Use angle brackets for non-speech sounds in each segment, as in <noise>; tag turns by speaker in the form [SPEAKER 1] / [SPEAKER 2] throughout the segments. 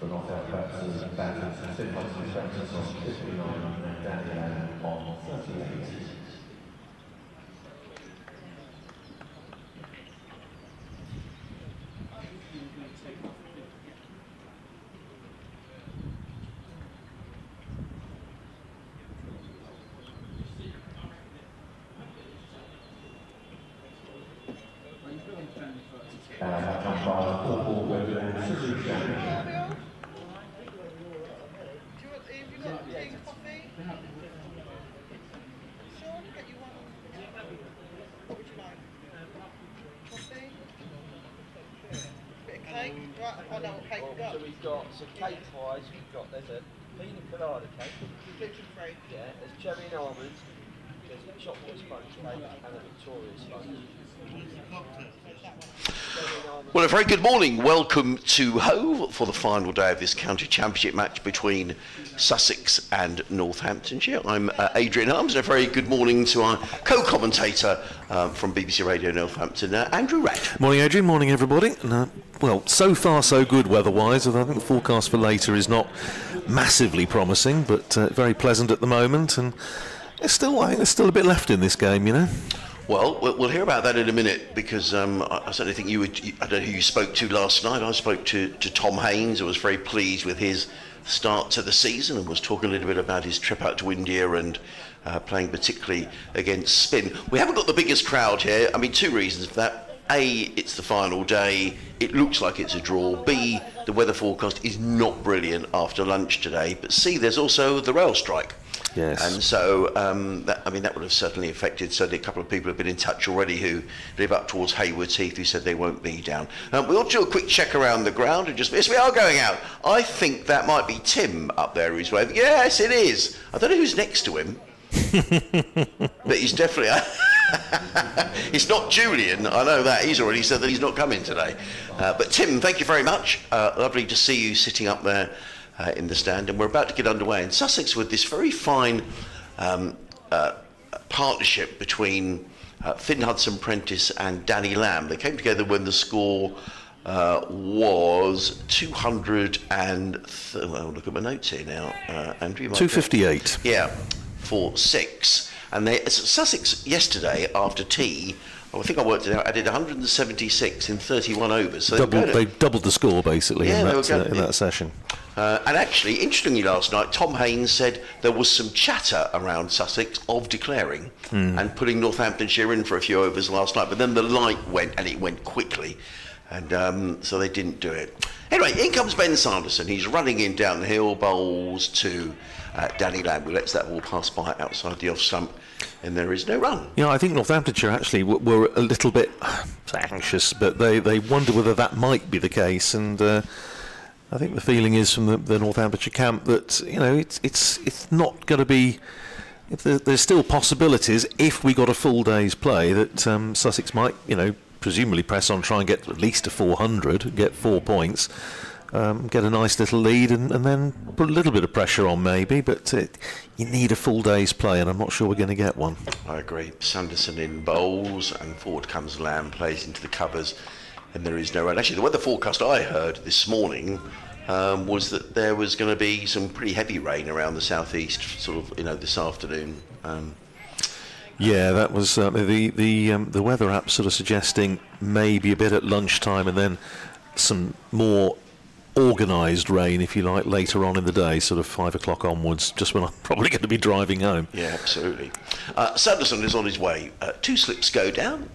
[SPEAKER 1] we're not there balance on 59 and Daniel 38.
[SPEAKER 2] what cake
[SPEAKER 3] we've got. So we've got,
[SPEAKER 4] so cake-wise, we've got, there's a pina colada cake. Gluten-free. Yeah, there's cherry and almonds, there's a chocolate sponge cake, and a Victoria sponge. cocktail? very good morning. Welcome to Hove for the final day of this county championship match between Sussex and Northamptonshire. I'm uh, Adrian Harms, and a very good morning to our co-commentator um, from BBC Radio Northampton, uh, Andrew Radd.
[SPEAKER 1] Morning, Adrian. Morning, everybody. And, uh, well, so far so good weather-wise. I think the forecast for later is not massively promising, but uh, very pleasant at the moment. And there's still, I think there's still a bit left in this game, you know.
[SPEAKER 4] Well, we'll hear about that in a minute because um, I certainly think you would. I don't know who you spoke to last night. I spoke to, to Tom Haines, I was very pleased with his start to the season and was talking a little bit about his trip out to India and uh, playing particularly against spin. We haven't got the biggest crowd here. I mean, two reasons for that a, it's the final day, it looks like it's a draw. B, the weather forecast is not brilliant after lunch today. But C, there's also the rail strike. Yes. And so, um, that, I mean, that would have certainly affected. So, a couple of people have been in touch already who live up towards Haywards Heath who said they won't be down. Um, we will do a quick check around the ground and just. Yes, we are going out. I think that might be Tim up there who's waving. Yes, it is. I don't know who's next to him, <laughs> but he's definitely. <laughs> <laughs> it's not Julian, I know that. He's already said that he's not coming today. Uh, but Tim, thank you very much. Uh, lovely to see you sitting up there uh, in the stand. And we're about to get underway in Sussex with this very fine um, uh, partnership between uh, Fynn Hudson Prentice and Danny Lamb. They came together when the score. Uh, was 200 and th- well, look at my notes here now, Andrew. 258. Go? Yeah, for six. And they, Sussex yesterday after tea, I think I worked it out, added 176 in 31 overs. So doubled, they
[SPEAKER 1] doubled the score basically yeah, in, that, going, uh, in that session.
[SPEAKER 4] Uh, and actually, interestingly, last night Tom Haines said there was some chatter around Sussex of declaring mm. and putting Northamptonshire in for a few overs last night. But then the light went, and it went quickly, and um, so they didn't do it. Anyway, in comes Ben Sanderson. He's running in down the hill, bowls to uh, Danny Lamb, who lets that ball pass by outside the off stump, and there is no run. Yeah,
[SPEAKER 1] you know, I think Northamptonshire actually w- were a little bit <sighs> anxious, but they, they wonder whether that might be the case. And uh, I think the feeling is from the, the Northamptonshire camp that you know it's it's it's not going to be. There, there's still possibilities, if we got a full day's play, that um, Sussex might, you know, presumably press on, try and get at least a 400, get four points um, get a nice little lead, and, and, then put a little bit of pressure on maybe. But it, you need a full day's play, and I'm not sure we're going to get one.
[SPEAKER 4] I agree. Sanderson in bowls, and forward comes Lamb, plays into the covers, and there is no run. Actually, the weather forecast I heard this morning. Um, was that there was going to be some pretty heavy rain around the southeast, sort of, you know, this afternoon.
[SPEAKER 1] Um, yeah, that was uh, the the um, the weather app sort of suggesting maybe a bit at lunchtime and then some more organised rain, if you like, later on in the day, sort of five o'clock onwards, just when I'm <laughs> probably going to be driving home.
[SPEAKER 4] Yeah, absolutely. Uh, Sanderson is on his way. Uh, two slips go down.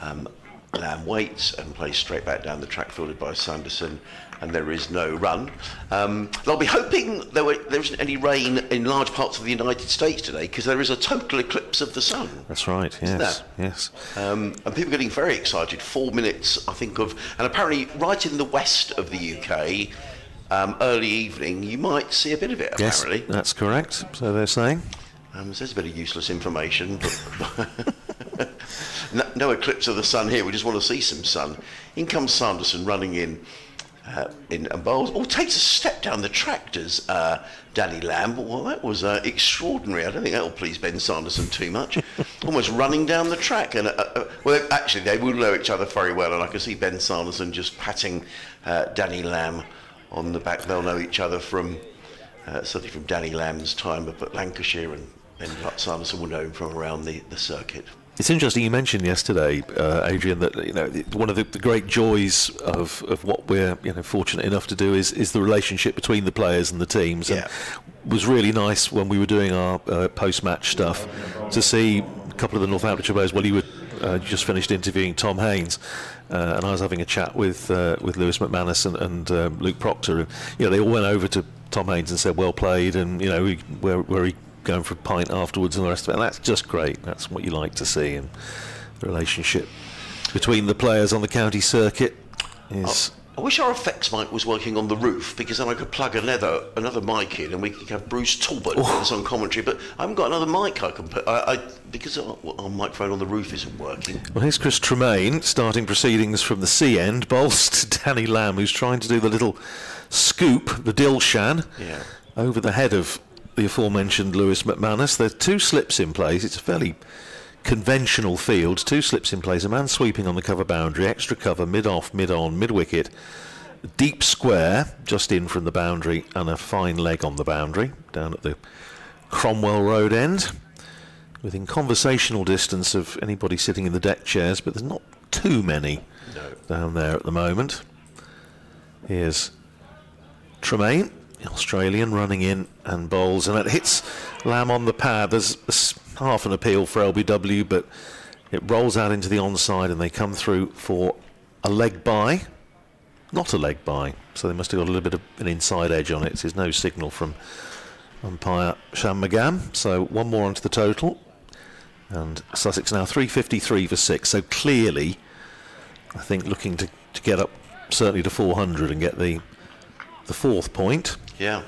[SPEAKER 4] Um, Lamb waits and plays straight back down the track, fielded by Sanderson and there is no run. Um, I'll be hoping there, were, there isn't any rain in large parts of the United States today because there is a total eclipse of the sun.
[SPEAKER 1] That's right, yes. Yes.
[SPEAKER 4] Um, and people are getting very excited. Four minutes, I think, of. And apparently, right in the west of the UK, um, early evening, you might see a bit of it, apparently.
[SPEAKER 1] Yes, that's correct, so they're saying.
[SPEAKER 4] Um, so there's a bit of useless information, but. <laughs> no, no eclipse of the sun here. We just want to see some sun. In comes Sanderson running in uh, in bowls, or oh, takes a step down the track, does uh, Danny Lamb. Well, that was uh, extraordinary. I don't think that'll please Ben Sanderson too much. <laughs> Almost running down the track, and uh, uh, well, actually they will know each other very well, and I can see Ben Sanderson just patting uh, Danny Lamb on the back. They'll know each other from certainly from Danny Lamb's time up at Lancashire, and Ben Sanderson will know him from around the, the circuit.
[SPEAKER 1] It's interesting you mentioned yesterday, uh, Adrian, that you know one of the, the, great joys of, of what we're you know fortunate enough to do is is the relationship between the players and the teams. Yeah. And was really nice when we were doing our uh, post match stuff to see a couple of the Northamptonshire players. Well, you were uh, just finished interviewing Tom Haines, uh, and I was having a chat with uh, with Lewis McManus and, and um, Luke Procter. And, you know, they all went over to Tom Haines and said, "Well played," and you know where where he going for a pint afterwards and the rest of it. And that's just great. That's what you like to see. And the relationship between the players on the county circuit is. I, I
[SPEAKER 4] wish our effects mic was working on the roof because then I could plug another another mic in and we could have Bruce Talbot oh. on commentary. But I haven't got another mic I can put. I, I because our, our, microphone on the roof isn't working.
[SPEAKER 1] Well, here's Chris Tremain starting proceedings from the sea end, <laughs> bolst Danny Lamb, who's trying to do the little scoop, the Dilshan, yeah. over the head of the aforementioned Lewis McManus. There's two slips in place. It's a fairly conventional field. Two slips in place. A man sweeping on the cover boundary, extra cover, mid off, mid on, mid wicket. Deep square, just in from the boundary, and a fine leg on the boundary, down at the Cromwell Road end, within conversational distance of anybody sitting in the deck chairs, but there's not too many no. down there at the moment. Here's Tremain Australian running in and bowls, and it hits Lamb on the pad. There's half an appeal for LBW, but it rolls out into the onside, and they come through for a leg by, not a leg by. So they must have got a little bit of an inside edge on it. There's no signal from umpire Sham McGam. So one more onto the total, and Sussex now 353 for six. So clearly, I think looking to, to get up certainly to 400 and get the the fourth point. Yeah.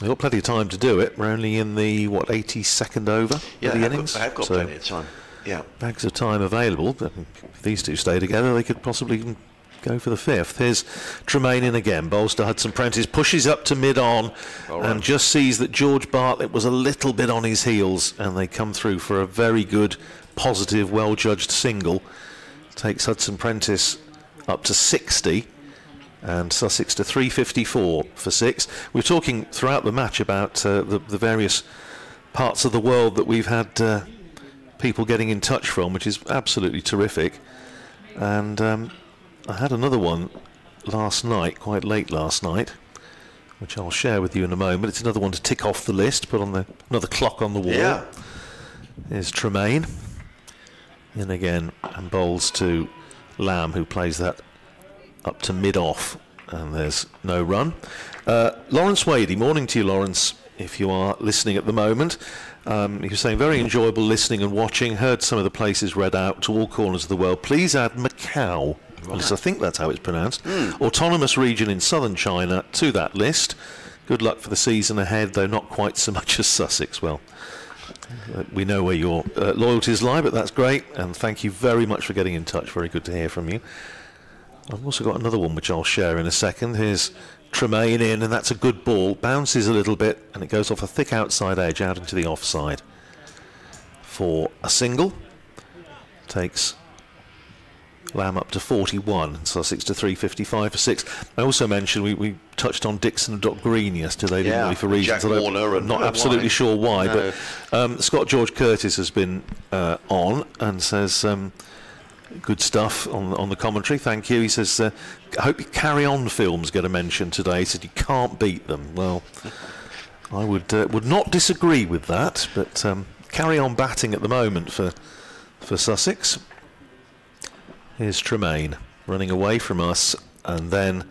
[SPEAKER 1] We've got plenty of time to do it. We're only in the, what, 82nd over yeah, of the I've innings? Got, I've got so plenty of time. Yeah. Bags of time available. If these two stay together, they could possibly go for the fifth. Here's Tremain in again. Bolster Hudson Prentice. Pushes up to mid on right. and just sees that George Bartlett was a little bit on his heels and they come through for a very good, positive, well judged single. Takes Hudson Prentice up to 60 and Sussex to 354 for six. We're talking throughout the match about uh, the, the, various parts of the world that we've had uh, people getting in touch from, which is absolutely terrific. And um, I had another one last night, quite late last night, which I'll share with you in a moment. It's another one to tick off the list, put on the another clock on the wall. Yeah. Is Tremain. And again, and bowls to Lamb, who plays that up to mid off, and there's no run. Uh, Lawrence Wadey, morning to you, Lawrence, if you are listening at the moment. Um, he was saying very enjoyable listening and watching. Heard some of the places read out to all corners of the world. Please add Macau. At least I think that's how it's pronounced. Mm. Autonomous region in southern China to that list. Good luck for the season ahead, though not quite so much as Sussex. Well, uh, we know where your uh, loyalties lie, but that's great. And thank you very much for getting in touch. Very good to hear from you. I've also got another one which I'll share in a second. Here's Tremain in, and that's a good ball. Bounces a little bit, and it goes off a thick outside edge out into the offside for a single. Takes Lamb up to 41, Sussex to 355 for six. I also mentioned we, we touched on Dixon and Dock Green yesterday, didn't yeah, we, for reasons Jack that I'm not absolutely why. sure why. No. But um, Scott George Curtis has been uh, on and says um, Good stuff on, on the commentary. Thank you. He says, uh, I hope you carry on films get a mention today. He said, You can't beat them. Well, I would uh, would not disagree with that, but um, carry on batting at the moment for, for Sussex. Here's Tremain running away from us, and then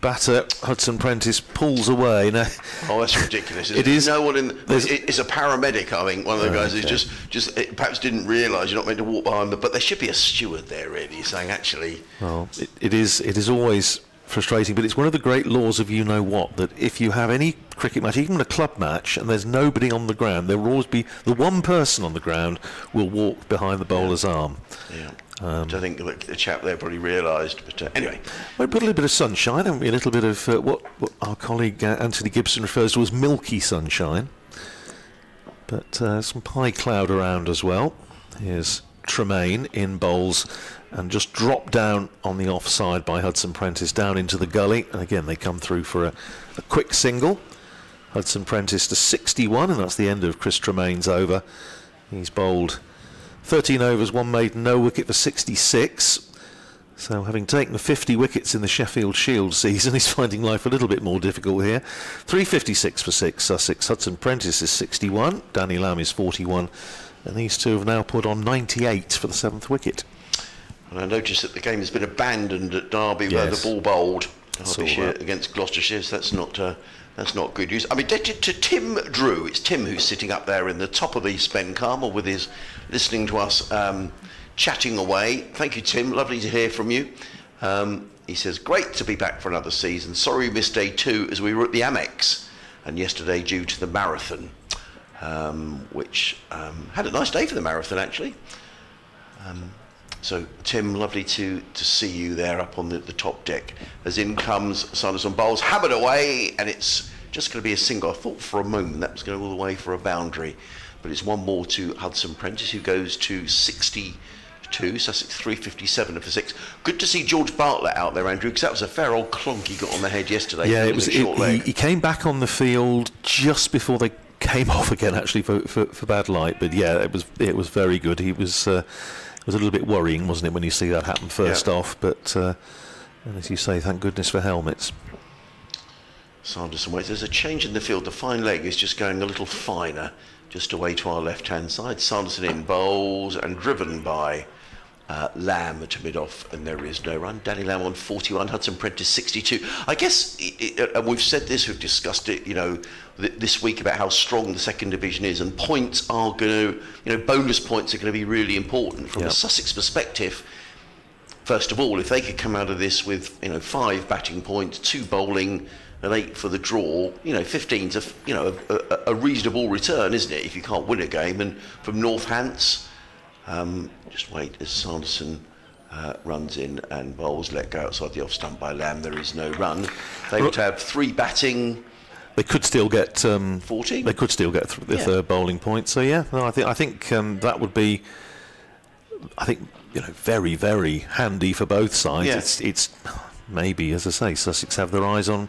[SPEAKER 1] batter Hudson Prentice pulls away. No.
[SPEAKER 4] Oh, that's ridiculous! <laughs> it is. No one in. The, it's a paramedic, I think. One of the guys okay. who just just perhaps didn't realise you're not meant to walk behind them. But there should be a steward there, really, saying actually.
[SPEAKER 1] Well, it, it is. It is always frustrating, but it's one of the great laws of you know what that if you have any cricket match, even a club match, and there's nobody on the ground, there will always be the one person on the ground will walk behind the bowler's yeah. arm. Yeah. Um, I think the, the chap there
[SPEAKER 4] probably realised. But uh, anyway,
[SPEAKER 1] we put a little bit of sunshine, haven't we? A little bit of uh, what, what, our colleague uh, Anthony Gibson refers to as milky sunshine, but uh, some pie cloud around as well. Here's Tremain in bowls and just dropped down on the offside by Hudson Prentice down into the gully. And again, they come through for a, a quick single. Hudson Prentice to 61, and that's the end of Chris Tremain's over. He's bowled 13 overs, one made, no wicket for 66. So, having taken 50 wickets in the Sheffield Shield season, <laughs> he's finding life a little bit more difficult here. 356 for six, Sussex. Hudson Prentice is 61, Danny Lamb is 41, and these two have now put on 98 for the seventh wicket.
[SPEAKER 4] And I noticed that the game has been abandoned at Derby yes. where the ball bowled Derbyshire against Gloucestershire, so that's not. Uh, that's not good news. I'm indebted to Tim Drew. It's Tim who's sitting up there in the top of East Ben Carmel with his listening to us um, chatting away. Thank you, Tim. Lovely to hear from you. Um, he says, Great to be back for another season. Sorry we missed day two as we were at the Amex and yesterday due to the marathon, um, which um, had a nice day for the marathon actually. Um, so, Tim, lovely to, to see you there up on the, the top deck. As in comes Sanderson Bowles, hammered away, and it's just going to be a single. I thought for a moment that was going all the way for a boundary, but it's one more to Hudson Prentice, who goes to 62, Sussex 357 for six. Good to see George Bartlett out there, Andrew, because that was a fair old clonk he got on the head yesterday. Yeah, it was. It, he, he
[SPEAKER 1] came back on the field just before they <laughs> came off again, actually, for, for, for bad light. But yeah, it was it was very good. He was. Uh, was a little bit worrying, wasn't it, when you see that happen first yeah. off? But uh, as you say, thank goodness for helmets. Sanderson
[SPEAKER 4] waits. There's a change in the field. The fine leg is just going a little finer, just away to our left hand side. Sanderson in bowls and driven by uh, Lamb to mid off, and there is no run. Danny Lamb on 41, Hudson Prentice 62. I guess, it, it, uh, and we've said this, we've discussed it, you know, th this week about how strong the second division is, and points are going to, you know, bonus points are going to be really important from yep. a Sussex perspective. First of all, if they could come out of this with, you know, five batting points, two bowling, an eight for the draw, you know, 15's a, you know, a, a, a reasonable return, isn't it, if you can't win a game? And from Northants, um, just wait as Sanderson uh, runs in and bowls let go outside the off stump by Lamb. There is no run. They would have three batting.
[SPEAKER 1] They could still get um, 40. They could still get th- the yeah. third bowling point. So yeah, no, I think I think um, that would be. I think you know very very handy for both sides. Yeah. It's it's maybe as I say Sussex have their eyes on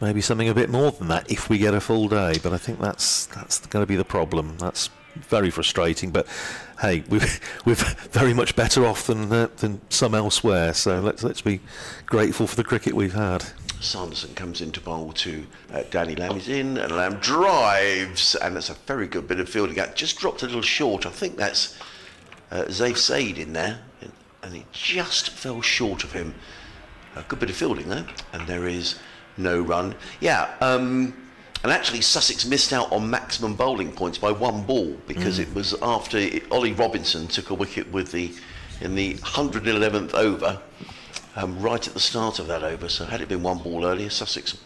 [SPEAKER 1] maybe something a bit more than that if we get a full day. But I think that's that's going to be the problem. That's very frustrating. But hey, we <laughs> we're very much better off than uh, than some elsewhere. So let's let's be grateful for the cricket we've had. Sanderson comes into bowl to uh, Danny Lamb
[SPEAKER 4] is in and Lamb drives and that's a very good bit of fielding. That just dropped a little short. I think that's uh, Saif Zaib in there and it just fell short of him. A good bit of fielding though, and there is no run. Yeah. Um, and actually, Sussex missed out on maximum bowling points by one ball because mm. it was after Ollie Robinson took a wicket with the in the 111th over, um, right at the start of that over. So had it been one ball earlier, Sussex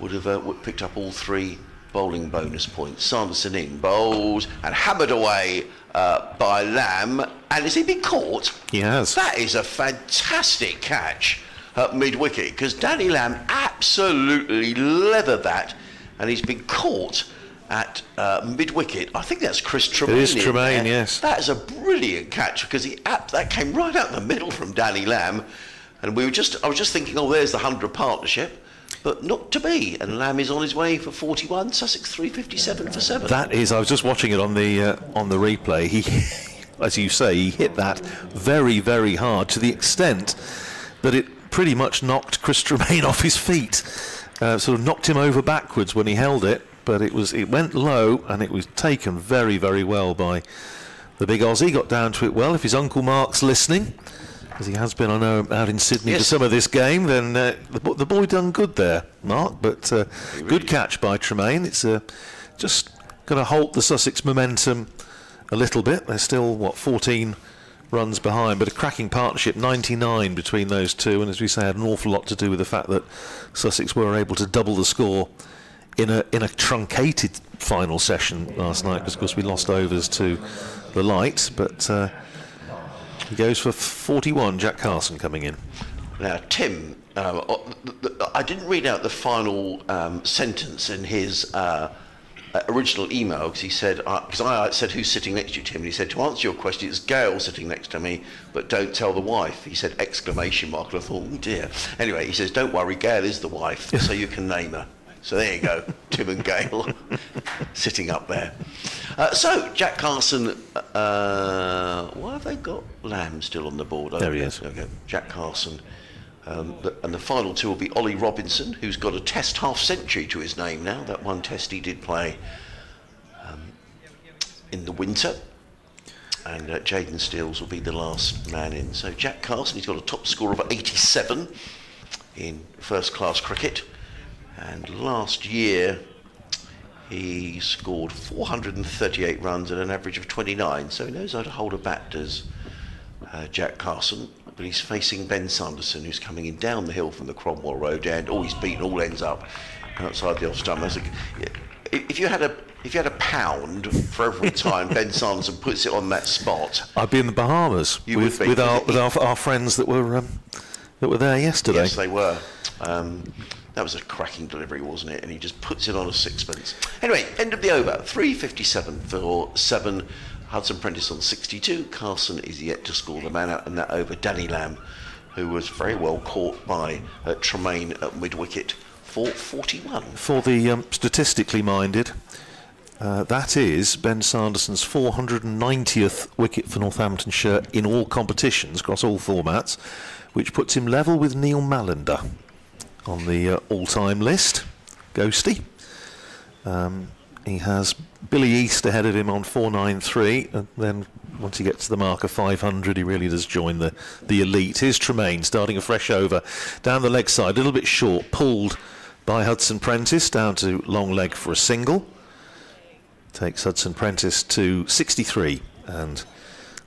[SPEAKER 4] would have uh, picked up all three bowling bonus points. Sanderson in bowls and hammered away uh, by Lamb. And has he been caught? Yes. That is a fantastic catch at mid wicket because Danny Lamb absolutely leathered that and he's been caught at uh, mid wicket. I think that's Chris Tremain. It is Tremain, yes. That is a brilliant catch because he that came right out the middle from Danny Lamb, and we were just I was just thinking, oh, there's the hundred partnership. But not to be, and Lamb is on his way for 41. Sussex 357 for seven. That is,
[SPEAKER 1] I was just watching it on the uh, on the replay. He, <laughs> as you say, he hit that very, very hard to the extent that it pretty much knocked Chris Tremain <laughs> off his feet uh, sort of knocked him over backwards when he held it, but it was it went low and it was taken very very well by the big Aussie. Got down to it well. If his uncle Mark's listening, as he has been, I know, out in Sydney yes. for some of this game, then uh, the, the, boy done good there, Mark. But uh, good catch by Tremain. It's uh, just going to halt the Sussex momentum a little bit. They're still what 14- runs behind. But a cracking partnership, 99 between those two, and as we say, had an awful lot to do with the fact that Sussex were able to double the score in a in a truncated final session last night, because of course we lost overs to the light. But uh, he goes for 41. Jack Carson coming in. Now,
[SPEAKER 4] Tim, uh, I didn't read out the final um, sentence in his. Uh, uh, original email because he said because uh, I said who's sitting next to you, Tim, and he said to answer your question, it's Gail sitting next to me, but don't tell the wife. He said exclamation mark, and I thought, oh dear. Anyway, he says, don't worry, Gail is the wife, so you can name her. So there you go, <laughs> Tim and Gail <laughs> sitting up there. Uh, so Jack Carson, uh, why have they got Lamb still on the board? There he is. Okay, Jack Carson. Um, and the final two will be Ollie Robinson, who's got a test half century to his name now. That one test he did play um, in the winter. And uh, Jayden Seales will be the last man in. So Jack Carson, he's got a top score of 87 in first class cricket. And last year, he scored 438 runs at an average of 29, so he knows how to hold a bat, does uh, Jack Carson but he's facing Ben Sanderson, who's coming in down the hill from the Cromwell Road end. Oh, he's beaten all ends up outside the off stump. if you had a if you had a pound for every <laughs> time Ben Sanderson puts it on that spot,
[SPEAKER 1] I'd be in the Bahamas with, with, our, with our, our friends that were um, that were there yesterday. Yes,
[SPEAKER 4] they were. Um, that was a cracking delivery, wasn't it? And he just puts it on a sixpence. Anyway, end of the over. 3.57 for seven Hudson Prentice on 62. Carson is yet to score the man out, and that over Danny Lamb, who was very well caught by uh, Tremain at mid wicket for 41.
[SPEAKER 1] For the um, statistically minded, uh, that is Ben Sanderson's 490th wicket for Northamptonshire in all competitions across all formats, which puts him level with Neil Mallender on the uh, all time list. Ghosty. Um, he has Billy East ahead of him on 493, and then once he gets to the mark of 500, he really does join the, the elite. Here's Tremain starting a fresh over down the leg side, a little bit short, pulled by Hudson Prentice down to long leg for a single. Takes Hudson Prentice to 63 and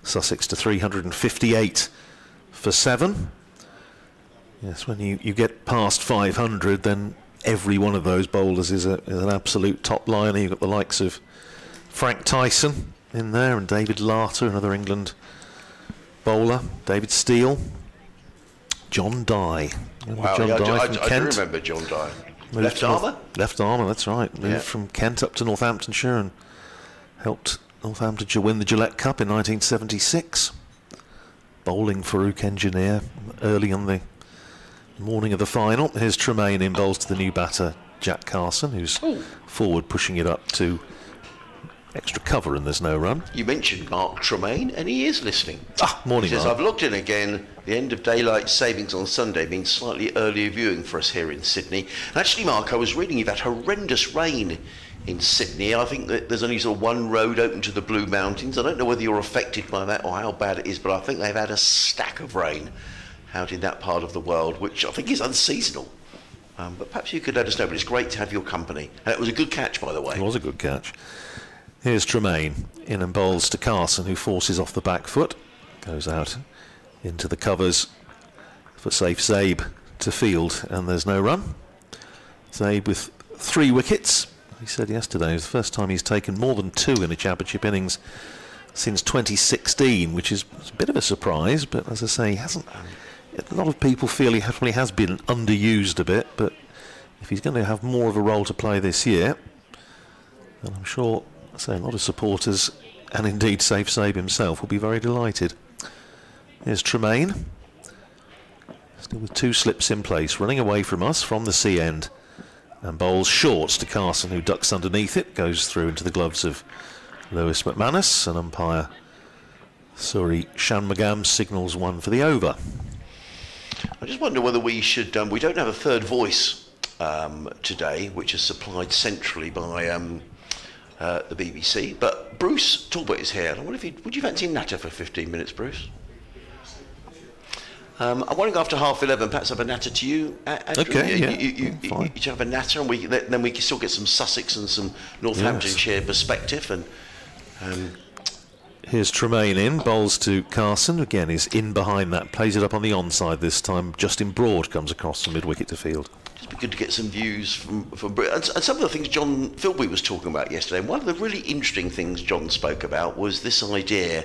[SPEAKER 1] Sussex to 358 for seven. Yes, when you, you get past 500, then every one of those bowlers is, a, is an absolute top liner. You've got the likes of Frank Tyson in there and David Larter, another England bowler. David Steele, John Dye. Remember wow, John yeah, Dye I, I, I do remember
[SPEAKER 4] John Dye. Moved left armour?
[SPEAKER 1] Left armour, that's right. Moved yeah. from Kent up to Northamptonshire and helped Northamptonshire win the Gillette Cup in 1976. Bowling Farouk Engineer early on the morning of the final. Here's Tremain in bowls to the new batter, Jack Carson, who's Ooh. forward pushing it up to extra cover and there's no run. You mentioned Mark Tremain and he is listening. Ah, morning. He says, Mark. I've logged in again. The end of daylight
[SPEAKER 4] savings on Sunday means slightly earlier viewing for us here in Sydney. actually, Mark, I was reading you that horrendous rain in Sydney. I think that there's only sort of one road open to the Blue Mountains. I don't know whether you're affected by that or how bad it is, but I think they've had a stack of rain out in that part of the world, which I think is unseasonal. Um, but perhaps you could let us know. But it's great to have your company. And it was a good catch, by the
[SPEAKER 1] way. It was a good catch. Here's Tremain in and bowls to Carson, who forces off the back foot, goes out into the covers for Saif Zaib to field, and there's no run. Zaib with three wickets. He said yesterday it's the first time he's taken more than two in a championship innings since 2016, which is a bit of a surprise. But as I say, he hasn't a lot of people feel he probably has been underused a bit, but if he's going to have more of a role to play this year, then I'm sure say, a lot of supporters and indeed Saif Zaib himself will be very delighted. Here's Tremain. Still with two slips in place, running away from us from the sea end. And bowls short to Carson, who ducks underneath it, goes through into the gloves of Lewis McManus, and umpire Suri Shanmugam signals one for the over.
[SPEAKER 4] I just wonder whether we should. Um, we don't have a third voice um, today, which is supplied centrally by um, uh, the BBC. But Bruce Talbot is here. I wonder if you would you fancy natter for 15 minutes, Bruce? Um, I'm wondering after half eleven, perhaps have a natter to you, Andrew. Okay, yeah, you, you, yeah, you, you have a natter, and we, then we can still get some Sussex and some Northamptonshire yes. perspective, and um,
[SPEAKER 1] Here's Tremain in, bowls to Carson. Again, he's in behind that, plays it up on the onside this time. Justin Broad comes across from mid wicket to field.
[SPEAKER 4] Just be good to get some views from, from and, and some of the things John Philby was talking about yesterday. And one of the really interesting things John spoke about was this idea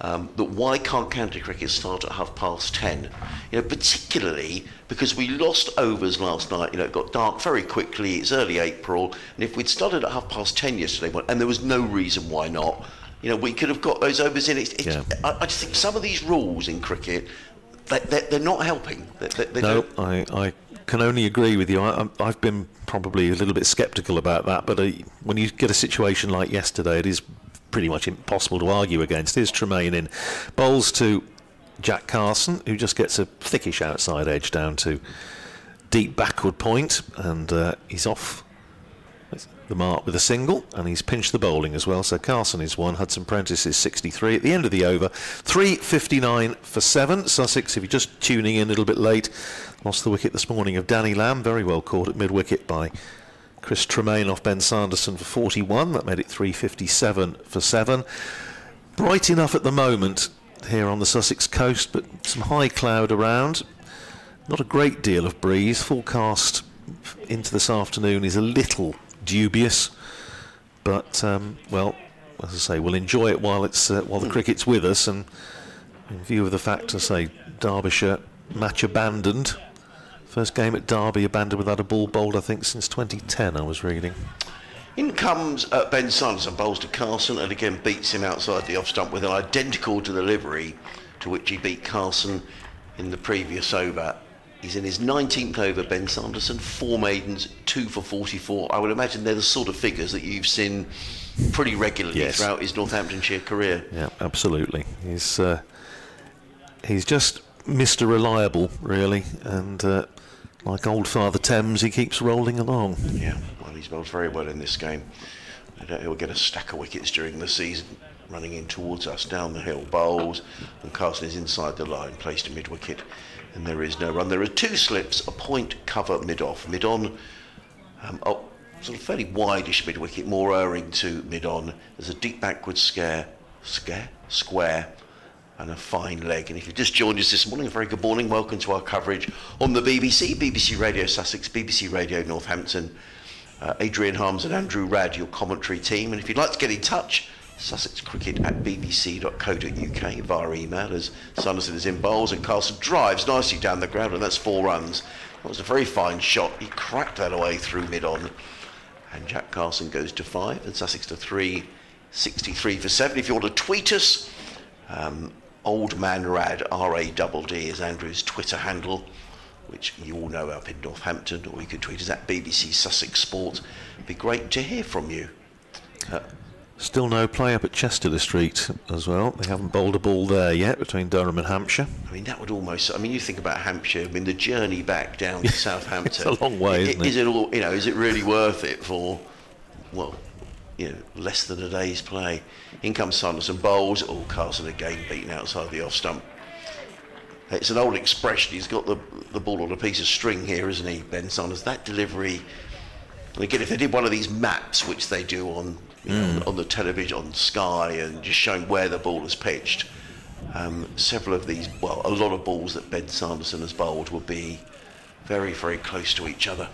[SPEAKER 4] um, that why can't county cricket start at half past ten? You know, particularly because we lost overs last night. You know, it got dark very quickly. It's early April, and if we'd started at half past ten yesterday, and there was no reason why not you know, we could have got those overs in. It's, it's, yeah. I, I, just think some of these rules in cricket, they, are they, not helping. They, they, no,
[SPEAKER 1] I, I can only agree with you. I, have been probably a little bit sceptical about that, but uh, when you get a situation like yesterday, it is pretty much impossible to argue against. Here's Tremain in bowls to Jack Carson, who just gets a thickish outside edge down to deep backward point, and uh, he's off the mark with a single, and he's pinched the bowling as well. So Carson is one, Hudson Prentice is 63 at the end of the over. 3.59 for seven. Sussex, if you're just tuning in a little bit late, lost the wicket this morning of Danny Lamb. Very well caught at mid wicket by Chris Tremain off Ben Sanderson for 41. That made it 3.57 for seven. Bright enough at the moment here on the Sussex coast, but some high cloud around. Not a great deal of breeze. Forecast into this afternoon is a little dubious. But um, well, as I say, we'll enjoy it while it's uh, while the hmm. cricket's with us, and in view of the fact, I say Derbyshire match abandoned. First game at Derby abandoned without a ball bowled, I think, since 2010. I was reading.
[SPEAKER 4] In comes uh, Ben Sanderson, bowls to Carson, and again beats him outside the off stump with an identical delivery to which he beat Carson in the previous over He's in his 19th over, Ben Sanderson, four maidens, two for 44. I would imagine they're the sort of figures that you've seen pretty regularly yes. throughout his Northamptonshire career.
[SPEAKER 1] Yeah, absolutely. He's uh, he's just Mr. Reliable, really, and uh, like old Father Thames, he keeps rolling along. Yeah,
[SPEAKER 4] well, he's bowled very well in this game. he'll get a stack of wickets during the season running in towards us down the hill. Bowls and Carson is inside the line, placed a mid wicket and there is no run. There are two slips, a point cover mid-off. Mid-on, um, oh, sort of fairly wideish mid-wicket, more erring to mid-on. There's a deep backwards scare, scare, square, and a fine leg. And if you've just joined us this morning, a very good morning. Welcome to our coverage on the BBC, BBC Radio Sussex, BBC Radio Northampton. Uh, Adrian Harms and Andrew Radd, your commentary team. And if you'd like to get in touch, sussexcricket at bbc.co.uk via email as Sanderson is in bowls and Carson drives nicely down the ground and that's four runs. That was a very fine shot. He cracked that away through mid-on and Jack Carson goes to five and Sussex to three, 63 for seven. If you want to tweet us, um, Old Man Radd, R-A-D-D is Andrew's Twitter handle which you all know up in Northampton, or you could tweet us at BBC Sussex Sport. It'd be great to hear from you.
[SPEAKER 1] Uh, Still no play up at Chester-le-Street as well. They haven't bowled a ball there yet between Durham and Hampshire.
[SPEAKER 4] I mean, that would almost. I mean, you think about Hampshire. I mean, the journey back down to Southampton. <laughs> it's a long way, isn't it? Is it all? You know, is it really worth it for? Well, you know, less than a day's play. In comes and bowls. Oh, Carson again beaten outside the off stump. It's an old expression. He's got the the ball on a piece of string here, isn't he, Ben Saunders? That delivery. And again, if they did one of these maps, which they do on you know, hmm. on the television, on Sky, and just showing where the ball is pitched. Um, several of these, well, a lot of balls that Ben Sanderson has bowled will be very, very close to each other.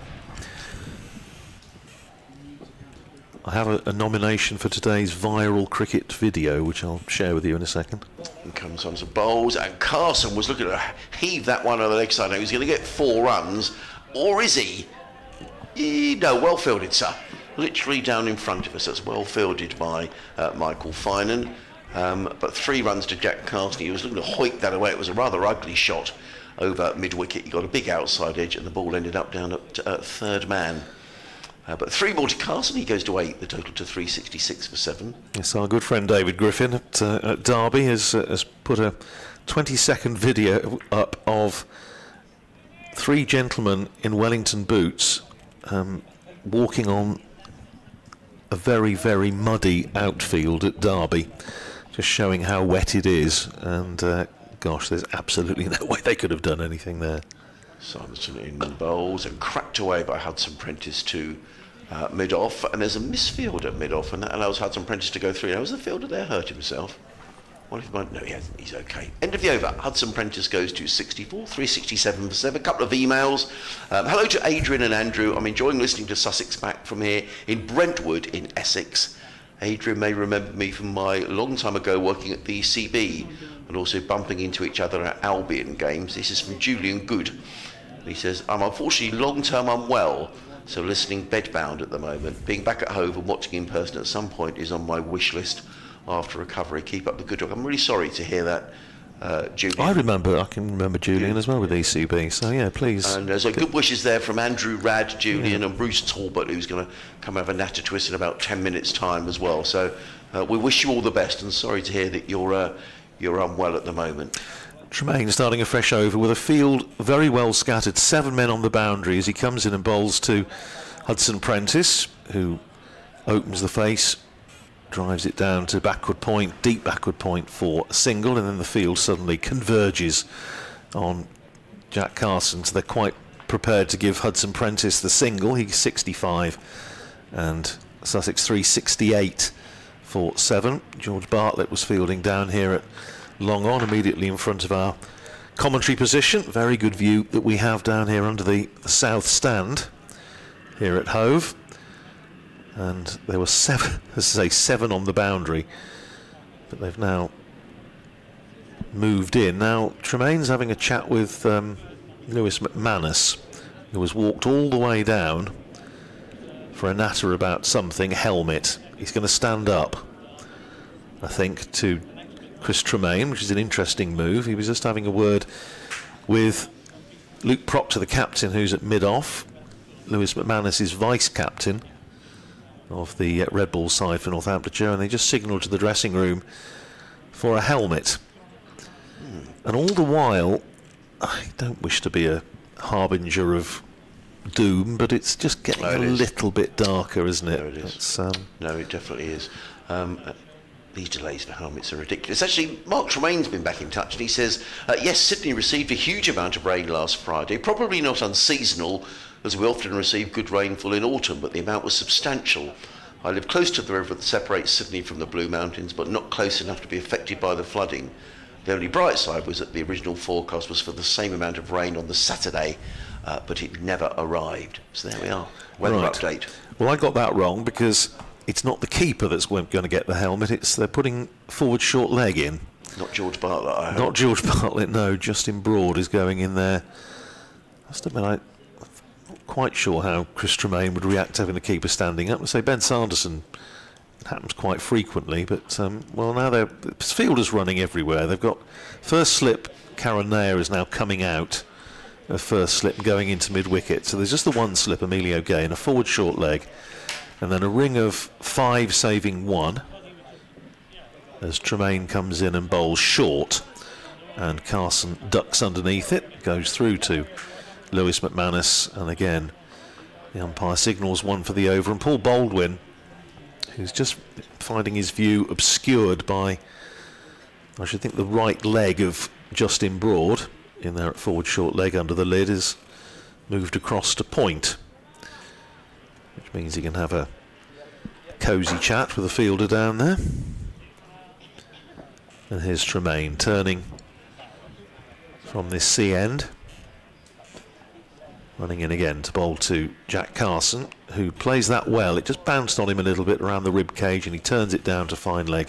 [SPEAKER 1] I have a, a, nomination for today's viral cricket video, which I'll share with you in a second. And comes on
[SPEAKER 4] to bowls, and Carson was looking to heave that one over the leg side. He he's going to get four runs, or is he? he no, well fielded, sir literally down in front of us. That's well fielded by uh, Michael Finan. Um, but three runs to Jack Carson. He was looking to hoik that away. It was a rather ugly shot over mid wicket. He got a big outside edge, and the ball ended up down at uh, third man. Uh, but three more to Carson. He goes to eight. The total to 366 for seven.
[SPEAKER 1] Yes, our good friend David Griffin at, uh, at Derby has, uh, has put a 20 second video up of three gentlemen in Wellington boots um, walking on a very, very muddy outfield at Derby, just showing how wet it is. And uh, gosh, there's absolutely <laughs> no way they could have done anything there. Simonson in bowls and cracked away by Hudson Prentice to
[SPEAKER 4] uh, mid off. And there's a misfield at mid off, and that allows Hudson Prentice to go through. Now, was the fielder there hurt himself? if no, he hasn't. He's okay. End of the over. Hudson Prentice goes to 64, 367 for seven. A couple of emails. Um, hello to Adrian and Andrew. I'm enjoying listening to Sussex back from here in Brentwood in Essex. Adrian may remember me from my long time ago working at the CB and also bumping into each other at Albion games. This is from Julian Good. He says, I'm unfortunately long term unwell, so listening bedbound at the moment. Being back at home and watching in person at some point is on my wish list after recovery.
[SPEAKER 1] Keep up the good work. I'm really sorry to hear that. Uh, I remember, I can remember Julian yeah. as well with ECB, so yeah, please. And uh,
[SPEAKER 4] so good wishes there from Andrew Radd, Julian, yeah. and Bruce Talbot, who's going to come have a natter twist in about 10 minutes' time as well. So uh, we wish you all the best, and sorry to hear that you're, uh, you're unwell at the moment.
[SPEAKER 1] Tremain starting a fresh over with a field very well scattered, seven men on the boundary as he comes in and bowls to Hudson Prentice, who opens the face drives it down to backward point, deep backward point for single, and then the field suddenly converges on Jack Carson. So they're quite prepared to give Hudson Prentice the single. He's 65, and Sussex 368 for seven. George Bartlett was fielding down here at long on, immediately in front of our commentary position. Very good view that we have down here under the, the south stand here at Hove and there were seven, <laughs> as I say, seven on the boundary, but they've now moved in. Now Tremain's having a chat with um, Lewis McManus, who has walked all the way down for a natter about something helmet. He's going to stand up, I think, to Chris Tremain, which is an interesting move. He was just having a word with Luke Procter, the captain, who's at mid off. Lewis McManus is vice captain of the uh, red ball side for Northamptonshire, and they just signalled to the dressing room for a helmet. And all the while, I don't wish to be a harbinger of doom, but it's just getting no, it a is. little bit darker, isn't it? No, it is. Um, no, it definitely is. Um, uh, these delays for helmets
[SPEAKER 4] are ridiculous. Actually, Mark Tremain's been back in touch and he says, uh, Yes, Sydney received a huge amount of rain last Friday, probably not unseasonal, as we often receive good rainfall in autumn, but the amount was substantial. I live close to the river that separates Sydney from the Blue Mountains, but not close enough to be affected by the flooding. The only bright side was that the original forecast was for the same amount of rain on the Saturday, uh, but it never arrived. So there we are. Weather right. update.
[SPEAKER 1] Well, I got that wrong because it's not the keeper that's going to get the helmet. It's they're putting forward short leg in.
[SPEAKER 4] Not George Bartlett. Not George
[SPEAKER 1] <laughs> Bartlett. No, Justin Broad is going in there. Must have been like quite sure how Chris Tremain would react having a keeper standing up. I say Ben Sanderson It happens quite frequently, but um, well now their is running everywhere. They've got first slip. Karun Nair is now coming out of first slip, going into mid wicket. So there's just the one slip, Emilio Gay, and a forward short leg, and then a ring of five saving one as Tremain comes in and bowls short, and Carson ducks underneath it, goes through to Lewis McManus. And again, the umpire signals one for the over. And Paul Baldwin, who's just finding his view obscured by, I should think, the right leg of Justin Broad in there at forward short leg under the lid is moved across to point, which means he can have a cosy chat with the fielder down there. And here's Tremain turning from this C end. Running in again to bowl to Jack Carson, who plays that well. It just bounced on him a little bit around the rib cage, and he turns it down to fine leg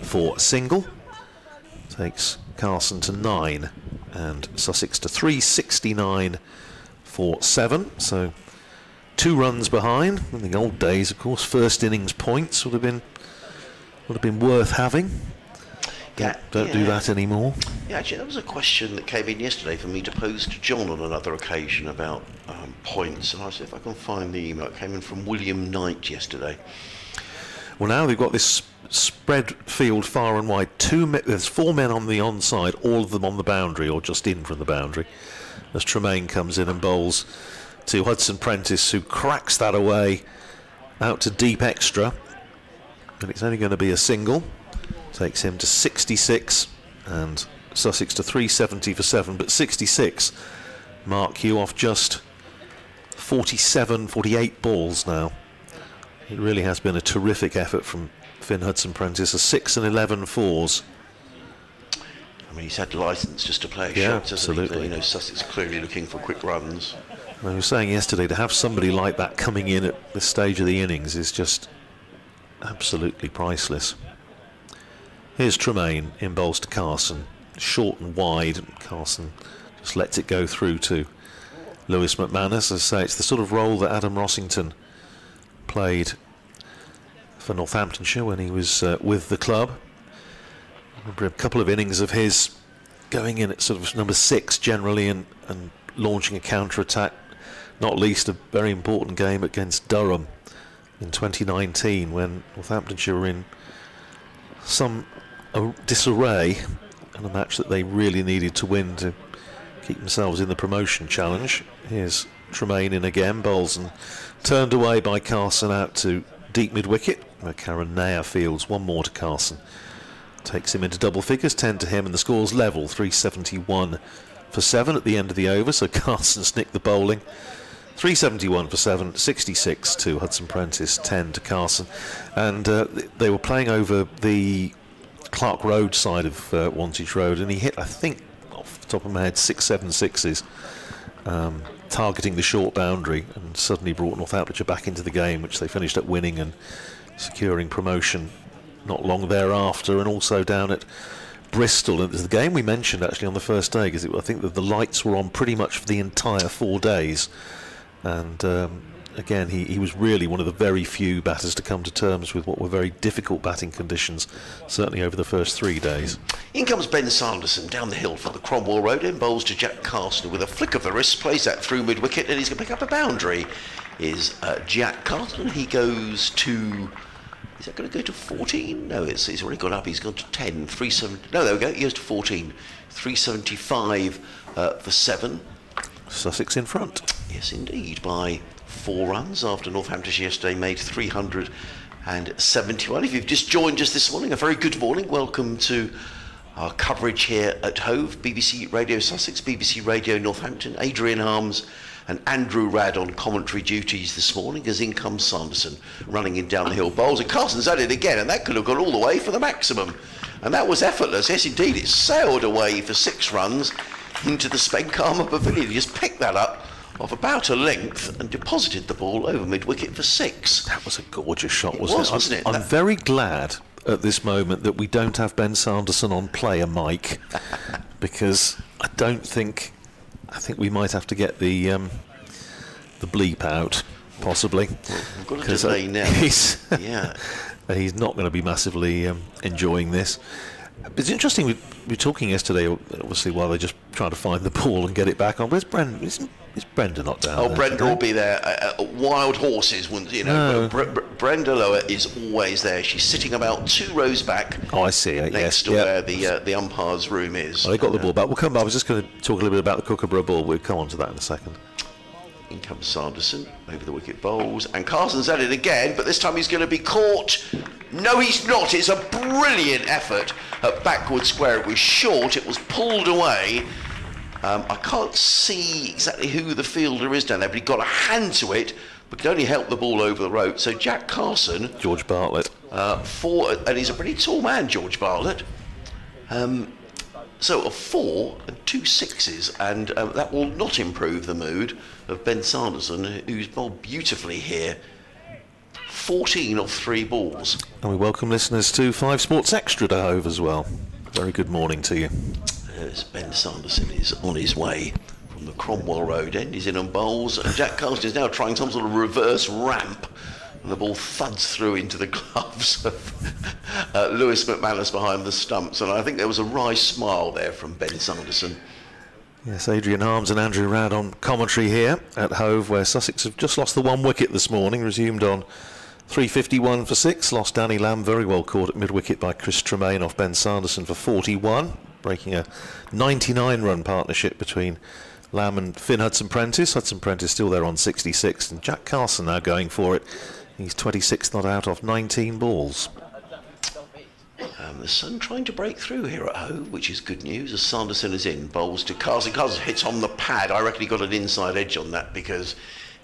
[SPEAKER 1] for single. Takes Carson to nine, and Sussex to three sixty-nine for seven. So two runs behind. In the old days, of course, first innings points would have been would have been worth having. Yeah, don't yeah. do that anymore.
[SPEAKER 4] Yeah, actually, there was a question that came in yesterday for me to pose to John on another occasion about um, points, and I said if I can find the email, it came in from William
[SPEAKER 1] Knight yesterday. Well, now they've got this spread field far and wide. Two, me- there's four men on the onside, all of them on the boundary or just in from the boundary. As Tremain comes in and bowls to Hudson Prentice, who cracks that away out to deep extra, and it's only going to be a single takes him to 66 and Sussex to 370 for 7 but 66 Mark you off just 47 48 balls now it really has been a terrific effort from Fynn Hudson Prentice a 6 and 11 fours I mean he's had license just to play yeah, shot absolutely he? you know Sussex
[SPEAKER 4] clearly looking for quick runs
[SPEAKER 1] I was saying yesterday to have somebody like that coming in at this stage of the innings is just absolutely priceless. Here's Tremain in bowls to Carson. Short and wide. Carson just lets it go through to Lewis McManus. As I say, it's the sort of role that Adam Rossington played for Northamptonshire when he was uh, with the club. I remember a couple of innings of his going in at sort of number six generally and, and launching a counter attack, not least a very important game against Durham in 2019 when Northamptonshire were in some a disarray and a match that they really needed to win to keep themselves in the promotion challenge. Here's Tremain in again. and turned away by Carson out to deep mid wicket. Karun Nair fields one more to Carson. Takes him into double figures, 10 to him, and the score's level, 371 for 7 at the end of the over, so <laughs> Carson's nicked the bowling. 371 for 7, 66 to Hudson Prentice, 10 to Carson. And uh, they were playing over the Clark Road side of uh, Wantage Road, and he hit, I think, off the top of my head, six, seven sixes, um, targeting the short boundary, and suddenly brought Northamptonshire back into the game, which they finished up winning and securing promotion not long thereafter, and also down at Bristol. And the game we mentioned actually on the first day, because I think that the lights were on pretty much for the entire four days, and um, again, he, he was really one of the very few batters to come to terms with what were very difficult batting conditions, certainly over the first three days.
[SPEAKER 4] In comes Ben Sanderson down the hill from the Cromwell Road He bowls to Jack Carson, with a flick of the wrist, plays that through mid wicket, and he's going to pick up a boundary. Is uh, Jack Carson? He goes to. Is that going to go to 14? No, it's, he's already gone up. He's gone to 10. 370, no, there we go. He goes to 14. 375 uh, for 7. Sussex in front. Yes, indeed, by four runs after Northamptonshire yesterday made 371. If you've just joined us this morning, a very good morning. Welcome to our coverage here at Hove, BBC Radio Sussex, BBC Radio Northampton, Adrian Harms and Andrew Radd on commentary duties this morning as in comes Sanderson running in downhill bowls. And Carson's at it again, and that could have gone all the way for the maximum. And that was effortless. Yes, indeed, it sailed away for six runs into the Spen Cama Pavilion. You just picked that up of about a length and deposited the ball over mid wicket for six.
[SPEAKER 1] That was a gorgeous shot,
[SPEAKER 4] wasn't was, it? Wasn't it? I'm,
[SPEAKER 1] very glad at this moment that we don't have Ben Sanderson on player mic <laughs> because I don't think I think we might have to get the um, the bleep out possibly because well, uh, now. <laughs> He's yeah, <laughs> he's not going to be massively um, enjoying this. It's interesting. We, were talking yesterday, obviously, while they're just trying to find the ball and get it back on. Where's Brendan? Isn't is Brenda not down? Oh, there, Brenda will
[SPEAKER 4] be there. Uh, uh, wild horses, wouldn't you know? No. Brenda Lower is always there. She's sitting about two rows back.
[SPEAKER 1] Oh, I see. Uh, next yes.
[SPEAKER 4] to yep. where the uh, the umpire's room is. Oh, they got the uh, ball
[SPEAKER 1] back. We'll come. I was just going to talk a little bit about the Kookaburra ball. We'll come on to that in a second. In comes Sanderson over the wicket bowls,
[SPEAKER 4] and Carson's at it again, but this time he's going to be caught. No, he's not. It's a brilliant effort at backward square. It was short, it was pulled away. Um, I can't see exactly who the fielder is down there, but he got a hand to it, but could only help the ball over the rope. So Jack Carson, George Bartlett, uh, four, and he's a pretty tall man, George Bartlett. Um, so a four and two sixes, and um, that will not improve the mood of Ben Sanderson, who's bowled beautifully here. 14 off three balls.
[SPEAKER 1] And we welcome listeners to Five Sports Extra to Hove as well. Very good morning to you. As Ben Sanderson is on his way
[SPEAKER 4] from the Cromwell Road end, he's in on bowls, and Jack Carson is now trying some sort of reverse ramp the ball thuds through into the <laughs> gloves of uh, Lewis McManus behind the stumps. And I think there was a wry smile there from Ben Sanderson.
[SPEAKER 1] Yes, Adrian Harms and Andrew Radd on commentary here at Hove, where Sussex have just lost the one wicket this morning, resumed on 351 for six. Lost Danny Lamb, very well caught at mid wicket by Chris Tremain off Ben Sanderson for 41, breaking a 99 run partnership between Lamb and Fynn Hudson Prentice. Hudson Prentice still there on 66, and Jack Carson now going for it He's 26 not out of 19 balls. Um, the Sun trying
[SPEAKER 4] to break through here at home, which is good news. As Sanderson is in, bowls to Carson. Carson hits on the pad. I reckon he got an inside edge on that because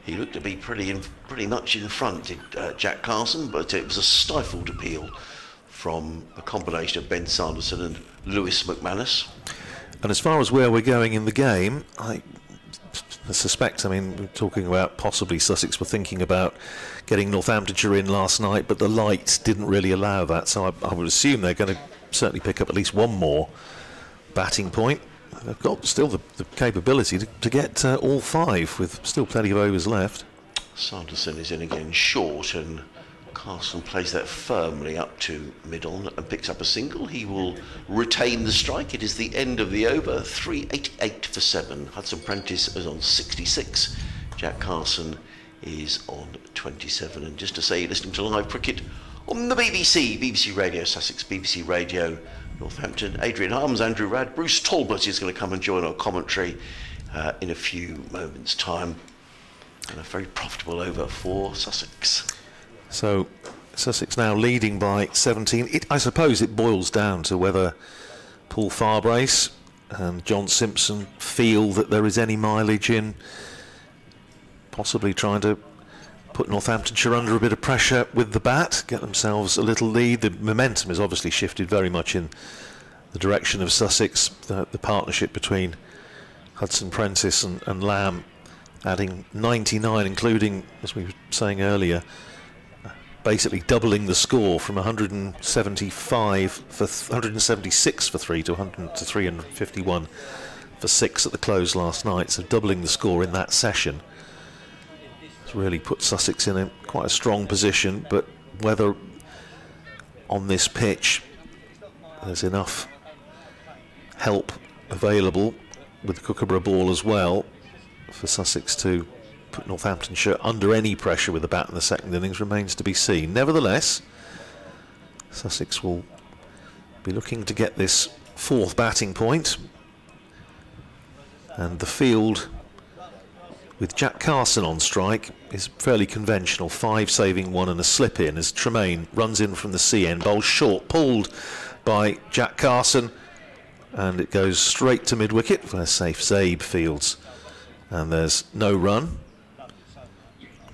[SPEAKER 4] he looked to be pretty in, pretty much in front, did uh, Jack Carson, but it was a stifled appeal from a combination of Ben
[SPEAKER 1] Sanderson and Lewis McManus. And as far as where we're going in the game, I I suspect, I mean, we're talking about possibly Sussex were thinking about getting Northamptonshire in last night, but the lights didn't really allow that. So I, I would assume they're going to certainly pick up at least one more batting point. They've got still the, the capability to, to get uh, all five with still plenty of overs left. Sanderson is in again short
[SPEAKER 4] and Carson plays that firmly up to mid on and picks up a single. He will retain the strike. It is the end of the over. 388 for 7. Hudson Prentice is on 66. Jack Carson is on 27. And just to say, you're listening to live cricket on the BBC, BBC Radio Sussex, BBC Radio Northampton. Adrian Harms, Andrew Radd, Bruce Talbot is going to come and join our commentary uh, in a few moments' time. And a very profitable over for Sussex.
[SPEAKER 1] So Sussex now leading by 17. It, I suppose it boils down to whether Paul Farbrace and John Simpson feel that there is any mileage in possibly trying to put Northamptonshire under a bit of pressure with the bat, get themselves a little lead. The momentum has obviously shifted very much in the direction of Sussex, the, the partnership between Hudson Prentice and, and Lamb adding 99, including, as we were saying earlier, basically doubling the score from 175 for 176 for three to 100 to 351 for six at the close last night. So doubling the score in that session has really put Sussex in a, quite a strong position. But whether on this pitch there's enough help available with the Kookaburra ball as well for Sussex to put Northamptonshire under any pressure with the bat in the second innings remains to be seen. Nevertheless, Sussex will be looking to get this fourth batting point. And the field, with Jack Carson on strike, is fairly conventional. Five saving one and a slip in as Tremain runs in from the CN. Bowl short, pulled by Jack Carson. And it goes straight to mid wicket where Saif Zaib fields. And there's no run.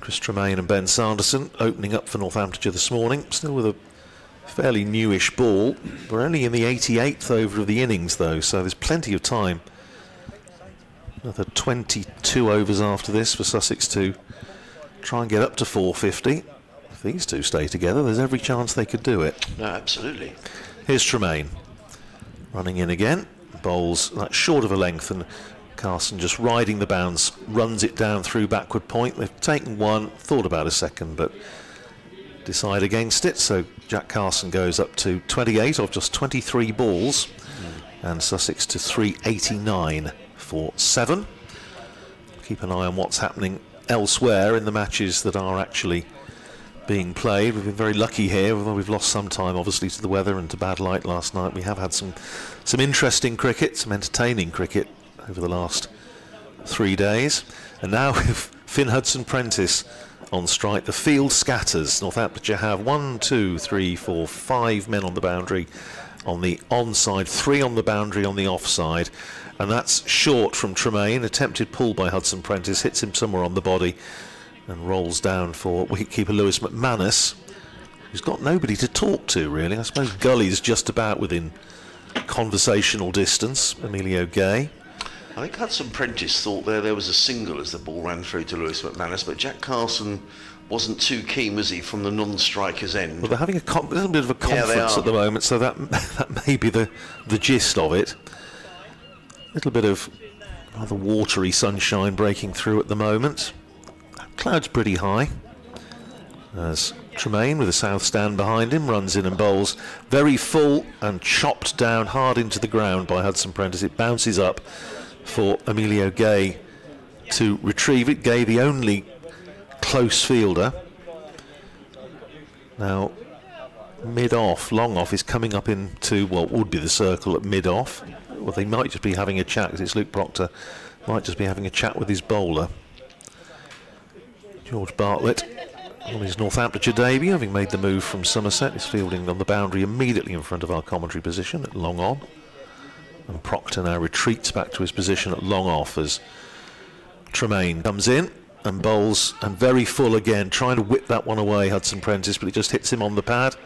[SPEAKER 1] Chris Tremain and Ben Sanderson opening up for Northamptonshire this morning. Still with a fairly newish ball. We're only in the 88th over of the innings, though, so there's plenty of time. Another 22 overs after this for Sussex to try and get up to 450. If these two stay together, there's every chance they could do it. No, absolutely. Here's Tremain running in again. Bowls that short of a length and Carson just riding the bounds, runs it down through backward point. They've taken one, thought about a second, but decide against it. So Jack Carson goes up to 28 off just 23 balls, and Sussex to 389 for seven. Keep an eye on what's happening elsewhere in the matches that are actually being played. We've been very lucky here, although we've lost some time, obviously, to the weather and to bad light last night. We have had some some interesting cricket, some entertaining cricket over the last three days. And now <laughs> with Fynn Hudson-Prentice on strike, the field scatters. Northamptonshire have one, two, three, four, five men on the boundary on the onside, three on the boundary on the offside. And that's short from Tremain. Attempted pull by Hudson Prentice, hits him somewhere on the body and rolls down for wicketkeeper Lewis McManus, who's got nobody to talk to, really. I suppose Gully's just about within conversational distance, Emilio Gay.
[SPEAKER 4] I think Hudson Prentice thought there there was a single as the ball ran through to Lewis McManus, but Jack Carson wasn't too keen, was he, from the non-striker's end? Well, they're having a,
[SPEAKER 1] com- little bit of a conference yeah, at the moment, so that <laughs> that may be the the gist of it. A little bit of rather watery sunshine breaking through at the moment. Clouds pretty high. As Tremain, with the south stand behind him, runs in and bowls very full and chopped down hard into the ground by Hudson Prentice. It bounces up for Emilio Gay to retrieve it. Gay, the only close fielder. Now, mid off, long off is coming up into what would be the circle at mid off. Well, they might just be having a chat because it's Luke Procter, might just be having a chat with his bowler. George Bartlett on his Northamptonshire debut, having made the move from Somerset, is fielding on the boundary immediately in front of our commentary position at long on. And Procter now retreats back to his position at long off as Tremain comes in and bowls and very full again, trying to whip that one away, Hudson Prentice, but it just hits him on the pad.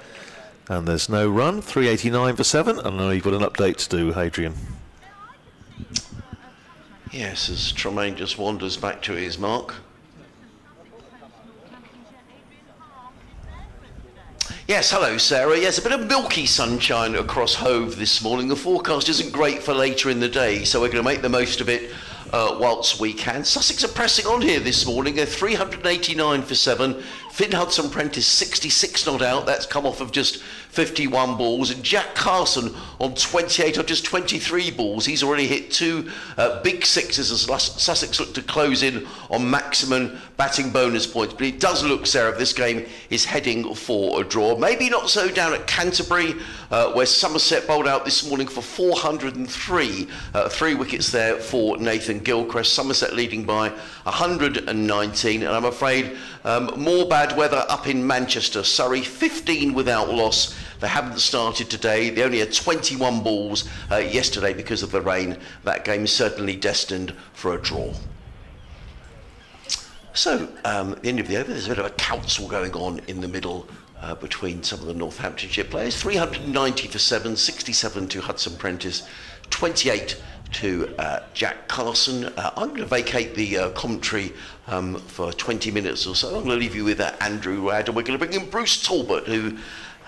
[SPEAKER 1] And there's no run. 389 for seven. And now you've got an update to do, Hadrian.
[SPEAKER 4] Yes, as Tremain just wanders back to his mark. Yes, hello, Sarah. Yes, a bit of milky sunshine across Hove this morning. The forecast isn't great for later in the day, so we're going to make the most of it uh, whilst we can. Sussex are pressing on here this morning. They're 389 for seven, Fynn Hudson Prentice 66 not out. That's come off of just 51 balls. And Jack Carson on 28 off just 23 balls. He's already hit two uh, big sixes as Sussex look to close in on maximum batting bonus points. But it does look, Sarah, this game is heading for a draw. Maybe not so down at Canterbury, uh, where Somerset bowled out this morning for 403. Uh, three wickets there for Nathan Gilchrist. Somerset leading by 119. And I'm afraid um, more bad weather up in Manchester. Surrey 15 without loss. They haven't started today. They only had 21 balls uh, yesterday because of the rain. That game is certainly destined for a draw. So, um, at the end of the over, there's a bit of a council going on in the middle uh, between some of the Northamptonshire players. 390 for 7, 67 to Hudson Prentice, 28 to uh, Jack Carson. Uh, I'm going to vacate the uh, commentary um, for 20 minutes or so. I'm going to leave you with uh, Andrew Radd, and we're going to bring in Bruce Talbot, who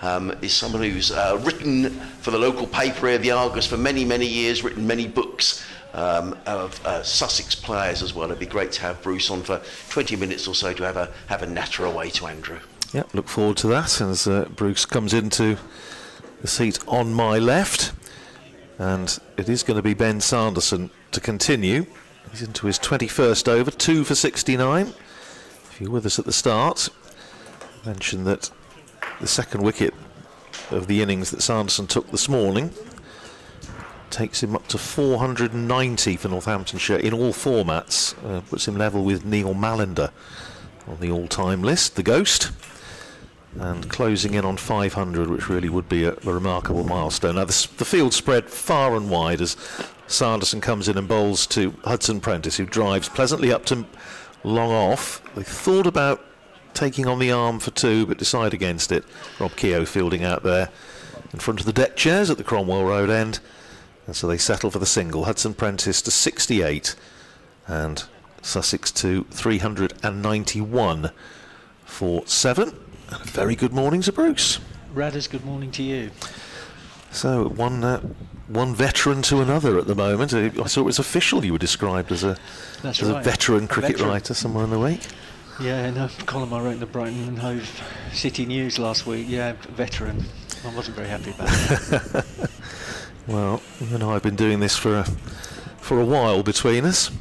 [SPEAKER 4] um, is someone who's uh, written for the local paper here, the Argus, for many, many years, written many books um, of uh, Sussex players as well. It'd be great to have Bruce on for 20 minutes or so to have a, have a natter away to Andrew.
[SPEAKER 1] Yeah, look forward to that as uh, Bruce comes into the seat on my left. And it is going to be Ben Sanderson to continue. He's into his 21st over, two for 69. If you're with us at the start, I mentioned that the second wicket of the innings that Sanderson took this morning takes him up to 490 for Northamptonshire in all formats, uh, puts him level with Neil Mallender on the all-time list, the Ghost, and closing in on 500, which really would be a, a remarkable milestone. Now, the, the, field spread far and wide as Sanderson comes in and bowls to Hudson Prentice, who drives pleasantly up to long off. They thought about taking on the arm for two, but decide against it. Rob Keogh fielding out there in front of the deck chairs at the Cromwell Road end. And so they settle for the single. Hudson Prentice to 68 and Sussex to 391 for seven. And a very good morning to Bruce. Radders, good morning to you. So, one uh, one veteran to another at the moment. I saw it was official you were described as a,
[SPEAKER 3] as right. a veteran cricket veteran.
[SPEAKER 1] writer somewhere in the week.
[SPEAKER 3] Yeah, in a column I wrote in the Brighton and Hove City News last week. Yeah, veteran. I wasn't very happy about that.
[SPEAKER 1] <laughs> well, you know, I have been doing this for a, for a while between us.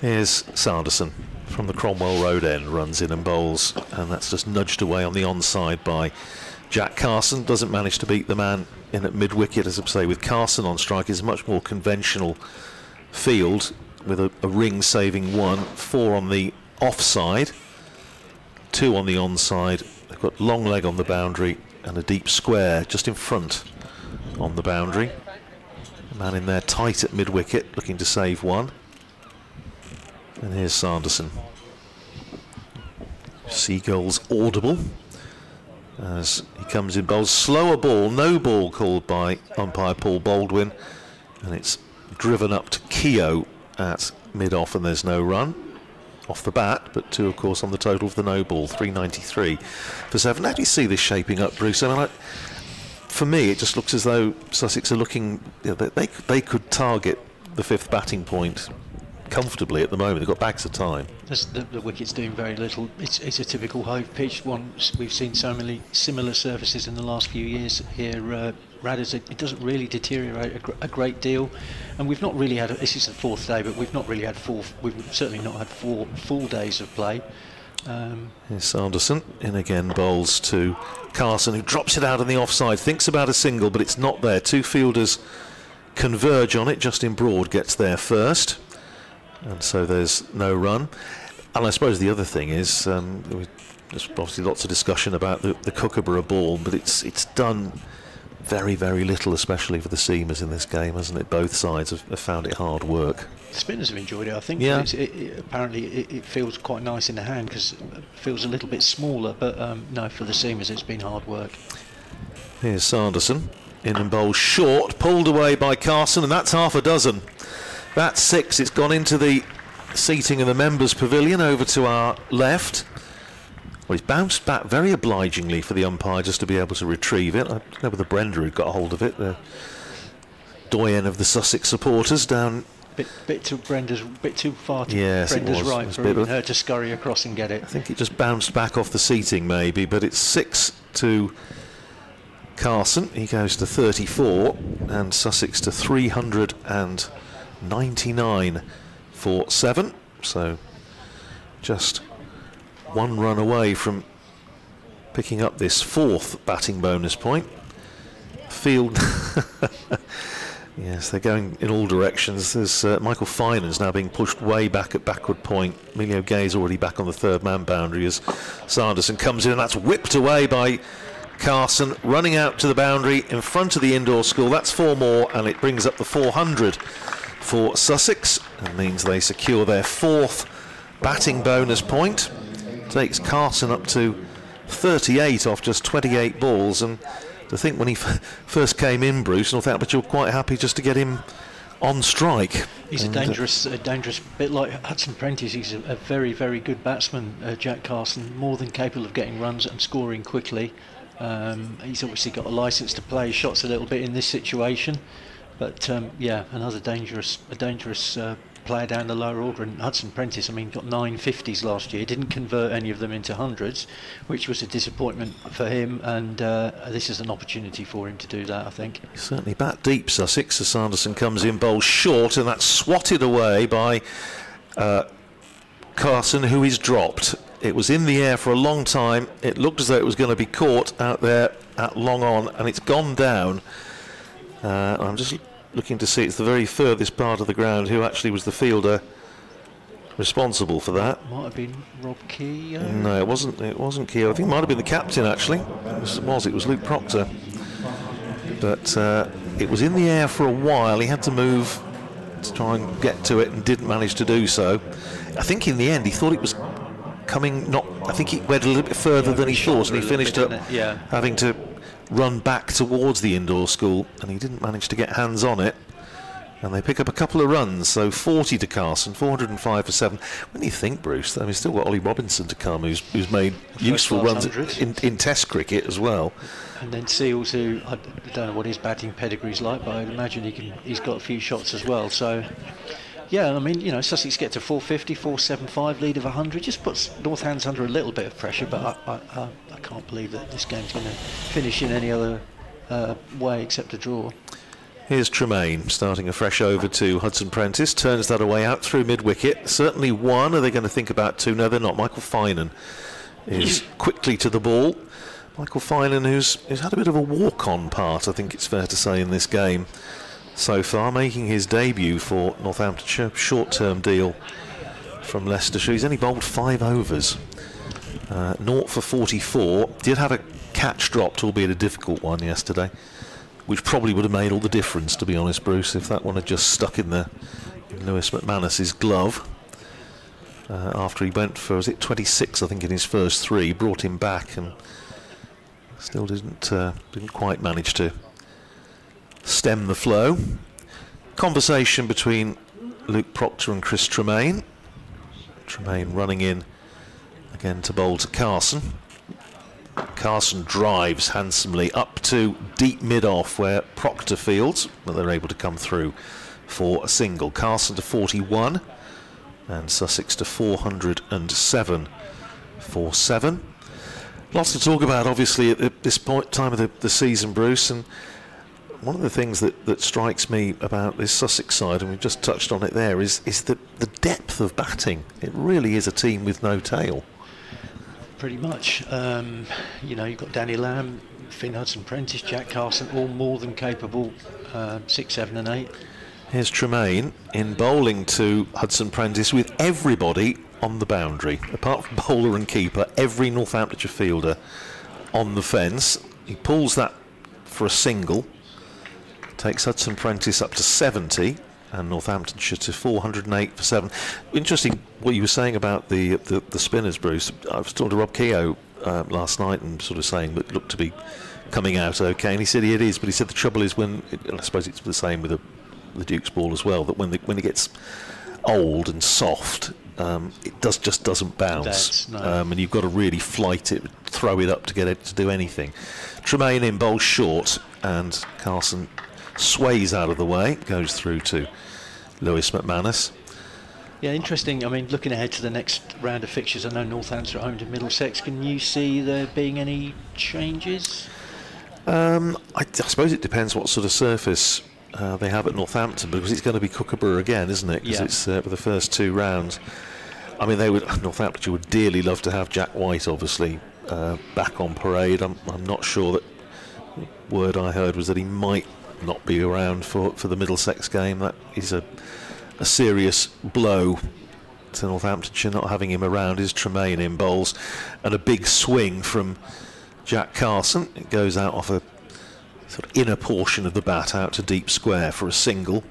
[SPEAKER 1] Here's Sanderson from the Cromwell Road end, runs in and bowls, and that's just nudged away on the onside by Jack Carson doesn't manage to beat the man in at mid wicket, as I say, with Carson on strike is a much more conventional field with a, a ring saving one, four on the offside, two on the onside. They've got long leg on the boundary and a deep square just in front on the boundary. Man in there tight at mid wicket, looking to save one. And here's Sanderson. Seagulls audible as he comes in bowls. Slower ball, no ball called by umpire Paul Baldwin. And it's driven up to Keogh at mid-off and there's no run off the bat, but two, of course, on the total of the no ball, 393 for seven. How do you see this shaping up, Bruce? I mean, I, for me, it just looks as though Sussex are looking, you know, they, they could target the fifth batting point comfortably at the moment. They've got bags of time.
[SPEAKER 3] The, the, wicket's doing very little. It's, it's a typical Hove pitch. One we've seen so many similar surfaces in the last few years here. Uh, Radders, it, doesn't really deteriorate a, gr a, great deal, and we've not really had. A, this is the fourth day, but we've not really had four. We've certainly not had four full days of play. Um,
[SPEAKER 1] Here's Sanderson in again bowls to Carson, who drops it out on the offside. Thinks about a single, but it's not there. Two fielders converge on it. Justin Broad gets there first and so there's no run. And I suppose the other thing is um, there's obviously lots of discussion about the, the Kookaburra ball, but it's it's done very very little, especially for the seamers in this game, hasn't it? Both sides have, have found it hard work.
[SPEAKER 3] The spinners have enjoyed it, I think. Yeah. It, it, apparently, it, it, feels quite nice in the hand because it feels a little bit smaller. But um, no,
[SPEAKER 1] for the seamers, it's been hard work. Here's Sanderson in and bowl short, pulled away by Carson, and that's half a dozen. That's six. It's gone into the seating of the members' pavilion over to our left. Well, he's bounced back very obligingly for the umpire just to be able to retrieve it. I don't know whether Brenda had got hold of it, the doyen of the Sussex supporters down.
[SPEAKER 3] Bit, bit too Brenda's, bit too far
[SPEAKER 1] to yes, Brenda's right for even her
[SPEAKER 3] to scurry across and get
[SPEAKER 1] it. I think it just bounced back off the seating, maybe. But it's six to Carson. He goes to 34, and Sussex to 300 and. 99 for seven. So just one run away from picking up this fourth batting bonus point. Field. <laughs> yes, they're going in all directions. There's uh, Michael Finan's now being pushed way back at backward point. Emilio Gay's already back on the third man boundary as Sanderson comes in, and that's whipped away by Carson running out to the boundary in front of the indoor school. That's four more, and it brings up the 400 for Sussex. That means they secure their fourth batting bonus point. Takes Carson up to 38 off just 28 balls. And to think when he <laughs> first came in, Bruce, and I thought, but you're quite happy just to get him on strike. He's and uh, a dangerous,
[SPEAKER 3] dangerous bit like Hudson Prentice. He's a, a very, very good batsman, uh, Jack Carson, more than capable of getting runs and scoring quickly. Um, he's obviously got a license to play shots a little bit in this situation. But um, yeah, another dangerous, a dangerous uh, player down the lower order. And Hudson Prentice, I mean, got nine fifties last year. Didn't convert any of them into hundreds, which was a disappointment for him. And uh, this is an opportunity for him to do that, I think.
[SPEAKER 1] Certainly, bat deep Sussex. As Sanderson comes in, bowls short, and that's swatted away by uh, Carson, who is dropped. It was in the air for a long time. It looked as though it was going to be caught out there at long on, and it's gone down. Uh, I'm just looking to see, it's the very furthest part of the ground who actually was the fielder responsible for that.
[SPEAKER 3] Might have been Rob Keogh. No,
[SPEAKER 1] it wasn't. It wasn't Keogh. I think it might have been the captain actually. It was. It was, it was Luke Procter. But uh, it was in the air for a while. He had to move to try and get to it and didn't manage to do so. I think in the end he thought it was coming. Not. I think he went a little bit further yeah, than he thought, and he finished up yeah. having to run back towards the indoor school, and he didn't manage to get hands on it. And they pick up a couple of runs, so 40 to Carson, 405 for seven. When you think, Bruce, I mean, still got Ollie Robinson to come, who's, who's made First useful runs in, in, Test cricket as well.
[SPEAKER 3] And then Seales, who I don't know what his batting pedigree's like, but I imagine he can, he's got a few shots as well. So yeah, I mean, you know, Sussex get to 450, 475, lead of 100. Just puts Northants under a little bit of pressure, but I, I, I can't believe that this game's going to finish in any other uh, way except a draw.
[SPEAKER 1] Here's Tremain starting a fresh over to Hudson Prentice. Turns that away out through mid wicket. Certainly one. Are they going to think about two? No, they're not. Michael Finan is quickly to the ball. Michael Finan, who's, who's had a bit of a walk on part, I think it's fair to say, in this game so far, making his debut for Northamptonshire. Short-term deal from Leicestershire. He's only bowled five overs. Uh, naught for 44. Did have a catch dropped, albeit a difficult one yesterday, which probably would have made all the difference, to be honest, Bruce, if that one had just stuck in the in Lewis McManus's glove. Uh, after he went for, was it 26, I think, in his first three, brought him back and still didn't uh, didn't quite manage to stem the flow. Conversation between Luke Procter and Chris Tremain. Tremain running in again to bowl to Carson. Carson drives handsomely up to deep mid-off where Procter fields, but they're able to come through for a single. Carson to 41 and Sussex to 407 for 7. Lots to talk about obviously at this point time of the, the season, Bruce, and one of the things that, that strikes me about this Sussex side, and we've just touched on it there, is, is the, the depth of batting. It really is a team with no tail.
[SPEAKER 3] Pretty much. Um, you know, you've got Danny Lamb, Fynn Hudson Prentice, Jack Carson, all more than capable, uh,
[SPEAKER 1] six, seven, and eight. Here's Tremain in bowling to Hudson Prentice with everybody on the boundary, apart from bowler and keeper, every Northamptonshire fielder on the fence. He pulls that for a single takes Hudson Prentice up to 70 and Northamptonshire to 408 for seven. Interesting what you were saying about the the, the spinners, Bruce. I was talking to Rob Keogh uh, last night and sort of saying that looked to be coming out okay, and he said it is, but he said the trouble is when it, I suppose it's the same with the, the Duke's ball as well that when the, when it gets old and soft. Um, it does just doesn't bounce, no. um, and you've got to really flight it, throw it up to get it to do anything. Tremain in bowls short, and Carson sways out of the way, goes through to Lewis McManus.
[SPEAKER 3] Yeah, interesting. I mean, looking ahead to the next round of fixtures, I know Northampton are home to Middlesex. Can you see there being any changes?
[SPEAKER 1] Um, I, I, suppose it depends what sort of surface uh, they have at Northampton because it's going to be Kookaburra again, isn't it? Because yeah. it's uh, the first two rounds. I mean, they would <laughs> Northampton would dearly love to have Jack White, obviously, uh, back on parade. I'm, I'm not sure that word I heard was that he might not be around for, for the Middlesex game. That is a, a serious blow to Northamptonshire. Not having him around is Tremain in bowls. And a big swing from Jack Carson. It goes out off a sort of inner portion of the bat out to deep square for a single.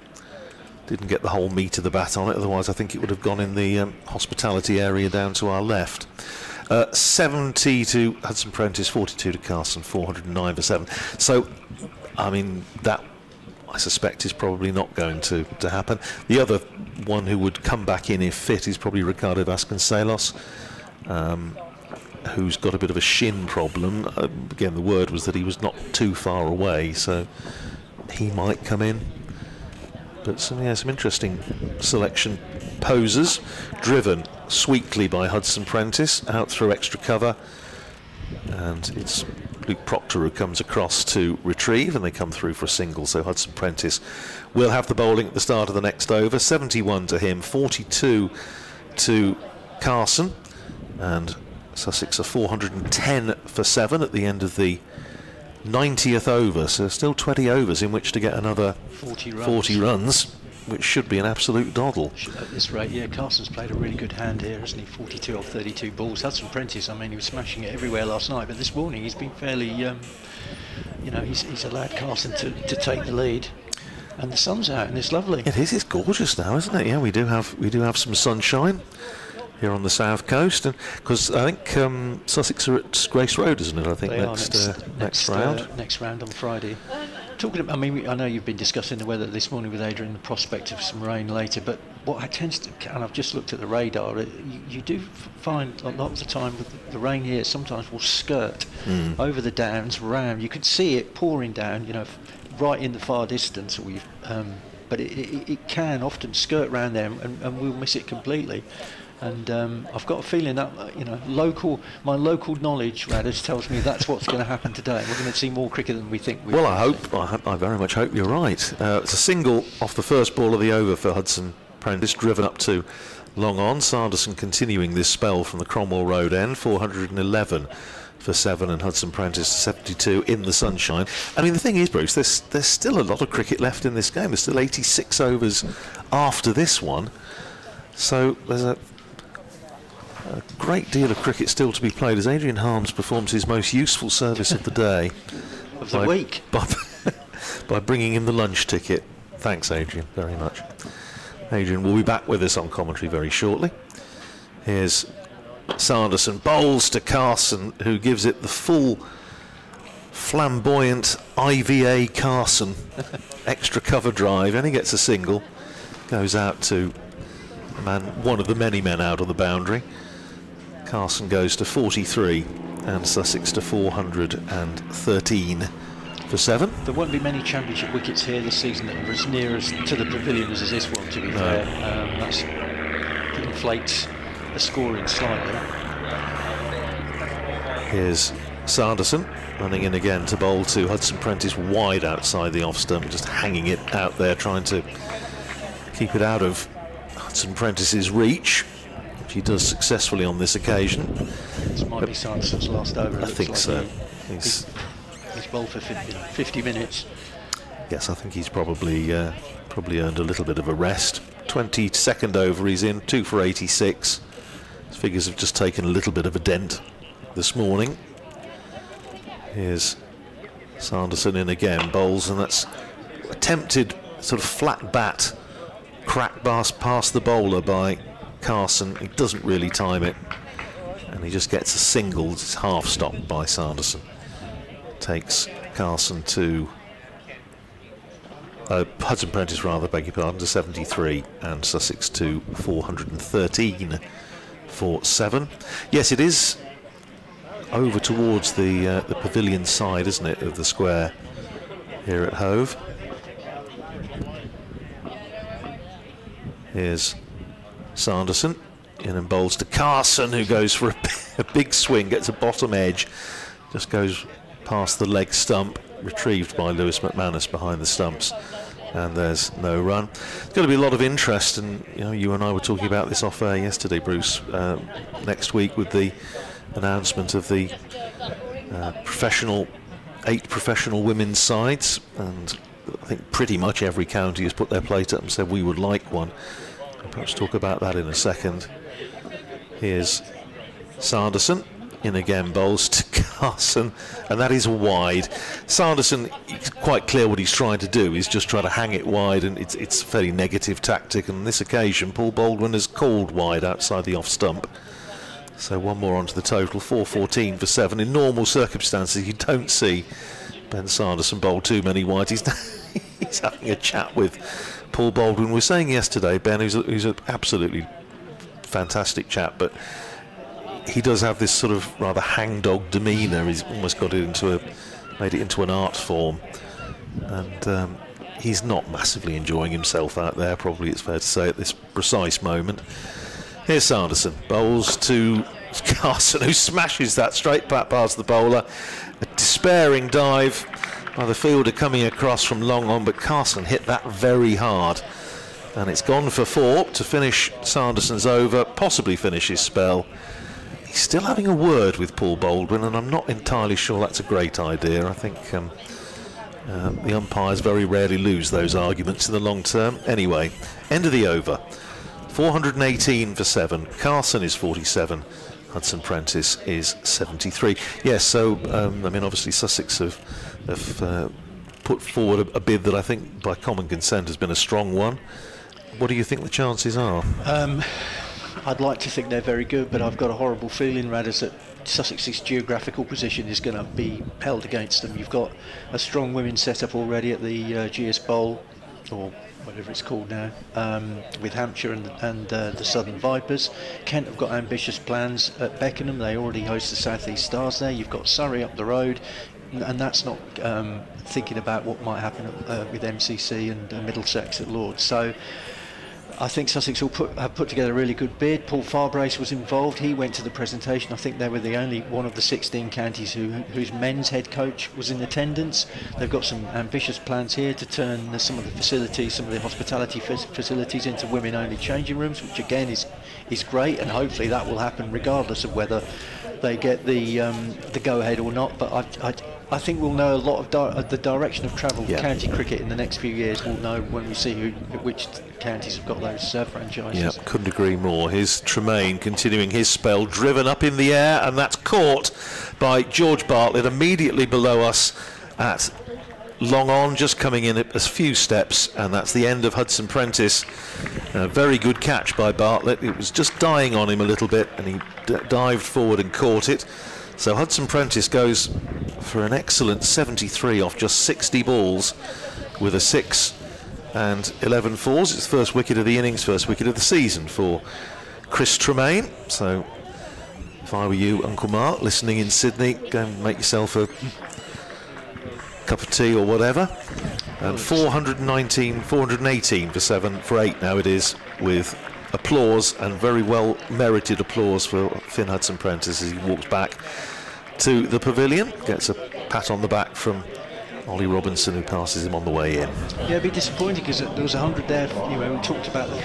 [SPEAKER 1] Didn't get the whole meat of the bat on it, otherwise, I think it would have gone in the um, hospitality area down to our left. Uh, 70 to Hudson Prentice, 42 to Carson, 409 for 7. So I mean, that I suspect is probably not going to, to happen. The other one who would come back in if fit is probably Ricardo Vasconcelos, um, who's got a bit of a shin problem. Uh, again, the word was that he was not too far away, so he might come in. But some, yeah, some interesting selection poses, driven sweetly by Hudson Prentice out through extra cover, and it's Luke Procter who comes across to retrieve, and they come through for a single. So Hudson Prentice will have the bowling at the start of the next over. 71 to him, 42 to Carson, and Sussex are 410 for seven at the end of the 90th over. So still 20 overs in which to get another 40 runs. 40 runs which should be an absolute doddle.
[SPEAKER 3] at this rate, yeah. Carson's played a really good hand here, hasn't he? 42 off 32 balls. Hudson Prentice, I mean, he was smashing it everywhere last night, but this morning he's been fairly, um, you know, he's, he's allowed Carson to, to take the lead
[SPEAKER 1] and the sun's out and it's lovely. It is. It's gorgeous now, isn't it? Yeah, we do have we do have some sunshine here on the south coast, and because I think um, Sussex are at Grace Road, isn't it? I think they are. next, uh, next, next uh, round.
[SPEAKER 3] Uh, next round on Friday. Talking about, I mean, I know you've been discussing the weather this morning with Adrian, the prospect of some rain later, but what I tend to, and I've just looked at the radar, it, you, do find a lot of the time with the rain here sometimes will skirt mm. over the downs, round. You can see it pouring down, you know, right in the far distance. We've, um, but it, it, it, can often skirt round there and, and we'll miss it completely and um, I've got a feeling that uh, you know local my local knowledge Radish tells me that's what's going to happen today. We're going to see more cricket than we think. We well, I
[SPEAKER 1] hope I, I, very much hope you're right. Uh, it's a single off the first ball of the over for Hudson Prentice, driven up to long on. Sanderson continuing this spell from the Cromwell Road end, 411 for seven and Hudson Prentice 72 in the sunshine. I mean, the thing is, Bruce, there's, there's still a lot of cricket left in this game. There's still 86 overs after this one. So there's a a great deal of cricket still to be played as Adrian Harms performs his most useful service of the day. <laughs> of the by, week. <laughs> By, by bringing in the lunch ticket. Thanks, Adrian, very much. Adrian will be back with us on commentary very shortly. Here's Sanderson bowls to Carson, who gives it the full flamboyant IVA Carson <laughs> extra cover drive, and he gets a single. Goes out to man, one of the many men out on the boundary. Carson goes to 43 and Sussex to 413 for seven. There won't be many championship wickets here this season
[SPEAKER 3] that are as near as to the pavilion as this one, to be no. fair. Um, that's inflates the scoring slightly.
[SPEAKER 1] Here's Sanderson running in again to bowl to Hudson Prentice wide outside the off stump, just hanging it out there, trying to keep it out of Hudson Prentice's reach he does successfully on this occasion. This might but be Sanson's last over. I think like so. He, he's,
[SPEAKER 3] he's bowled for 50, 50,
[SPEAKER 1] minutes. Yes, I think he's probably uh, probably earned a little bit of a rest. 22nd over he's in, 2 for 86. His figures have just taken a little bit of a dent this morning. Here's Sanderson in again, bowls, and that's attempted sort of flat bat crack pass past the bowler by Carson. He doesn't really time it. And he just gets a single. It's half stopped by Sanderson. Takes Carson to... Uh, Hudson Prentice, rather, beg your pardon, to 73 and Sussex to 413 for 7. Yes, it is over towards the, uh, the pavilion side, isn't it, of the square here at Hove. Here's Sanderson. In and bowls to Carson, who goes for a, a <laughs> big swing, gets a bottom edge, just goes past the leg stump, retrieved by Lewis McManus behind the stumps and there's no run. There's going to be a lot of interest, and you know, you and I were talking about this off air yesterday, Bruce. Uh, next week with the announcement of the uh, professional eight professional women's sides, and I think pretty much every county has put their plate up and said we would like one. Perhaps talk about that in a second. Here's Sanderson in again bowls to <laughs> Carson and that is wide Sanderson it's quite clear what he's trying to do he's just trying to hang it wide and it's it's a fairly negative tactic and on this occasion Paul Baldwin has called wide outside the off stump so one more onto the total 414 for 7 in normal circumstances you don't see Ben Sanderson bowl too many white he's, <laughs> he's having a chat with Paul Baldwin was saying yesterday, Ben, who's, a, who's an absolutely fantastic chap, but he does have this sort of rather hangdog demeanour. He's almost got it into a, made it into an art form, and um, he's not massively enjoying himself out there. Probably it's fair to say at this precise moment. Here's Sanderson bowls to <laughs> Carson, who smashes that straight bat past the bowler. A despairing dive by the fielder coming across from long on, but Carson hit that very hard. And it's gone for four to finish Sanderson's over, possibly finish his spell. He's still having a word with Paul Baldwin, and I'm not entirely sure that's a great idea. I think um, uh, the umpires very rarely lose those arguments in the long term. Anyway, end of the over. 418 for seven. Carson is 47. Hudson Prentice is 73. Yes, so, um, I mean, obviously Sussex have have uh, put forward a, bid that I think, by common consent, has been a strong one. What do you think the chances are?
[SPEAKER 3] Um, I'd like to think they're very good, but I've got a horrible feeling, Radders, that Sussex's geographical position is going to be held against them. You've got a strong women's setup already at the uh, Ageas Bowl, or whatever it's called now, um, with Hampshire and, and uh, the Southern Vipers. Kent have got ambitious plans at Beckenham. They already host the South East Stars there. You've got Surrey up the road and that's not um, thinking about what might happen uh, with MCC and uh, Middlesex at Lords. So I think Sussex will put, have put together a really good bid. Paul Farbrace was involved. He went to the presentation. I think they were the only one of the 16 counties who, whose men's head coach was in attendance. They've got some ambitious plans here to turn some of the facilities, some of the hospitality facilities into women-only changing rooms, which again is is great, and hopefully that will happen regardless of whether they get the um, the go-ahead or not. But I, I I think we'll know a lot of di- the direction of travel yeah. for county cricket in the next few years. We'll know when we see who, which counties have got those uh, franchises.
[SPEAKER 1] Yeah, couldn't agree more. Here's Tremain continuing his spell, driven up in the air, and that's caught by George Bartlett immediately below us at long on, just coming in a few steps, and that's the end of Hudson Prentice. A very good catch by Bartlett. It was just dying on him a little bit, and he dived forward and caught it. So Hudson Prentice goes for an excellent 73 off just 60 balls with a 6 and 11 fours. It's the first wicket of the innings, first wicket of the season for Chris Tremain. So if I were you, Uncle Mark, listening in Sydney, go and make yourself a cup of tea or whatever. And 419, 418 for seven, for eight now it is with applause and very well merited applause for Fynn Hudson Prentice as he walks back to the pavilion. Gets a pat on the back from Ollie Robinson, who passes him on the way in.
[SPEAKER 3] Yeah, it'd be disappointing because there was a 100 there. You know, we talked about the,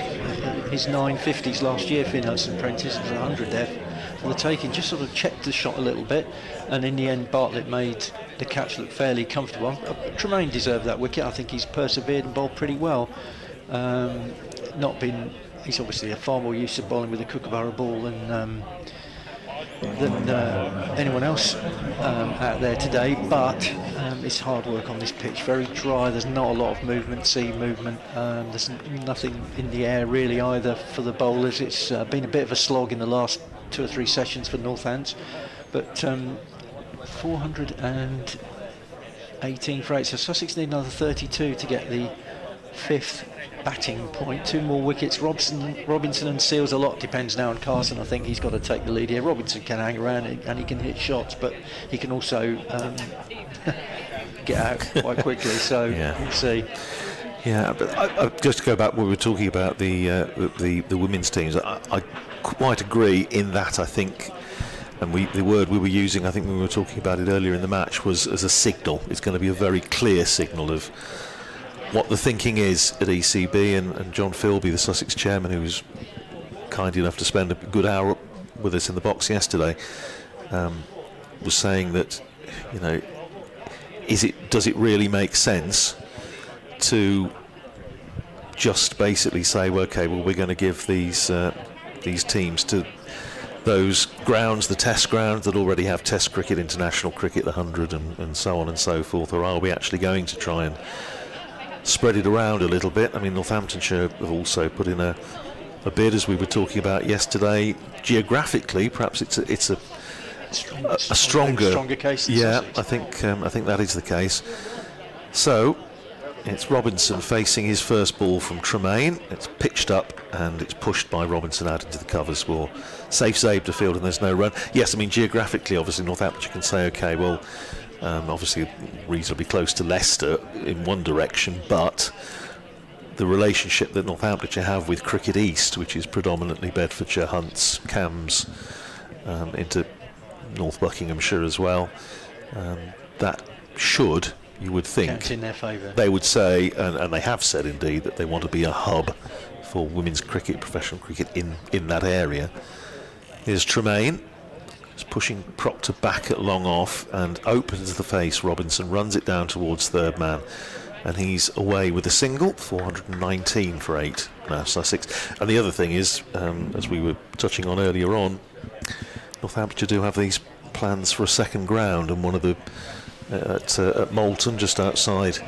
[SPEAKER 3] his 950s last year, Fynn Hudson Prentice, was a 100 there for the taking. Just sort of checked the shot a little bit, and in the end, Bartlett made the catch look fairly comfortable. Tremain deserved that wicket. I think he's persevered and bowled pretty well. Um, not been he's obviously a far more used to bowling with a Kookaburra ball than um, than uh, anyone else um, out there today. But um, it's hard work on this pitch. Very dry. There's not a lot of movement, sea movement. Um, there's nothing in the air really either for the bowlers. It's uh, been a bit of a slog in the last two or three sessions for Northants, but um, 418 for eight. So Sussex need another 32 to get the fifth batting point. Two more wickets. Robson, Robinson and Seales a lot depends now on Carson. I think he's got to take the lead here. Robinson can hang around and he can hit shots, but he can also um, <laughs>
[SPEAKER 1] get out quite quickly. So <laughs> yeah. we'll see. Yeah, but I, I, just to go back, What we were talking about the uh, the, the women's teams. I, I quite agree in that I think and we, the word we were using, I think we were talking about it earlier in the match, was as a signal. It's going to be a very clear signal of what the thinking is at ECB and, and Jon Filby, the Sussex chairman, who was kind enough to spend a good hour with us in the box yesterday, um, was saying that, you know, is it does it really make sense to just basically say, well, okay, well, we're going to give these uh, these teams to those grounds, the test grounds that already have test cricket, international cricket, the 100, and, and so on and so forth, or are we actually going to try and spread it around a little bit. I mean, Northamptonshire have also put in a, a bid, as we were talking about yesterday. Geographically, perhaps it's a, it's a, a, a stronger, stronger case. Yeah, I think um, I think that is the case. So it's Robinson facing his first ball from Tremain. It's pitched up and it's pushed by Robinson out into the covers for safe save to field and there's no run. Yes, I mean geographically, obviously Northamptonshire can say, okay, well, um, obviously, reasonably close to Leicester in one direction, but the relationship that Northamptonshire have with Cricket East, which is predominantly Bedfordshire, Hunts, Cams, um, into North Buckinghamshire as well, um, that should, you would think, they would say, and, and they have said indeed, that they want to be a hub for women's cricket, professional cricket in, in that area. Here's Tremain pushing Procter back at long off and opens the face. Robinson runs it down towards third man. And he's away with a single, 419 for eight. Now Sussex. And the other thing is, um, as we were touching on earlier on, Northamptonshire do have these plans for a second ground, and one of the uh, at, uh, at Moulton, just outside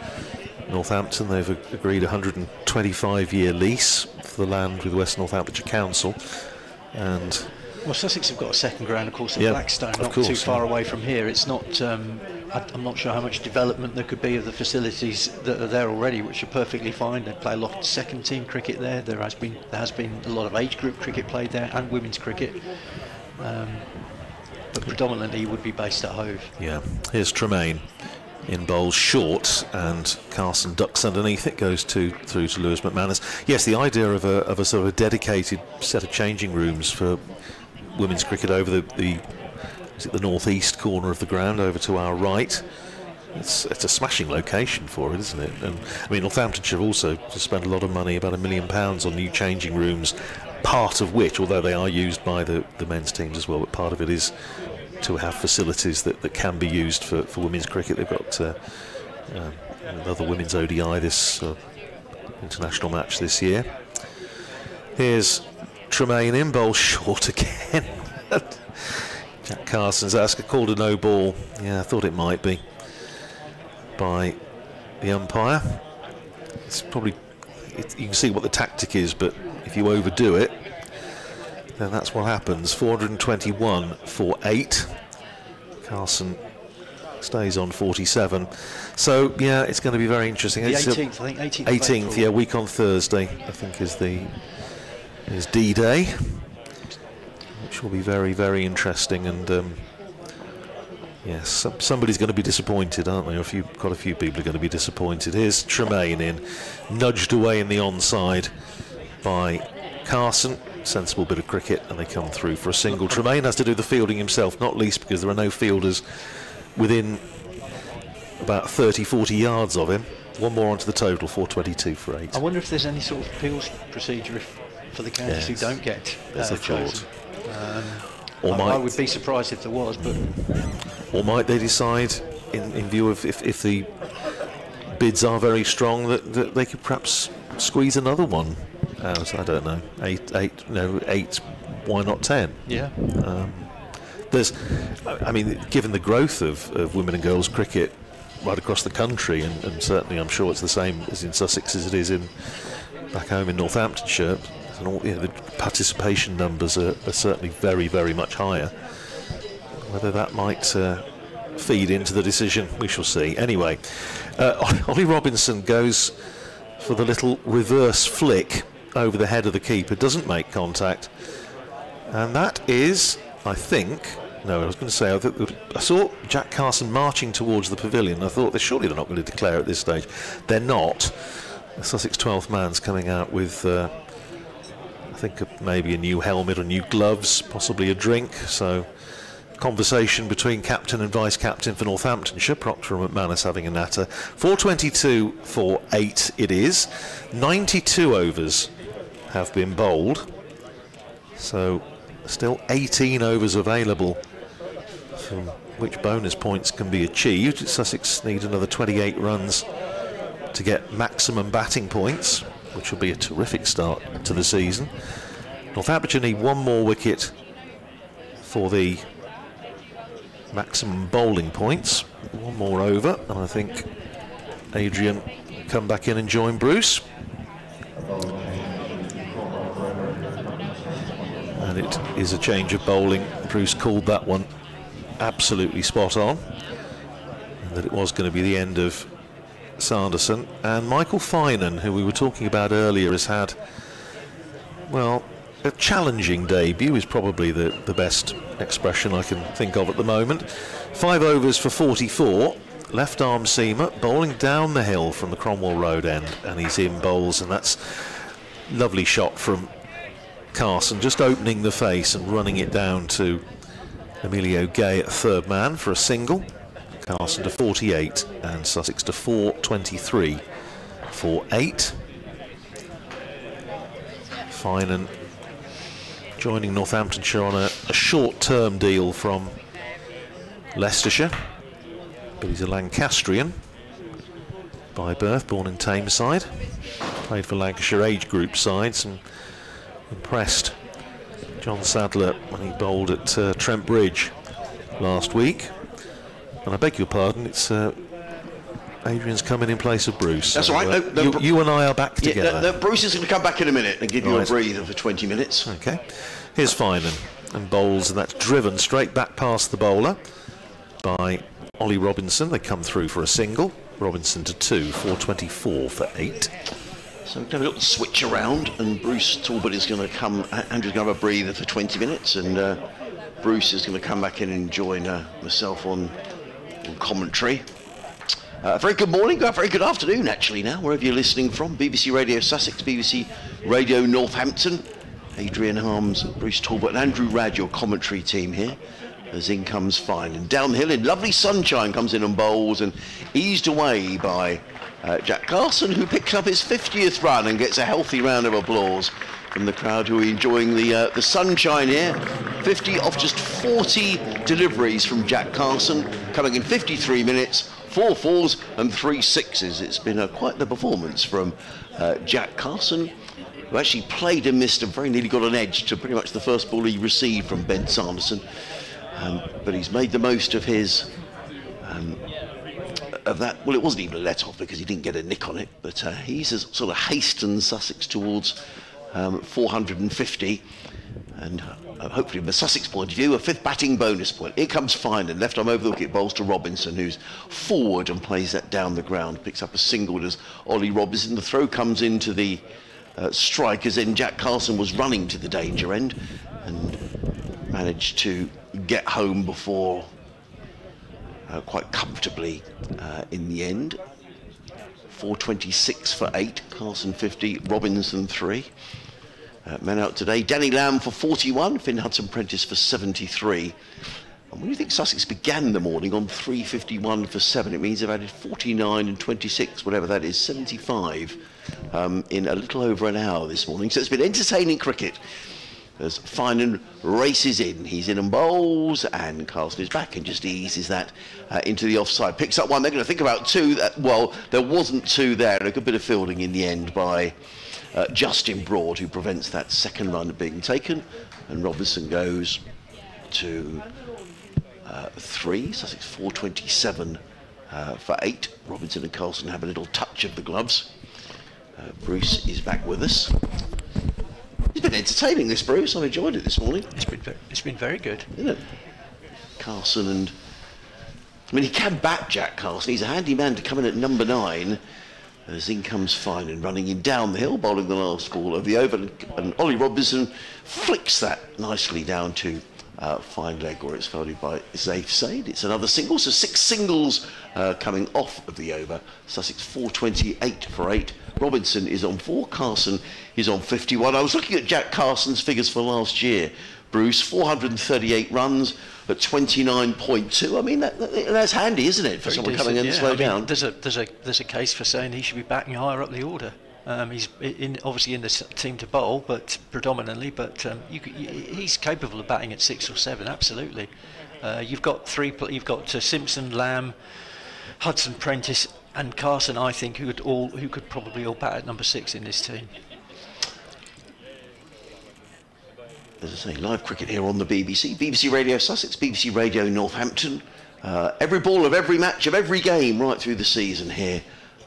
[SPEAKER 1] Northampton, they've agreed a 125-year lease for the land with West Northamptonshire Council, and
[SPEAKER 3] well, Sussex have got a second ground, of course, at yeah, Blackstone, not course, too far yeah. away from here. It's not. Um, I, am not sure how much development there could be of the facilities that are there already, which are perfectly fine. They play a lot of second team cricket there. There has been there has been a lot of age group cricket played there and women's cricket. Um, but predominantly would be based at Hove.
[SPEAKER 1] Yeah, here's Tremain in bowls short, and Carson ducks underneath. It goes to through to Lewis McManus. Yes, the idea of a, of a sort of a dedicated set of changing rooms for women's cricket over the, the is it the northeast corner of the ground over to our right. It's, it's a smashing location for it, isn't it? And I mean, Northamptonshire also spent a lot of money, about a million pounds, on new changing rooms, part of which, although they are used by the, the men's teams as well, but part of it is to have facilities that, that can be used for, for women's cricket. They've got uh, uh, another women's ODI this uh, international match this year. Here's Tremain in bowl short again. <laughs> Jack Carson's asked a call to no ball. Yeah, I thought it might be by the umpire. It's probably it, you can see what the tactic is, but if you overdo it, then that's what happens. 421 for eight. Carson stays on 47. So yeah, it's going to be very interesting. The 18th, I think. 18th. 18th yeah, week on Thursday, I think is the is D-Day, which will be very, very interesting. And um, yes, somebody's going to be disappointed, aren't they? A few, quite a few people are going to be disappointed. Here's Tremain in, nudged away in the onside by Carson. Sensible bit of cricket, and they come through for a single. Tremain has to do the fielding himself, not least because there are no fielders within about 30, 40 yards of him. One more onto the total, 422 for eight.
[SPEAKER 3] I wonder if there's any sort of appeals procedure if for the counties yes. who don't get There's uh, a chosen. Um, or I, might, I would be surprised if there was, but.
[SPEAKER 1] Or might they decide, in, in view of if, if the bids are very strong, that, that they could perhaps squeeze another one out? I don't know. Eight, eight, no, eight. Why not ten? Yeah. Um, there's, I mean, given the growth of, of women and girls cricket right across the country, and, and, certainly I'm sure it's the same as in Sussex as it is in back home in Northamptonshire and all you know, the participation numbers are, are, certainly very, very much higher. Whether that might uh, feed into the decision, we shall see. Anyway, uh, <laughs> Ollie Robinson goes for the little reverse flick over the head of the keeper, doesn't make contact, and that is, I think. No, I was going to say, I, th- I saw Jack Carson marching towards the pavilion. I thought, surely they're not going to declare at this stage. They're not. The Sussex 12th man's coming out with uh, think maybe a new helmet or new gloves, possibly a drink. So conversation between captain and vice captain for Northamptonshire, Procter and McManus having a natter. 422 for 8 it is. 92 overs have been bowled. So still 18 overs available from which bonus points can be achieved. Sussex need another 28 runs to get maximum batting points which will be a terrific start to the season. Northampton need one more wicket for the maximum bowling points. One more over, and I think Adrian come back in and join Bruce. And it is a change of bowling. Bruce called that one absolutely spot on. And that it was going to be the end of Sanderson. And Michael Finan, who we were talking about earlier, has had, well, a challenging debut is probably the, the best expression I can think of at the moment. Five overs for 44. Left arm seamer bowling down the hill from the Cromwell Road end, and he's in bowls, and that's lovely shot from Carson, just opening the face and running it down to Emilio Gay at third man for a single. Newcastle to 48 and Sussex to 423 for 8. Finan joining Northamptonshire on a, a short-term deal from Leicestershire, but he's a Lancastrian by birth, born in Tameside, played for Lancashire age group sides and impressed John Sadler when he bowled at uh, Trent Bridge last week and I beg your pardon, it's uh, Adrian's coming in place of Bruce. That's so, right. Uh, no, no, you, you, and I are back together. Yeah,
[SPEAKER 4] no, Bruce is going to come back in a minute and give right. you a breather
[SPEAKER 1] for 20 minutes. Okay. Here's Finan and bowls, and that's driven straight back past the bowler by Ollie Robinson. They come through for a single. Robinson to two, 424 for eight.
[SPEAKER 4] So we have got to switch around, and Bruce Talbot is going to come. Andrew's going to have a breather for 20 minutes, and uh, Bruce is going to come back in and join uh, myself on on commentary. Uh, very good morning, very good afternoon, actually, now, wherever you're listening from. BBC Radio Sussex, BBC Radio Northampton. Adrian Harms, Bruce Talbot, and Andrew Radd, your commentary team here, as in comes fine. And downhill in lovely sunshine comes in and bowls and eased away by uh, Jack Carson, who picks up his 50th run and gets a healthy round of applause from the crowd who are enjoying the uh, the sunshine here. 50 off just 40 deliveries from Jack Carson, coming in 53 minutes, four fours and three sixes. It's been uh, quite the performance from uh, Jack Carson, who actually played and missed and very nearly got an edge to pretty much the first ball he received from Ben Sanderson. Um, but he's made the most of his um, of that. Well, it wasn't even a let off because he didn't get a nick on it, but uh, sort of hastened Sussex towards um, 450. And uh, hopefully, from the Sussex point of view, a fifth batting bonus point. Here comes Finan left arm over the wicket bowls to Robinson, who's forward and plays that down the ground. Picks up a single as Ollie Robinson. The throw comes into the uh, strike as in Jack Carson was running to the danger end and managed to get home before uh, quite comfortably uh, in the end. 426 for 8, Carson 50, Robinson 3. Uh, men out today, Danny Lamb for 41, Fynn Hudson-Prentice for 73. And when you think Sussex began the morning on 3.51 for 7, it means they've added 49 and 26, whatever that is, 75 um, in a little over an hour this morning. So it's been entertaining cricket as Finan races in. He's in and bowls, and Carson is back and just eases that uh, into the offside. Picks up one, they're going to think about two. That, uh, well, there wasn't two there, and a good bit of fielding in the end by uh, Justin Broad, who prevents that second run being taken, and Robinson goes to uh, three, Sussex 427 uh, for eight. Robinson and Carson have a little touch of the gloves. Uh, Bruce is back with us. It's been entertaining, this Bruce. I've enjoyed it this morning. It's been very, it's been very good, isn't it? Carson and I mean, he can back, Jack Carson. He's a handy man to come in at number nine as in comes Finan running in down the hill, bowling the last ball of the over, and Ollie Robinson flicks that nicely down to uh, fine leg, where it's followed by Saif Zaib. It's another single, so six singles uh, coming off of the over. Sussex 428 for eight. Robinson is on four. Carson is on 51. I was looking at Jack Carson's figures for last year. Bruce 438 runs, at 29.2. I mean, that, that's handy, isn't it, for Very someone decent, coming in yeah. slow I mean, down?
[SPEAKER 3] There's a, there's, a, there's a case for saying he should be backing higher up the order. Um, he's in, obviously in the team to bowl, but predominantly, but um, you, he's capable of batting at six or seven, absolutely. Uh, you've got three. You've got uh, Simpson, Lamb, Hudson Prentice, and Carson. I think who could all who could probably all bat at number six in this team.
[SPEAKER 4] as I say, live cricket here on the BBC, BBC Radio Sussex, BBC Radio Northampton. Uh, every ball of every match of every game right through the season here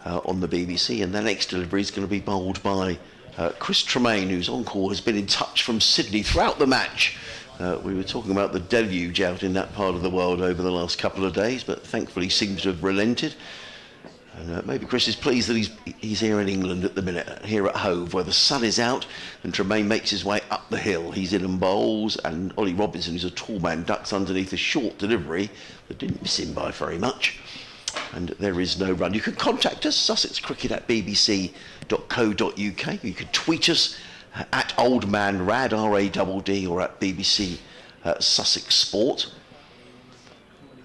[SPEAKER 4] uh, on the BBC. And the next delivery is going to be bowled by uh, Chris Tremain, whose encore has been in touch from Sydney throughout the match. Uh, we were talking about the deluge out in that part of the world over the last couple of days, but thankfully seems to have relented. And uh, maybe Chris is pleased that he's, he's here in England at the minute, here at Hove, where the sun is out and Tremain makes his way up the hill. He's in and bowls, and Ollie Robinson, who's a tall man, ducks underneath a short delivery that didn't miss him by very much. And there is no run. You can contact us, sussexcricket at bbc.co.uk. You can tweet us at oldmanrad, R-A-D-D, or at BBC uh, Sussex Sport.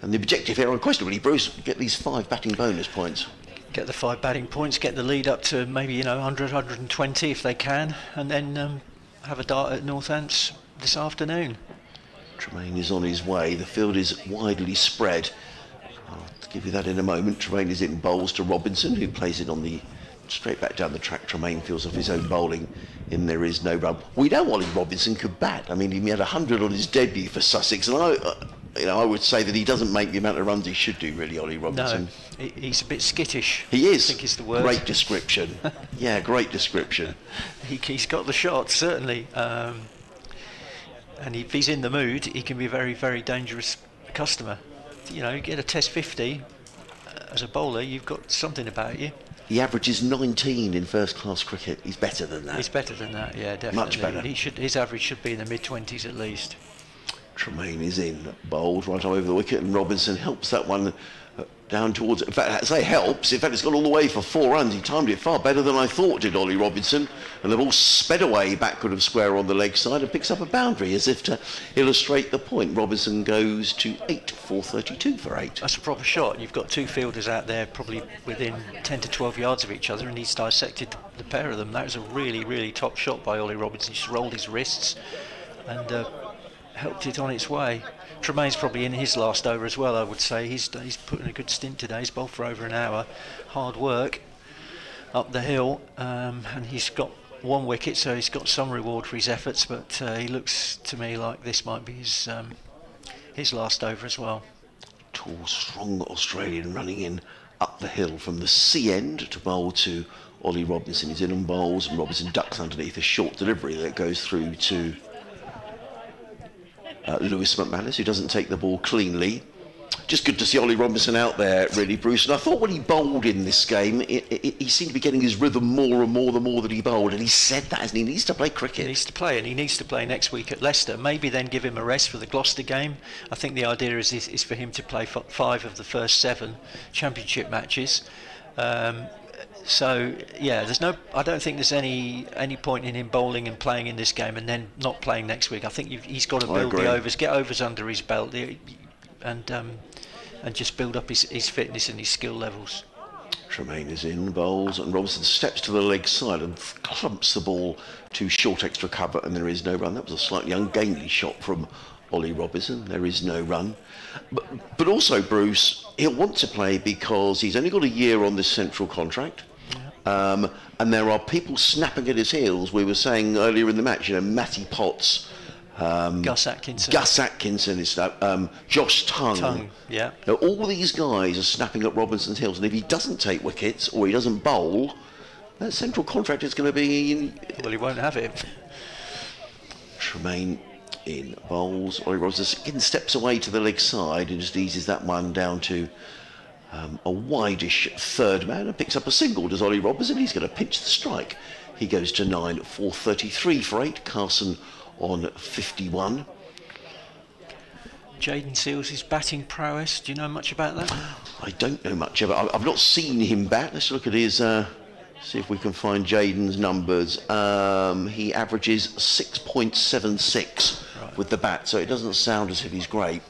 [SPEAKER 4] And the objective here, unquestionably, Bruce, get these five batting bonus points
[SPEAKER 3] get the five batting points, get the lead up to maybe you know 100, 120 if they can, and then um, have a dart at Northants this afternoon.
[SPEAKER 4] Tremain is on his way. The field is widely spread. I'll give you that in a moment. Tremain is in bowls to Robinson, who plays it on the straight back down the track. Tremain feels off his own bowling and there is no rub. We know Ollie Robinson could bat. I mean, he had 100 on his debut for Sussex, and I, you know, I would say that he doesn't make the amount of runs he should do, really, Ollie Robinson.
[SPEAKER 3] No, he's a bit skittish. He is. I think is the word. Great
[SPEAKER 4] description. <laughs> yeah, great description.
[SPEAKER 3] he, has got the shot, certainly. Um, and if he's in the mood, he can be a very, very dangerous customer. You know, you get a test 50 uh, as a bowler, you've got something about you.
[SPEAKER 4] He averages 19 in first class cricket. He's better than that. He's
[SPEAKER 3] better than that, yeah, definitely. Much better. He should, his average should be in the mid 20s at least.
[SPEAKER 4] Tremain is in, bowled right over the wicket, and Robinson helps that one uh, down towards. In fact, I say helps. In fact, it's gone all the way for four runs. He timed it far better than I thought, did Ollie Robinson. And the ball sped away backward of square on the leg side and picks up a boundary as if to illustrate the point. Robinson goes to eight, 432 for eight. That's a proper shot. You've got
[SPEAKER 3] two fielders out there probably within 10 to 12 yards of each other, and he's dissected the pair of them. That was a really, really top shot by Ollie Robinson. He's rolled his wrists and. Uh, helped it on its way. Tremain's probably in his last over as well, I would say. He's, he's putting a good stint today. He's bowled for over an hour. Hard work up the hill, um, and he's got one wicket, so he's got some reward for his efforts, but uh, he looks to me like this might be his, um, his last over as well.
[SPEAKER 4] Tall, strong Australian running in up the hill from the C end to bowl to Ollie Robinson. He's in and bowls, and Robinson ducks underneath a short delivery that goes through to uh, Lewis McManus, who doesn't take the ball cleanly. Just good to see Ollie Robinson out there, really, Bruce. And I thought when he bowled in this game, it, it, he seemed to be getting his rhythm more and more the more that he bowled. And he said that, and he needs to play cricket.
[SPEAKER 3] He needs to play, and he needs to play next week at Leicester. Maybe then give him a rest for the Gloucester game. I think the idea is, is, is for him to play five of the first seven championship matches. Um, so yeah, there's no. I don't think there's any any point in him bowling and playing in this game and then not playing next week. I think he's got to build the overs, get overs under his belt, and um, and just build up his, his fitness and his skill levels.
[SPEAKER 4] Tremain is in, bowls, and Robinson steps to the leg side and clumps the ball to short extra cover, and there is no run. That was a slightly ungainly shot from Ollie Robinson. There is no run. But, but also, Bruce, he'll want to play because he's only got a year on this central contract. Um, and there are people snapping at his heels. We were saying earlier in the match, you know, Matty Potts. Um, Gus
[SPEAKER 3] Atkinson. Gus
[SPEAKER 4] Atkinson is that. Um, Josh Tongue. Tongue, yeah. Now, all these guys are snapping at Robinson's heels, and if he doesn't take wickets or he doesn't bowl, that central contract is going to be. In, well, he won't have it. Tremain in bowls. Ollie Robinson steps away to the leg side and just eases that one down to um, a widish third man and picks up a single. Does Ollie Robinson? He's going to pinch the strike. He goes to 9, 433 for 8. Carson on 51.
[SPEAKER 3] Jayden Seales' his batting prowess. Do you know much about that?
[SPEAKER 4] I don't know much about. I've not seen him bat. Let's look at his. Uh, see if we can find Jayden's numbers. Um, he averages 6.76 with the bat, so it doesn't sound as if he's great.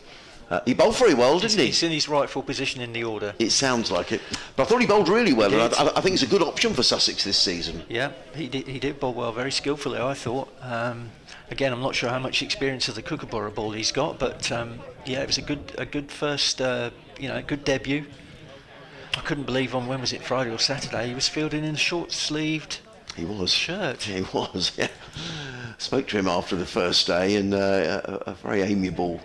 [SPEAKER 4] Uh, he bowled very well, didn't he's, he? He's
[SPEAKER 3] in his rightful position in the order.
[SPEAKER 4] It sounds like it. But I thought he bowled really well, and I, I, think it's a good option for Sussex this season.
[SPEAKER 3] Yeah, he did, he did bowl well, very skillfully, I thought. Um, again, I'm not sure how much experience of the Kookaburra ball he's got, but um, yeah, it was a good a good first, uh, you know, good debut. I couldn't believe on when was it Friday or Saturday he was fielding in a short sleeved he was
[SPEAKER 4] shirt he was <laughs> yeah spoke to him after the first day and uh, a, a, very amiable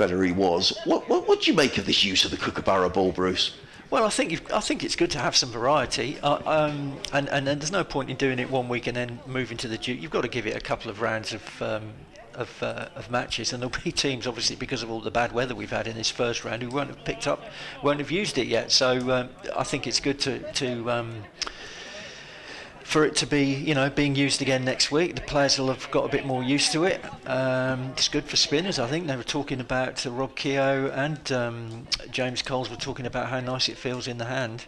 [SPEAKER 4] Better he was. What, what, what do you make of this use of the Kookaburra ball, Bruce?
[SPEAKER 3] Well, I think I think it's good to have some variety, uh, um, and, and, and there's no point in doing it one week and then moving to the Duke. You've got to give it a couple of rounds of um, of, uh, of matches, and there'll be teams obviously because of all the bad weather we've had in this first round who won't have picked up, won't have used it yet. So um, I think it's good to to um, for it to be, you know, being used again next week. The players will have got a bit more used to it. Um, it's good for spinners, I think. They were talking about uh, Rob Keogh and um, James Coles were talking about how nice it feels in the hand.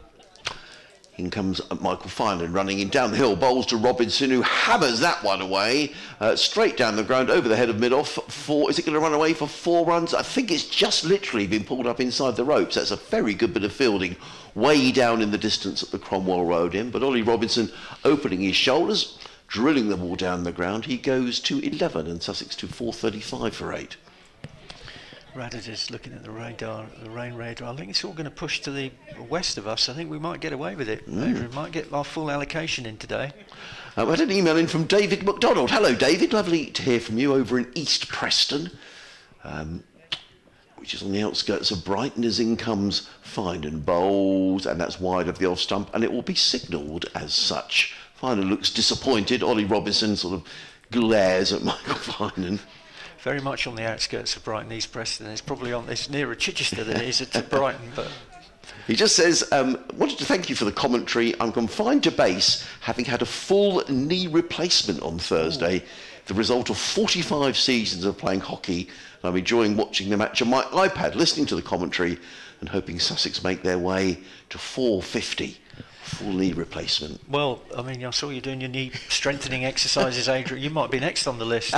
[SPEAKER 4] In comes uh, Michael Finan running in down the hill, bowls to Robinson, who hammers that one away uh, straight down the ground over the head of mid off. For is it going to run away for four runs? I think it's just literally been pulled up inside the ropes. That's a very good bit of fielding way down in the distance at the Cromwell Road end, but Ollie Robinson opening his shoulders, drilling the ball down the ground, he goes to 11 and Sussex to 4.35 for 8.
[SPEAKER 3] Radar is looking at the radar, the rain radar. I think it's all going to push to the west of us. I think we might get away with it. Mm. We might get our full allocation in today.
[SPEAKER 4] Um, I had an email in from David McDonald. Hello, David. Lovely to hear from you over in East Preston. Um, which is on the outskirts of Brighton, as in comes Finan Bowls, and that's wide of the off stump, and it will be signalled as such. Finan looks disappointed. Ollie Robinson sort of glares at <laughs> Michael Finan. Very much on
[SPEAKER 3] the outskirts of Brighton, East Preston. It's probably on. It's nearer Chichester than it is to Brighton, but. <laughs>
[SPEAKER 4] He just says, um, wanted to thank you for the commentary. I'm confined to base, having had a full knee replacement on Thursday, Ooh. the result of 45 seasons of playing hockey and I'm enjoying watching the match on my iPad, listening to the commentary, and hoping Sussex make their way to 450 full knee replacement.
[SPEAKER 3] Well, I mean, I saw you doing your knee strengthening exercises, Adrian. You might be next on the list.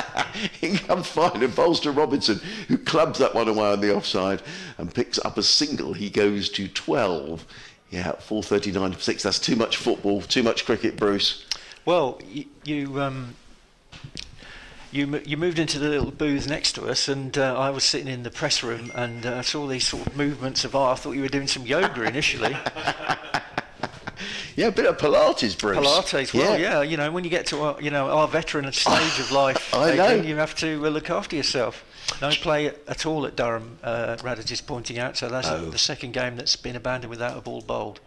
[SPEAKER 4] In comes Finan Bolster Robinson, who clubs that one away on the offside and picks up a single. He goes to 12. Yeah, 439 to 6. That's too much football, too much cricket, Bruce.
[SPEAKER 3] Well, you, you um, you you moved into the little booth next to us, and uh, I was sitting in the press room, and uh, I uh, saw these sort of movements of art. I thought you were doing some yoga initially. <laughs>
[SPEAKER 4] yeah, a bit of Pilates, Bruce. Pilates, well, yeah.
[SPEAKER 3] yeah, you know, when you get to our, you know our veteran stage of life, <laughs> I know. you have to uh, look after yourself. No play at all at Durham. Uh, Radage is pointing out, so that's oh. the second game that's been abandoned without a ball bowled.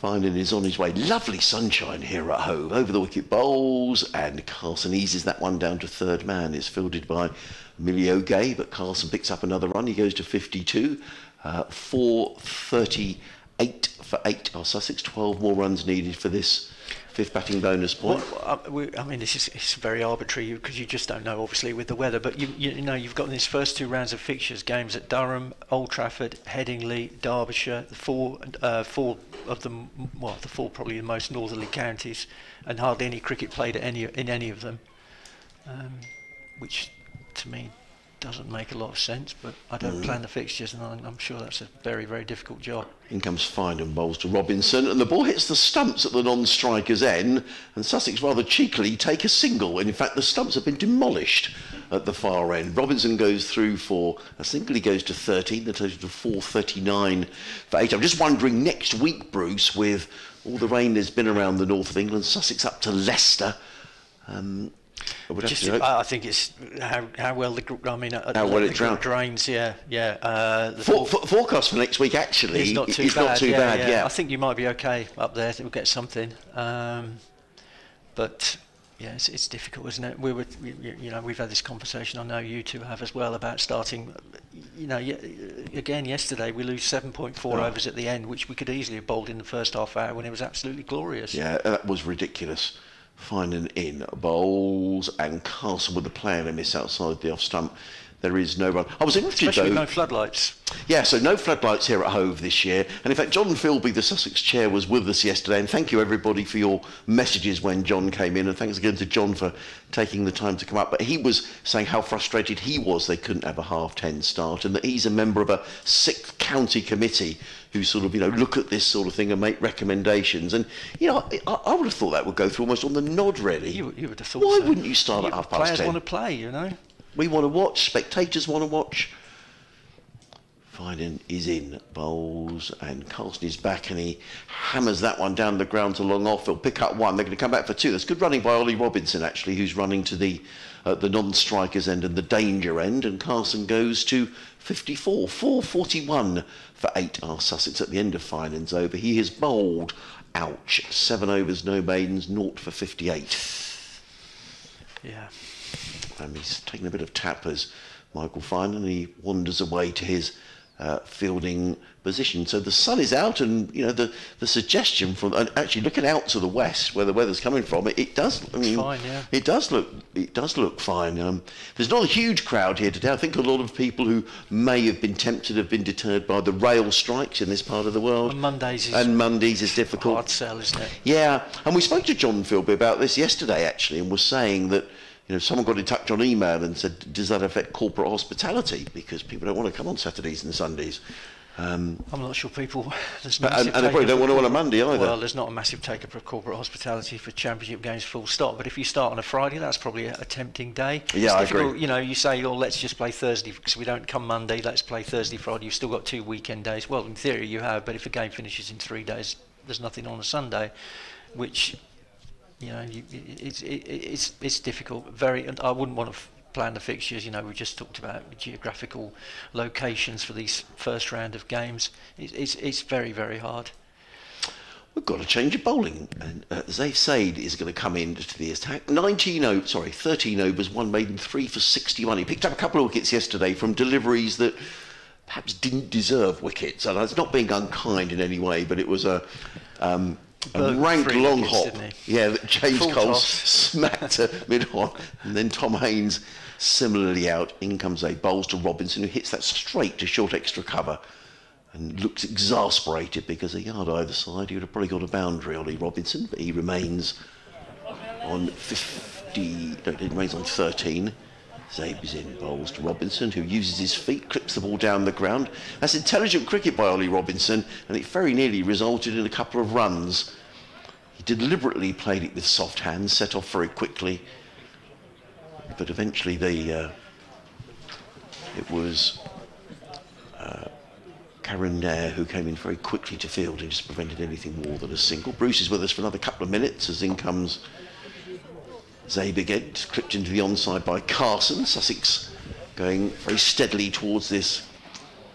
[SPEAKER 4] Finan is on his way. Lovely sunshine here at home. Over the wicket bowls, and Carson eases that one down to third man. It's fielded by Emilio Gay, but Carson picks up another run. He goes to 52, uh, 438 for 8 Our oh, Sussex. 12 more runs needed for this fifth batting bonus point.
[SPEAKER 3] Well, uh, I, mean, it's, just, it's very arbitrary because you just don't know, obviously, with the weather. But you, you know, you've got these first two rounds of fixtures: games at Durham, Old Trafford, Headingley, Derbyshire. The four, uh, four of the well, the four probably the most northerly counties, and hardly any cricket played at any in any of them, um, which to me doesn't make a lot of sense, but I don't mm. plan the fixtures, and I'm sure that's a very, very difficult job.
[SPEAKER 4] In comes Finan bowls to Robinson, and the ball hits the stumps at the non-striker's end, and Sussex rather cheekily take a single, and in fact the stumps have been demolished at the far end. Robinson goes through for a single, he goes to 13, the total to 439 for 8. I'm just wondering next week, Bruce, with all the rain that has been around the north of England, Sussex up to Leicester. Um, I just, I,
[SPEAKER 3] think it's how, how well the I mean
[SPEAKER 4] uh, how the, well it the drains. Yeah, yeah. Uh, for, for, forecast for next week actually is not too bad. Not too yeah, bad yeah. yeah, I
[SPEAKER 3] think you might be okay up there. We'll get something. Um, but yeah, it's, it's, difficult, isn't it? We were, we, you know, we've had this conversation. I know you two have as well about starting. You know, again yesterday we lose 7.4 overs at the end, which we could easily have bowled in the first half hour when it was absolutely glorious. Yeah,
[SPEAKER 4] that was ridiculous finding in bowls and Carson with the player and miss outside the off stump. There is no run. I was interested Especially though. no
[SPEAKER 3] floodlights.
[SPEAKER 4] Yeah, so no floodlights here at Hove this year. And in fact, Jon Filby, the Sussex chair, was with us yesterday. And thank you everybody for your messages when Jon came in. And thanks again to Jon for taking the time to come up. But he was saying how frustrated he was they couldn't have a half ten start, and that he's a member of a sixth county committee who sort of you know look at this sort of thing and make recommendations. And you know, I, I would have thought that would go through almost on the nod, really. You, you would have thought. Why so. wouldn't you start you, at half past ten? Players want to play, you know. We want to watch. Spectators want to watch. Finan is in, bowls and Carson is back and he hammers that one down the ground to long off. He'll pick up one. They're going to come back for two. That's good running by Ollie Robinson actually, who's running to the uh, the non-strikers end and the danger end. And Carson goes to 54, 441 for eight. Our oh, Sussex at the end of Finan's over. He has bowled. Ouch. Seven overs, no maidens, naught for 58. Yeah. And he's taking a bit of tap as Michael Finan. He wanders away to his uh, fielding position. So the sun is out, and you know the, the suggestion from and actually looking out to the west where the weather's coming from, it, it does. I mean, fine, yeah. It does look it does look fine. Um, there's not a huge crowd here today. I think a lot of people who may have been tempted have been deterred by the rail strikes in this part of the world. And
[SPEAKER 3] Mondays is and
[SPEAKER 4] Mondays is difficult. Hard sell, isn't it? Yeah, and we spoke to Jon Filby about this yesterday actually, and was saying that you know, someone got in touch on email and said, does that affect corporate hospitality? Because people don't want to come on Saturdays and Sundays. Um,
[SPEAKER 3] I'm not sure people. <laughs> There's and, and they probably don't want to on a Monday either. Well, there's not a massive take up of corporate hospitality for championship games, full stop. But if you start on a Friday, that's probably a, a tempting day. Yeah, I agree. You know, you say, "Oh, let's just play Thursday because we don't come Monday. Let's play Thursday, Friday." You've still got two weekend days. Well, in theory, you have. But if a game finishes in three days, there's nothing on a Sunday, which you know, you, it's it, it's it's difficult. Very, and I wouldn't want to plan the fixtures. You know, we just talked about geographical locations for these first round of games. It, it's it's very
[SPEAKER 4] very hard. We've got to change of bowling, and uh, Saif Zaib is going to come in to the attack. 19 sorry, 13 overs, one maiden, three for 61. He picked up a couple of wickets yesterday from deliveries that perhaps didn't deserve wickets, and it's not being unkind in any way, but it was a um, rank long hop. Sydney. Yeah, James Full Cole toss. <laughs> smacked a mid on, and then Tom Haines similarly out. In comes a bowls to Robinson, who hits that straight to short extra cover, and looks exasperated because a yard either side, he would have probably got a boundary on Robinson, but he remains on 50. No, he remains on 13. Zaib's in, bowls to Robinson, who uses his feet, clips the ball down the ground. That's intelligent cricket by Ollie Robinson, and it very nearly resulted in a couple of runs. He deliberately played it with soft hands, set off very quickly, but eventually the uh, it was uh, Karun Nair who came in very quickly to field and just prevented anything more than a single. Bruce is with us for another couple of minutes as in comes. Zaib again, clipped into the onside by Carson. Sussex going very steadily towards this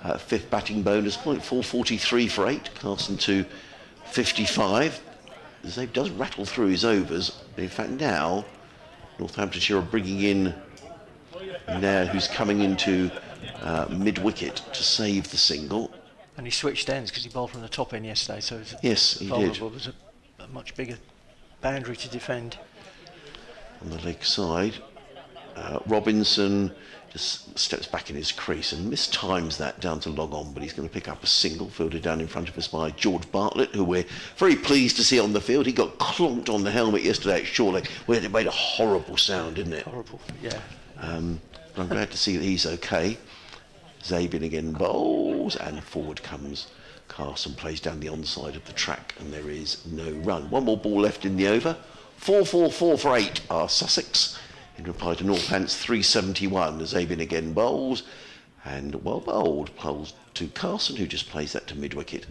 [SPEAKER 4] uh, fifth batting bonus point. 443 for eight. Carson to 55. Zaib does rattle through his overs. In fact, now Northamptonshire are bringing in Nair, who's coming into uh, mid wicket to save the single.
[SPEAKER 3] And he switched ends because he bowled from the top end yesterday, so it yes, he Did. It was a, a much bigger boundary to defend
[SPEAKER 4] on the leg side. Uh, Robinson just steps back in his crease and mistimes that down to log on, but he's going to pick up a single fielded down in front of us by George Bartlett, who we're very pleased to see on the field. He got clonked on the helmet yesterday at Shorelake, where it made a horrible sound, didn't it? Horrible, yeah. Um, but I'm glad to see that he's okay. Zabin again bowls, and forward comes Carson, plays down the onside of the track, and there is no run. One more ball left in the over. 444 for 8 are Sussex. In reply to Northants 371 as Abin again bowls. And well bowled, bowls to Carson, who just plays that to mid wicket.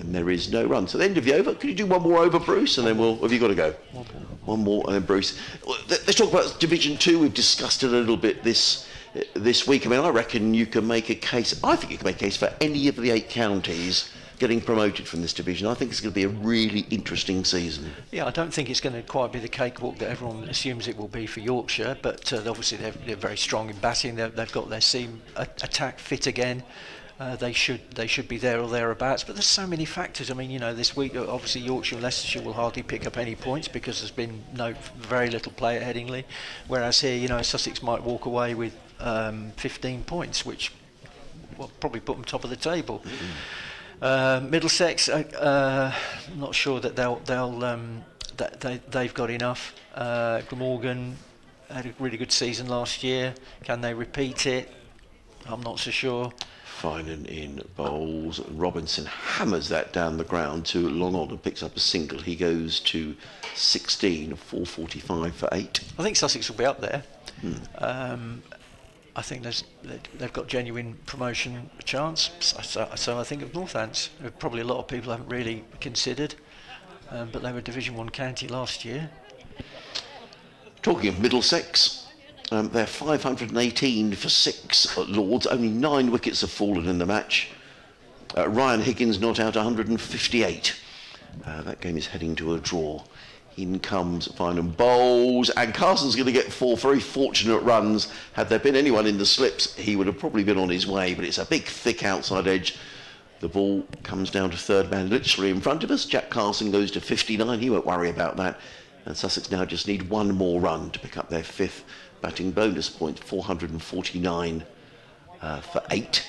[SPEAKER 4] And there is no run. So, the end of the over, could you do one more over, Bruce? And then we'll, have you got to go? One more, and then Bruce. Let's talk about Division 2. We've discussed it a little bit this this week. I mean, I reckon you can make a case, I think you can make a case for any of the eight counties getting promoted from this division. I think it's going to be a really interesting season.
[SPEAKER 3] Yeah, I don't think it's going to quite be the cakewalk that everyone assumes it will be for Yorkshire, but uh, obviously they're, they're, very strong in batting. they have got their seam attack fit again. Uh, they should they should be there or thereabouts. But there's so many factors. I mean, you know, this week uh, obviously Yorkshire and Leicestershire will hardly pick up any points because there's been no very little play at Headingley, whereas here, you know, Sussex might walk away with um, 15 points, which will probably put them top of the table. Mm-hmm. Uh, Middlesex, uh, I'm not sure that they'll they'll um, that they they've got enough. Uh, Glamorgan had a really good season last year. Can they repeat it? I'm not so sure.
[SPEAKER 4] Finan in bowls. Robinson hammers that down the ground to Longold and picks up a single. He goes to 16, 445 for eight.
[SPEAKER 3] I think Sussex will be up there. Hmm. Um, I think there's they've got genuine promotion chance. So, so I think of Northants, probably a lot of people haven't really considered, um, but they were Division One county last year.
[SPEAKER 4] Talking of Middlesex, um, they're 518 for six at Lords. Only nine wickets have fallen in the match. Uh, Ryan Higgins not out 158. Uh, that game is heading to a draw. In comes Finan Bowles, and Carson's going to get four very fortunate runs. Had there been anyone in the slips, he would have probably been on his way, but it's a big, thick outside edge. The ball comes down to third man, literally in front of us. Jack Carson goes to 59, he won't worry about that. And Sussex now just need one more run to pick up their fifth batting bonus point, 449 uh, for eight.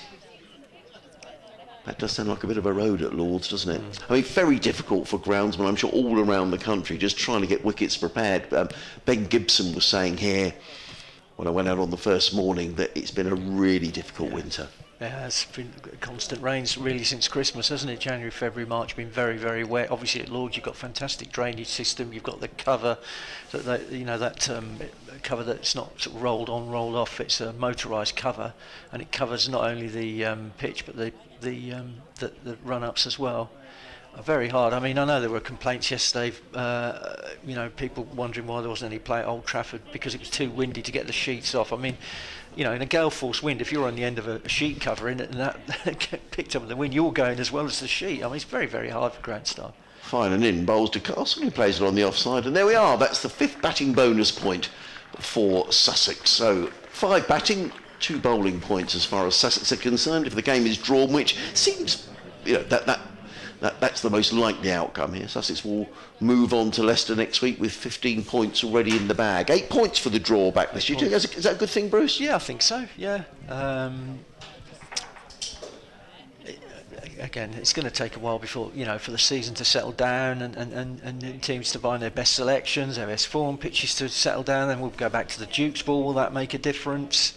[SPEAKER 4] That does sound like a bit of a road at Lords, doesn't it? Mm. I mean, very difficult for groundsmen, I'm sure, all around the country, just trying to get wickets prepared. Um, ben Gibson was saying here, when I went out on the first morning, that it's been a really difficult yeah. winter.
[SPEAKER 3] Yeah, it's been constant rains really since Christmas, hasn't it? January, February, March been very, very wet. Obviously at Lords you've got fantastic drainage system. You've got the cover, that, you know that um, cover that's not sort of rolled on, rolled off. It's a motorised cover, and it covers not only the um, pitch but the the, um, the, the run-ups as well are very hard. I mean, I know there were complaints yesterday, uh, you know, people wondering why there wasn't any play at Old Trafford because it was too windy to get the sheets off. I mean, you know, in a gale force wind, if you're on the end of a sheet covering and that <laughs> picked up the wind, you're going as well as the sheet. I mean, it's very, very hard for Grand
[SPEAKER 4] Finan in bowls to Carson, who plays it on the offside, and there we are. That's the fifth batting bonus point for Sussex. So five batting, two bowling points as far as Sussex are concerned. If the game is drawn, which seems, you know, that, that, that that's the most likely outcome here. Sussex will move on to Leicester next week with 15 points already in the bag. Eight points for the draw back this year. Is,
[SPEAKER 3] that a good thing, Bruce? Yeah, I think so. Yeah. Um, again, it's going to take a while before you know for the season to settle down and and and, and teams to find their best selections, their best form pitches to settle down. Then we'll go back to the Duke's ball. Will that make a difference?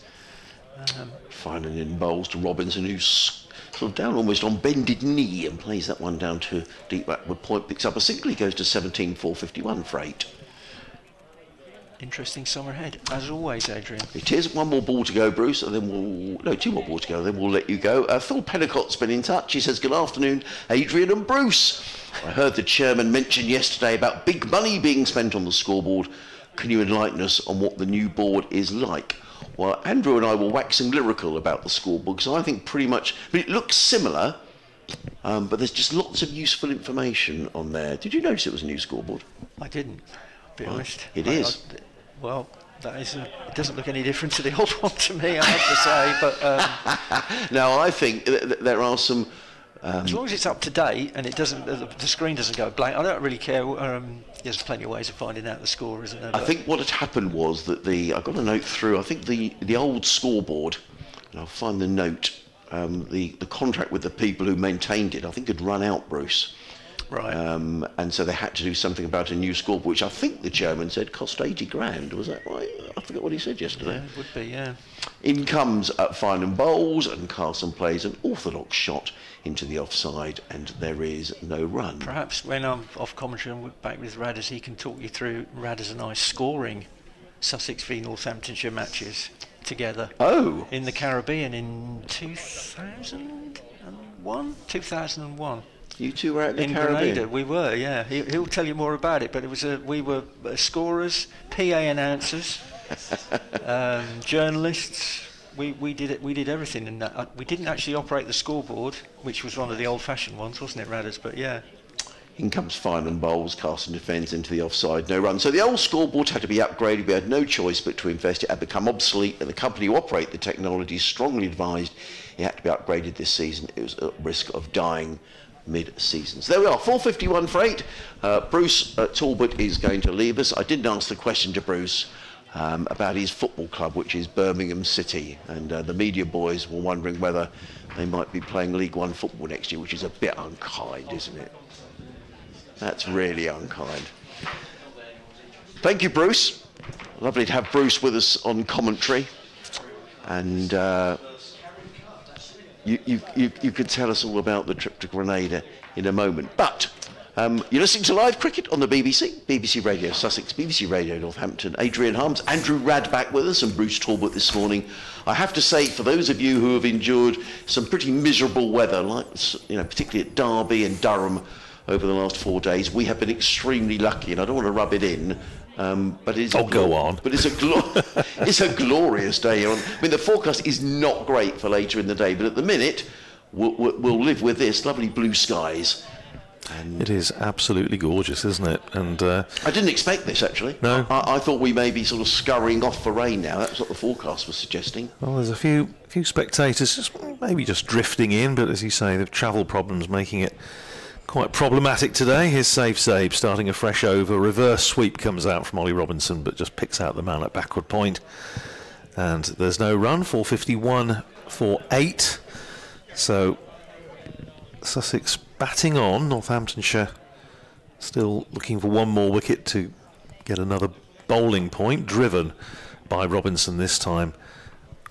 [SPEAKER 3] Um,
[SPEAKER 4] finally in bowls to Robinson, who's sort of down almost on bended knee and plays that one down to deep backward point, picks up a single, he goes to 17.451 for eight.
[SPEAKER 3] Interesting summer ahead, as always, Adrian. It
[SPEAKER 4] is. One more ball to go, Bruce, and then we'll. No, two more balls to go, then we'll let you go. Uh, Phil Pennicott's been in touch. He says, Good afternoon, Adrian and Bruce. I heard the chairman mention yesterday about big money being spent on the scoreboard. Can you enlighten us on what the new board is like. Well, Andrew and I were waxing lyrical about the board, so I think pretty much I mean, it looks similar, um, but there's just lots of useful information on there. Did you notice it was a new scoreboard? I didn't, be well, honest. It I, is.
[SPEAKER 3] I, well, that is a, it doesn't look any different to the old <laughs> one to me, I have to say. But
[SPEAKER 4] um, <laughs> now I think th- th- there are some. Um, as long
[SPEAKER 3] as it's up to date and it doesn't, the, the, screen doesn't go blank. I don't really care um, there's plenty of ways of finding out the score, isn't there? I think
[SPEAKER 4] what had happened was that the I got a note through. I think the the old scoreboard, and I'll find the note. Um, the the contract with the people who maintained it, I think, had run out, Bruce. Right. Um, and so they had to do something about a new scoreboard, which I think the chairman said cost 80 grand. Was that right? I forget what he said yesterday. Yeah, it would be, yeah. In comes at uh, Finan Bowls, and Carson plays an orthodox shot into the offside and there is no run.
[SPEAKER 3] Perhaps when I'm off commentary and back with Radders, he can talk you through Radders and I scoring Sussex v Northamptonshire matches together. Oh! In the Caribbean in 2001? 2001. You two were out in the in Caribbean. Grenada, we were, yeah. He, will tell you more about it, but it was a, we were uh, scorers, PA announcers, <laughs> um, journalists, we, we did it. We did everything in that. Uh, we didn't actually operate the scoreboard, which was one of the old-fashioned ones, wasn't it, Radders? But yeah.
[SPEAKER 4] In comes Finan Bowles, casting defence into the offside, no run. So the old scoreboard had to be upgraded. We had no choice but to invest. It had become obsolete, and the company who operate the technology strongly advised it had to be upgraded this season. It was at risk of dying mid-season. So there we are, 4.51 for 8. Uh, Bruce uh, Talbot is going to leave us. I didn't ask the question to Bruce um, about his football club, which is Birmingham City. And uh, the media boys were wondering whether they might be playing League One football next year, which is a bit unkind, isn't it? That's really unkind. Thank you, Bruce. Lovely to have Bruce with us on commentary. And uh, you, you, you, you could tell us all about the trip to Grenada in a moment. But um, you're listening to live cricket on the BBC, BBC Radio Sussex, BBC Radio Northampton. Adrian Harms, Andrew Radd back with us, and Bruce Talbot this morning. I have to say, for those of you who have endured some pretty miserable weather, like you know, particularly at Derby and Durham over the last four days, we have been extremely lucky, and I don't want to rub it in. Um, but it's oh, go on. But it's a <laughs> it's a glorious day. I mean, the forecast is not great for later in the day, but at the minute, we'll, we'll live with this lovely blue skies
[SPEAKER 1] and it is absolutely gorgeous, isn't it? And uh,
[SPEAKER 4] I didn't expect this actually. No, I, I, thought we may be sort of scurrying off for rain now. That's what the forecast was suggesting.
[SPEAKER 1] Well, there's a few few spectators, just maybe just drifting in, but as you say, the travel problems making it quite problematic today. Here's Saif Zaib starting a fresh over. Reverse sweep comes out from Ollie Robinson, but just picks out the man at backward point. And there's no run. 451 for 8. So Sussex batting on. Northamptonshire still looking for one more wicket to get another bowling point, driven by Robinson this time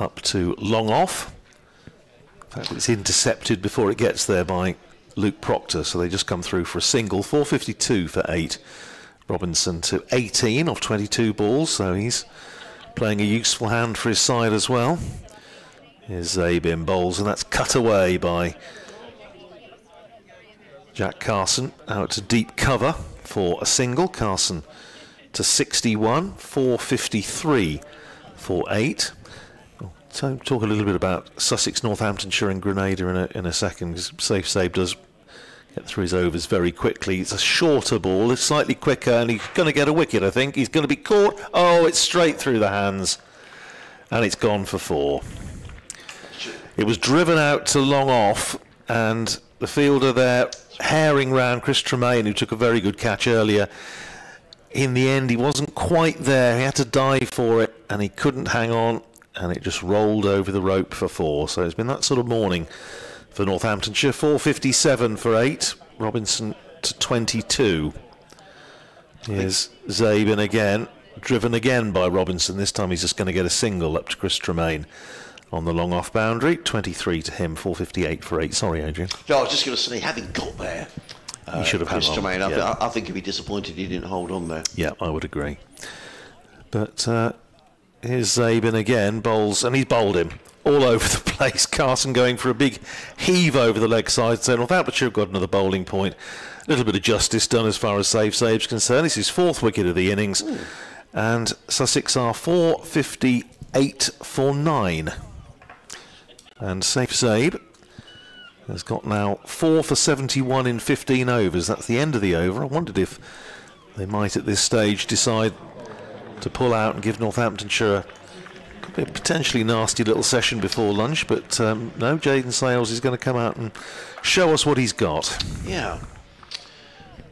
[SPEAKER 1] up to long off. In fact, it's intercepted before it gets there by Luke Procter, so they just come through for a single. 452 for eight. Robinson to 18 off 22 balls, so he's playing a useful hand for his side as well. Here's Zabin bowls, and that's cut away by Jack Carson out to deep cover for a single. Carson to 61, 453 for eight. We'll talk a little bit about Sussex, Northamptonshire, and Grenada in a, in a second Saif Zaib does get through his overs very quickly. It's a shorter ball, it's slightly quicker, and he's going to get a wicket, I think. He's going to be caught. Oh, it's straight through the hands, and it's gone for four. It was driven out to long off, and the fielder there herring round Chris Tremain, who took a very good catch earlier. In the end, he wasn't quite there. He had to dive for it, and he couldn't hang on, and it just rolled over the rope for four. So it's been that sort of morning for Northamptonshire. 4.57 for eight. Robinson to 22. Here's Zabin again, driven again by Robinson. This time he's just going to get a single up to Chris Tremain on the long off boundary. 23 to him, 458 for 8. Sorry, Adrian.
[SPEAKER 4] No, I was just going to say, having got there,
[SPEAKER 1] uh, he should have Chris had on. Tremain, I, yeah.
[SPEAKER 4] I, I, think he'd be disappointed he didn't hold on there. Yeah, I would agree.
[SPEAKER 1] But uh, here's Zabin again, bowls, and he's bowled him all <laughs> over the place. Carson going for a big heave over the leg side, saying, well, that but you've got another bowling point. A little bit of justice done as far as Saif Zaib's concerned. This is fourth wicket of the innings. Ooh. Hmm. And Sussex are 458 for 9. And Saif Zaib has got now four for 71 in 15 overs. That's the end of the over. I wondered if they might at this stage decide to pull out and give Northamptonshire a, potentially nasty little session before lunch. But um, no, Jayden Seales is going to come out and show us what he's got. Yeah.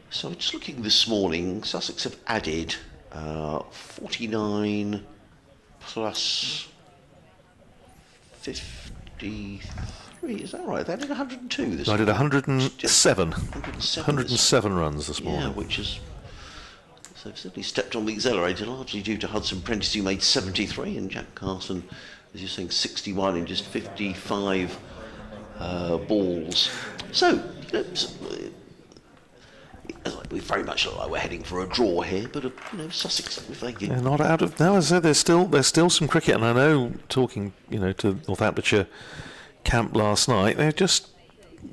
[SPEAKER 4] So just looking this morning, Sussex have added uh, 49 plus 50. 153. Is that right? They did 102 this morning. I did
[SPEAKER 1] 107. 107, 107 this runs this morning. Yeah,
[SPEAKER 4] which is. So certainly stepped on the accelerator largely due to Hudson Prentice, who made 73, and Jack Carson, as you're saying, 61 in just 55 uh, balls. So, you know, we very much look like we're heading for a draw here, but uh, you know Sussex if they get... they're not out
[SPEAKER 1] of now. I said there's still there's still some cricket, and I know talking you know to Northamptonshire camp last night, they're just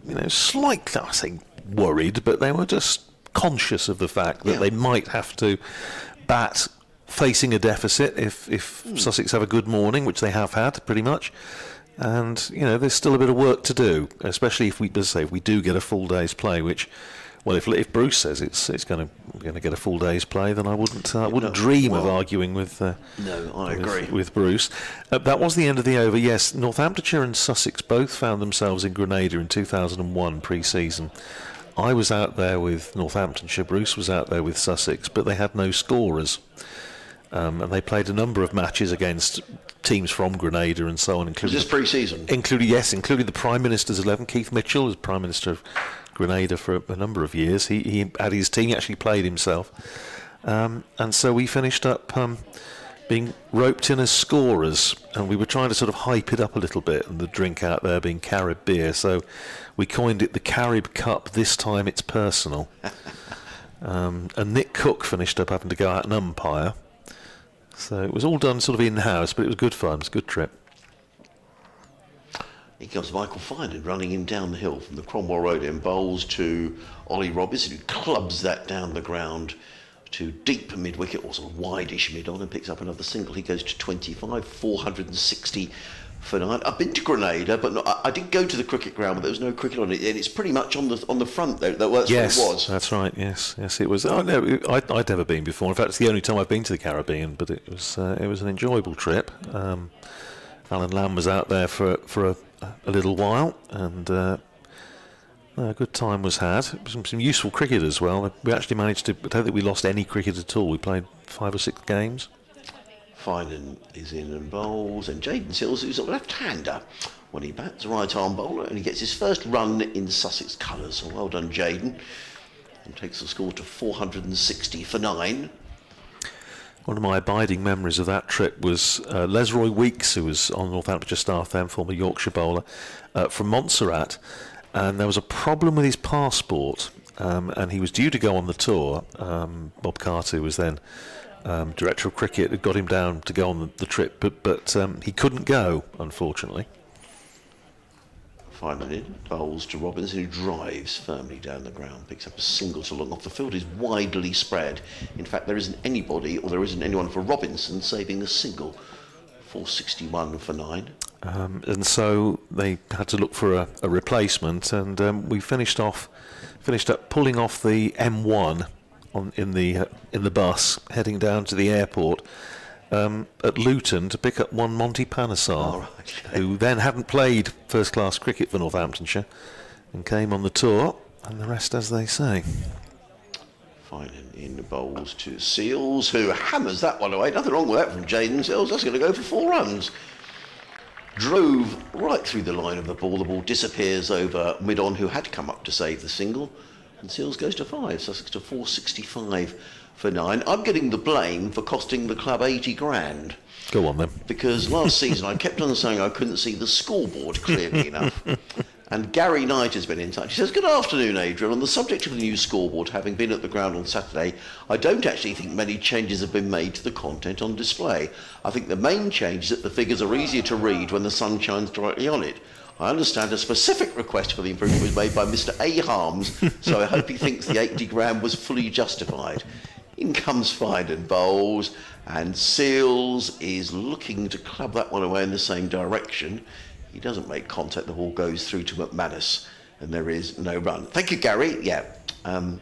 [SPEAKER 1] you know slightly I say worried, but they were just conscious of the fact that yeah. they might have to bat facing a deficit if if mm. Sussex have a good morning, which they have had pretty much. And you know, there's still a bit of work to do, especially if we, as I say, if we do get a full day's play, which well, if, if Bruce says it's it's going to going to get a full day's play, then I wouldn't uh, I wouldn't no, dream well, of arguing with. Uh, no, I with, agree with Bruce. Uh, that was the end of the over. Yes, Northamptonshire and Sussex both found themselves in Grenada in 2001 pre-season. I was out there with Northamptonshire. Bruce was out there with Sussex, but they had no scorers. Um, and they played a number of matches against teams from Grenada and so on, including this pre-season, including yes, including the Prime Minister's eleven. Keith Mitchell was Prime Minister of Grenada for a, a number of years. He, he, had his team, he actually played himself. Um, and so we finished up um, being roped in as scorers, and we were trying to sort of hype it up a little bit, and the drink out there being Carib beer. So we coined it the Carib Cup. This time it's personal. <laughs> um, and Nick Cook finished up having to go out and umpire. So it was all done sort of in house, but it was good fun. It was a good trip.
[SPEAKER 4] Here comes Michael Finan running him down the hill from the Cromwell Road end bowls to Ollie Robinson, who clubs that down the ground to deep mid wicket or sort of wideish mid on and picks up another single. He goes to 25, 460 for nine. I've been to Grenada, but not, I, I did go to the cricket ground, but there was no cricket on it, and it's pretty much on the on the front though. That was yes, it was.
[SPEAKER 1] That's right. Yes, yes, it was. Oh, I I, would never been before. In fact, it's the only time I've been to the Caribbean, but it was uh, it was an enjoyable trip. Um, Alan Lamb was out there for for a a little while, and uh, a good time was had. Some, some, useful cricket as well. We actually managed to. I don't think we lost any cricket at all. We played five or six games.
[SPEAKER 4] Finan is in and bowls, and Jayden Seales, who's a left-hander, when he bats, a right-arm bowler, and he gets his first run in Sussex colours. So well done, Jayden. And takes the score to 460 for nine.
[SPEAKER 1] One of my abiding memories of that trip was uh, Lesroy Weekes, who was on Northamptonshire staff then, former Yorkshire bowler, uh, from Montserrat, and there was a problem with his passport, um, and he was due to go on the tour. Um, Bob Carter was then um, director of cricket, had got him down to go on the, the trip, but, but um, he couldn't go, unfortunately. Finally, bowls to Robinson, who drives firmly down the ground, picks
[SPEAKER 4] up a single to long off. The field is widely spread. In fact, there isn't anybody or there isn't anyone for Robinson saving a single. 461 for nine.
[SPEAKER 1] Um, and so they had to look for a, a replacement, and um, we finished off, finished up pulling off the M1 on, in the uh, in the bus heading down to the airport um, at Luton to pick up one Monty Panesar, oh, who then hadn't played first class cricket for Northamptonshire and came on the tour, and the rest, as they say.
[SPEAKER 4] Filing in the bowls to Seales, who hammers that one away. Nothing wrong with that from Jayden Seales. That's going to go for four runs. Drove right through the line of the ball. The ball disappears over Midon, who had come up to save the single. And Seales goes to five, Sussex to 465 for nine. I'm getting the blame for costing the club 80 grand. Go on then. Because last season I kept on saying I couldn't see the scoreboard clearly <laughs> enough. And Gary Knight has been in touch. He says, Good afternoon, Adrian. On the subject of the new scoreboard, having been at the ground on Saturday, I don't actually think many changes have been made to the content on display. I think the main change is that the figures are easier to read when the sun shines directly on it. I understand a specific request for the improvement was made by Mr. A. Harms, so I hope he thinks the 80 grand was fully justified. In comes Finan Bowls, and Seales is looking to club that one away in the same direction. He doesn't make contact, the ball goes through to McManus, and there is no run. Thank you, Gary. Yeah. Um,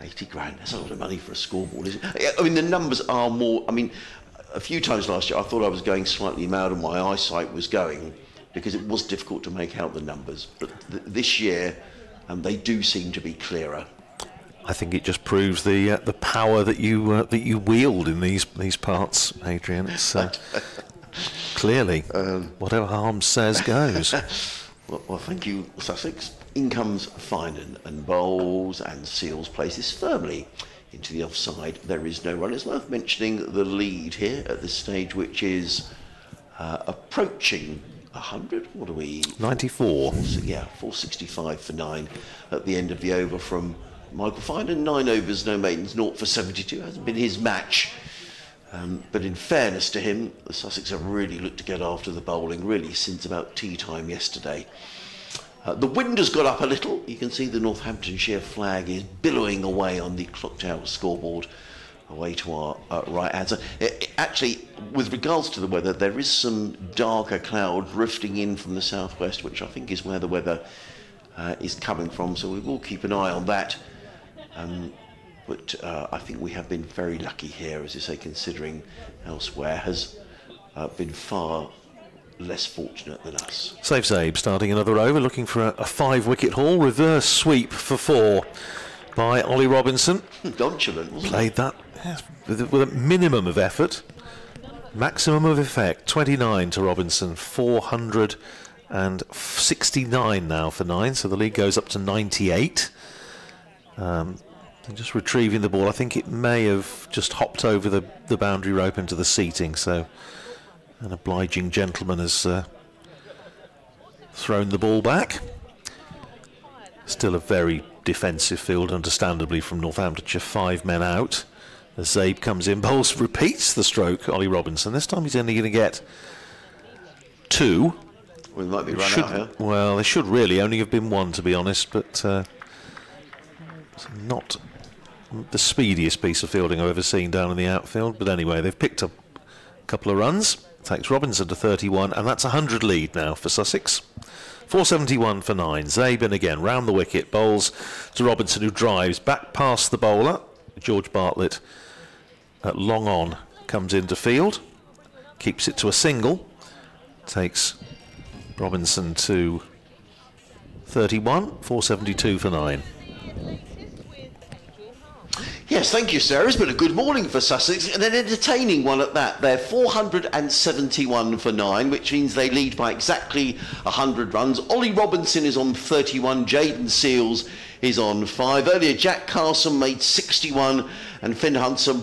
[SPEAKER 4] 80 grand, that's a lot of money for a scoreboard, isn't it? I mean, the numbers are more. I mean, a few times last year I thought I was going slightly mad and my eyesight was going because it was difficult to make out the numbers. But th this year, um, they do seem to be clearer.
[SPEAKER 1] I think it just proves the uh, the power that you uh, that you wield in these these parts, Adrian. It's uh, clearly um, whatever Harms says goes.
[SPEAKER 4] <laughs> well, well, thank you, Sussex. Incomes Finan, and bowls and Seales places firmly into the offside. There is no run. It's worth mentioning the lead here at this stage, which is uh, approaching 100. What are we? 94. Four, yeah, 465 for nine at the end of the over from Michael Finan nine overs, no maidens, naught for 72. Hasn't been his match. Um, but in fairness to him, the Sussex have really looked to get after the bowling, really, since about tea time yesterday. Uh, the wind has got up a little. You can see the Northamptonshire flag is billowing away on the clock tower scoreboard away to our uh, right hand. So, uh, actually, with regards to the weather, there is some darker cloud drifting in from the southwest, which I think is where the weather uh, is coming from. So we will keep an eye on that um, but uh, I think we have been very lucky here, as you say, considering elsewhere has uh, been far less fortunate than us.
[SPEAKER 1] Saif Zaib starting another over, looking for a, a five wicket haul, reverse sweep for four by Ollie Robinson. Hmm, nonchalant, Played that with, with a minimum of effort, maximum of effect. 29 to Robinson, 469 now for nine, so the lead goes up to 98. Um, and just retrieving the ball. I think it may have just hopped over the, the boundary rope into the seating, so an obliging gentleman has uh, thrown the ball back. Still a very defensive field, understandably, from Northamptonshire. Five men out. As Zabe comes in, Bowles <laughs> repeats the stroke, Ollie Robinson. This time he's only going to get two. We run should, out, Well, there should really only have been one, to be honest, but uh, not the speediest piece of fielding I've ever seen down in the outfield. But anyway, they've picked up a couple of runs. Takes Robinson to 31, and that's a 100 lead now for Sussex. 471 for nine. Zabin again round the wicket, bowls to Robinson, who drives back past the bowler. George Bartlett at long on comes into field, keeps it to a single, takes Robinson to 31, 472 for nine. Yes, thank you, Sarah. It's been a good morning for Sussex,
[SPEAKER 4] and an entertaining one at that. They're 471 for nine, which means they lead by exactly 100 runs. Ollie Robinson is on 31, Jayden Seales is on five. Earlier, Jack Carson made 61, and Fynn Hudson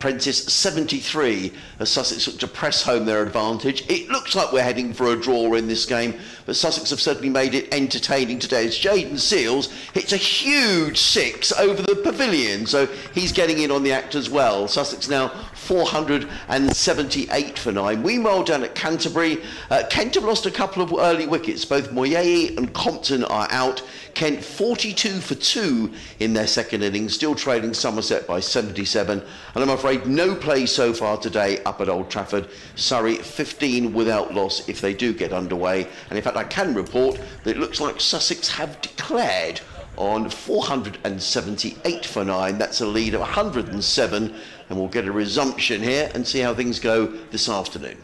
[SPEAKER 4] Prentice 73 as Sussex look to press home their advantage. It looks like we're heading for a draw in this game, but Sussex have certainly made it entertaining today as Jayden Seales hits a huge six over the pavilion, so he's getting in on the act as well. Sussex now 478 for nine. Meanwhile, down at Canterbury, uh, Kent have lost a couple of early wickets. Both Muyeye and Compton are out. Kent 42 for two in their second innings, still trailing Somerset by 77. And I'm afraid no play so far today up at Old Trafford. Surrey 15 without loss if they do get underway. And in fact, I can report that it looks like Sussex have declared on 478 for nine. That's a lead of 107 and we'll get a resumption here and see how things go this afternoon.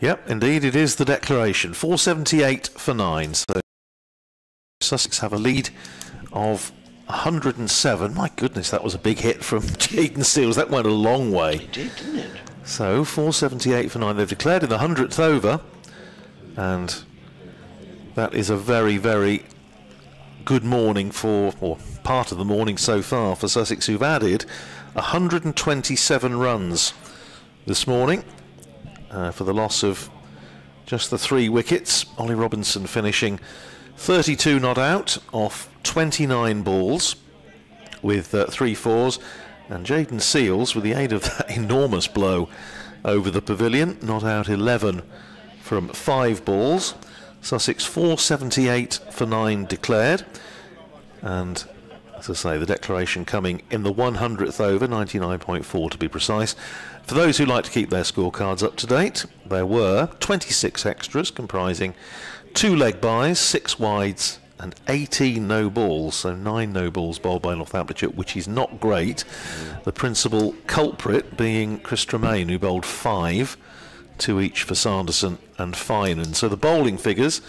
[SPEAKER 1] Yep, indeed, it is the declaration. 478 for 9. So Sussex have a lead of 107. My goodness, that was a big hit from <laughs> Jayden Seales. That went a long way. It did, didn't it? So 478 for 9. They've declared in the 100th over, and that is a very, very good morning for, or part of the morning so far for Sussex, who've added 127 runs this morning uh, for the loss of just the three wickets. Ollie Robinson finishing 32 not out off 29 balls with uh, three fours, and Jayden Seales, with the aid of <laughs> that enormous blow over the pavilion, not out 11 from five balls. Sussex 478 for 9 declared. And as I say, the declaration coming in the 100th over, 99.4 to be precise. For those who like to keep their scorecards up to date, there were 26 extras comprising two leg byes, six wides, and 18 no balls, so nine no balls bowled by Northamptonshire, which is not great. The principal culprit being Chris Tremain, who bowled five two each for Sanderson and Finan. so the bowling figures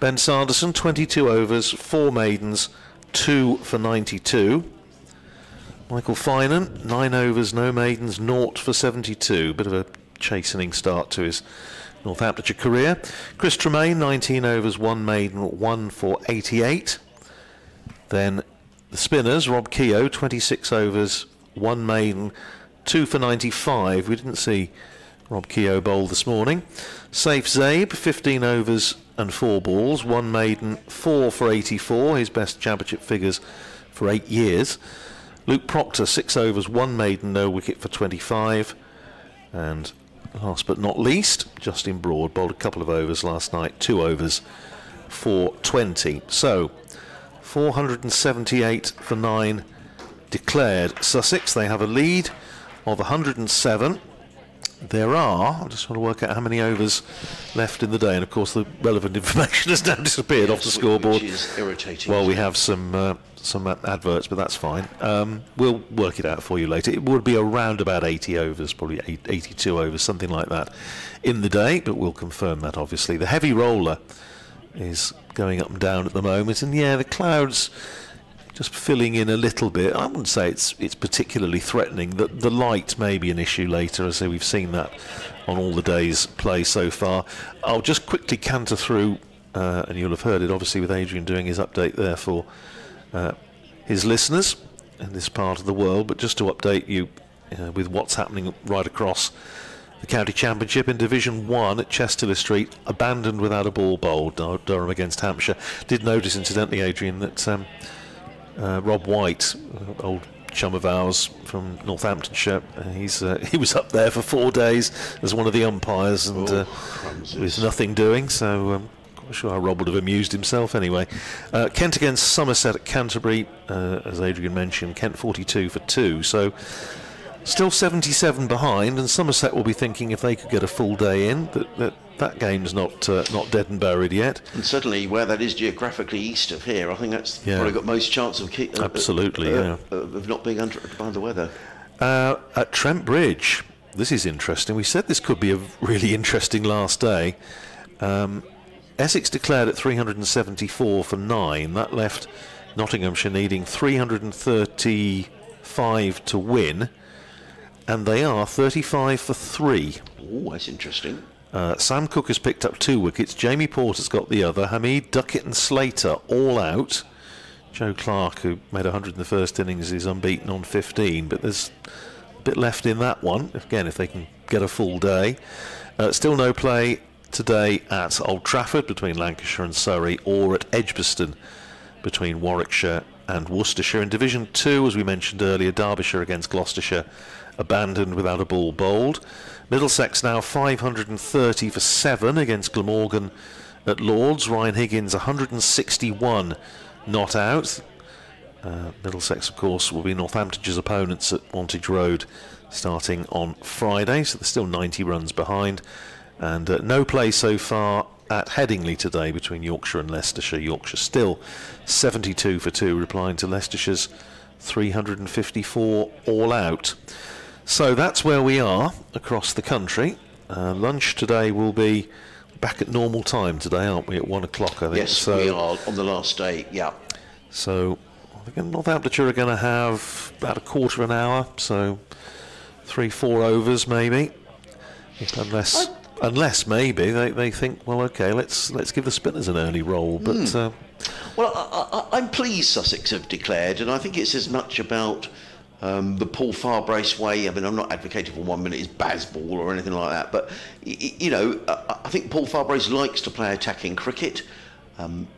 [SPEAKER 1] Ben Sanderson, 22 overs, four maidens, two for 92. Michael Finan, nine overs, no maidens, naught for 72. Bit of a chastening start to his Northamptonshire career. Chris Tremain, 19 overs, one maiden, one for 88. Then the spinners, Rob Keogh, 26 overs, one maiden, two for 95. We didn't see Rob Keogh bowled this morning. Saif Zaib, 15 overs and four balls, one maiden, four for 84, his best championship figures for eight years. Luke Procter, six overs, one maiden, no wicket for 25. And last but not least, Justin Broad bowled a couple of overs last night, two overs for 20. So 478 for nine declared. Sussex, they have a lead of 107 there are. i just want to work out how many overs left in the day, and of course the relevant <laughs> information has now disappeared yes, off the scoreboard. Well, we have some uh, some adverts, but that's fine. Um, we'll work it out for you later. It would be around about 80 overs, probably 82 overs, something like that, in the day. But we'll confirm that obviously. The heavy roller is going up and down at the moment, and yeah, the clouds just filling in a little bit. I wouldn't say it's it's particularly threatening. That the light may be an issue later, say we've seen that on all the days' play so far. I'll just quickly canter through, uh, and you'll have heard it obviously with Adrian doing his update there for uh, his listeners in this part of the world, but just to update you uh, with what's happening right across the county championship in Division 1 at Chester-le-Street, abandoned without a ball bowled. Durham against Hampshire. Did notice, incidentally, Adrian, that um, uh, Rob White, uh, old chum of ours from Northamptonshire. Uh, he's uh, <laughs> he was up there for four days as one of the umpires, and oh, uh, with nothing doing. So I'm um, sure how Rob would have amused himself anyway. Uh, Kent against Somerset at Canterbury, uh, as Adrian mentioned. Kent 42 for two. So Still 77 behind, and Somerset will be thinking if they could get a full day in that that, that game's not uh, not dead and buried yet.
[SPEAKER 4] And certainly, where that is geographically east of here, I think that's yeah. probably got most chance of keep, uh, uh absolutely uh, yeah.
[SPEAKER 1] of not being under by the weather. Uh, at Trent Bridge, this is interesting. We said this could be a really <laughs> interesting last day. Um, Essex declared at 374 for nine. That left Nottinghamshire needing 335 to win and they are 35 for three. Oh, that's interesting. Uh, Sam Cook has picked up two wickets. Jamie Porter's got the other. Hameed, Duckett, and Slater all out. Joe Clarke, who made 100 in the first innings, is unbeaten on 15, but there's a bit left in that one. Again, if they can get a full day. Uh, still no play today at Old Trafford between Lancashire and Surrey, or at Edgbaston between Warwickshire and Worcestershire. In Division 2, as we mentioned earlier, Derbyshire against Gloucestershire abandoned without a ball bowled. Middlesex now 530 for 7 against Glamorgan at Lords. Ryan Higgins 161 not out. Uh, Middlesex, of course, will be Northamptonshire's opponents at Wantage Road starting on Friday, so they're still 90 runs behind. And uh, no play so far at Headingley today between Yorkshire and Leicestershire. Yorkshire still 72 for 2, replying to Leicestershire's 354 all out. So that's where we are across the country. Uh, lunch today will be back at normal time today, aren't we? At one o'clock, I think. Yes, so, we are on the last day. Yeah. So Northamptonshire are going to have about a quarter of an hour, so three, four overs maybe, unless. I unless maybe they, they think, well, okay, let's let's give the spinners an early roll. But mm. uh,
[SPEAKER 4] well, I, am pleased Sussex have declared, and I think it's as much about um, the Paul Farbrace way, I mean, I'm not advocating for one minute is Bazball or anything like that, but, you know, I think Paul Farbrace likes to play attacking cricket. Um,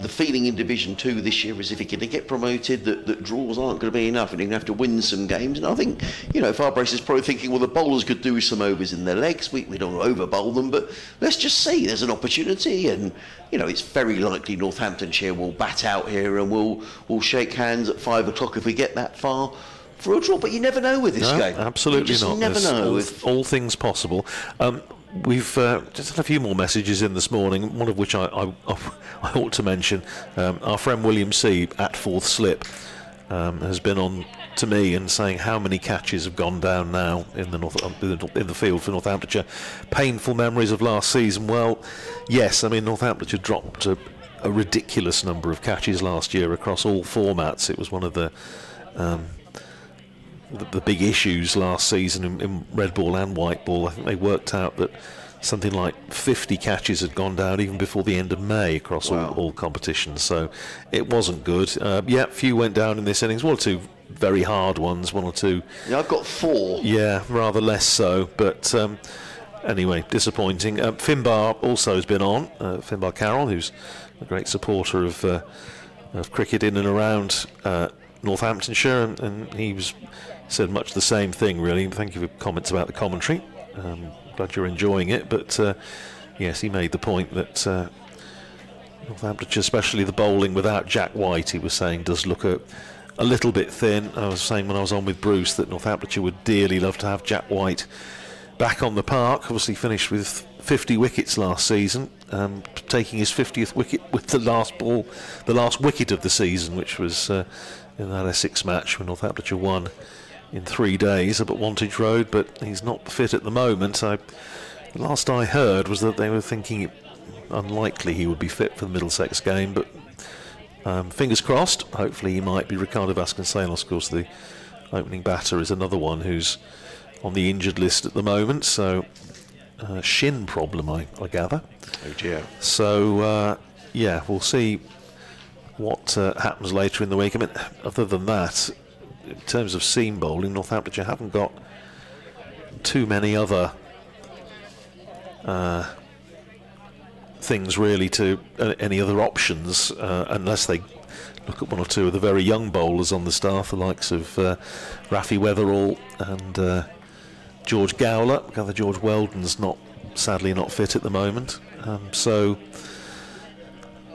[SPEAKER 4] the feeling in Division 2 this year is if he can going to get promoted, that, that draws aren't going to be enough and he's going to have to win some games. And I think, you know, Farbrace is probably thinking, well, the bowlers could do some overs in their legs. We, we don't over bowl them, but let's just see. There's an opportunity. And, you know, it's very likely Northamptonshire will bat out here and we'll, we'll shake hands at five o'clock if we get that far for a draw. But you never know with this no, game. Absolutely you not. Never There's know. With
[SPEAKER 1] all, all things possible. Um, we've uh, just had a few more messages in this morning. One of which I, I, <laughs> I ought to mention. Um, our friend William C at Fourth Slip um, has been on to me and saying how many catches have gone down now in the North, um, in the field for Northamptonshire. Painful memories of last season. Well, yes, I mean Northamptonshire dropped a, a ridiculous number of catches last year across all formats. It was one of the um, the, the big issues last season in, in, red ball and white ball. I think they worked out that something like 50 catches had gone down even before the end of May across wow. all, all, competitions. So it wasn't good. Uh, yeah, few went down in this innings. One or two very hard ones, one or two.
[SPEAKER 4] Yeah, I've got four.
[SPEAKER 1] Yeah, rather less so. But um, anyway, disappointing. Uh, Finbar also has been on. Uh, Finbar Carroll, who's a great supporter of, uh, of cricket in and around uh, Northamptonshire, and, and he was said much the same thing, really. Thank you for comments about the commentary. Um, glad you're enjoying it. But uh, yes, he made the point that uh, Northamptonshire, especially the bowling without Jack White, he was saying, does look a, a little bit thin. I was saying when I was on with Bruce that Northamptonshire would dearly love to have Jack White back on the park. Obviously, finished with 50 wickets last season, um, taking his 50th wicket with the last ball, the last wicket of the season, which was uh, in that Essex match when Northamptonshire won in three days up at Wantage Road, but he's not fit at the moment. I, last I heard was that they were thinking it unlikely he would be fit for the Middlesex game, but um, fingers crossed. Hopefully he might be. Ricardo Vasconcelos, of course, the opening batter, is another one who's on the injured list at the moment. So uh, shin problem, I, I, gather. Oh dear. So uh, yeah, we'll see what uh, happens later in the week. I mean, other than that, in terms of seam bowling, Northamptonshire haven't got too many other uh, things really to uh, any other options uh, unless they look at one or two of the very young bowlers on the staff, the likes of uh, Rafi Weatherall and uh, George Gowler. Gather George Weldon's not sadly not fit at the moment, um, so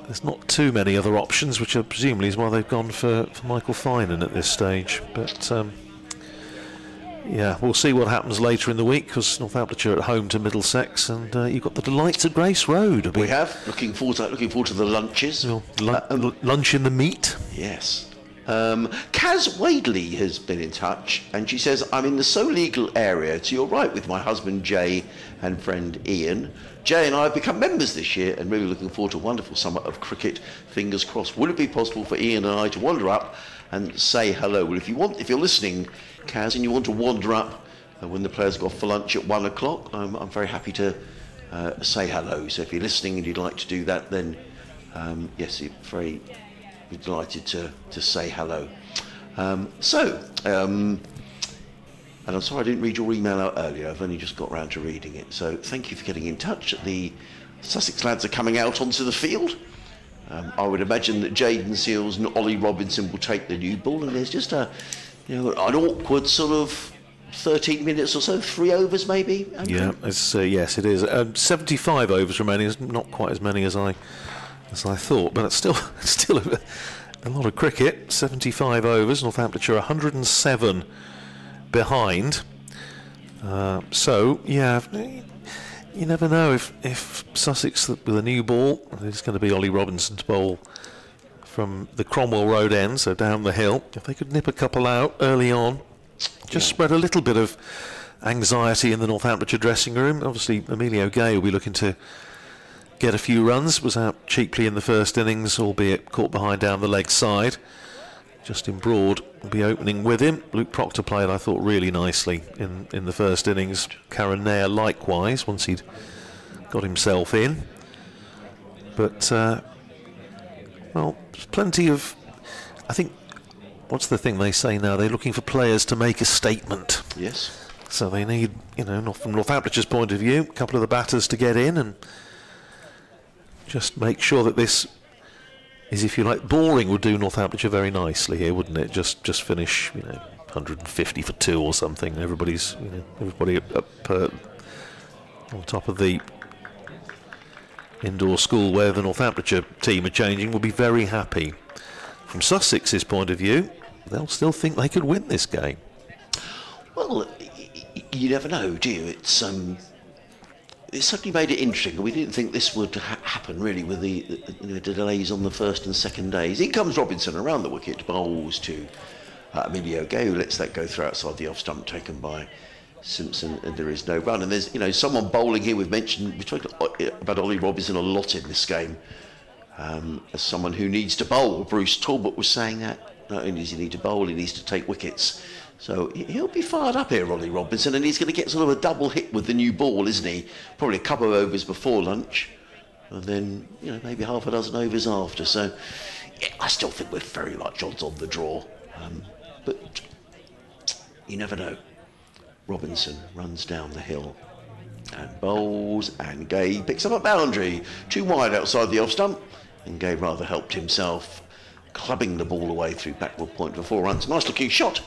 [SPEAKER 1] there's not too many other options, which are presumably is why they've gone for, for Michael Finan at this stage. But um, yeah, we'll see what happens later in the week because Northamptonshire at home to Middlesex, and uh, you've got the delights of Grace Road. We
[SPEAKER 4] have looking forward to looking forward to the lunches. Well,
[SPEAKER 1] uh, um, lunch in the meat.
[SPEAKER 4] Yes. Um, Kaz Wadley has been in touch, and she says, "I'm in the so legal area to your right with my husband Jay and friend Ian." Jay and I have become members this year and really looking forward to a wonderful summer of cricket. Fingers crossed. Would it be possible for Ian and I to wander up and say hello? Well, if you want, if you're listening, Kaz, and you want to wander up uh, when the players go off for lunch at one o'clock, I'm, I'm very happy to uh, say hello. So if you're listening and you'd like to do that, then um, yes, you're very delighted to, to say hello. Um, so. Um, and I'm sorry I didn't read your email out earlier. I've only just got round to reading it. So thank you for getting in touch. The Sussex lads are coming out onto the field. Um, I would imagine that Jayden Seales and Ollie Robinson will take the new ball, and there's just a, you know, an awkward sort of 13 minutes or so, three overs maybe.
[SPEAKER 1] Andrew? Yeah, it's uh, yes, it is. Um, 75 overs remaining is not quite as many as I as I thought, but it's still <laughs> still a, a lot of cricket. 75 overs. Northamptonshire 107 behind. Uh, so, yeah, you never know if, if Sussex with a new ball, it's going to be Ollie Robinson's ball from the Cromwell Road end, so down the hill. If they could nip a couple out early on, just yeah. spread a little bit of anxiety in the Northamptonshire dressing room. Obviously, Emilio Gay will be looking to get a few runs, was out cheaply in the first innings, albeit caught behind down the leg side. Justin Broad will be opening with him. Luke Procter played, I thought, really nicely in, in the first innings. Karun Nair likewise, once he'd got himself in. But, uh, well, plenty of. I think, what's the thing they say now? They're looking for players to make a statement. Yes. So they need, you know, from Northamptonshire's point of view, a couple of the batters to get in and just make sure that this is, if you like, boring would do Northamptonshire very nicely here, wouldn't it? Just just finish, you know, 150 for two or something. Everybody's, you know, everybody up, uh, on top of the indoor school where the Northamptonshire team are changing will be very happy. From Sussex's point of view, they'll still think they could win this game. Well,
[SPEAKER 4] you never know, do you? It's um, it suddenly made it interesting. We didn't think this would ha- happen really with the, the, the, delays on the first and second days. In comes Robinson around the wicket, bowls to uh, Emilio Gay, who lets that go through outside the off stump taken by Simpson, and there is no run. And there's you know someone bowling here. We've mentioned we talked about Ollie Robinson a lot in this game um, as someone who needs to bowl. Bruce Talbot was saying that not only does he need to bowl, he needs to take wickets. So he'll be fired up here, Ronnie Robinson, and he's going to get sort of a double hit with the new ball, isn't he? Probably a couple of overs before lunch, and then you know maybe half a dozen overs after. So yeah, I still think we're very much odds on the draw, um, but you never know. Robinson runs down the hill and bowls, and Gay picks up a boundary, too wide outside the off stump, and Gay rather helped himself, clubbing the ball away through backward point for four runs. Nice looking shot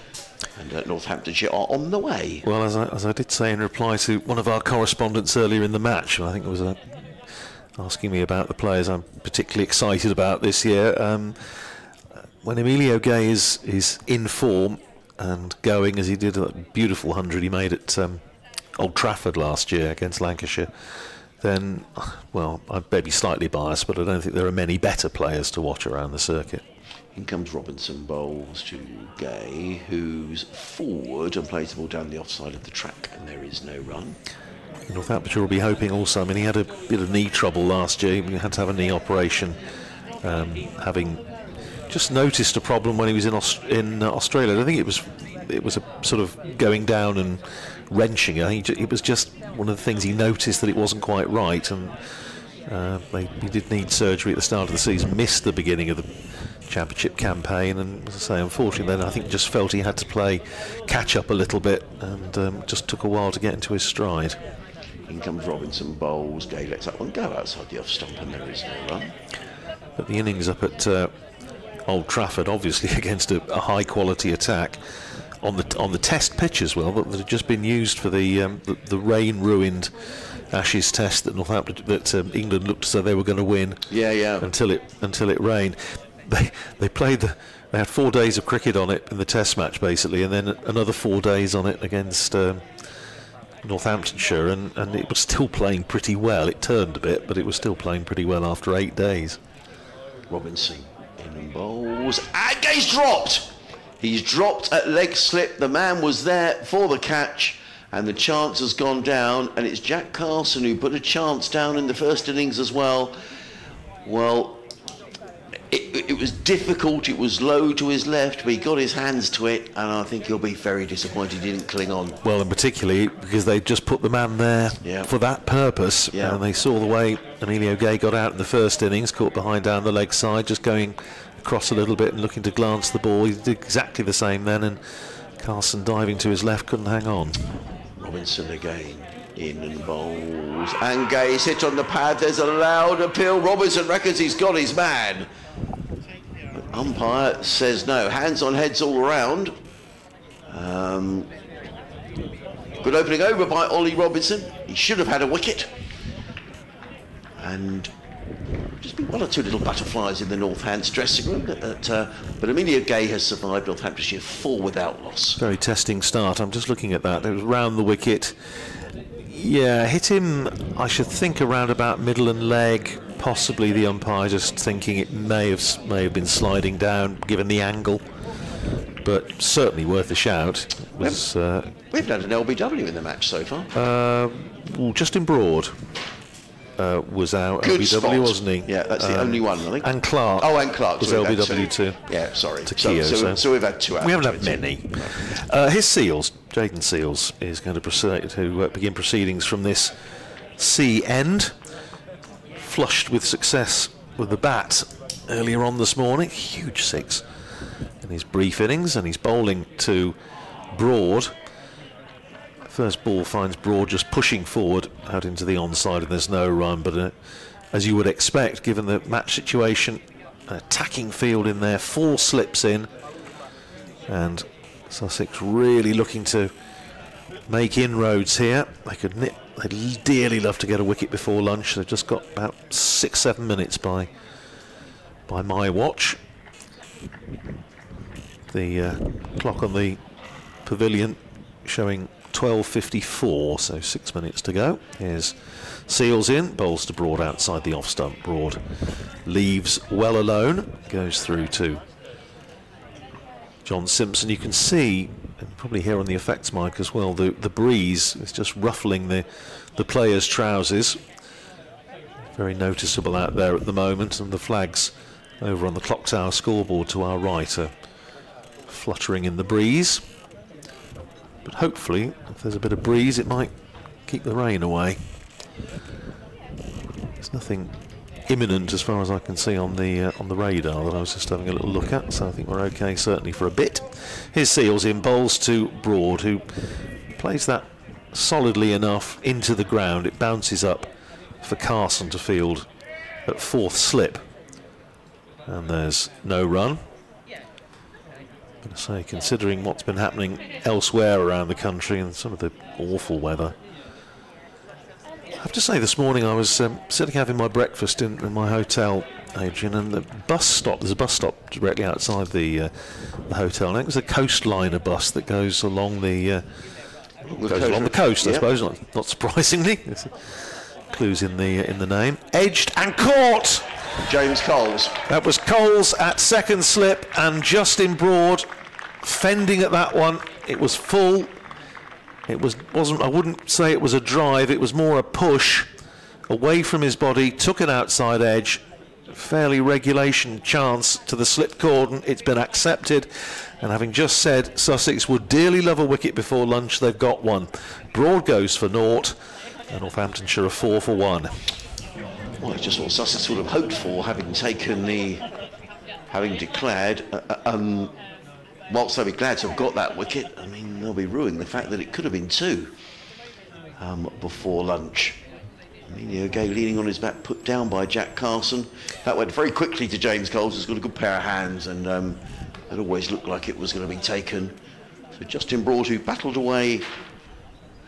[SPEAKER 4] and uh, Northamptonshire are on the way.
[SPEAKER 1] Well, as I, as I did say in reply to one of our correspondents earlier in the match, I think it was uh, asking me about the players I'm particularly excited about this year. Um, when Emilio Gay is, is in form and going as he did a beautiful 100 he made at um, Old Trafford last year against Lancashire, then, well, I may be slightly biased, but I don't think there are many better players to watch around the circuit. In comes Robinson Bowles to Gay, who's forward and plays the ball down the offside of the track, and there
[SPEAKER 4] is no run.
[SPEAKER 1] Northamptonshire will be hoping also. I mean, he had a bit of knee trouble last year. He had to have a knee operation, um, having just noticed a problem when he was in Aust in uh, Australia. I think it was it was a sort of going down and wrenching. I think it was just one of the things he noticed that it wasn't quite right, and uh, they, he did need surgery at the start of the season. Missed the beginning of the championship campaign. And as I say, unfortunately, then I think just felt he had to play catch up a little bit and um, just took a while to get into his stride. In comes Robinson Bowles. Gay lets that one go outside the off stump, and there is no run. But the innings up at uh, Old Trafford, obviously <laughs> against a, a, high quality attack on the on the test pitch as well, that, that had just been used for the, um, the, the rain ruined Ashes Test that Northampton that um, England looked as though they were going to win. Yeah, yeah. Until it until it rained they they played the they had four days of cricket on it in the Test match basically, and then another four days on it against um, Northamptonshire, and, and it was still playing pretty well. It turned a bit, but it was still playing pretty well after eight days. Robinson in bowls
[SPEAKER 4] and he's dropped. He's dropped at leg slip. The man was there for the catch and the chance has gone down. And it's Jack Carson who put a chance down in the first innings as well. Well, it, it, was difficult, it was low to his left, but he got his hands to it, and I think he'll be very disappointed he didn't cling on. Well,
[SPEAKER 1] and particularly because they just put the man there yeah. for that purpose, yeah. and they saw the way Emilio Gay got out in the first innings, caught behind down the leg side, just going across a little bit and looking to glance the ball. He did exactly the same then, and Carson diving to his left couldn't hang on.
[SPEAKER 4] Robinson again in and bowls. And Gay's hit on the pad. There's a loud appeal. Robinson reckons he's got his man. Umpire says no. Hands on heads all around. Um, good opening over by Ollie Robinson. He should have had a wicket. And just been one or two little butterflies in the North dressing room. uh, but Emilio Gay has survived Northamptonshire four without
[SPEAKER 1] loss. Very testing start. I'm just looking at that. It was round the wicket. Yeah, hit him, I should think, around about middle and leg, possibly the umpire just thinking it may have may have been sliding down given the angle, but certainly worth a shout. Was, we've, uh, we've had an
[SPEAKER 4] LBW in the match so far.
[SPEAKER 1] Uh, well, Justin Broad. Uh, was our Good LBW, spot. wasn't he? Yeah, that's um, the only one,
[SPEAKER 4] I think. And Clark. Oh, and Clark was so LBW too. Yeah,
[SPEAKER 1] sorry. To so, Keo, so, so. Eh? so, we've had two. We haven't had many. his uh, Seales, Jayden Seales, is going to, proceed, to uh, begin proceedings from this C end flushed with success with the bat earlier on this morning. Huge six in his brief innings, and he's bowling to Broad. First ball finds Broad just pushing forward out into the onside, and there's no run. But uh, as you would expect, given the match situation, an attacking field in there, four slips in, and Sussex really looking to make inroads here. They could nip, they'd dearly love to get a wicket before lunch. They've just got about six, seven minutes by by my watch. The uh, clock on the pavilion showing 12.54, so six minutes to go. Here's Seales in, bowls to Broad outside the off stump. Broad leaves well alone, goes through to John Simpson. You can see and probably here on the effects mic as well, the, the breeze is just ruffling the, the players' trousers. Very noticeable out there at the moment, and the flags over on the clock tower scoreboard to our right are fluttering in the breeze. But hopefully, if there's a bit of breeze, it might keep the rain away. There's nothing imminent as far as I can see on the uh, on the radar that I was just having a little look at. So I think we're okay, certainly for a bit. His Seales in bowls to Broad, who plays that solidly enough into the ground. It bounces up for Carson to field at fourth slip, and there's no run. I'm going to say, considering what's been happening elsewhere around the country and some of the awful weather have to say, this morning I was um, sitting having my breakfast in, in, my hotel, Adrian, and the bus stop, there's a bus stop directly outside the, uh, the hotel. And it was a coastliner bus that goes along the, uh, the goes along the coast, I suppose, not, not surprisingly. <laughs> Clues in the, in the name. Edged and caught! James Coles. That was Coles at second slip, and Justin Broad fending at that one. It was full, it was wasn't I wouldn't say it was a drive. It was more a push away from his body, took an outside edge. Fairly regulation chance to the slip cordon. It's been accepted. And having just said Sussex would dearly love a wicket before lunch, they've got one. Broad goes for naught, and Northamptonshire are four for one. Well, it's just what Sussex would have hoped for, having taken the, having declared a, uh,
[SPEAKER 4] a, uh, um, whilst they'll be glad to have got that wicket, I mean, they'll be ruining the fact that it could have been two um, before lunch. Emilio Gay leaning on his back, put down by Jack Carson. That went very quickly to James Coles, who's got a good pair of hands, and um, it always looked like it was going to be taken. So Justin Broad, who battled away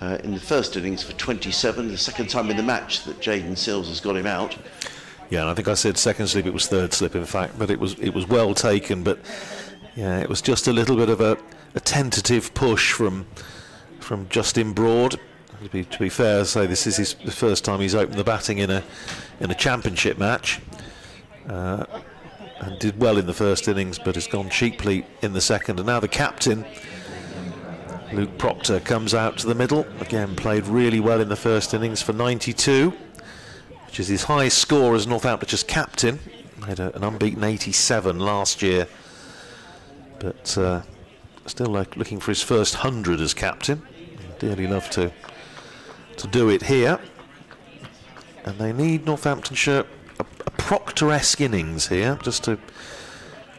[SPEAKER 1] uh, in the first innings for 27, the second time in the match that Jayden Seales has got him out. Yeah, and I think I said second slip, it was third slip, in fact, but it was it was well taken, but yeah, it was just a little bit of a, a tentative push from from Justin Broad. To be, to be fair, I say this is his, the first time he's opened the batting in a in a championship match, uh, and did well in the first innings, but has gone cheaply in the second. And now the captain, Luke Procter, comes out to the middle again. Played really well in the first innings for 92, which is his highest score as Northamptonshire's captain. Had a, an unbeaten 87 last year but uh, still like looking for his first 100 as captain. Dearly love to, to do it here. And they need Northamptonshire a, a Procter-esque innings here, just to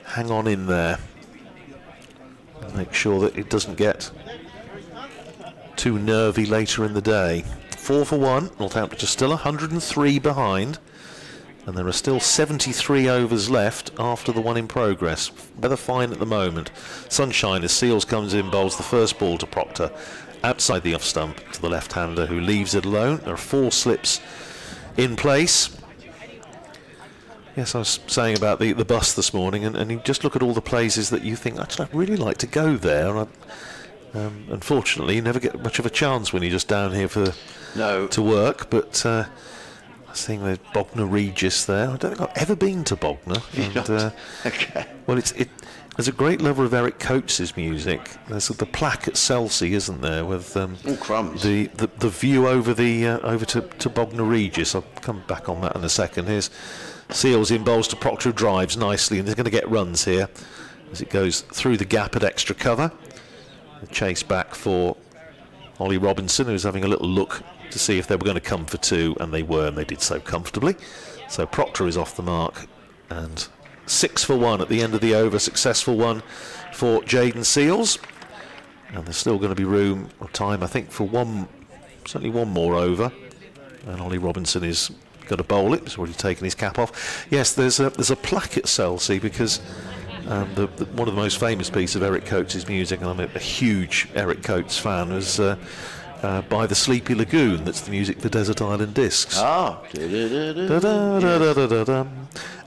[SPEAKER 1] hang on in there. Make sure that it doesn't get too nervy later in the day. Four for one, Northamptonshire still 103 behind and there are still 73 overs left after the one in progress. Weather fine at the moment. Sunshine as Seales comes in, bowls the first ball to Procter outside the off stump to the left-hander who leaves it alone. There are four slips in place. Yes, I was saying about the, the bus this morning, and, and you just look at all the places that you think, actually, I'd really like to go there. And I, um, unfortunately, you never get much of a chance when you're just down here for no. to work. But uh, I was seeing the Bognor Regis there. I don't think I've ever been to Bognor. And, uh, okay. Well, it's it. There's a great lover of Eric Coates's music. There's the plaque at Selsey, isn't there, with um, Ooh, crumbs. The, the the view over the uh, over to to Bognor Regis. I'll come back on that in a second. Here's Seales in bowls to Procter drives nicely, and they're going to get runs here as it goes through the gap at extra cover. chase back for Ollie Robinson, who's having a little look to see if they were going to come for two, and they were, and they did so comfortably. So Procter is off the mark, and six for one at the end of the over, successful one for Jayden Seales. And there's still going to be room or time, I think, for one, certainly one more over. And Ollie Robinson is got to bowl it. He's already taken his cap off. Yes, there's a there's a plaque at Selsey because um, the, the, one of the most famous pieces of Eric Coates' music, and I'm a, a huge Eric Coates fan, was. Uh, uh, by the Sleepy Lagoon. That's the music for Desert Island Discs. Ah.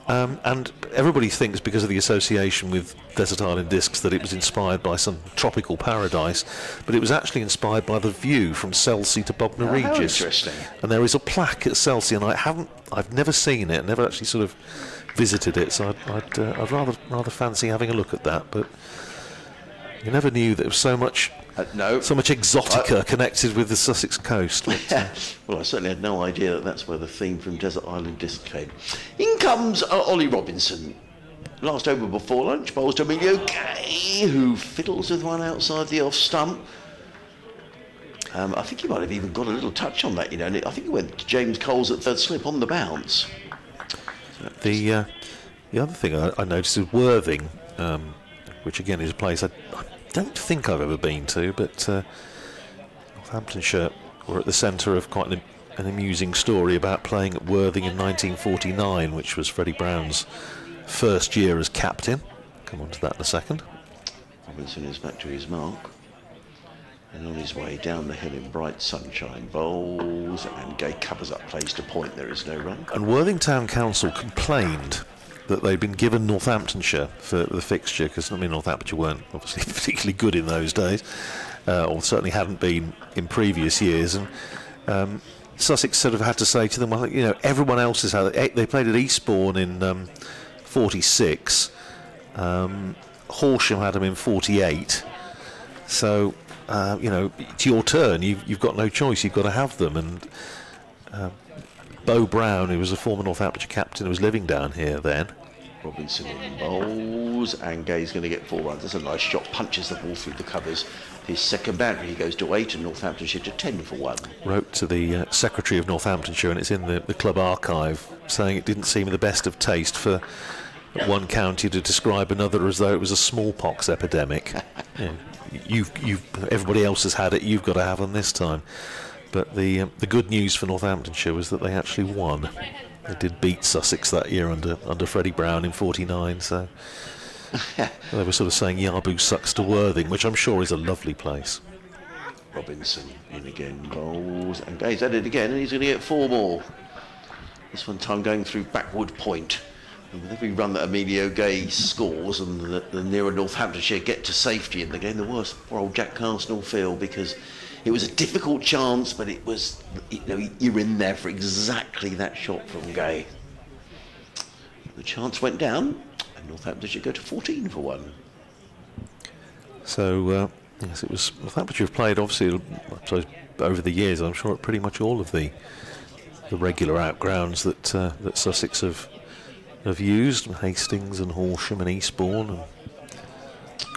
[SPEAKER 1] Um, and everybody thinks because of the association with Desert Island Discs that it was inspired by some tropical paradise, but it was actually inspired by the view from Selsey to Bognor oh, Regis. interesting. And there is a plaque at Selsey, and I haven't, I've never seen it, never actually sort of visited it, so I'd, I'd, uh, I'd rather rather fancy having a look at that, but. You never knew there was so much, uh, no, so much exotica I, connected with the Sussex coast. But, uh,
[SPEAKER 4] <laughs> well, I certainly had no idea that that's where the theme from Desert Island Disc came. In comes uh, Ollie Robinson. Last over before lunch, bowls to Emilio Gay, who fiddles with one outside the off stump. Um, I think he might have even got a little touch on that, you know. I think he went to James Coles at third slip on the bounce.
[SPEAKER 1] the uh, the other thing I, I noticed is Worthing, um, which again is a place I, I don't think I've ever been to, but uh, Northamptonshire were at the centre of quite an, an, amusing story about playing at Worthing in 1949, which was Freddie Brown's first year as captain. Come on to that in a second. Robinson is back to his mark. And on his way down the
[SPEAKER 4] hill in bright sunshine, bowls and Gay covers up plays to point. There is no run. And
[SPEAKER 1] Worthing Town Council complained that they'd been given Northamptonshire for the fixture because I mean Northamptonshire weren't obviously <laughs> particularly good in those days, uh, or certainly hadn't been in previous years, and um, Sussex sort of had to say to them, well, you know, everyone else has had. It. They played at Eastbourne in um, '46, um, Horsham had them in '48, so uh, you know it's your turn. You've, you've, got no choice. You've got to have them and. Uh, Bo Brown, who was a former Northamptonshire captain, who was living down here then. Robinson bowls, and Gay's going
[SPEAKER 4] to get four runs. That's a nice shot. Punches the ball through the covers. His second boundary, he goes to eight, and Northamptonshire to ten for one.
[SPEAKER 1] Wrote to the uh, secretary of Northamptonshire, and it's in the, the club archive, saying it didn't seem the best of taste for one county to describe another as though it was a smallpox epidemic. <laughs> yeah. you've, you've, everybody else has had it. You've got to have them this time. But the um, the good news for Northamptonshire was that they actually won. They did beat Sussex that year under under Freddie Brown in '49. So <laughs> they were sort of saying Yabu sucks to Worthing, which I'm sure is a lovely place. Robinson in again, goals. and he's at it again, and he's going to get four more. This one time
[SPEAKER 4] going through backward point. And with every run that Emilio Gay scores and the, the nearer Northamptonshire get to safety in the game, the worse for old Jack Carson will feel because it was a difficult chance, but it was, you know, you're in there for exactly that shot from Gay. The chance went down, and Northamptonshire go to 14 for one.
[SPEAKER 1] So, uh, yes, it was Northamptonshire have played, obviously, over the years, I'm sure, at pretty much all of the the regular outgrounds that uh, that Sussex have have used, Hastings and Horsham and Eastbourne and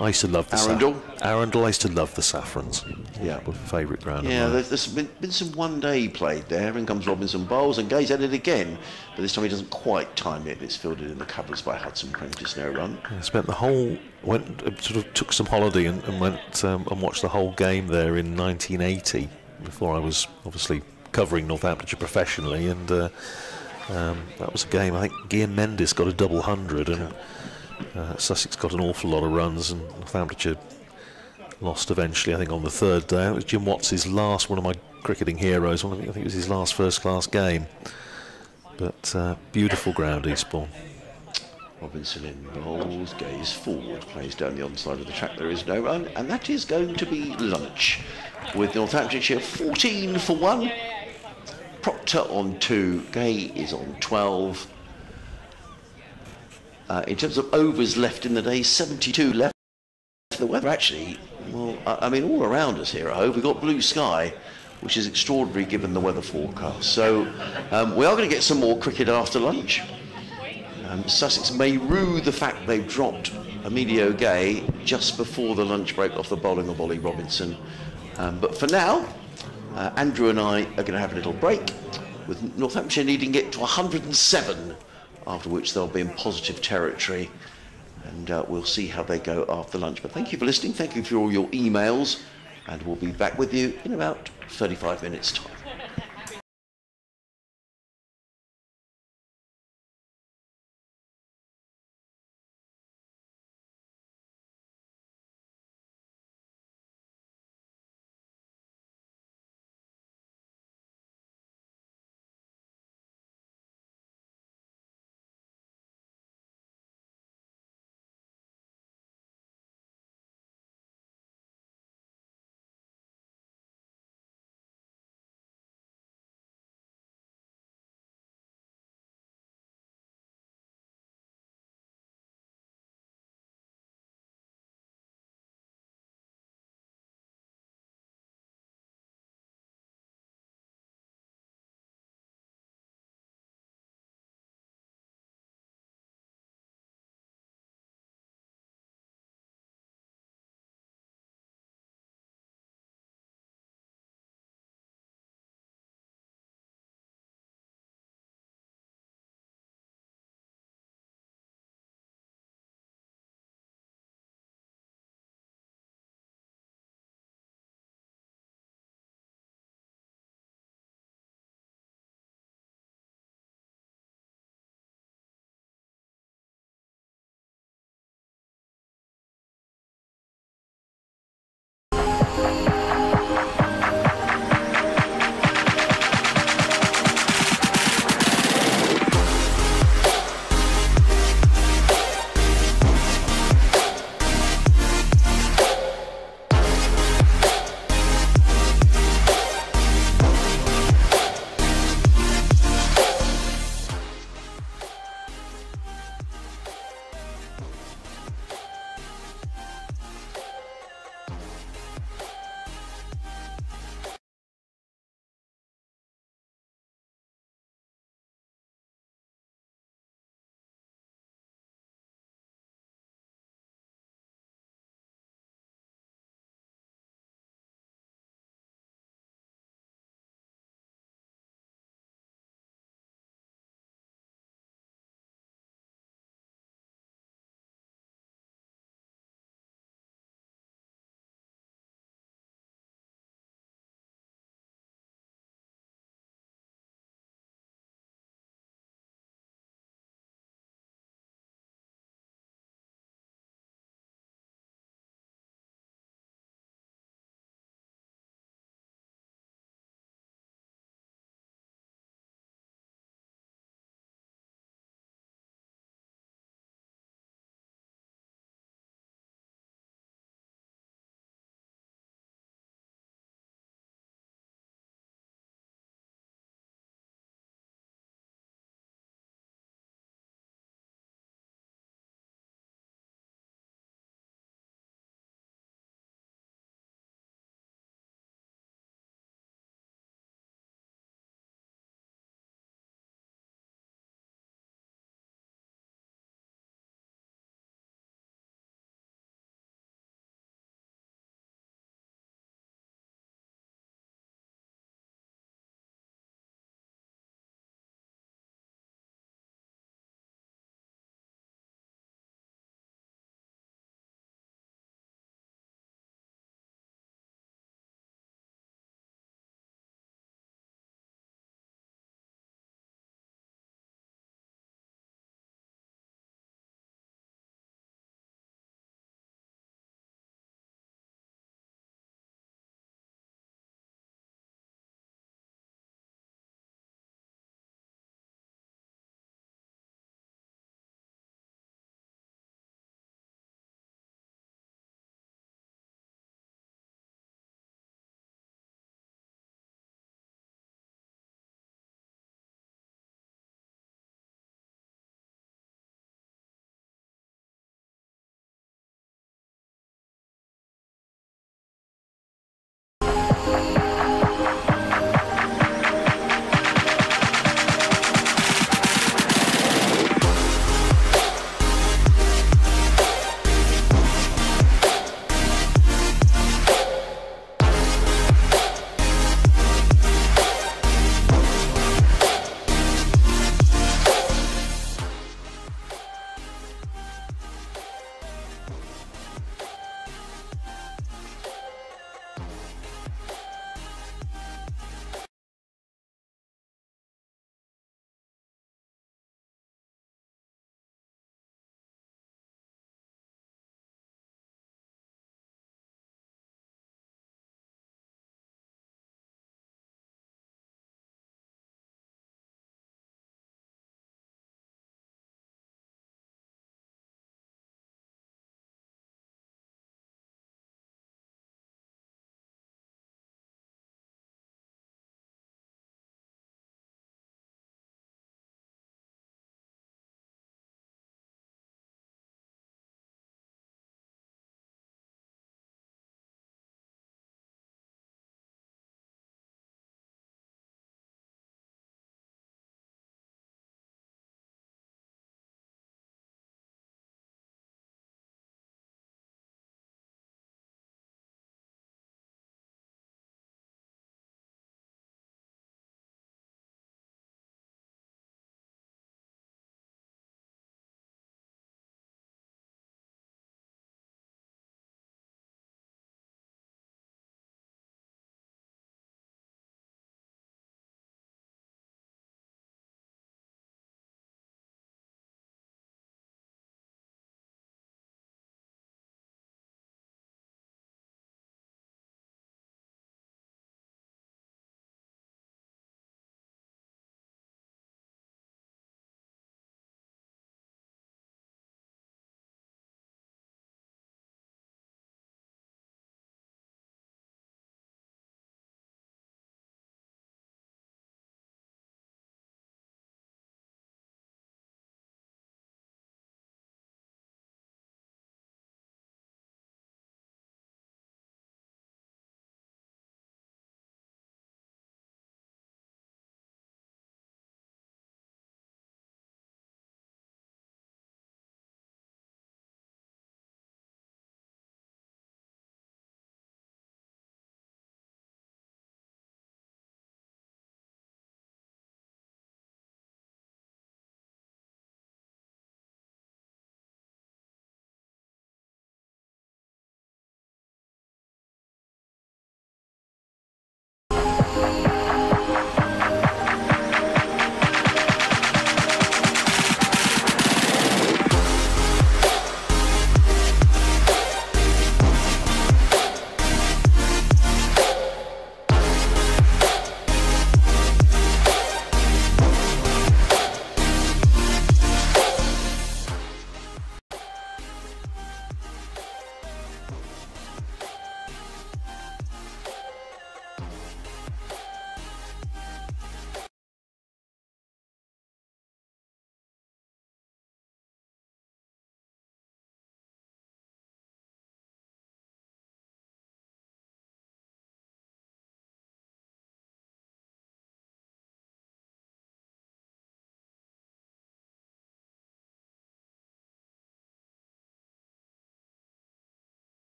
[SPEAKER 1] I used to love the Arundel. Sa- Arundel. I used to love the Saffrons. Yeah, my favourite ground. Yeah, there's,
[SPEAKER 4] there's been, been some one day played there. In comes Robinson Bowles, and Gay's at it again, but this time he doesn't quite time it. It's fielded in the covers by Hudson Prentice, no run.
[SPEAKER 1] Yeah, spent the whole went uh, sort of took some holiday and, and went um, and watched the whole game there in 1980 before I was obviously covering Northamptonshire professionally, and uh, um, that was a game. I think Gehan Mendis got a double hundred and. Okay uh, Sussex got an awful lot of runs, and Northamptonshire lost eventually, I think, on the third day. It was Jim Watts' last, one of my cricketing heroes. One of, I think it was his last first class game. But uh, beautiful ground, Eastbourne. Robinson in bowls, goes forward, plays
[SPEAKER 4] down the onside of the track. There is no run, and that is going to be lunch with Northamptonshire 14 for 1. Procter on 2, Gay is on 12. Uh, in terms of overs left in the day, 72 left. The weather actually, well, I, I mean, all around us here I hope we've got blue sky, which is extraordinary given the weather forecast. So um, we are going to get some more cricket after lunch. Um, Sussex may rue the fact they've dropped Emilio Gay just before the lunch break off the bowling of Ollie Robinson. Um, but for now, uh, Andrew and I are going to have a little break with Northamptonshire needing it to 107 after which they'll be in positive territory. And uh, we'll see how they go after lunch. But thank you for listening. Thank you for all your emails. And we'll be back with you in about 35 minutes' time.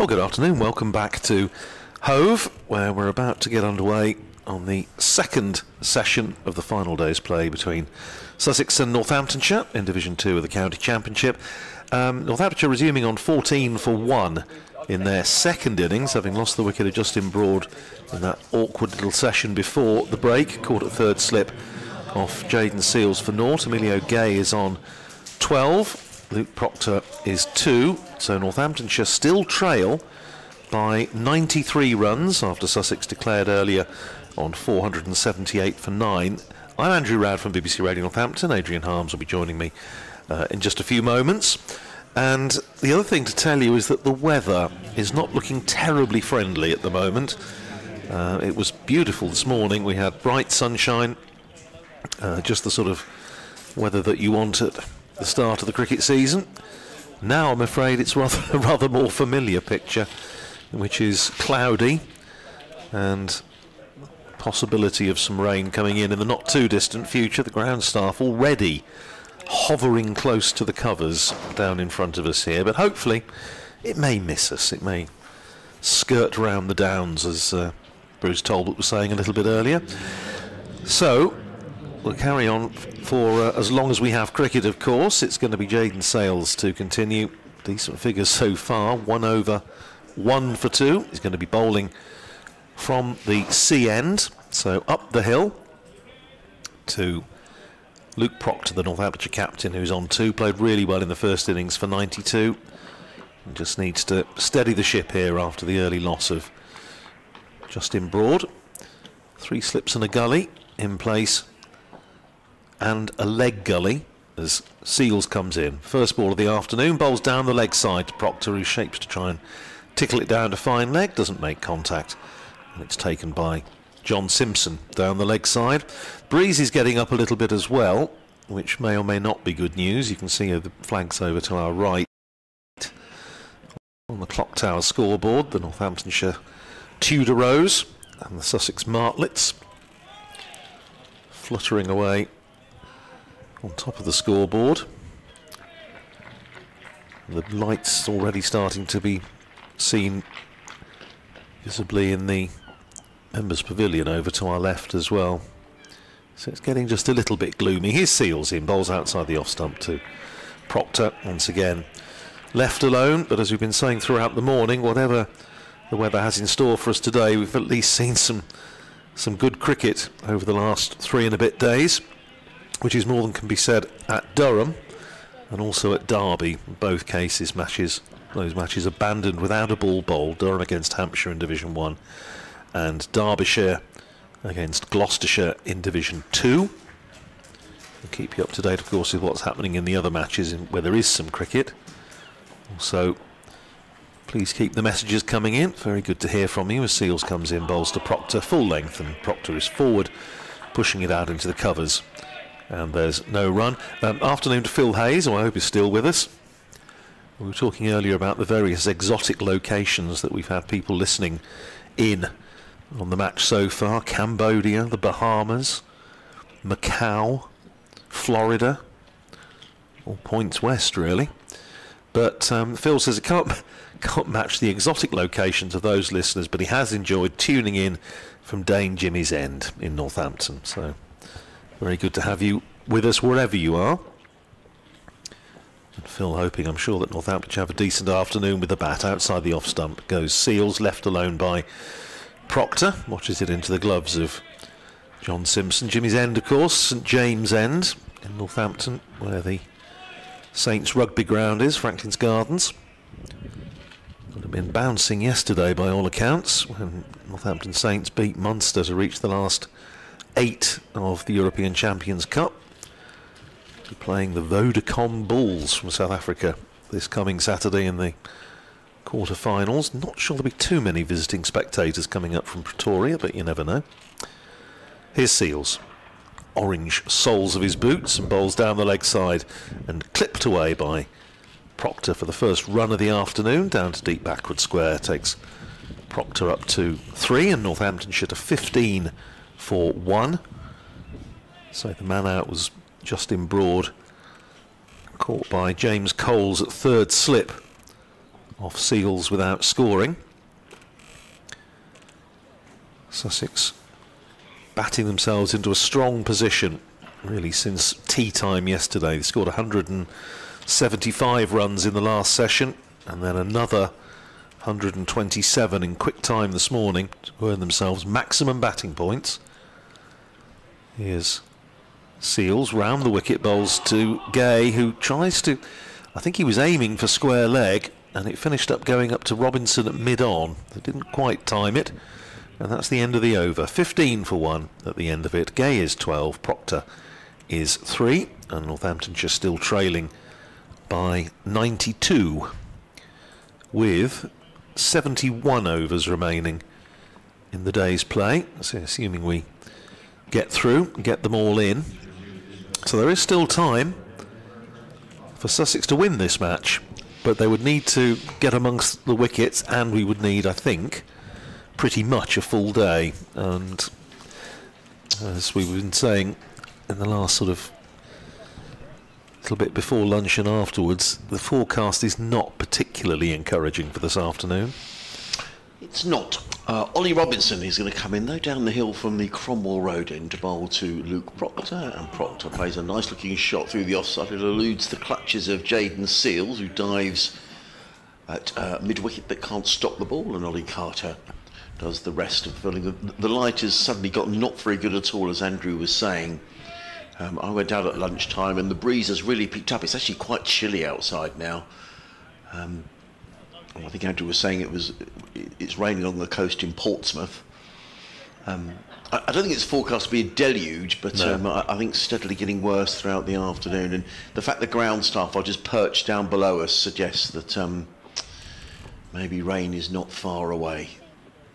[SPEAKER 1] Well, good afternoon. Welcome back to Hove, where we're about to get underway on the second session of the final day's play between Sussex and Northamptonshire in Division 2 of the County Championship. Um, Northamptonshire resuming on 14 for 1 in their second innings, having lost the wicket of Justin Broad in that awkward little session before the break, caught at third slip off Jayden Seales for naught. Emilio Gay is on 12 Luke Procter is two. So Northamptonshire still trail by 93 runs after Sussex declared earlier on 478 for nine. I'm Andrew Radd from BBC Radio Northampton. Adrian Harms will be joining me uh, in just a few moments. And the other thing to tell you is that the weather is not looking terribly friendly at the moment. Uh, it was beautiful this morning. We had bright sunshine, uh, just the sort of weather that you want at the start of the cricket season. Now I'm afraid it's rather <laughs> a rather more familiar picture, which is cloudy and possibility of some rain coming in in the not too distant future. The ground staff already hovering close to the covers down in front of us here, but hopefully it may miss us. It may skirt round the downs, as uh, Bruce Talbot was saying a little bit earlier. So We'll carry on for uh, as long as we have cricket, of course. It's going to be Jayden Seales to continue. Decent figures so far. One over, one for two. He's going to be bowling from the C end, so up the hill to Luke Procter, the Northamptonshire captain, who's on two. Played really well in the first innings for 92. And just needs to steady the ship here after the early loss of Justin Broad. Three slips and a gully in place and a leg gully as Seales comes in. First ball of the afternoon, bowls down the leg side to Procter, who shapes to try and tickle it down to fine leg, doesn't make contact, and it's taken by John Simpson down the leg side. Breeze is getting up a little bit as well, which may or may not be good news. You can see the flags over to our right on the clock tower scoreboard, the Northamptonshire Tudor Rose and the Sussex Martlets fluttering away on top of the scoreboard. The lights already starting to be seen visibly in the members' pavilion over to our left as well. So it's getting just a little bit gloomy. Here's Seales in, bowls outside the off stump to Procter once again. Left alone, but as we've been saying throughout the morning, whatever the weather has in store for us today, we've at least seen some some good cricket over the last three and a bit days which is more than can be said at Durham and also at Derby. In both cases, matches those matches abandoned without a ball bowl. Durham against Hampshire in Division One, and Derbyshire against Gloucestershire in Division Two. We'll keep you up to date, of course, with what's happening in the other matches where there is some cricket. Also, please keep the messages coming in. Very good to hear from you as Seales comes in, bowls to Procter, full length, and Procter is forward, pushing it out into the covers and there's no run. Um, afternoon to Phil Hayes, who I hope is still with us. We were talking earlier about the various exotic locations that we've had people listening in on the match so far Cambodia, the Bahamas, Macau, Florida, all points west, really. But um, Phil says it can't, <laughs> can't match the exotic locations of those listeners, but he has enjoyed tuning in from Dane Jimmy's End in Northampton. So very good to have you with us wherever you are. And Phil hoping, I'm sure, that Northampton have a decent afternoon with the bat outside the off stump. Goes Seales, left alone by Procter. Watches it into the gloves of John Simpson. Jimmy's End, of course, St James End in Northampton, where the Saints rugby ground is, Franklin's Gardens. Would have been bouncing yesterday by all accounts when Northampton Saints beat Munster to reach the last eight of the European Champions Cup. playing the Vodacom Bulls from South Africa this coming Saturday in the quarter-finals. Not sure there'll be too many visiting spectators coming up from Pretoria, but you never know. Here's Seales. Orange soles of his boots and bowls down the leg side and clipped away by Procter for the first run of the afternoon down to deep backward square. Takes Procter up to three and Northamptonshire to 15 for one. So the man out was Justin Broad, caught by James Coles at third slip off Seales without scoring. Sussex batting themselves into a strong position really since tea time yesterday. They scored 175 runs in the last session and then another 127 in quick time this morning to earn themselves maximum batting points. Here's Seales round the wicket bowls to Gay, who tries to. I think he was aiming for square leg, and it finished up going up to Robinson at mid on. They didn't quite time it, and that's the end of the over. 15 for one at the end of it. Gay is 12, Procter is 3, and Northamptonshire still trailing by 92 with 71 overs remaining in the day's play. So assuming we get through get them all in. So there is still time for Sussex to win this match, but they would need to get amongst the wickets, and we would need, I think, pretty much a full day. And as we've been saying in the last sort of little bit before lunch and afterwards, the forecast is not particularly encouraging for this afternoon.
[SPEAKER 4] It's not. Uh, Ollie Robinson is going to come in though, down the hill from the Cromwell Road end to bowl to Luke Procter, and Procter plays a nice looking shot through the offside. It eludes the clutches of Jayden Seales, who dives at uh, mid wicket but can't stop the ball, and Ollie Carter does the rest of filling. The, the light has suddenly got not very good at all, as Andrew was saying. Um, I went out at lunchtime and the breeze has really picked up. It's actually quite chilly outside now. Um, I think Andrew was saying it was it's raining along the coast in Portsmouth. Um, I, I, don't think it's forecast to be a deluge, but no. um, I, I, think steadily getting worse throughout the afternoon. And the fact the ground staff are just perched down below us suggests that um, maybe rain is not far away.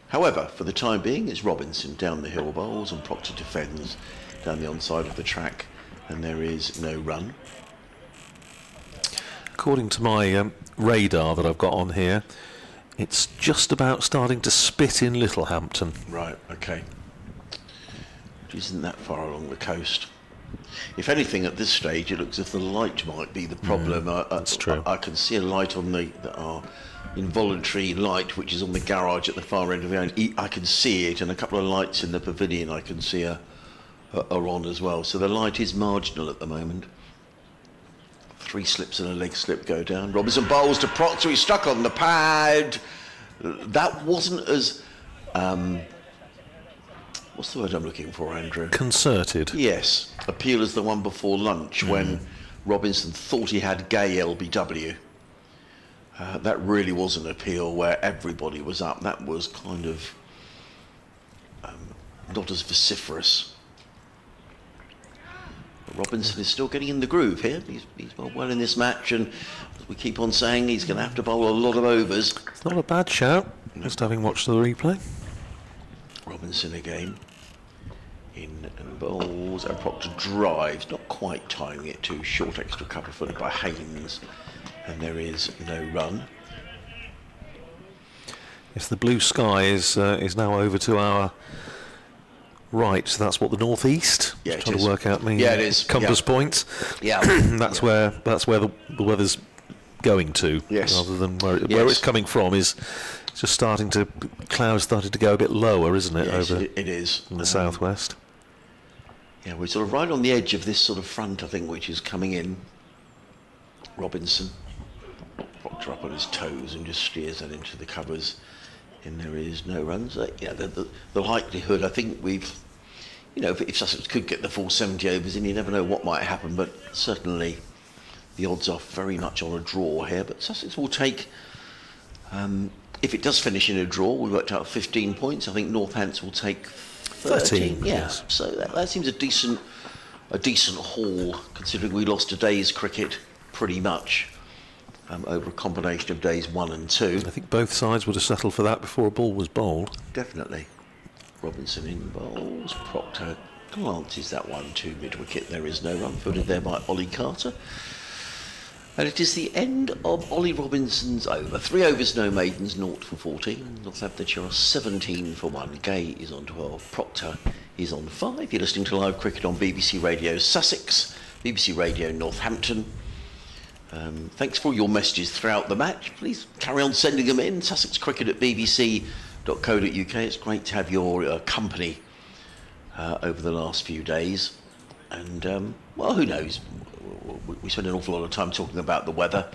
[SPEAKER 4] However, for the time being, it's Robinson down the hill bowls and Procter defends down the onside of the track, and there is no run.
[SPEAKER 1] According to my um, radar that I've got on here, it's just about starting to spit in Littlehampton.
[SPEAKER 4] Right, okay. It isn't that far along the coast. If anything, at this stage, it looks as if the light might be the problem. I, that's true. I, I, can see a light on the, the uh, involuntary light, which is on the garage at the far end of the island. I can see it, and a couple of lights in the pavilion I can see are, are on as well. So the light is marginal at the moment. Three slips and a leg slip go down. Robinson bowls to Procter. He struck on the pad. That wasn't as. Um, what's the word I'm looking for, Andrew?
[SPEAKER 1] Concerted.
[SPEAKER 4] Yes. Appeal as the one before lunch mm. when Robinson thought he had Gay LBW. Uh, that really was an appeal where everybody was up. That was kind of um, not as vociferous. Robinson is still getting in the groove here. He's, he's well, well in this match, and we keep on saying he's going to have to bowl a lot of overs.
[SPEAKER 1] It's not a bad shout, just having watched the replay.
[SPEAKER 4] Robinson again. In and bowls, and Procter drives, not quite timing it to short, extra
[SPEAKER 1] cover footed by Haines, and there is no run. Yes, the blue sky is uh, is now over to our Right, so that's what the northeast. Yeah, trying is. to work out means. yeah, it is. compass yeah. point. <clears throat> Yeah, that's yeah. where that's where the, the, weather's going to. Yes, rather than where, yes. where it's coming from is just starting to clouds started to go a bit lower, isn't it? Yes, over it is in the um, southwest.
[SPEAKER 4] Yeah, we're sort of right on the edge of this sort of front, I think, which is coming in. Robinson, her up on his toes and just steers that into the covers, and there is no runs. Uh, yeah, the, the, the likelihood, I think we've you know, if, if Sussex could get the full 70 overs in, you never know what might happen, but certainly the odds are very much on a draw here. But Sussex will take, um, if it does finish in a draw, we worked out 15 points. I think Northants will take
[SPEAKER 3] 13.
[SPEAKER 4] 13 yeah. Yes. So that, that seems a decent, a decent haul, considering we lost today's cricket pretty much. Um, over a combination of days one and two. I think
[SPEAKER 1] both sides would have settled for that before a ball was bowled.
[SPEAKER 4] Definitely. Robinson in bowls. Procter glances that one to mid wicket. There is no run fielded there by Ollie Carter. And it is the end of Ollie Robinson's over. Three overs, no maidens, naught for 14. Northamptonshire are 17 for 1. Gay is on 12. Procter is on 5. You're listening to live cricket on BBC Radio Sussex, BBC Radio Northampton. Um, thanks for all your messages throughout the match. Please carry on sending them in. Sussex Cricket at BBC www.bbc.co.uk. It's great to have your uh, company uh, over the last few days. And, um, well, who knows? We spend an awful lot of time talking about the weather.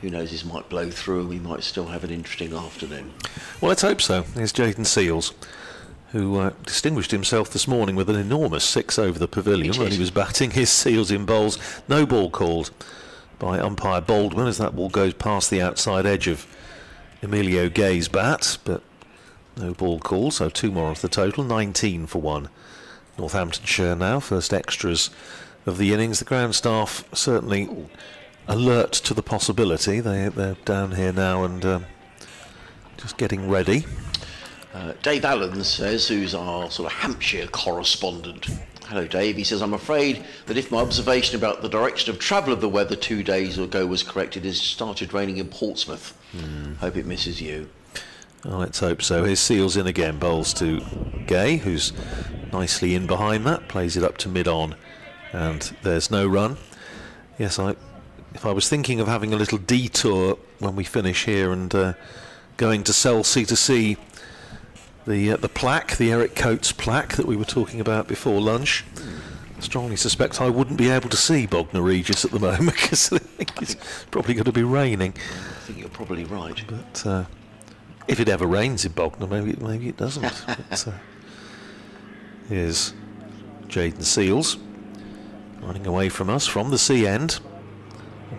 [SPEAKER 4] Who knows, this might blow through and we might still have an interesting afternoon.
[SPEAKER 1] Well, let's hope so. Here's Jayden Seales, who uh, distinguished himself this morning with an enormous six over the pavilion when he was batting his Seales in bowls. No ball called by umpire Baldwin as that ball goes past the outside edge of Emilio Gay's bat, but no ball call, so two more of the total. 19 for one. Northamptonshire now, first extras of the innings. The ground staff certainly alert to the possibility. They, they're down here now and um, just getting ready.
[SPEAKER 4] Uh, Dave Allen says, who's our sort of Hampshire correspondent. Hello, Dave. He says, I'm afraid that if my observation about the direction of travel of the weather two days ago was correct, it has started raining in Portsmouth. Mm. Hope it misses
[SPEAKER 1] you. Oh, let's hope so. Here's Seales in again. Bowls to Gay, who's nicely in behind that. Plays it up to mid-on. And there's no run. Yes, I, if I was thinking of having a little detour when we finish here and uh, going to sell C2C the, uh, the plaque, the Eric Coates plaque that we were talking about before lunch, strongly suspect I wouldn't be able to see Bognor Regis at the <laughs> moment because I think it's probably going to be raining. I
[SPEAKER 4] think you're probably right.
[SPEAKER 1] But... Uh, if it ever rains in Bognor, maybe it, maybe it doesn't. <laughs> Uh, here's Jayden Seales running away from us from the sea end.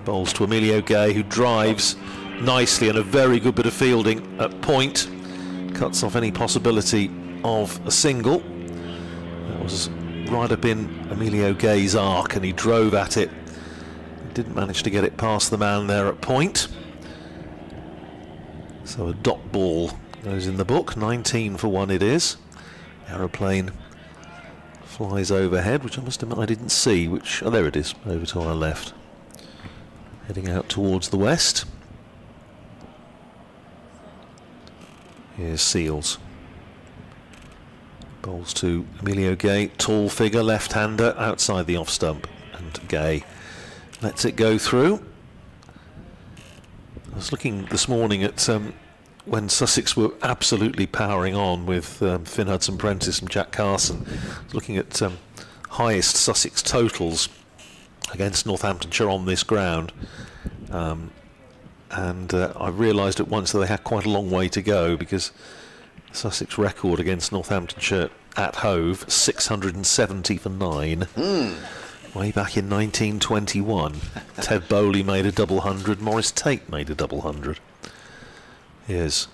[SPEAKER 1] Bowls to Emilio Gay, who drives nicely and a very good bit of fielding at point. Cuts off any possibility of a single. That was right up in Emilio Gay's arc, and he drove at it. Didn't manage to get it past the man there at point. So a dot ball goes in the book. 19 for one it is. Aeroplane flies overhead, which I must admit I didn't see. Which oh, there it is, over to our left, heading out towards the west. Here's Seales. Bowls to Emilio Gay, tall figure, left-hander, outside the off stump, and Gay lets it go through. I was looking this morning at um, when Sussex were absolutely powering on with um, Fynn Hudson Prentice and Jack Carson. I was Looking at um, highest Sussex totals against Northamptonshire on this ground. Um, and uh, I realised at once that they had quite a long way to go because Sussex record against Northamptonshire at Hove 670 for nine. Mm. Way back in 1921, <laughs> Ted Bowley made a double hundred, Maurice Tate made a double hundred. Here's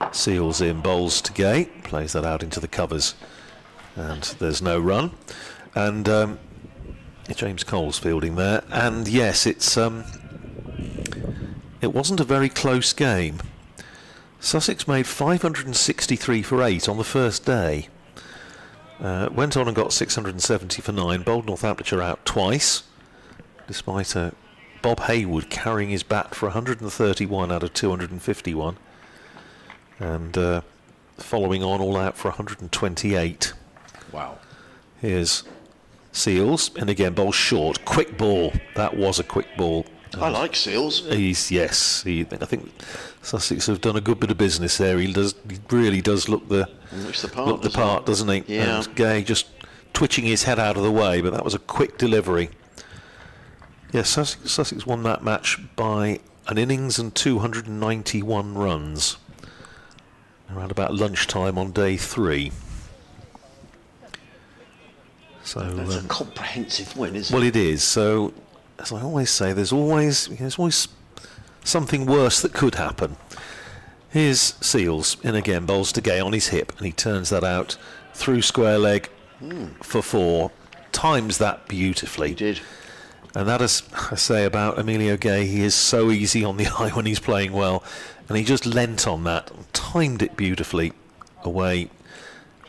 [SPEAKER 1] Seales in, bowls to gate, plays that out into the covers, and there's no run. And um, James Cole's fielding there, and yes, it's um, it wasn't a very close game. Sussex made 563 for eight on the first day. Uh, went on and got 670 for nine. Bold Northamptonshire out twice, despite uh, Bob Haywood carrying his bat for 131 out of 251. And uh, following on, all out for 128. Wow. Here's Seales. And again, ball short. Quick ball. That was a quick ball. I
[SPEAKER 4] like Seales.
[SPEAKER 1] He's yes. He, I think Sussex have done a good bit of business there. He does he really does look the looks the part, look the part, doesn't he? Yeah. And Gay just twitching his head out of the way, but that was a quick delivery. Yes, yeah, Sussex, Sussex won that match by an innings and 291 runs around about lunchtime on day three. So that's um, a comprehensive win, isn't well, it? Well, it is. So as I always say, there's always there's always something worse that could happen. Here's Seales in again, bowls to Gay on his hip, and he turns that out through square leg mm. for four, times that beautifully. He did. And that is, I say about Emilio Gay, he is so easy on the <laughs> eye when he's playing well, and he just leant on that, timed it beautifully away,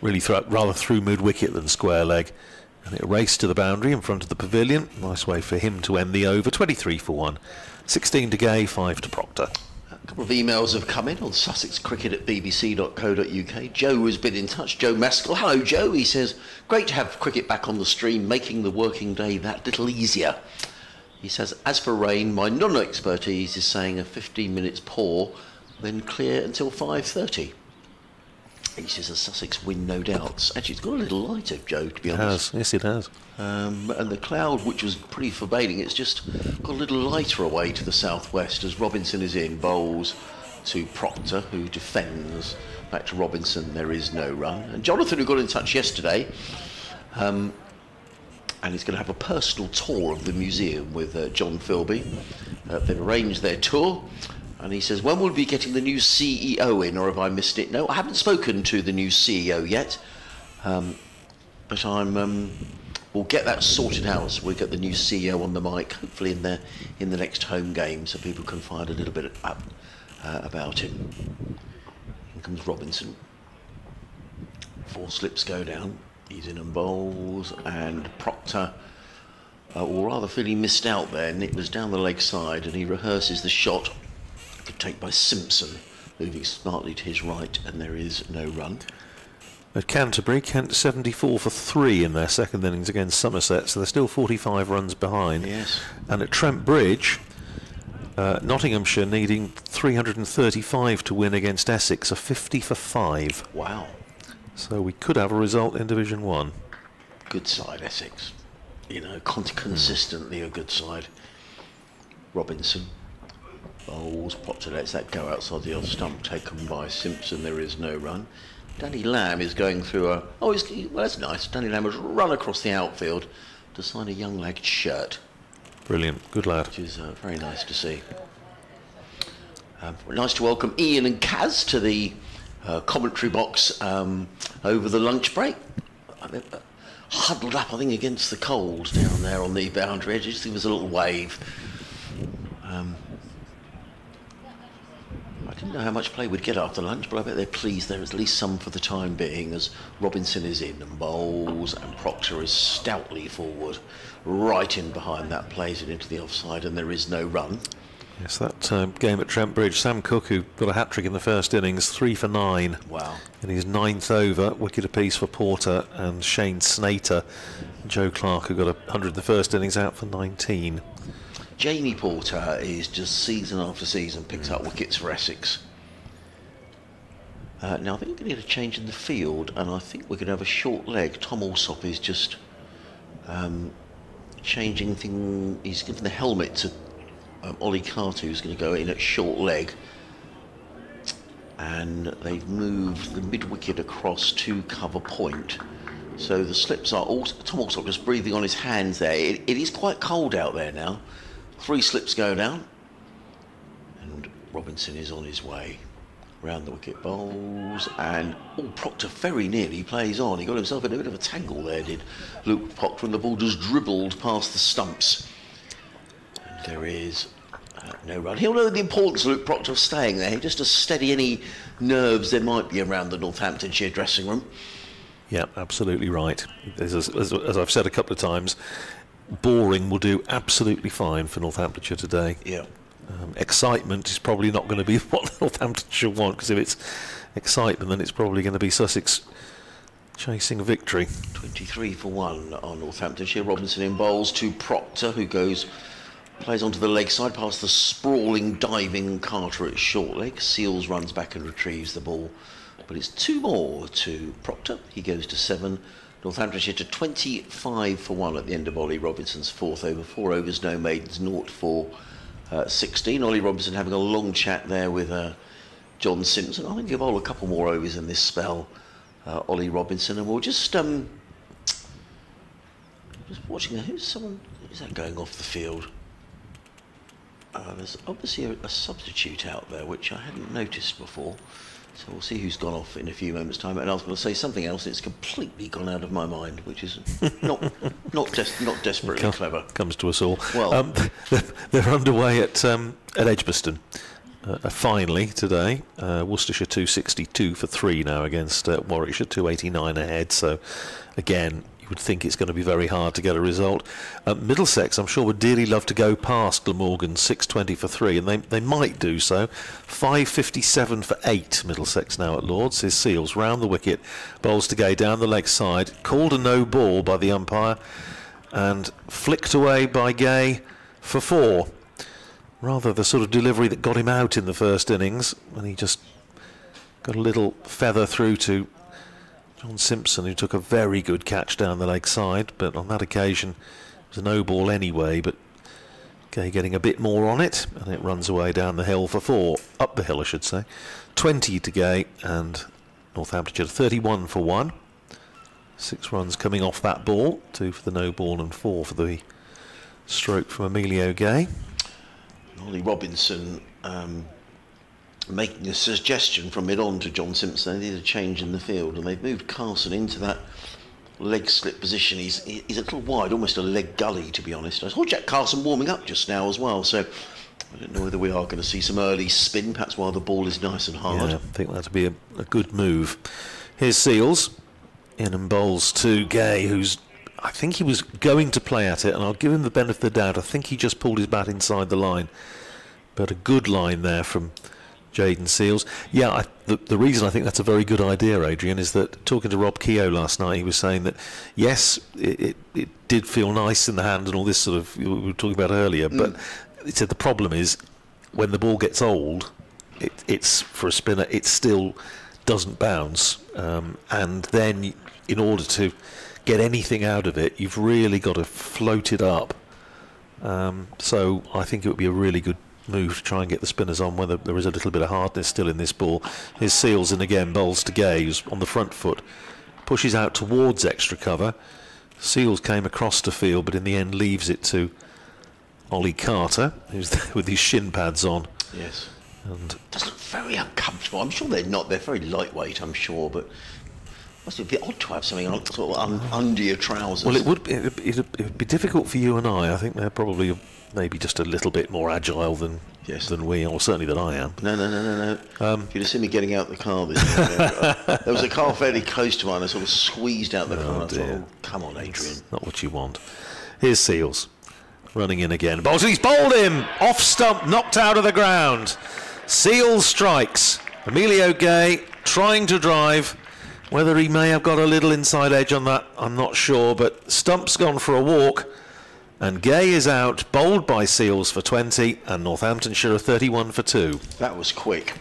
[SPEAKER 1] really rather through mid wicket than square leg. And it raced to the boundary in front of the pavilion. Nice way for him to end the over. 23 for 1. 16 to Gay, 5 to Procter.
[SPEAKER 4] A couple of emails have come in on sussexcricket at bbc.co.uk. Joe has been in touch. Joe Maskell. Hello, Joe. He says, Great to have cricket back on the stream, making the working day that little easier. He says, As for rain, my non expertise is saying a 15 minutes pour, then clear until 5.30 says a Sussex win, no doubts. Actually, it's got a little lighter, Joe, to
[SPEAKER 1] be honest. It has, yes, it has.
[SPEAKER 4] Um, and the cloud, which was pretty forbidding, it's just got a little lighter away to the southwest as Robinson is in, bowls to Procter, who defends. Back to Robinson, there is no run. And Jonathan, who got in touch yesterday, um, and he's going to have a personal tour of the museum with uh, Jon Filby. Uh, they've arranged their tour, and he says, When will we be getting the new CEO in? Or have I missed it? No, I haven't spoken to the new CEO yet. Um, but I'm. Um, we'll get that sorted out. So we'll get the new CEO on the mic, hopefully in the in the next home game, so people can find a little bit up, uh, about him. In comes Robinson. Four slips go down. He's in and bowls, and Proctor, uh, or rather, Philly missed out there, Nick it was down the leg side, and he rehearses the shot take by Simpson, moving
[SPEAKER 1] smartly to his right, and there is no run. At Canterbury, Kent 74 for three in their second innings against Somerset, so they're still 45 runs behind. Yes. And at Trent Bridge, uh, Nottinghamshire needing 335 to win against Essex, a 50 for five. Wow. So we could have a result in Division One. Good side, Essex. You know, consistently mm. a good side.
[SPEAKER 4] Robinson, Oh, Bowles, Potter lets that go outside the off stump, taken by Simpson, there is no run. Danny Lamb is going through a... Oh, it's, well, that's nice. Danny Lamb has run across the outfield to sign a young lad's shirt. Brilliant. Good lad. Which is uh, very nice to see. Um, nice to welcome Ian and Kaz to the uh, commentary box um, over the lunch break. Uh, huddled up, I think, against the cold down there on the boundary edge. There was a little wave. Um, didn't know how much play we'd get after lunch, but I bet they're pleased there is at least some for the time being as Robinson is in and bowls and Procter is stoutly forward. Right in behind that plays it into the offside
[SPEAKER 1] and there is no run. Yes, that um, game at Trent Bridge, Sam Cook, who got a hat trick in the first innings, three for nine. Wow. In his ninth over, wicket apiece for Porter and Shane Snater. Joe Clarke, who got a 100 in the first innings, out for 19.
[SPEAKER 4] Jamie Porter is just season after season picks mm. up wickets for Essex. Uh, now I think we're going to get a change in the field, and I think we're going to have a short leg. Tom Alsop is just um, changing thing. He's given the helmet to um, Ollie Carter, who's going to go in at short leg, and they've moved the mid wicket across to cover point. So the slips are all. Tom Alsop just breathing on his hands there. it, it is quite cold out there now. Three slips go down, and Robinson is on his way. Round the wicket bowls, and oh, Procter very nearly plays on. He got himself in a bit of a tangle there, did Luke Procter, and the ball just dribbled past the stumps. And there is uh, no run. He'll know the importance of Luke Procter staying there, just to steady any nerves there might be around the Northamptonshire dressing room.
[SPEAKER 1] Yeah, absolutely right. As, as, as, I've said a couple of times, boring will do absolutely fine for Northamptonshire today. Yeah. Um, excitement is probably not going to be <laughs> what Northamptonshire want because if it's excitement, then it's probably going to be Sussex chasing victory. 23 for one on Northamptonshire. Robinson in bowls to Procter, who goes
[SPEAKER 4] plays onto the leg side past the sprawling, diving Carter at short leg. Seales runs back and retrieves the ball, but it's two more to Procter. He goes to seven. Northamptonshire to 25 for 1 at the end of Ollie Robinson's fourth over. Four overs, no maidens, naught for uh, 16. Ollie Robinson having a long chat there with uh, John Simpson. I think he'll bowl a couple more overs in this spell, uh, Ollie Robinson, and we'll just. Um, just watching who's someone is that going off the field? Uh, there's obviously a, a substitute out there which I hadn't noticed before. So we'll see who's gone off in a few moments' time. And I was going to say something else It's completely gone out of my mind,
[SPEAKER 1] which is not <laughs> not des- not desperately clever. Comes to us all. Well, um, they're, they're, underway at um, at Edgbaston. Uh, uh finally today, uh, Worcestershire 262 for three now against uh, Warwickshire 289 ahead. So, again, would think it's going to be very hard to get a result. Uh, Middlesex, I'm sure, would dearly love to go past Glamorgan 6.20 for three, and they, they might do so. 5.57 for eight, Middlesex now at Lords. His Seales round the wicket, bowls to Gay down the leg side, called a no ball by the umpire, and flicked away by Gay for four. Rather the sort of delivery that got him out in the first innings, when he just got a little feather through to John Simpson, who took a very good catch down the leg side, but on that occasion it was a no ball anyway, but Gay getting a bit more on it, and it runs away down the hill for four. Up the hill, I should say. 20 to Gay, and Northamptonshire 31 for one. Six runs coming off that ball, two for the no ball and four for the stroke from Emilio Gay. Ollie Robinson um, making a suggestion
[SPEAKER 4] from it on to John Simpson. They did a change in the field and they've moved Carson into that leg slip position. He's, he's a little wide, almost a leg gully, to be honest. I saw Jack Carson warming up just now as
[SPEAKER 1] well, so I don't know whether we are going to see some early spin, perhaps while the ball is nice and hard. Yeah, I think that'd be a, a good move. Here's Seales. In and bowls to Gay, who's I think he was going to play at it, and I'll give him the benefit of the doubt. I think he just pulled his bat inside the line. But a good line there from Jayden Seales. Yeah, I, the, the reason I think that's a very good idea, Adrian, is that talking to Rob Keogh last night, he was saying that yes, it, it, it did feel nice in the hand and all this sort of we were talking about earlier, mm. but he said the problem is when the ball gets old, it, it's for a spinner, it still doesn't bounce, um, and then in order to get anything out of it, you've really got to float it up. Um, so I think it would be a really good move to try and get the spinners on whether there is a little bit of hardness still in this ball. His Seales and again bowls to Gay's on the front foot. Pushes out towards extra cover. Seales came across to field but in the end leaves it to Ollie Carter who's <laughs> there with his shin pads on. Yes. And
[SPEAKER 4] does look very uncomfortable. I'm sure they're not. They're very lightweight, I'm sure, but must be a bit odd to have something sort of un, under your trousers. Well, it would be.
[SPEAKER 1] it'd be difficult for you and I. I think they're probably maybe just a little bit more agile than yes. than we, or certainly than I am. No, no, no, no, no. Um, if you'd have seen me getting
[SPEAKER 4] out the car this <laughs> there was a car fairly close to mine. I sort of squeezed out the oh car. Dear. I thought, oh,
[SPEAKER 1] come on, Adrian. It's not what you want. Here's Seales running in again. Bolton, he's bowled him! Off stump, knocked out of the ground. Seales strikes. Emilio Gay trying to drive. Whether he may have got a little inside edge on that, I'm not sure, but Stump's gone for a walk. And Gay is out, bowled by Seales for 20, and Northamptonshire 31 for 2. That was quick.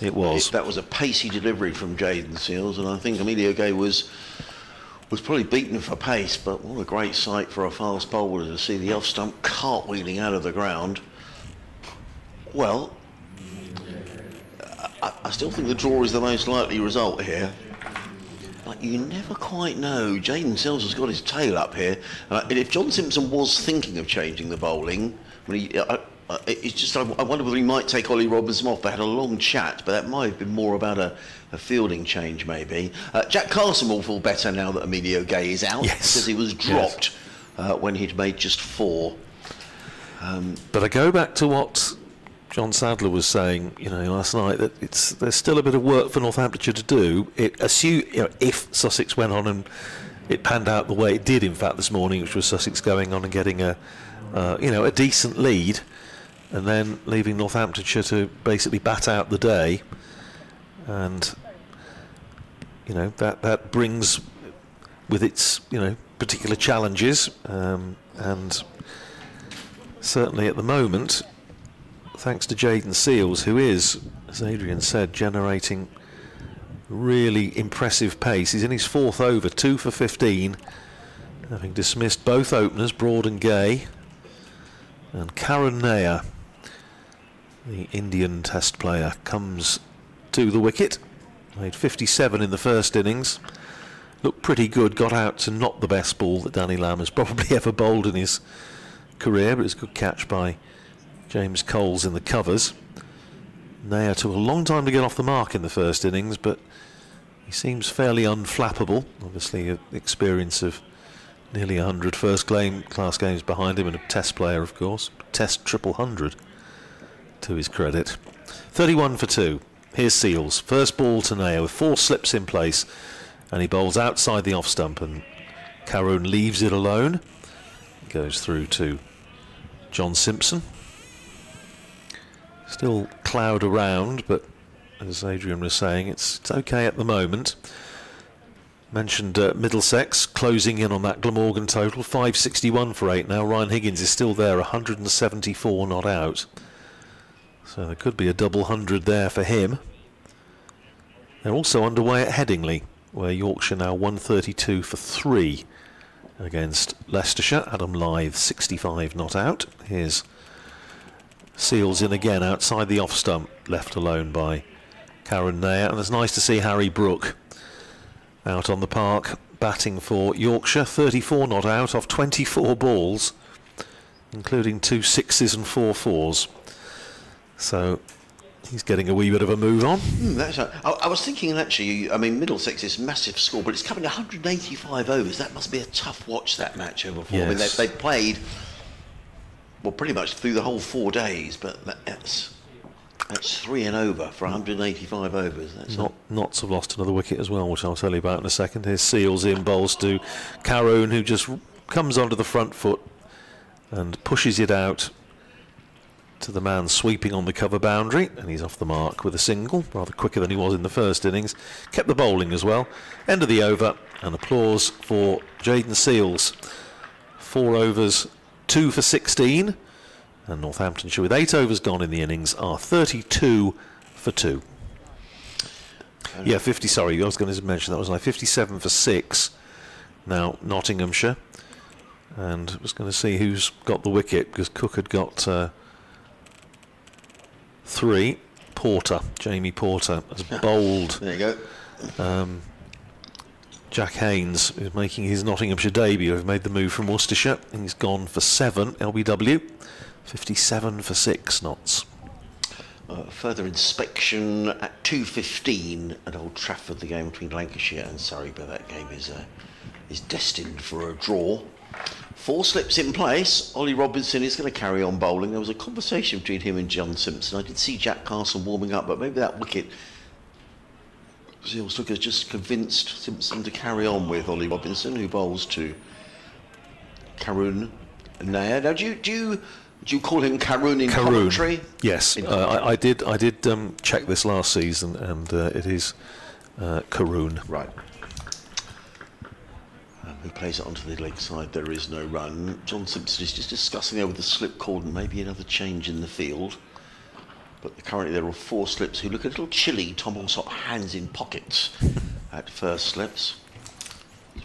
[SPEAKER 1] It was. It,
[SPEAKER 4] that was a pacey delivery from Jayden Seales, and I think Emilio Gay was was probably beaten for pace, but what a great sight for a fast bowler to see the off stump cartwheeling out of the ground. Well, I, I still think the draw is the most likely result here. But you never quite know. Jayden himself has got his tail up here. Uh, and if John Simpson was thinking of changing the bowling, I he, I, I, it's just I, I, wonder whether he might take Ollie Robinson off. They had a long chat, but that might have been more about a, a fielding change, maybe. Uh, Jack Carson will feel better now that Emilio Gay is out yes. because he was dropped
[SPEAKER 1] yes. uh, when he'd made just four. Um, but I go back to what John Sadler was saying, you know, last night that it's there's still a bit of work for Northamptonshire to do. It assume, you know, if Sussex went on and it panned out the way it did, in fact, this morning, which was Sussex going on and getting a, uh, you know, a decent lead, and then leaving Northamptonshire to basically bat out the day, and you know that that brings with its you know particular challenges, um, and certainly at the moment thanks to Jayden Seales, who is, as Adrian said, generating really impressive pace. He's in his fourth over, two for 15, having dismissed both openers, Broad and Gay. And Karun Nair, the Indian test player, comes to the wicket. Made 57 in the first innings. Looked pretty good, got out to not the best ball that Danny Lamb has <laughs> probably ever bowled in his career, but it's a good catch by James Coles in the covers. Nair took a long time to get off the mark in the first innings, but he seems fairly unflappable. Obviously, experience of nearly 100 first class games behind him, and a test player, of course. Test triple hundred to his credit. 31 for 2. Here's Seales. First ball to Nair with four slips in place, and he bowls outside the off stump, and Karun leaves it alone. Goes through to John Simpson. Still cloud around, but as Adrian was saying, it's, it's okay at the moment. Mentioned uh, Middlesex closing in on that Glamorgan total, 561 for 8 now. Ryan Higgins is still there, 174 not out. So there could be a double hundred there for him. They're also underway at Headingley, where Yorkshire now 132 for 3 against Leicestershire. Adam Lyth 65 not out. Here's Seales in again outside the off stump, left alone by Karun There And it's nice to see Harry Brook out on the park batting for Yorkshire. 34 not out off 24 balls, including two sixes and four fours. So he's getting a wee bit of a move on. Mm,
[SPEAKER 4] that's I, was thinking actually, I mean, Middlesex is massive score, but it's coming 185 overs. That must be a tough watch that match over four. Yes. I mean, they, they played well, pretty much through the whole four days, but that's that's three and over for 185 overs.
[SPEAKER 1] That's not not to have lost another wicket as well, which I'll tell you about in a second. Here's Seals in bowls to Caroon, who just comes onto the front foot and pushes it out to the man sweeping on the cover boundary, and he's off the mark with a single, rather quicker than he was in the first innings. Kept the bowling as well. End of the over, and applause for Jaden Seals. Four overs two for 16. And Northamptonshire, with eight overs gone in the innings, are 32 for two. Yeah, 50, sorry, I was going to mention that, was like 57 for six. Now, Nottinghamshire. And I was going to see who's got the wicket, because Cook had got uh, three. Porter, Jamie Porter, has <laughs> bowled. there you go. Um, Jack Haynes is making his Nottinghamshire debut. He's made the move from Worcestershire. He's gone for seven LBW, 57 for six Notts.
[SPEAKER 4] Uh, further inspection at 2.15 at Old Trafford, the game between Lancashire and Surrey, but that game is, uh, is destined for a draw. Four slips in place. Ollie Robinson is going to carry on bowling. There was a conversation between him and John Simpson. I did see Jack Carson warming up, but maybe that wicket Zeal Sugar just convinced Simpson to carry on with Ollie Robinson, who bowls to Karun Nair. Now, do you, do you do you call him Karun in Karun. commentary? Yes, in Uh,
[SPEAKER 1] I, I, did. I did um, check this last season, and uh, it is uh, Karun. Right. Um, who
[SPEAKER 4] plays it onto the leg side? There is no run. John Simpson is just discussing there with the slip cord and maybe another change in the field but currently there are four slips who look a little chilly, Tom Alsop hands in pockets <laughs> at first slips.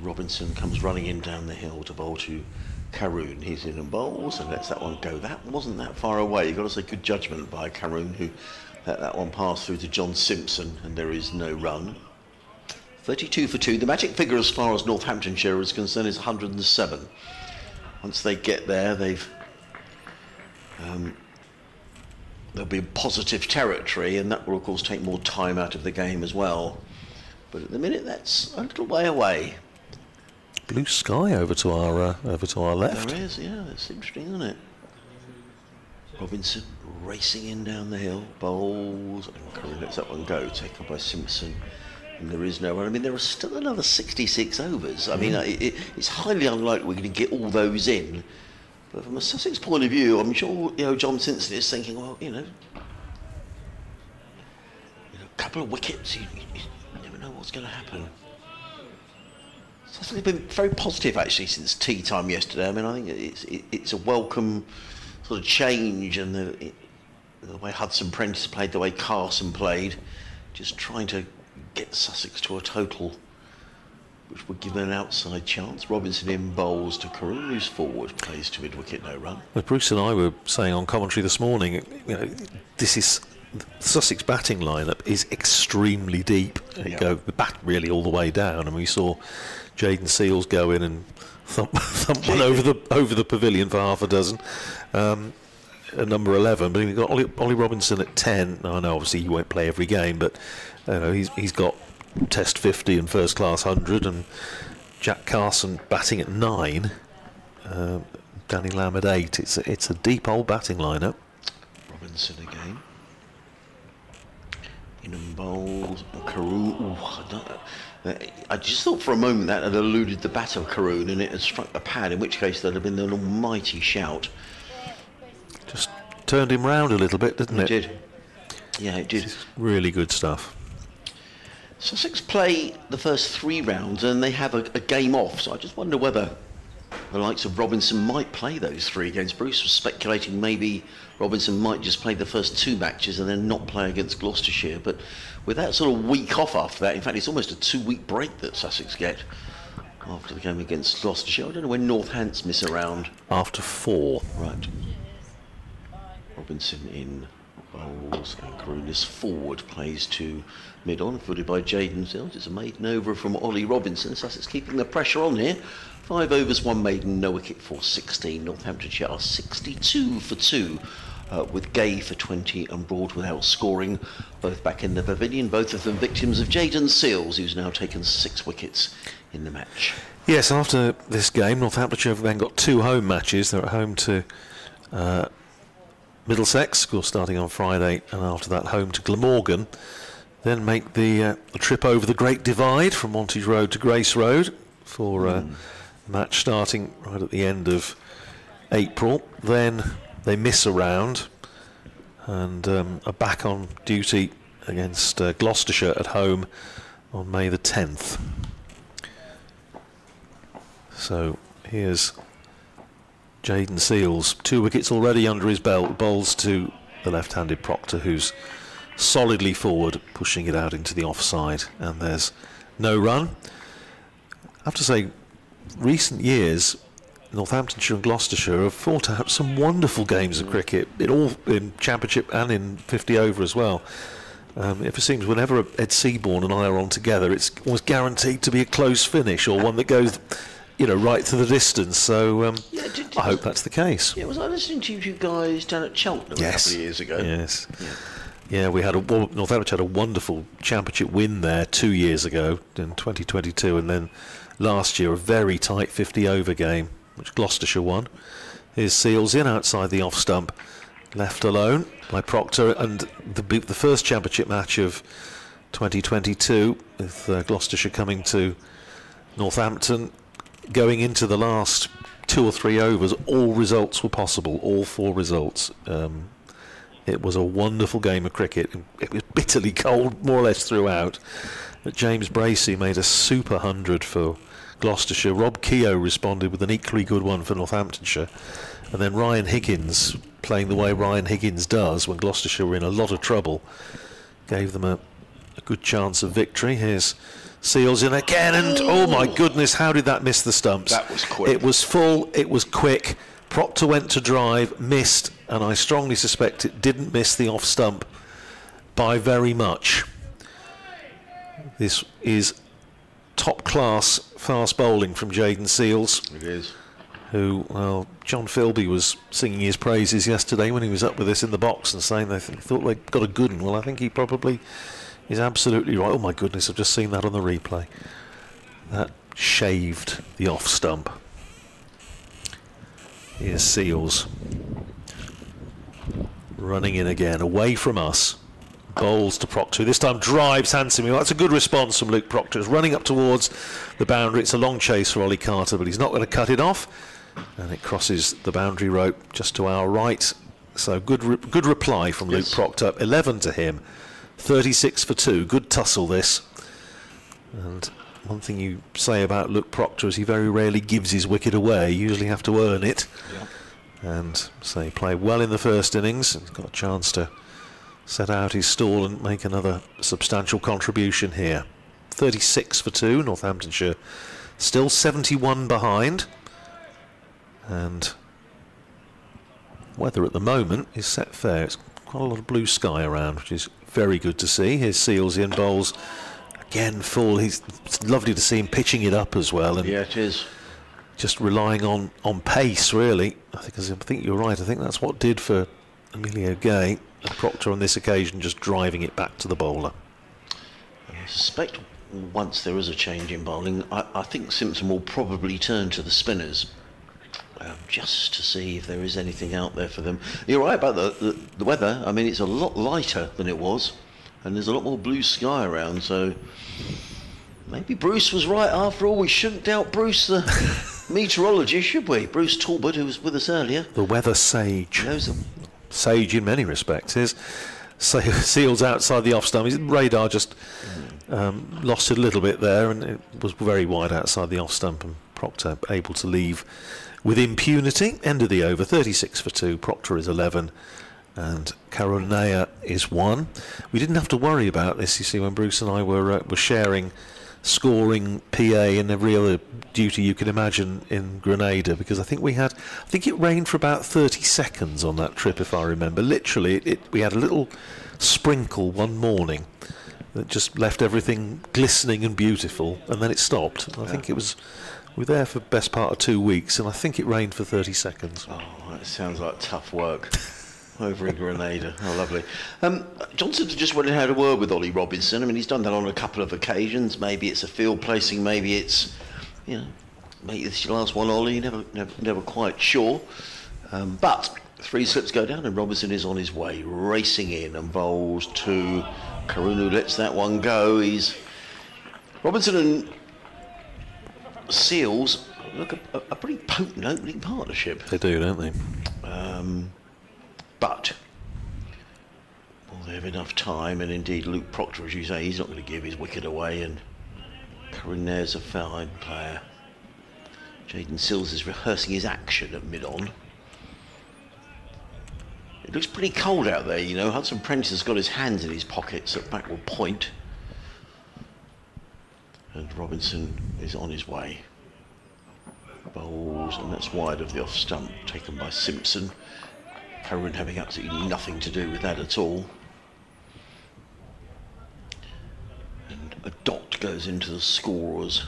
[SPEAKER 4] Robinson comes running in down the hill to bowl to Karun. He's in and bowls and lets that one go. That wasn't that far away. You've got to say good judgment by Karun who let that one pass through to John Simpson and there is no run. 32 for 2. The magic figure as far as Northamptonshire is concerned is 107. Once they get there, they've um, there'll be positive territory, and that will, of course, take more time out of the game as well. But at the minute, that's a little way away.
[SPEAKER 1] Blue sky over to our uh, over to our left.
[SPEAKER 4] There is, yeah, that's interesting, isn't it? Robinson racing in down the hill, bowls, and Curry lets that one go, taken by Simpson. And there is no one. I mean, there are still another 66 overs. I mean, mm. it, it's highly unlikely we're going to get all those in. But from a Sussex point of view, I'm sure you know John Simpson is thinking, well, you know, you know a couple of wickets, you, you, you never know what's going to happen. Sussex have been very positive actually since tea time yesterday. I mean, I think it's it, it's a welcome sort of change, and the, it, the way Hudson Prentice played, the way Carson played, just trying to get Sussex to a total which would give an outside chance. Robinson in bowls to Karun, forward, plays to mid wicket, no run.
[SPEAKER 1] Well, Bruce and I were saying on commentary this morning, you know, this is Sussex batting lineup is extremely deep. They go bat really all the way down, and we saw Jayden Seales go in and thump, <laughs> thump one over the over the pavilion for half a dozen. Um, at number 11, but we got Ollie, Ollie Robinson at 10. I know obviously he won't play every game, but you know, he's, he's got Test 50 and first class 100, and Jack Carson batting at nine, uh, Danny Lamb at eight. It's a, it's a deep old batting lineup. Robinson again. In bowls,
[SPEAKER 4] Karun. Uh, I just thought for a moment that had eluded the bat of Karun and it had struck the pad, in which case there'd have been an almighty shout.
[SPEAKER 1] Just turned him round a little bit, didn't it? It did. Yeah, it did. Really good stuff.
[SPEAKER 4] Sussex play the first three rounds and they have a, a, game off, so I just wonder whether the likes of Robinson might play those three games. Bruce was speculating maybe Robinson might just play the first two matches and then not play against Gloucestershire, but with that sort of week off after that, in fact, it's almost a two week break that Sussex get after the game against Gloucestershire. I don't know when Northants miss a round After four. Right. Robinson in bowls and Karunas forward plays to Mid on, footed by Jade Seals, It's a maiden over from Ollie Robinson. Sussex keeping the pressure on here. Five overs, one maiden, no wicket for 16. Northamptonshire are 62 for 2. Uh, with Gay for 20 and Broad without scoring, both back in the pavilion, both of them victims of Jayden Seales, who's now taken six wickets in the match.
[SPEAKER 1] Yes, after this game, Northamptonshire have then got two home matches. They're at home to uh, Middlesex, of course, starting on Friday, and after that, home to Glamorgan then make the, uh, the trip over the Great Divide from Wantage Road to Grace Road for uh, mm. a match starting right at the end of April. Then they miss a round and um, are back on duty against uh, Gloucestershire at home on May the 10th. So here's Jayden Seales. Two wickets already under his belt. Bowls to the left-handed Procter who's solidly forward, pushing it out into the offside, and there's no run. I have to say, recent years, Northamptonshire and Gloucestershire have fought out some wonderful games of cricket in all in Championship and in 50 over as well. Um, it seems whenever Ed Seaborn and I are on together, it's almost guaranteed to be a close finish or one that goes, you know, right to the distance. So um, yeah, did, did, I hope that's the case.
[SPEAKER 4] Yeah, was I listening to you guys down at Cheltenham yes. a couple of
[SPEAKER 1] years ago? Yes. Yeah. Yeah, we had a well, had a wonderful championship win there two years ago in 2022, and then last year a very tight 50 over game which Gloucestershire won. Here's Seales in outside the off stump, left alone by Procter, and the the first championship match of 2022 with uh, Gloucestershire coming to Northampton, going into the last two or three overs, all results were possible, all four results. Um, it was a wonderful game of cricket. It was bitterly cold more or less throughout. But James Bracey made a super hundred for Gloucestershire. Rob Keogh responded with an equally good one for Northamptonshire. And then Ryan Higgins, playing the way Ryan Higgins does when Gloucestershire were in a lot of trouble, gave them a, a good chance of victory. Here's Seales in again, and oh my goodness, how did that miss the stumps? That was quick. It was full, it was quick. Procter went to drive, missed, and I strongly suspect it didn't miss the off stump by very much. This is top class fast bowling from Jayden Seales. It is. Who, well, Jon Filby was singing his praises yesterday when he was up with us in the box and saying they th thought they got a good one. Well, I think he probably is absolutely right. Oh my goodness, I've just seen that on the replay. That shaved the off stump. Here's Seales. Running in again, away from us. Bowls to Procter. This time drives handsomely. Well, that's a good response from Luke Procter. running up towards the boundary. It's a long chase for Ollie Carter, but he's not going to cut it off. And it crosses the boundary rope just to our right. So good, re good reply from yes. Luke Procter. 11 to him, 36 for two. Good tussle this. And one thing you say about Luke Procter is he very rarely gives his wicket away. You usually have to earn it. Yeah and say play well in the first innings and got a chance to set out his stall and make another substantial contribution here. 36 for 2, Northamptonshire still 71 behind and weather at the moment is set fair. It's quite a lot of blue sky around which is very good to see. Here's Seales in bowls again full. He's, it's lovely to see him pitching it up as well. And yeah, it is just relying on, on pace, really. I think, I think you're right. I think that's what did for Emilio Gay and Procter on this occasion, just driving it back to the bowler.
[SPEAKER 4] I suspect once there is a change in bowling, I, I think Simpson will probably turn to the spinners. Um, just to see if there is anything out there for them. You're right about the, the, the weather. I mean, it's a lot lighter than it was, and there's a lot more blue sky around, so maybe Bruce was right after all. We shouldn't doubt Bruce the <laughs> meteorologist, should we? Bruce Talbot, who was with us earlier.
[SPEAKER 1] The weather sage. Knows them. Sage in many respects is. So <laughs> Seales outside the off stump. His radar just hmm. um, lost it a little bit there, and it was very wide outside the off stump. And Procter able to leave with impunity. End of the over, 36 for two. Procter is 11, and Caronea is one. We didn't have to worry about this. You see, when Bruce and I were uh, were sharing scoring PA and every other duty you can imagine in Grenada because I think we had I think it rained for about 30 seconds on that trip if I remember literally it, it, we had a little sprinkle one morning that just left everything glistening and beautiful and then it stopped I yeah. think it was we were there for the best part of two weeks and I think it rained for 30 seconds oh that sounds like tough work <laughs>
[SPEAKER 4] over in Grenada. Oh, lovely. Um, Johnson just went and had a word with Ollie Robinson. I mean, he's done that on a couple of occasions. Maybe it's a field placing, maybe it's, you know, maybe it's your last one, Ollie. Never, never, never quite sure. Um, but three slips go down, and Robinson is on his way, racing in and bowls to Karunu. Lets that one go. He's Robinson and Seales look a, a pretty potent opening partnership. They do, don't they? Um, but will they have enough time? And indeed, Luke Procter, as you say, he's not going to give his wicket away. And Karun's a fine player. Jayden Seales is rehearsing his action at mid-on. It looks pretty cold out there, you know. Hudson Prentice has got his hands in his pockets at backward point. And Robinson is on his way. Bowls, and that's wide of the off stump taken by Simpson having absolutely nothing to do with that at all. And a dot goes into the scorers.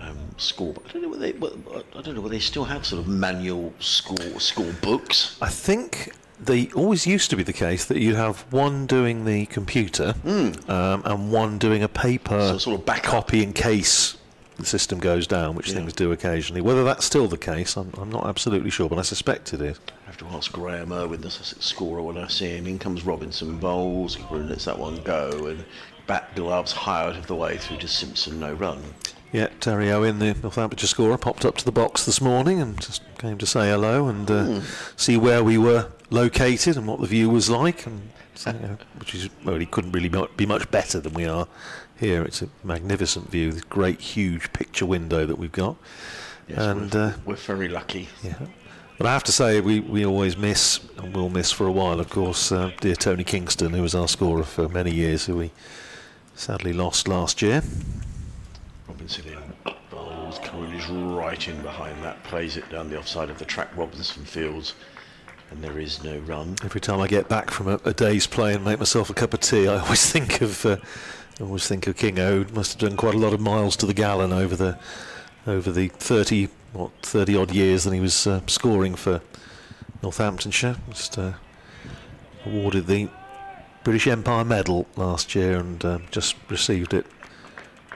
[SPEAKER 4] Um, score.
[SPEAKER 1] I don't know whether they. I don't know whether they still have sort of manual score score books. I think they always used to be the case that you'd have one doing the computer mm. um, and one doing a paper so sort of back copy in case the system goes down, which yeah. things do occasionally. Whether that's still the case, I'm, I'm, not absolutely sure, but I suspect it is. I have to ask Graham Irwin, the Sussex scorer, when I see him. In comes Robinson bowls, and lets that one go, and
[SPEAKER 4] back gloves high out of the way through to Simpson, no run.
[SPEAKER 1] Yeah, Terry Owen, the Northamptonshire scorer, popped up to the box this morning and just came to say hello and uh, mm. see where we were located and what the view was like, and so, you know, which is well, he couldn't really be much better than we are here. It's a magnificent view, this great huge picture window that we've got. Yes, and we're, uh, we're very lucky. Yeah, but I have to say, we, we always miss, and will miss for a while, of course, uh, dear Tony Kingston, who was our scorer for many years, who we sadly lost last year. Robinson in. Bowles, Cohen is
[SPEAKER 4] right in behind that, plays it down the offside of the track, Robinson fields, and there is
[SPEAKER 1] no run. Every time I get back from a, a day's play and make myself a cup of tea, I always <laughs> think of. Uh, I always think of Kingo, must have done quite a lot of miles to the gallon over the over the 30 what 30 odd years that he was uh, scoring for Northamptonshire. Just uh, awarded the British Empire Medal last year and uh, just received it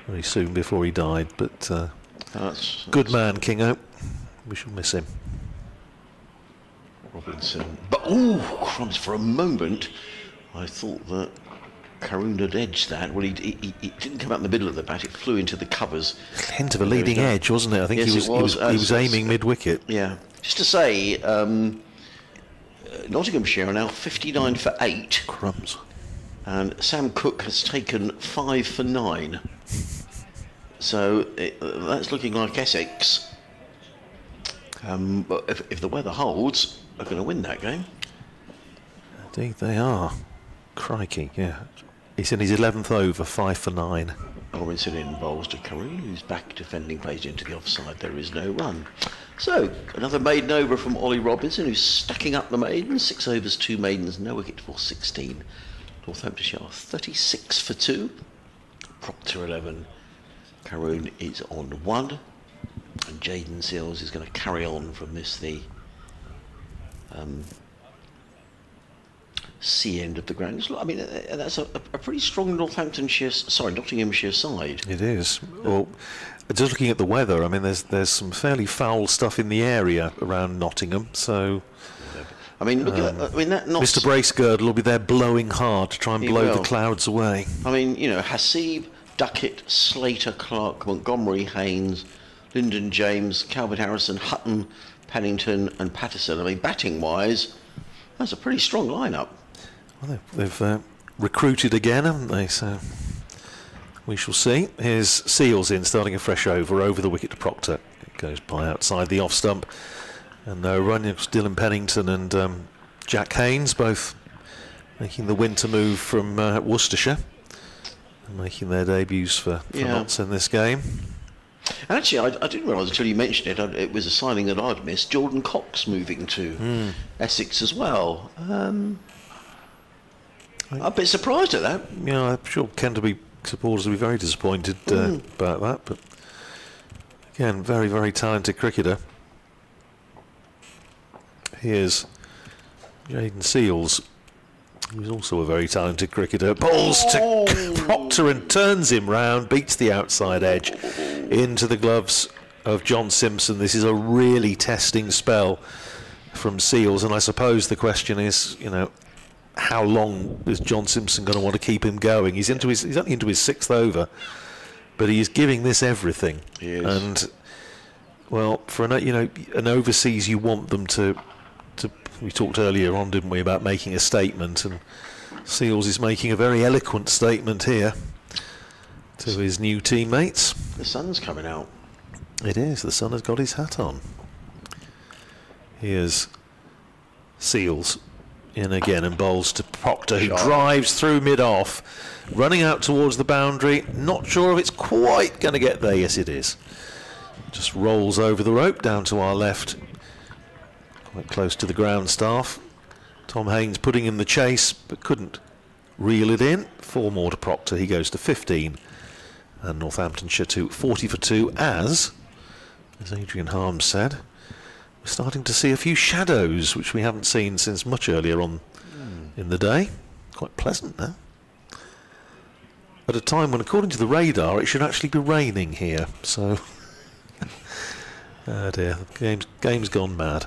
[SPEAKER 1] very soon before he died. But that's, uh, that's good man, Kingo. We shall miss him. Robinson, but oh, crumbs! For a moment, I thought that Carooned had edged
[SPEAKER 4] that. Well, he, he, he, didn't come out in the middle of the bat; it flew into the covers. Hint of a leading edge, wasn't it? I think yes, he was, was, he was, he was aiming
[SPEAKER 1] mid wicket. Yeah.
[SPEAKER 4] Just to say, um, uh, Nottinghamshire are now 59 for 8. Crumbs. And Sam Cook has taken 5 for 9. So it, uh, that's looking like Essex. Um, but if, if the weather holds, are going to win that game.
[SPEAKER 1] Indeed, they are. Crikey, yeah. He's in his 11th over, 5 for 9. Robinson in bowls to Karun, who's back defending, plays into the offside.
[SPEAKER 4] There is no run. So, another maiden over from Ollie Robinson, who's stacking up the maidens. Six overs, two maidens, no wicket for 16. Northamptonshire 36 for 2. Procter 11. Karun is on 1. And Jayden Seales is going to carry on from this, the um, sea end of the ground. I mean, uh, uh, that's a, a pretty strong Northamptonshire,
[SPEAKER 1] sorry, Nottinghamshire side. It is. Well, just looking at the weather, I mean, there's there's some fairly foul stuff in the area around Nottingham. So, I mean, look um, at that. I mean, that not Mr. Bracegirdle will be there blowing hard to try and blow will. the clouds away.
[SPEAKER 4] I mean, you know, Haseeb, Duckett, Slater, Clarke, Montgomery, Haynes, Lyndon James, Calvin Harrison, Hutton, Pennington, and Paterson. I mean, batting wise, that's a pretty strong lineup.
[SPEAKER 1] Well, they've, uh, recruited again, haven't they? So we shall see. Here's Seales in, starting a fresh over, over the wicket to Procter. It goes by outside the off stump. And no run. It's Dillon Pennington and um, Jack Haynes both making the winter move from uh, Worcestershire making their debuts for, for yeah. Notts in this game.
[SPEAKER 4] actually, I, I didn't realise until you mentioned it, I, it was a signing that I'd missed. Jordan Cox moving to mm. Essex as well. Um, i am a bit surprised at that.
[SPEAKER 1] Yeah, I'm sure Canterbury supporters will be very disappointed uh, mm. about that. But again, very, very talented cricketer. Here's Jayden Seales, who's also a very talented cricketer. Bowls oh. to Procter and turns him round, beats the outside edge into the gloves of John Simpson. This is a really testing spell from Seales, and I suppose the question is, you know, how long is John Simpson going to want to keep him going? He's into his he's only into his sixth over, but he's giving this everything. And well, for an you know an overseas, you want them to to. We talked earlier on, didn't we, about making a statement, and Seales is making a very eloquent statement here to his new teammates.
[SPEAKER 4] The sun's coming out.
[SPEAKER 1] It is. The sun has got his hat on. Here's Seales in again and bowls to Procter, who drives through mid off, running out towards the boundary. Not sure if it's quite going to get there. Yes, it is. Just rolls over the rope down to our left, quite close to the ground staff. Tom Haines putting in the chase, but couldn't reel it in. Four more to Procter. He goes to 15. And Northamptonshire to 40 for 2, as, as Adrian Harms said, we're starting to see a few shadows, which we haven't seen since much earlier on mm. in the day. Quite pleasant now. At a time when, according to the radar, it should actually be raining here. So, <laughs> oh dear, game's, game's gone mad.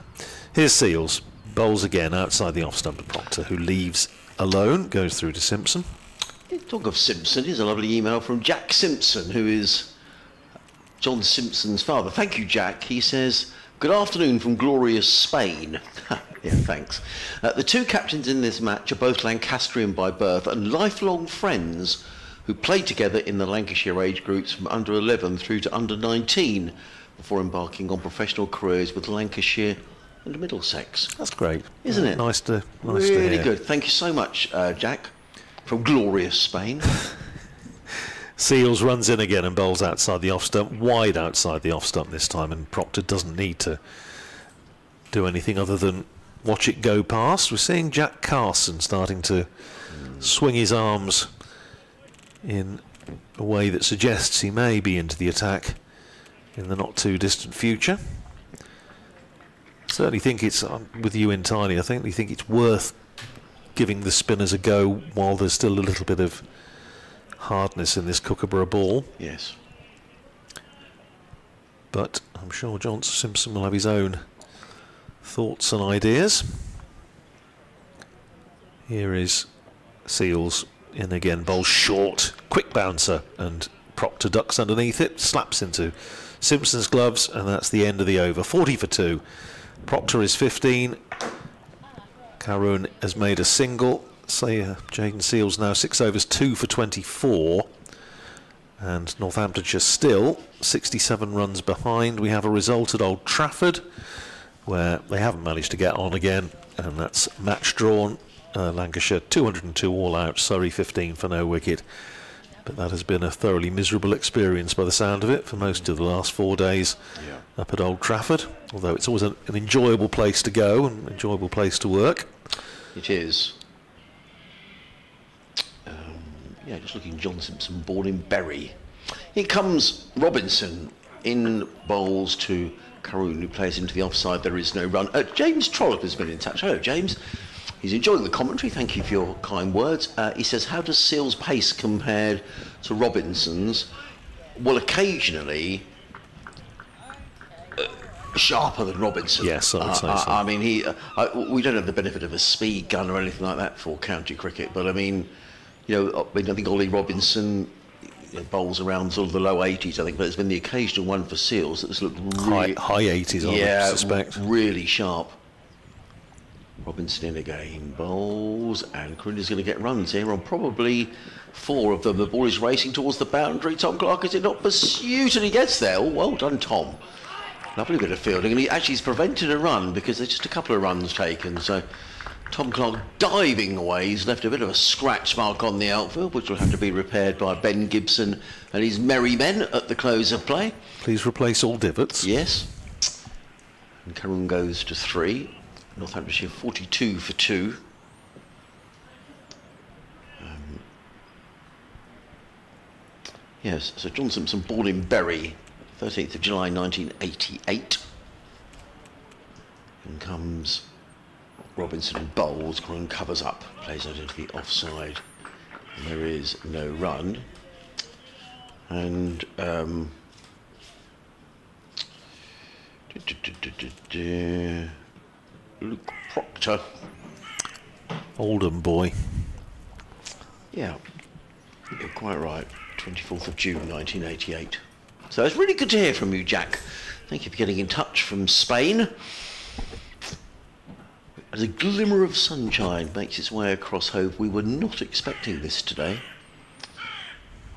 [SPEAKER 1] Here's Seales. Bowls again outside the off stump of Procter, who leaves alone, goes through to Simpson. Talk of Simpson,
[SPEAKER 4] here's a lovely email from Jack Simpson, who is John Simpson's father. Thank you, Jack. He says, Good afternoon from glorious Spain. <laughs> yeah, thanks. Uh, the two captains in this match are both Lancastrian by birth and lifelong friends who played together in the Lancashire age groups from under 11 through to under 19 before embarking on professional careers with Lancashire and Middlesex. That's
[SPEAKER 1] great, isn't yeah, it? Nice to nice really to good. Thank you so much, uh, Jack, from glorious Spain. <laughs> Seales runs in again and bowls outside the off stump, wide outside the off stump this time, and Procter doesn't need to do anything other than watch it go past. We're seeing Jack Carson starting to swing his arms in a way that suggests he may be into the attack in the not too distant future. Certainly think it's I'm with you entirely. I think we think it's worth giving the spinners a go while there's still a little bit of hardness in this Kookaburra ball. Yes. But I'm sure John Simpson will have his own thoughts and ideas. Here is Seales in again. Bowl short, quick bouncer, and Procter ducks underneath it. Slaps into Simpson's gloves, and that's the end of the over. 40 for two. Procter is 15. Karun has made a single say uh, Jayden Seales now six overs two for 24 and Northamptonshire still 67 runs behind. We have a result at Old Trafford where they haven't managed to get on again and that's match drawn. Uh, Lancashire 202 all out, Surrey 15 for no wicket. But that has been a thoroughly miserable experience by the sound of it for most of the last four days yeah. up at Old Trafford. Although it's always an, an enjoyable place to go and enjoyable place to work. It is yeah, just looking John
[SPEAKER 4] Simpson, born in Bury. Here comes Robinson in bowls to Karun, who plays into the offside. There is no run. Uh, James Trollope has been in touch. Hello, James. He's enjoying the commentary. Thank you for your kind words. Uh, he says, How does Seales' pace compare to Robinson's? Well, occasionally uh, sharper than Robinson. Yes, I would uh, say so. I mean, he. Uh, I, we don't have the benefit of a speed gun or anything like that for county cricket, but I mean, you know, I, uh, mean, I think Ollie Robinson you know, bowls around sort of the low 80s, I think, but there's been the occasional one for Seales that's looked really, high, high 80s, I yeah, suspect. Really sharp. Robinson in again, bowls, and Karun's going to get runs here on probably four of them. The ball is racing towards the boundary. Tom Clark is in not pursuit, and he gets there. Oh, well done, Tom. Lovely bit of fielding, and he actually has prevented a run because there's just a couple of runs taken. So Tom Clark diving away. He's left a bit of a scratch mark on the outfield, which will have to be repaired by Ben Gibson and his merry men at the close of play. Please replace all divots. Yes. And Karun goes to three. Northamptonshire 42 for two. Um, yes, so John Simpson born in Bury, 13th of July 1988. And comes Robinson bowls, Green covers up, plays out into the offside. There is no run. And um,
[SPEAKER 1] Luke Procter. Oldham boy. Yeah, you're quite
[SPEAKER 4] right. 24th of June 1988. So it's really good to hear from you, Jack. Thank you for getting in touch from Spain. As a glimmer of sunshine makes its way across Hove, we were not expecting this today.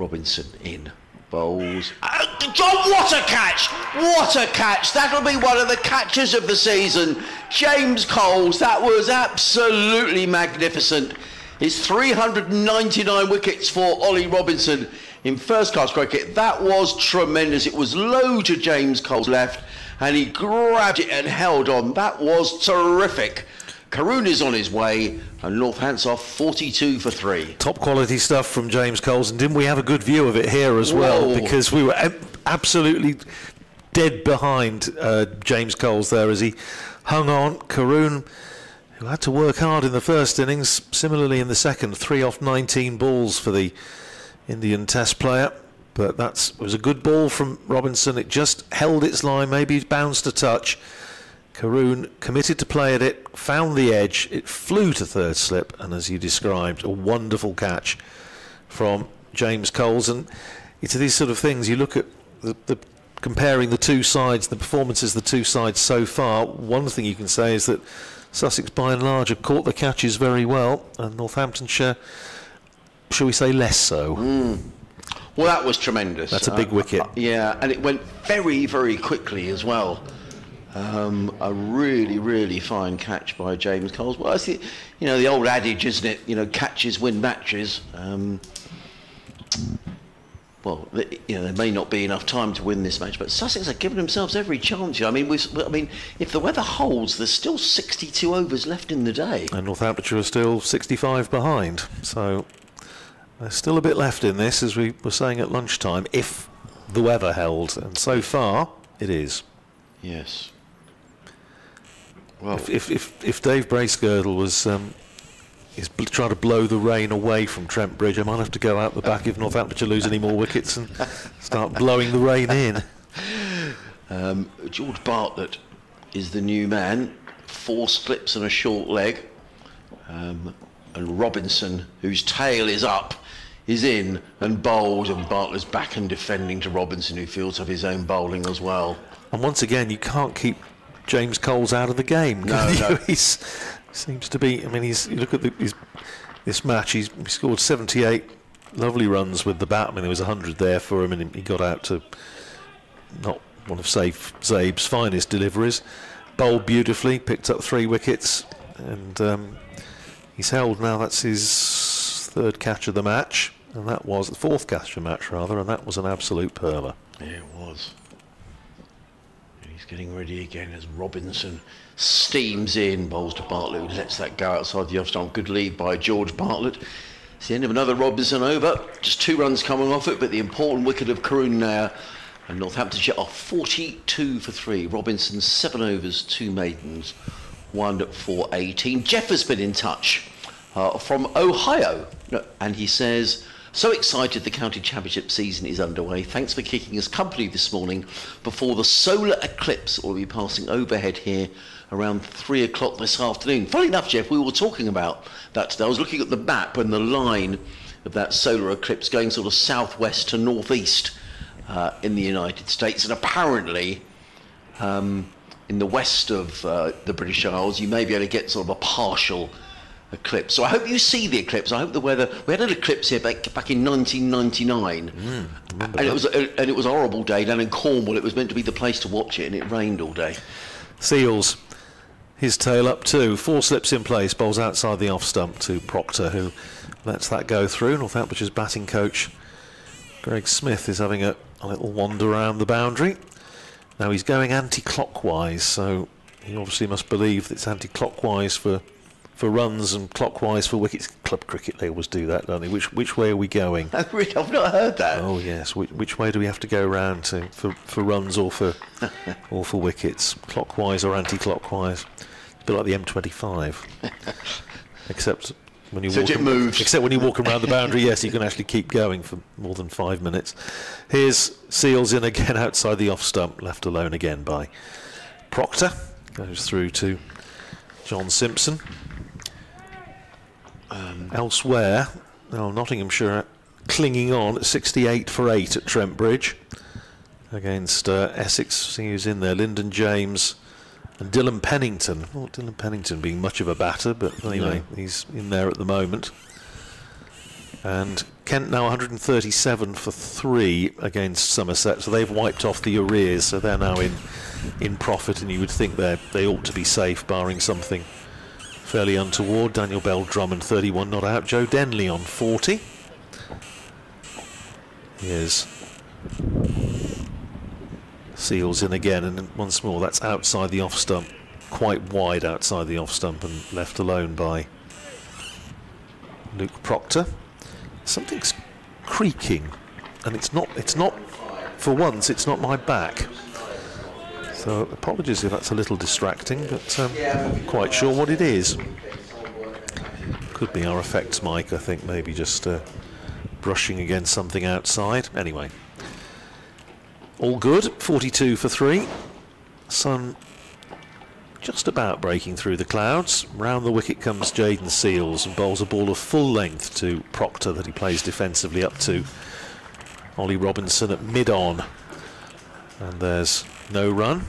[SPEAKER 4] Robinson in. Bowls. Uh, John, what a catch! What a catch! That'll be one of the catches of the season. James Coles, that was absolutely magnificent. His 399 wickets for Ollie Robinson in first class cricket. That was tremendous. It was low to James Coles' left, and he grabbed it and held on. That was terrific. Karun is on his way, and Northants are 42 for three.
[SPEAKER 1] Top quality stuff from James Coles, and didn't we have a good view of it here as Whoa. well? Because we were absolutely dead behind uh, James Coles there as he hung on. Karun, who had to work hard in the first innings, similarly in the second, three off 19 balls for the Indian Test player. But that was a good ball from Robinson. It just held its line, maybe bounced a touch Karun committed to play at it, found the edge, it flew to third slip, and as you described, a wonderful catch from James Coles. And it's these sort of things you look at the, the comparing the two sides, the performances of the two sides so far. One thing you can say is that Sussex, by and large, have caught the catches very well, and Northamptonshire, shall we say, less so. Mm.
[SPEAKER 4] Well, that was tremendous. That's a big uh, wicket. Uh, yeah, and it went very, very quickly as well. Um, a really, really fine catch by James Coles. Well, I see, you know, the old adage, isn't it? You know, catches win matches. Um, well, you know, there may not be enough time to win this match, but Sussex are giving themselves every chance. I mean, I mean, if the weather holds, there's still 62 overs left in the day,
[SPEAKER 1] and Northamptonshire are still 65 behind. So there's still a bit left in this, as we were saying at lunchtime, if the weather held, and so far it is. Yes. Well, if, if, if, if Dave Bracegirdle was um, is trying to blow the rain away from Trent Bridge, I might have to go out the back if Northamptonshire lose any more wickets and start blowing the rain in. <laughs> Um,
[SPEAKER 4] George Bartlett is the new man. Four slips and a short leg. Um, and Robinson, whose tail is up, is in and
[SPEAKER 1] bowled. And Bartlett's back and defending to Robinson, who feels of his own bowling as well. And once again, you can't keep James Cole's out of the game. No, <laughs> no. he seems to be. I mean, he's look at the, he's, this match. He's he scored 78 lovely runs with the bat. I mean, there was 100 there for him, and he got out to not one of Zaib's finest deliveries. Bowled beautifully, picked up three wickets, and um, he's held now. That's his third catch of the match, and that was the fourth catch of the match rather, and that was an absolute perler. Yeah, it was
[SPEAKER 4] getting ready again as Robinson steams in, bowls to Bartlett, lets that go outside the off stump. Good lead by George Bartlett. It's the end of another Robinson over. Just two runs coming off it, but the important wicket of Karun now. And Northamptonshire are 42 for three. Robinson, seven overs, two maidens, one for 18. Jeff has been in touch uh, from Ohio, and he says, so excited the county championship season is underway. Thanks for keeping us company this morning before the solar eclipse will be passing overhead here around three o'clock this afternoon. Funny enough, Jeff, we were talking about that today. I was looking at the map and the line of that solar eclipse going sort of southwest to northeast uh, in the United States, and apparently. Um, in the west of uh, the British Isles, you may be able to get sort of a partial eclipse. So I hope you see the eclipse. I hope the weather. We had an eclipse here back, back in 1999, mm, and that. it was a, and it was a horrible day down in Cornwall. It was meant to be the place to watch it, and it
[SPEAKER 1] rained all day. Seales, his tail up too. Four slips in place. Bowls outside the off stump to Procter, who lets that go through. Northamptonshire's batting coach, Greg Smith, is having a, a little wander around the boundary. Now he's going anti-clockwise, so he obviously must believe that it's anti-clockwise for for runs and clockwise for wickets. Club cricket, they always do that, don't they? Which which way are we going? <laughs> Oh, I've not heard that. Oh yes, which, which way do we have to go around to for, for runs or for <laughs> or for wickets, clockwise or anti-clockwise? It's a bit like the M25, <laughs> except when you walk it moves. Except when you walk around the boundary, yes, you can actually keep going for more than five minutes. Here's Seales in again outside the off stump, left alone again by Procter. Goes through to John Simpson. Um, elsewhere, oh, Nottinghamshire clinging on at 68 for 8 at Trent Bridge against uh, Essex. Who's in there? Lyndon James and Dillon Pennington. Well, Dillon Pennington being much of a batter, but anyway, no. he's in there at the moment. And Kent now 137 for three against Somerset, so they've wiped off the arrears, so they're now in in profit, and you would think they they ought to be safe, barring something fairly untoward. Daniel Bell Drummond 31 not out. Joe Denley on 40. Here's Seales in again and once more that's outside the off stump. Quite wide outside the off stump and left alone by Luke Procter. Something's creaking and it's not it's not for once it's not my back. So apologies if that's a little distracting, but um, not quite sure what it is. Could be our effects mic, I think, maybe just uh, brushing against something outside. Anyway, all good, 42 for three. Sun just about breaking through the clouds. Round the wicket comes Jayden Seales and bowls a ball of full length to Procter that he plays defensively up to Ollie Robinson at mid-on. And there's no run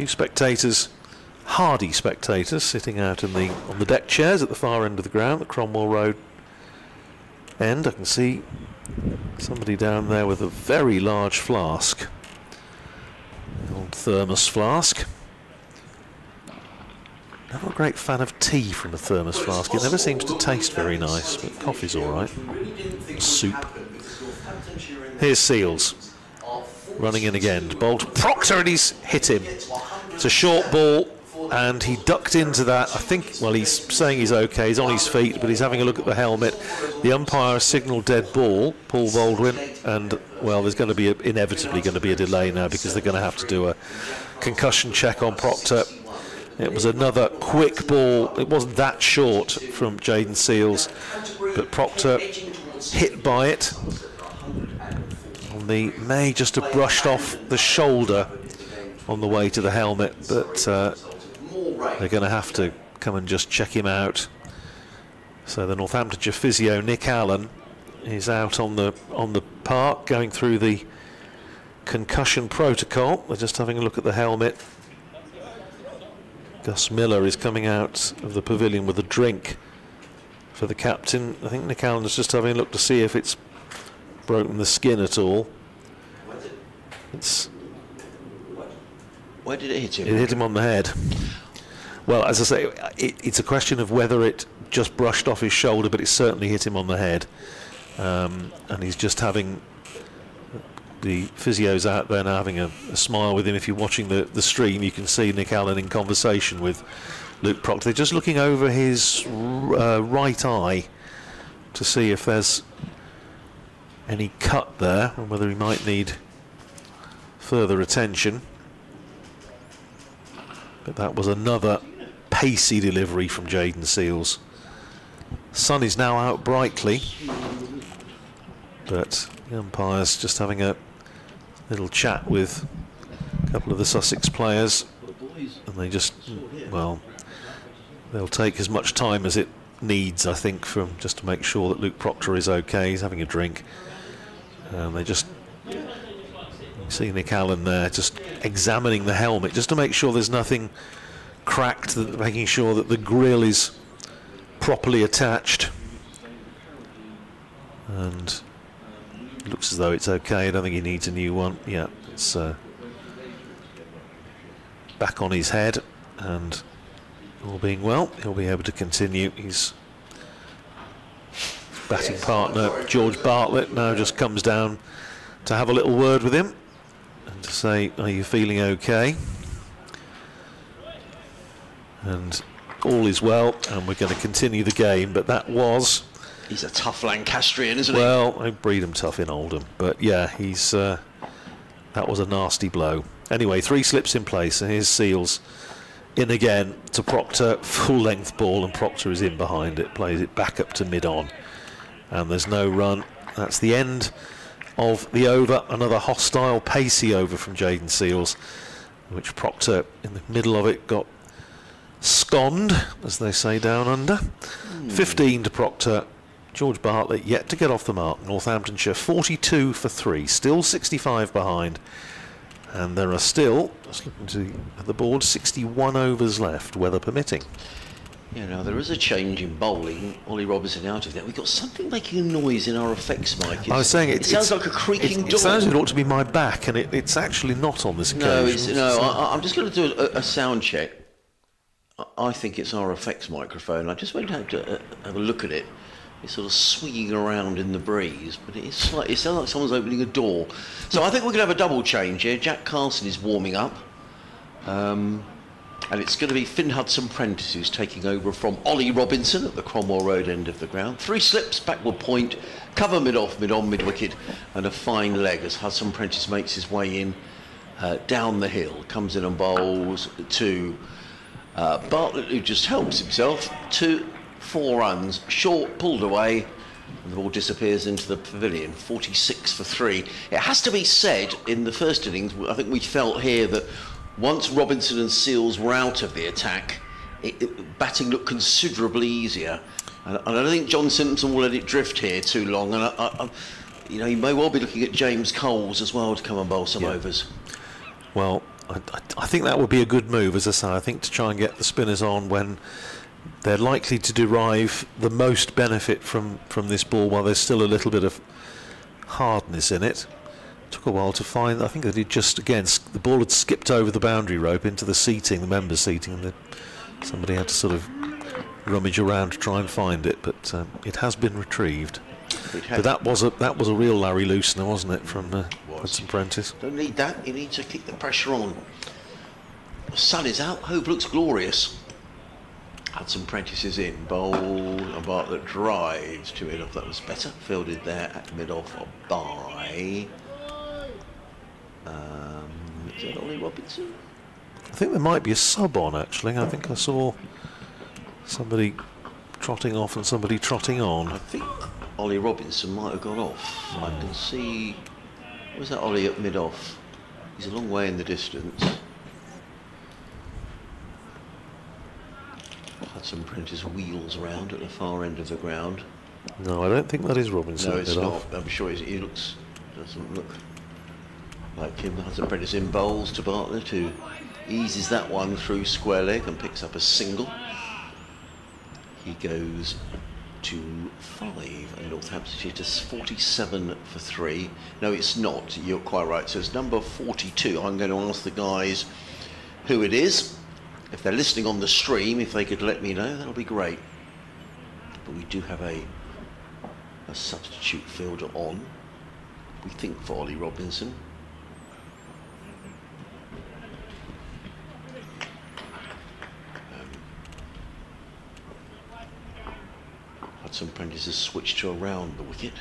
[SPEAKER 1] few spectators, hardy spectators, sitting out in the on the deck chairs at the far end of the ground, the Cromwell Road end. I can see somebody down there with a very large flask, old thermos flask. Not a great fan of tea from a thermos flask. It never seems to taste very nice, but coffee's all right. Soup. Here's Seales running in again. Bolt Procter and he's hit him. It's a short ball and he ducked into that. I think, well, he's saying he's okay. He's on his feet, but he's having a look at the helmet. The umpire signalled dead ball, Paul Baldwin, and, well, there's going to be a, inevitably going to be a delay now because they're going to have to do a concussion check on Procter. It was another quick ball. It wasn't that short from Jayden Seales, but Procter hit by it. Manley may just have brushed off the shoulder on the way to the helmet, but uh, they're going to have to come and just check him out. So the Northamptonshire physio Nick Allen is out on the on the park going through the concussion protocol. They're just having a look at the helmet. Gus Miller is coming out of the pavilion with a drink for the captain. I think Nick Allen is just having a look to see if it's broken the skin at all. It's.
[SPEAKER 4] Where did it hit him? It hit him
[SPEAKER 1] on the head. Well, as I say, it, it's a question of whether it just brushed off his shoulder, but it certainly hit him on the head. Um, and he's just having the physios out there now having a, a, smile with him. If you're watching the, the stream, you can see Nick Allen in conversation with Luke Procter. They're just looking over his uh, right eye to see if there's any cut there and whether he might need further attention. But that was another pacey delivery from Jayden Seales. Sun is now out brightly. But the umpire's just having a little chat with a couple of the Sussex players. And they just, well, they'll take as much time as it needs, I think, from just to make sure that Luke Procter is okay. He's having a drink. and um, they just See Nick Allen there just examining the helmet just to make sure there's nothing cracked, making sure that the grill is properly attached. And looks as though it's okay. I don't think he needs a new one. Yeah, it's uh, back on his head and all being well, he'll be able to continue. His batting partner, George Bartlett, now just comes down to have a little word with him to say, are you feeling okay? And all is well, and we're going to continue the game, but that was...
[SPEAKER 4] He's a tough Lancastrian, isn't well,
[SPEAKER 1] he? Well, I breed him tough in Oldham, but yeah, he's... Uh, that was a nasty blow. Anyway, three slips in place, and here's Seales in again to Procter, full length ball, and Procter is in behind it, plays it back up to mid on. And there's no run. That's the end of the over. Another hostile, pacey over from Jayden Seales, which Procter in the middle of it got sconed, as they say down under. Mm. 15 to Procter. George Bartlett yet to get off the mark. Northamptonshire 42 for three, still 65 behind. And there are still, just looking to the board, 61 overs left, weather permitting. You
[SPEAKER 4] know, there is a change in bowling. Ollie Robinson out of that. We've got something making a noise in our effects
[SPEAKER 1] mic. I was saying it, it sounds like a creaking door. It sounds it ought to be my back, and it, it's actually not on this no, occasion. no, so. I,
[SPEAKER 4] am just going to do a, a, sound check. I think it's our effects microphone. I just went out to uh, have a look at it. It's sort of swinging around in the breeze, but it, is slightly. it sounds like someone's opening a door. So I think we're going to have a double change here. Jack Carson is warming up. Um, and it's going to be Fynn Hudson Prentice who's taking over from Ollie Robinson at the Cromwell Road end of the ground. Three slips, backward point, cover mid off, mid on, mid wicket, and a fine leg as Hudson Prentice makes his way in uh, down the hill, comes in and bowls to uh, Bartlett, who just helps himself to four runs, short, pulled away, and the ball disappears into the pavilion. 46 for three. It has to be said in the first innings, I think we felt here that once Robinson and Seales were out of the attack, it, it, batting looked considerably easier. And, and, I don't think John Simpson will let it drift here too long. And I, I, I, you know, he may well be looking at James Coles as well to come and bowl some yeah. overs.
[SPEAKER 1] Well, I, think that would be a good move, as I say. I think to try and get the spinners on when they're likely to derive the most benefit from, from this ball while there's still a little bit of hardness in it took a while to find. I think that it just again the ball had skipped over the boundary rope into the seating, the members' seating, and somebody had to sort of rummage around to try and find it. But um, it has been retrieved. But that was a that was a real Larry loosener, wasn't it, from uh, Hudson Prentice?
[SPEAKER 4] Don't need that. You need to keep the pressure on. The sun is out. Hove looks glorious. Hudson Prentice is in. Bowl and Bartlett drives to it off. That was better. Fielded there
[SPEAKER 1] at mid off by um, is
[SPEAKER 4] Ollie Robinson?
[SPEAKER 1] I think there might be a sub on actually. I think I saw somebody trotting off and somebody trotting on. I think Ollie Robinson might have gone off. Mm. I hmm. can see. Was that Ollie at mid off? He's a long way in the
[SPEAKER 4] distance. Hudson Prentice wheels round at the far end of the ground.
[SPEAKER 1] No, I don't think that is Robinson. No, it's not. Off.
[SPEAKER 4] I'm sure he looks. Doesn't look like Kim has a is in bowls to Bartlett who eases that one through square leg and picks up a single. He goes to 5 and Northamptonshire to 47 for 3. No, it's not. You're quite right. So it's number 42. I'm going to ask the guys who it is. If they're listening on the stream, if they could let me know, that'll be great. But we do have a, a substitute fielder on. We think for Ollie Robinson. Some Prentice's switch to around the wicket.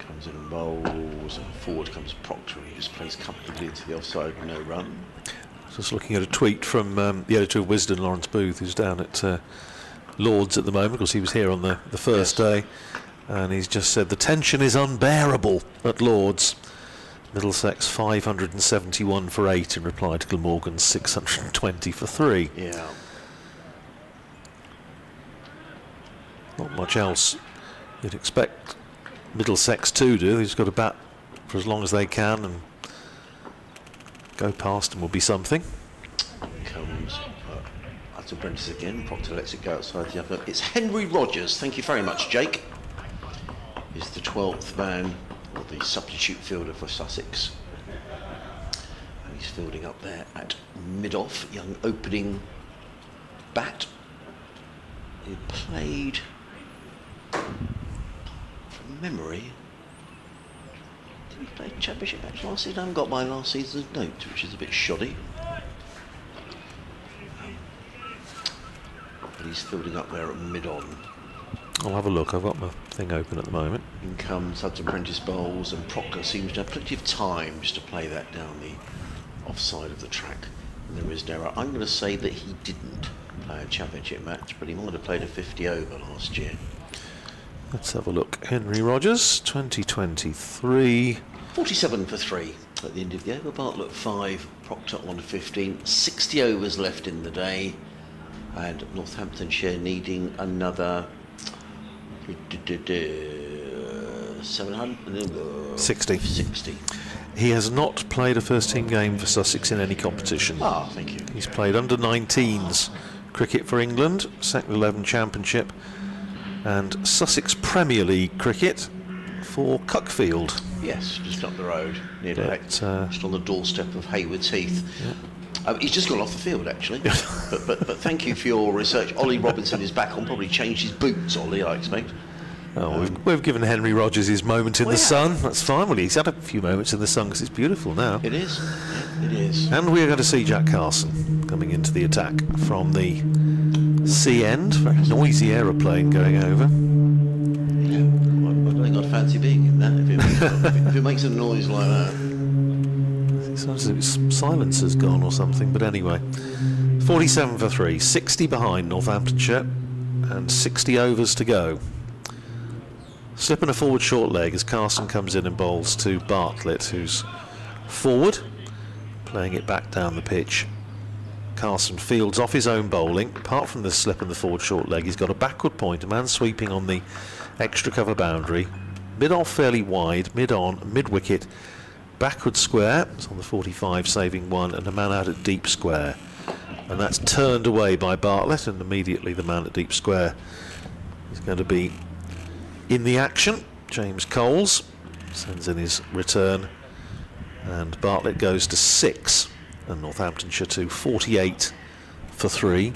[SPEAKER 4] Comes in and bowls, and forward comes Procter, who just plays comfortably into the offside, no run.
[SPEAKER 1] Just looking at a tweet from um, the editor of Wisden, Lawrence Booth, who's down at uh, Lords at the moment. because he was here on the, the first yes. day, and he's just said the tension is unbearable at Lords. Middlesex 571 for 8 in reply to Glamorgan's 620 for 3. Yeah. Not much else you'd expect Middlesex to do. He's got a bat for as long as they can and go past and will be something. Comes uh, Prentice
[SPEAKER 4] again. Procter lets it go outside the other. It's Henry Rogers. Thank you very much, Jake. Is the 12th man, or the substitute fielder for Sussex. And he's fielding up there at mid off, young opening bat. He played from memory, did we play championship match last season? I haven't got my last season's notes, which is a bit shoddy. Um, but he's fielding up there at mid-on.
[SPEAKER 1] I'll have a look. I've got my thing open at the moment.
[SPEAKER 4] In comes Hudson Apprentice Bowls, and Procter seems to have plenty of time just to play that down the offside of the track. And there is Dara. I'm going to say that he didn't play a championship match, but he might have played a 50 over last year.
[SPEAKER 1] Let's have a look. Henry Rogers, 2023.
[SPEAKER 4] 47 for three at the end of the over. Bartlett 5, Procter on 15. 60 overs left in the day. And Northamptonshire needing another 700. 60.
[SPEAKER 1] 60. He has not played a first team game for Sussex in any competition. Ah, thank you. He's played under 19s cricket for England, second 11 championship and Sussex Premier League cricket for Cuckfield.
[SPEAKER 4] Yes, just up the road,
[SPEAKER 1] near but, uh, just on the doorstep
[SPEAKER 4] of Hayward's Heath. Yeah. Um, he's just gone off the field, actually. <laughs> but, but, but thank you for your research.
[SPEAKER 1] Ollie Robinson is back on, probably changed his boots, Ollie, I expect. Oh, we've, um, we've, given Henry Rogers his moment in well, oh, the yeah. sun. That's fine. Well, he's had a few moments in the sun because it's beautiful now. It is. It is. And we are going to see Jack Carson coming into the attack from the sea end. Very noisy aeroplane going over. Yeah. I think I'd fancy being in that if it, if it makes a noise like that. It sounds like its has gone or something, but anyway. 47 for 3, 60 behind Northamptonshire, and 60 overs to go. Slipping a forward short leg as Carson comes in and bowls to Bartlett, who's forward, playing it back down the pitch. Carson Fields off his own bowling. Apart from the slip and the forward short leg, he's got a backward point, a man sweeping on the extra cover boundary. Mid off fairly wide, mid on, mid wicket, backward square. It's on the 45, saving one, and a man out at deep square. And that's turned away by Bartlett, and immediately the man at deep square is going to be in the action. James Coles sends in his return, and Bartlett goes to six and Northamptonshire to 48 for three.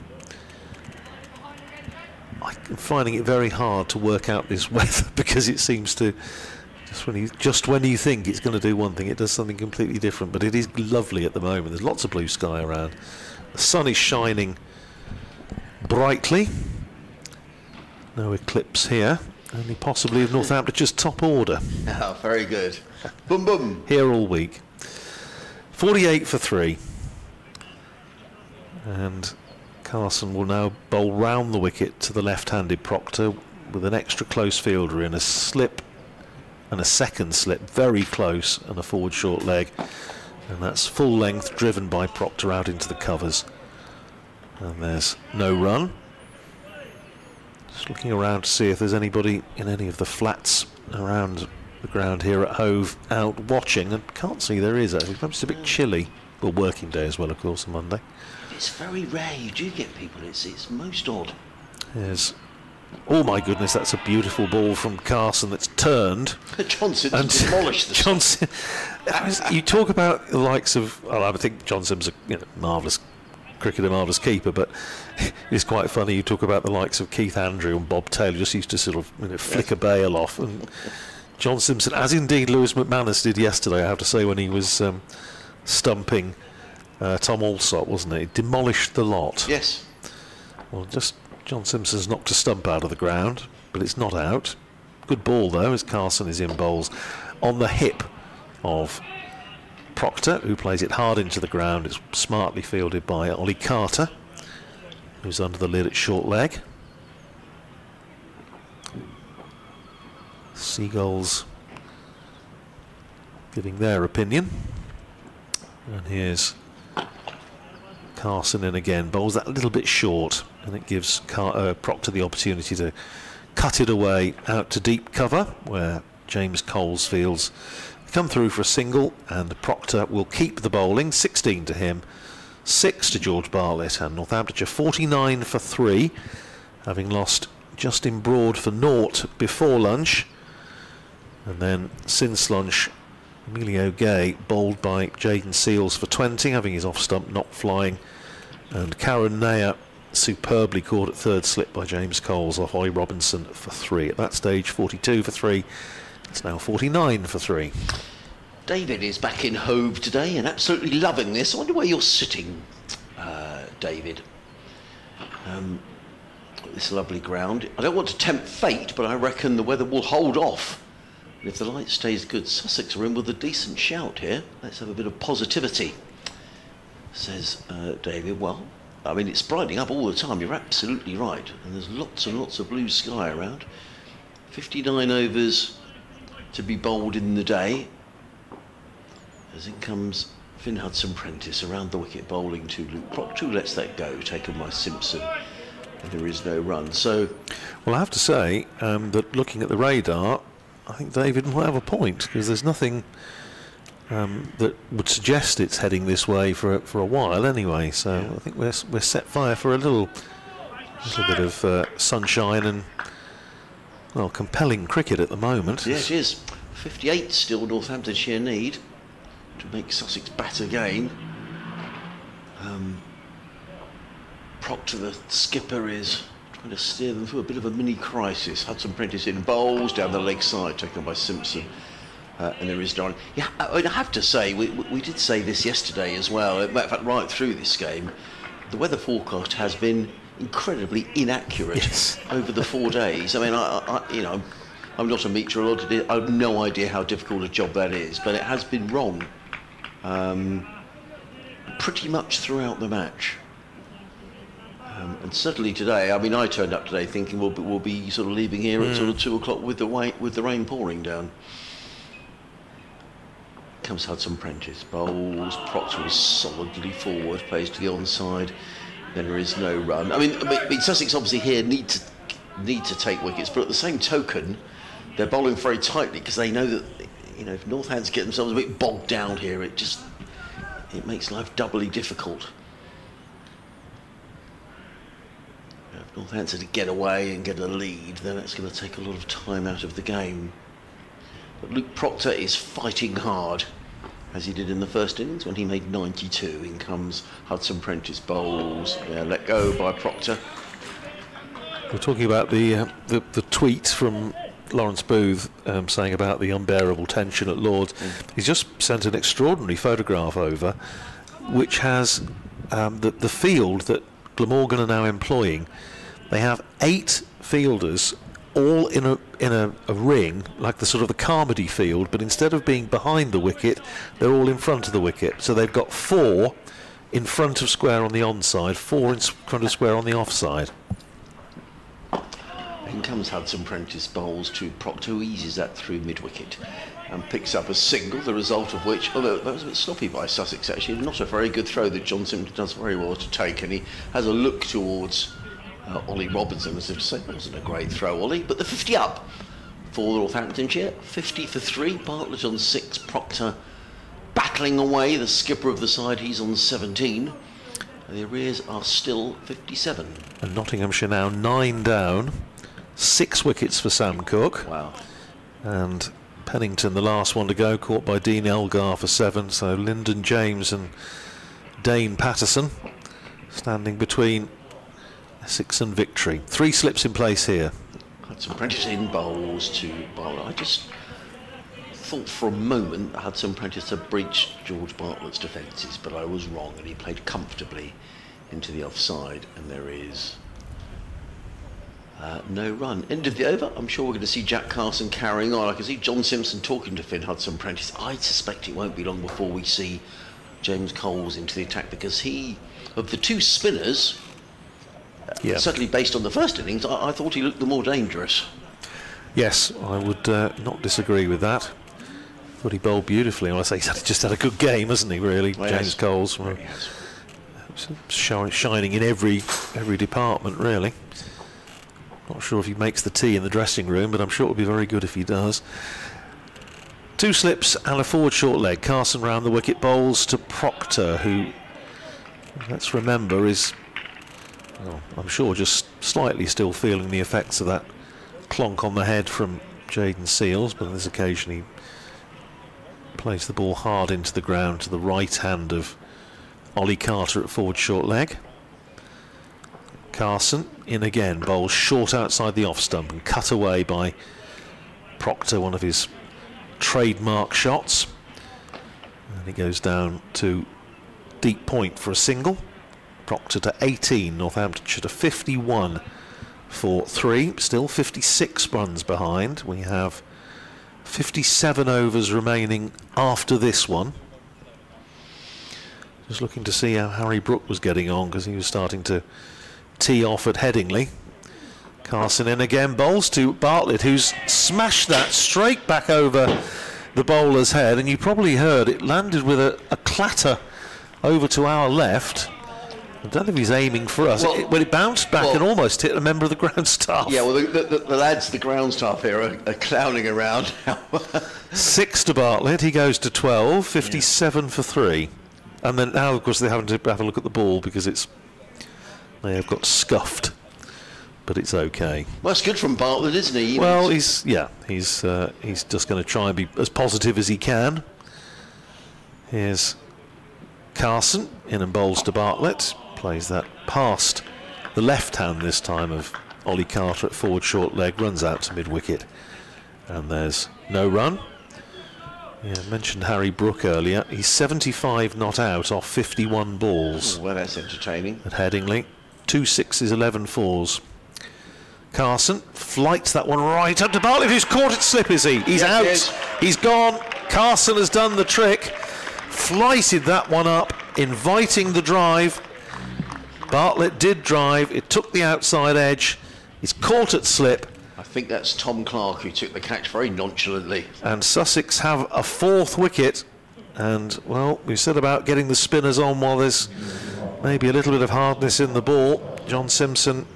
[SPEAKER 1] I'm finding it very hard to work out this <laughs> weather because it seems to just when you just when you think it's going to do one thing, it does something completely different. But it is lovely at the moment. There's lots of blue sky around. The sun is shining brightly. No eclipse here. Only possibly of Northamptonshire's top order. <laughs> Oh, very good. boom, boom. Here all week. 48 for three. And Carson will now bowl round the wicket to the left-handed Procter with an extra close fielder in a slip and a second slip, very close, and a forward short leg. And that's full length, driven by Procter out into the covers. And there's no run. Just looking around to see if there's anybody in any of the flats around the ground here at Hove out watching and can't see there is actually. Perhaps it's a bit mm. chilly. Well, working day as well, of course, on Monday.
[SPEAKER 4] It's very rare you do get people. It's, it's
[SPEAKER 1] most odd. Yes. Oh my goodness, that's a beautiful ball from Carson that's turned. <laughs> Johnson demolished the <laughs> Johnson. <laughs> you talk about the likes of. Well, I think Johnson's a you know, marvellous cricketer, marvellous keeper, but it's quite funny. You talk about the likes of Keith Andrew and Bob Taylor, just used to sort of you know, flick yes. a bail off and. John Simpson, as indeed Lewis McManus did yesterday, I have to say, when he was um, stumping uh, Tom Alsop, wasn't it? He demolished the lot. Yes. Well, just John Simpson's knocked a stump out of the ground, but it's not out. Good ball, though, as Carson is in bowls on the hip of Procter, who plays it hard into the ground. It's smartly fielded by Ollie Carter, who's under the lid at short leg. Seagulls giving their opinion. And here's Carson in again. Bowls that a little bit short, and it gives Car uh, Procter the opportunity to cut it away out to deep cover, where James Coles fields come through for a single, and Procter will keep the bowling. 16 to him, 6 to George Bartlett, and Northamptonshire 49 for 3, having lost Justin Broad for naught before lunch. And then since lunch, Emilio Gay bowled by Jayden Seales for 20, having his off stump not flying. And Karun Nair superbly caught at third slip by James Coles off Ollie Robinson for three. At that stage, 42 for three. It's now 49 for three. David is back in Hove today and
[SPEAKER 4] absolutely loving this. I wonder where you're sitting, uh, David. Um, this lovely ground. I don't want to tempt fate, but I reckon the weather will hold off if the light stays good, Sussex are in with a decent shout here. Let's have a bit of positivity, says uh, David. Well, I mean, it's brightening up all the time. You're absolutely right. And there's lots and lots of blue sky around. 59 overs to be bowled in the day. As in comes Fynn Hudson Prentice around the wicket bowling to Luke Procter, lets that go, taken by Simpson.
[SPEAKER 1] And there is no run. So, well, I have to say um, that looking at the radar, I think David might have a point because there's nothing um, that would suggest it's heading this way for for a while anyway. So yeah. I think we're we're set fire for a little little bit of uh, sunshine and well compelling cricket at the moment. Yes, it
[SPEAKER 4] is. 58 still Northamptonshire need to make Sussex bat again. Um, Procter the skipper is kind of steer them through a bit of a mini crisis. Hudson Prentice in bowls down the leg side, taken by Simpson. Uh, and there is Darling. Yeah, I, I have to say, we, we did say this yesterday as well. In fact, right through this game, the weather forecast has been incredibly inaccurate yes. <laughs> over the four days. I mean, I, I, you know, I'm not a meteorologist. I have no idea how difficult a job that is, but it has been wrong um, pretty much throughout the match. Um, and certainly today, I mean, I turned up today thinking we'll be, we'll be sort of leaving here mm. at sort of hmm. two o'clock with the rain, with the rain pouring down. Comes Hudson Prentice, bowls, Procter is solidly forward, plays to the onside. There is no run. I mean, I mean Sussex obviously here need to need to take wickets, but at the same token, they're bowling very tightly because they know that you know if Northants get themselves a bit bogged down here, it just it makes life doubly difficult. All fancy to get away and get a lead, then that's going to take a lot of time out of the game. But Luke Procter is fighting hard, as he did in the first innings when he made 92. In comes Hudson Prentice bowls. Yeah, let go by Procter.
[SPEAKER 1] We're talking about the uh, the, the tweet from Lawrence Booth um, saying about the unbearable tension at Lords. Mm. He's just sent an extraordinary photograph over, which has um, the the field that Glamorgan are now employing they have eight fielders all in a in a, a, ring, like the sort of the Carmody field, but instead of being behind the wicket, they're all in front of the wicket. So they've got four in front of square on the onside, four in front of square on the offside.
[SPEAKER 4] In comes Hudson Prentice bowls to Procter, who eases that through mid wicket and picks up a single, the result of which, although that was a bit sloppy by Sussex actually, not a very good throw that John Simpson does very well to take, and he has a look towards uh, Ollie Robinson, as if to say, that wasn't a great throw, Ollie, but the 50 up for Northamptonshire, 50 for three, Bartlett on six, Procter battling away, the skipper of the side, he's on 17. The arrears are still 57.
[SPEAKER 1] And Nottinghamshire now nine down, six wickets for Sam Cook. Wow. And Pennington, the last one to go, caught by Dean Elgar for seven. So Lyndon James and Dane Paterson standing between Essex and victory. Three slips in place here.
[SPEAKER 4] Had some practice in bowls to bowl. I just thought for a moment I had some practice to breach George Bartlett's defences, but I was wrong, and he played comfortably into the offside, and there is uh, no run. End of the over. I'm sure we're going to see Jack Carson carrying on. I can see John Simpson talking to Fynn Hudson Prentice. I suspect it won't be long before we see James Coles into the attack because he, of the two spinners, yeah. certainly based on the first innings, I, I, thought he looked the more dangerous.
[SPEAKER 1] Yes, I would uh, not disagree with that. Thought he bowled beautifully. And I say he's had, just had a good game, hasn't he? Really, well, James yes. Coles. Well, yes. Shining in every every department, really. Not sure if he makes the tea in the dressing room, but I'm sure it'll be very good if he does. Two slips and a forward short leg. Carson round the wicket bowls to Procter, who, let's remember, is I'm sure just slightly still feeling the effects of that clonk on the head from Jayden Seales, but on this occasion he plays the ball hard into the ground to the right hand of Ollie Carter at forward short leg. Carson in again, bowls short outside the off stump and cut away by Procter, one of his trademark shots. And he goes down to deep point for a single. Procter to 18, Northamptonshire to 51 for three. Still 56 runs behind. We have 57 overs remaining after this one. Just looking to see how Harry Brook was getting on because he was starting to tee off at Headingley. Carson in again, bowls to Bartlett, who's smashed that straight back over the bowler's head. And you probably heard it landed with a, a clatter over to our left. I don't think he's aiming for us. Well, it, well, it bounced back well, and almost hit a member of the ground staff. Yeah,
[SPEAKER 4] well, the, the, the lads, the ground staff here are, are clowning around now. <laughs>
[SPEAKER 1] Six to Bartlett. He goes to 12, 57 yeah. for three. And then now, of course, they're having to have a look at the ball because it's they have got scuffed. But it's okay.
[SPEAKER 4] Well, it's good from Bartlett, isn't he? he well, he's
[SPEAKER 1] yeah, he's uh, he's just going to try and be as positive as he can. Here's Carson in and bowls to Bartlett plays that past the left hand this time of Ollie Carter at forward short leg, runs out to mid wicket, and there's no run. Yeah, I mentioned Harry Brook earlier. He's 75 not out off 51 balls. well, that's entertaining. At Headingley, two sixes, 11 fours. Carson flights that one right up to Bartlett, who's caught it slip, is he? He's yes, out. He's gone. Carson has done the trick. Flighted that one up, inviting the drive. Bartlett did drive, it took the outside edge, he's caught at slip. I think that's Tom Clark who took the catch very nonchalantly. And Sussex have a fourth wicket. And, well, we said about getting the spinners on while there's maybe a little bit of hardness in the ball. John Simpson,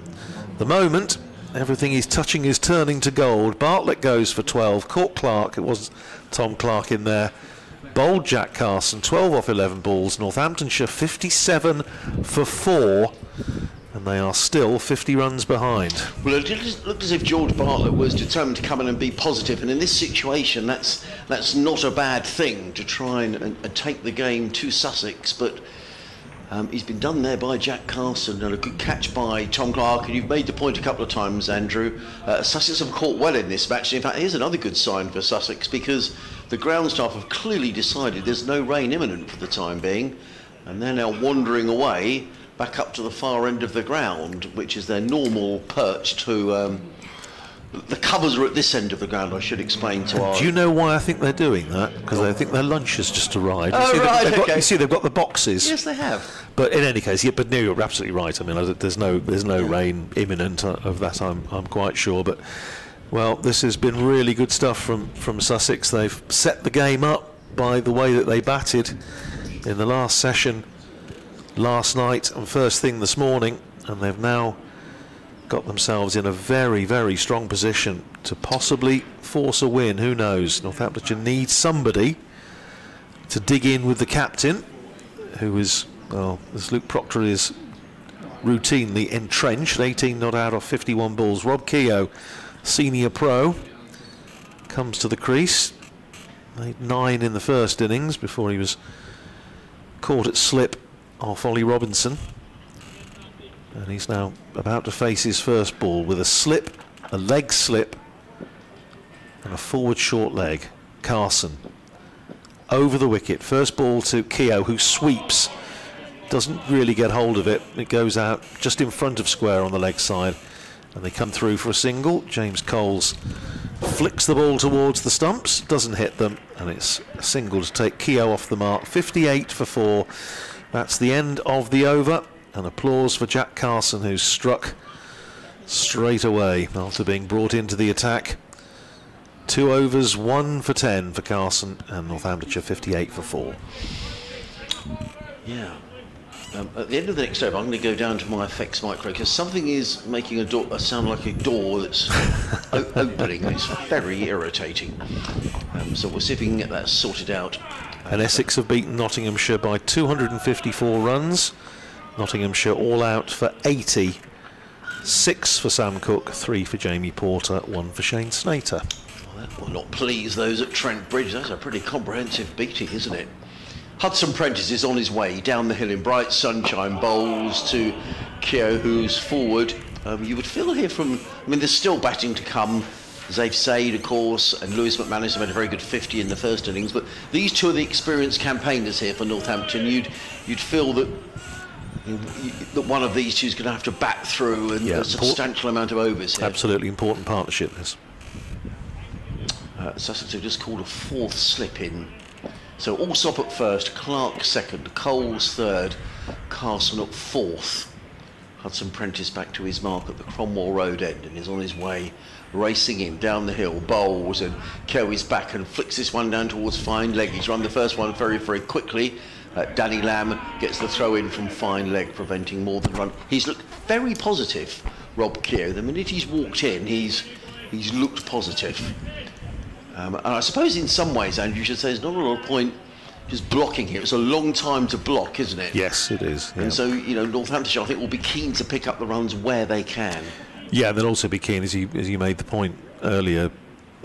[SPEAKER 1] the moment, everything he's touching is turning to gold. Bartlett goes for 12, caught Clark, it was Tom Clark in there. Bold Jack Carson, 12 off 11 balls. Northamptonshire 57 for 4 and they are still 50 runs behind.
[SPEAKER 4] Well, it looked as if George Bartlett was determined to come in and be positive, and in this situation, that's that's not a bad thing to try and, and, and take the game to Sussex, but. Um, he's been done there by Jack Carson and a good catch by Tom Clark. And you've made the point a couple of times, Andrew. Uh, Sussex have caught well in this match. In fact, here's another good sign for Sussex because the ground staff have clearly decided there's no rain imminent for the time being, and they're now wandering away back up to the far end of the ground, which is their normal perch to. Um, the covers are at this end of the ground. I should explain to our. Do you
[SPEAKER 1] know why I think they're doing that? Because I think their lunch has just arrived. Oh, you, see, right, okay. got, you see, they've got the boxes. Yes, they have. But in any case, yeah, but Neil, you're absolutely right. I mean, there's no there's no rain imminent uh, of that. I'm I'm quite sure, but well, this has been really good stuff from, from Sussex. They've set the game up by the way that they batted in the last session last night and first thing this morning, and they've now got themselves in a very, very strong position to possibly force a win. Who knows? Northamptonshire needs somebody to dig in with the captain, who is, well, as Luke Procter is routinely entrenched, 18 not out of 51 balls. Rob Keogh senior pro, comes to the crease. Made nine in the first innings before he was caught at slip off Ollie Robinson. And he's now about to face his first ball with a slip, a leg slip, and a forward short leg. Carson over the wicket. First ball to Keogh, who sweeps. Doesn't really get hold of it. It goes out just in front of square on the leg side and they come through for a single. James Coles flicks the ball towards the stumps, doesn't hit them, and it's a single to take Keogh off the mark. 58 for four. That's the end of the over, and applause for Jack Carson, who's struck straight away after being brought into the attack. Two overs, one for 10 for Carson, and Northamptonshire 58 for four.
[SPEAKER 4] Yeah. Um, at the end of the next step, I'm going to go down to my effects micro because something is making a sound like a door that's opening. It's very irritating.
[SPEAKER 1] Um, so we'll see if we can get that sorted out. And Essex have beaten Nottinghamshire by 254 runs. Nottinghamshire all out for 80. Six for Sam Cook, three for Jamie Porter, one for Shane Snater. Well, that will not
[SPEAKER 4] please those at Trent Bridge. That's a pretty comprehensive beating, isn't it? Hudson Prentice is on his way down the hill in bright sunshine, bowls to Keogh, who's forward. Um, you would feel here from, I mean, there's still batting to come. Saif Zaib, of course, and Lewis McManus have had a very good 50 in the first innings, but these two are the experienced campaigners here for Northampton. You'd, you'd feel that that one of these two is going to have to bat through and yeah, a substantial amount of overs. Here.
[SPEAKER 1] Absolutely important partnership. This. Uh, Sussex
[SPEAKER 4] have just called a fourth slip in so Alsop at first, Clark second, Coles third, Carson up fourth. Hudson Prentice back to his mark at the Cromwell Road end and is on his way racing in down the hill, bowls and Kerry's back and flicks this one down towards Fine Leg. He's run the first one very, very quickly. Uh, Danny Lamb gets the throw in from Fine Leg, preventing more than run. He's looked very positive, Rob Keogh. The minute he's walked in, he's he's looked positive. Um, and I suppose in some ways, Andrew, you should say there's not a lot of point just blocking here. It's a long time to block, isn't it?
[SPEAKER 1] Yes, it is. Yeah. And so,
[SPEAKER 4] you know, Northamptonshire, I think, will be keen to pick up the runs where they can.
[SPEAKER 1] Yeah, they'll also be keen, as you, as you made the point earlier,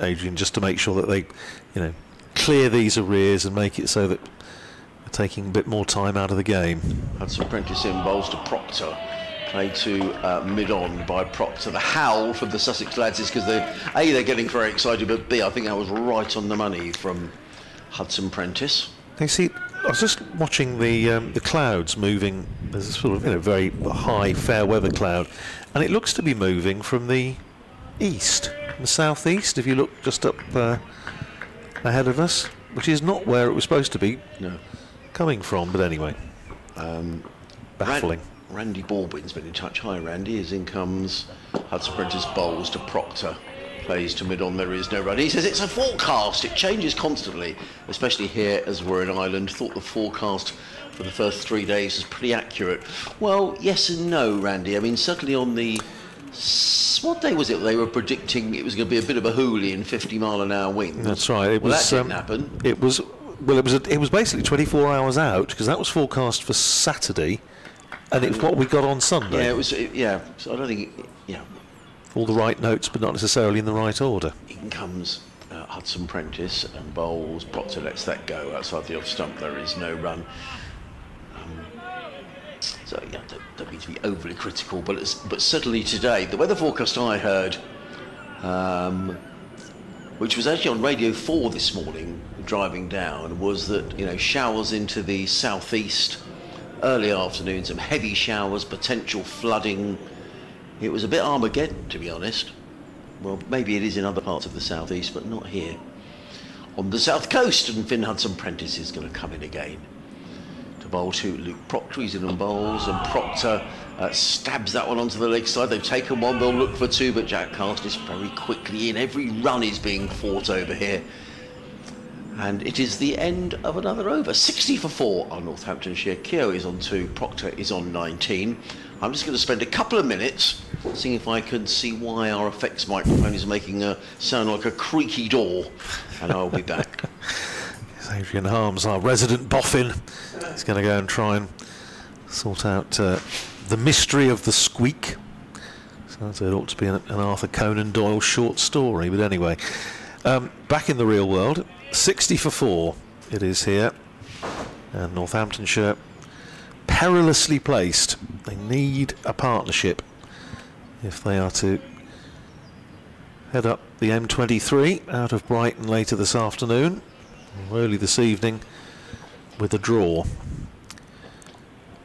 [SPEAKER 1] Adrian, just to make sure that they, you know, clear these arrears and make it so that they are taking a bit more time out of the game.
[SPEAKER 4] Hudson Prentice in bowls to Procter to uh, mid on by prop to the howl from the Sussex lads is because they A, they're getting very excited, but B, I think that was right on the money from Hudson Prentice.
[SPEAKER 1] You see, I was just watching the um, the clouds moving. There's a sort of you know, very high fair weather cloud, and it looks to be moving from the east, from the southeast. If you look just up uh, ahead of us, which is not where it was supposed to be no. coming from. But anyway, um, baffling. Randy Baldwin's been in touch. Hi, Randy. His in comes
[SPEAKER 4] Hudson Prentice bowls to Procter. Plays to mid on, there is no run. He says it's a forecast, it changes constantly, especially here as we're in Ireland. Thought the forecast for the first three days was pretty accurate. Well, yes and no, Randy. I mean, certainly on the what day was it they were predicting it was going to be a bit of a hoolie in 50 mile an hour wind.
[SPEAKER 1] That's right. It well, was, that didn't um, happen. It was well, it was a, it was basically 24 hours out because that was forecast for Saturday. And it's what we got on Sunday. Yeah, it was.
[SPEAKER 4] Yeah, so I don't think. It, yeah.
[SPEAKER 1] All the right notes, but not necessarily in the right order. In
[SPEAKER 4] comes uh, Hudson Prentice and Bowles. Procter lets that go outside the off stump. There is no run. Um, so yeah, don't, don't mean to be overly critical, but it's, but certainly today the weather forecast I heard, um, which was actually on Radio Four this morning, driving down, was that you know showers into the southeast early afternoon, some heavy showers, potential flooding. It was a bit Armageddon, to be honest. Well, maybe it is in other parts of the southeast, but not here. On the south coast, and Fynn Hudson Prentice is going to come in again. To bowl two, Luke Procter, he's in on bowls, and Procter uh, stabs that one onto the leg side. They've taken one, they'll look for two, but Jack Cast is very quickly in. Every run is being fought over here. And it is the end of another over. 60 for 4 on Northamptonshire. Keogh is on 2, Procter is on 19. I'm just going to spend a couple of minutes seeing if I can see why our effects microphone is making a sound like a creaky door.
[SPEAKER 1] And I'll be back. Adrian <laughs> Harms, our resident boffin, is going to go and try and sort out uh, the mystery of the squeak. Sounds like it ought to be an, an Arthur Conan Doyle short story, but anyway. Um, back in the real world, 60 for 4 it is here. And Northamptonshire perilously placed. They need a partnership if they are to head up the M23 out of Brighton later this afternoon, early this evening, with a draw.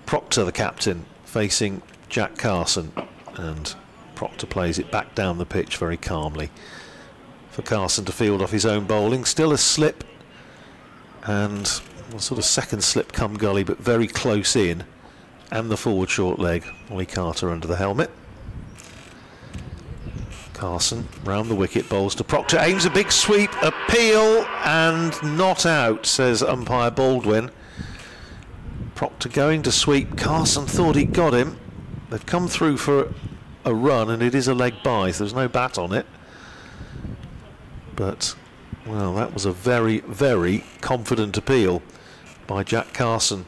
[SPEAKER 1] Procter, the captain, facing Jack Carson, and Procter plays it back down the pitch very calmly for Carson to field off his own bowling. Still a slip and well, sort of second slip come gully, but very close in. And the forward short leg, Ollie Carter under the helmet. Carson round the wicket, bowls to Procter, aims a big sweep, appeal, and not out, says umpire Baldwin. Procter going to sweep. Carson thought he got him. They've come through for a run, and it is a leg by, so there's no bat on it. But, well, that was a very, very confident appeal by Jack Carson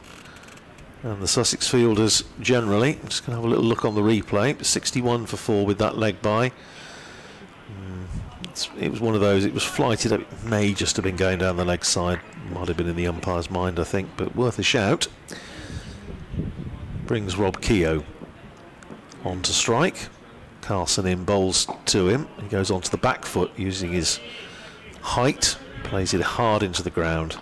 [SPEAKER 1] and the Sussex fielders generally. I'm just going to have a little look on the replay. 61 for 4 with that leg by. Hmm, it was one of those, it was flighted, it may just have been going down the leg side. Might have been in the umpire's mind, I think, but worth a shout. Brings Rob Keogh on to strike. Carson in bowls to him. He goes onto the back foot using his height, plays it hard into the ground.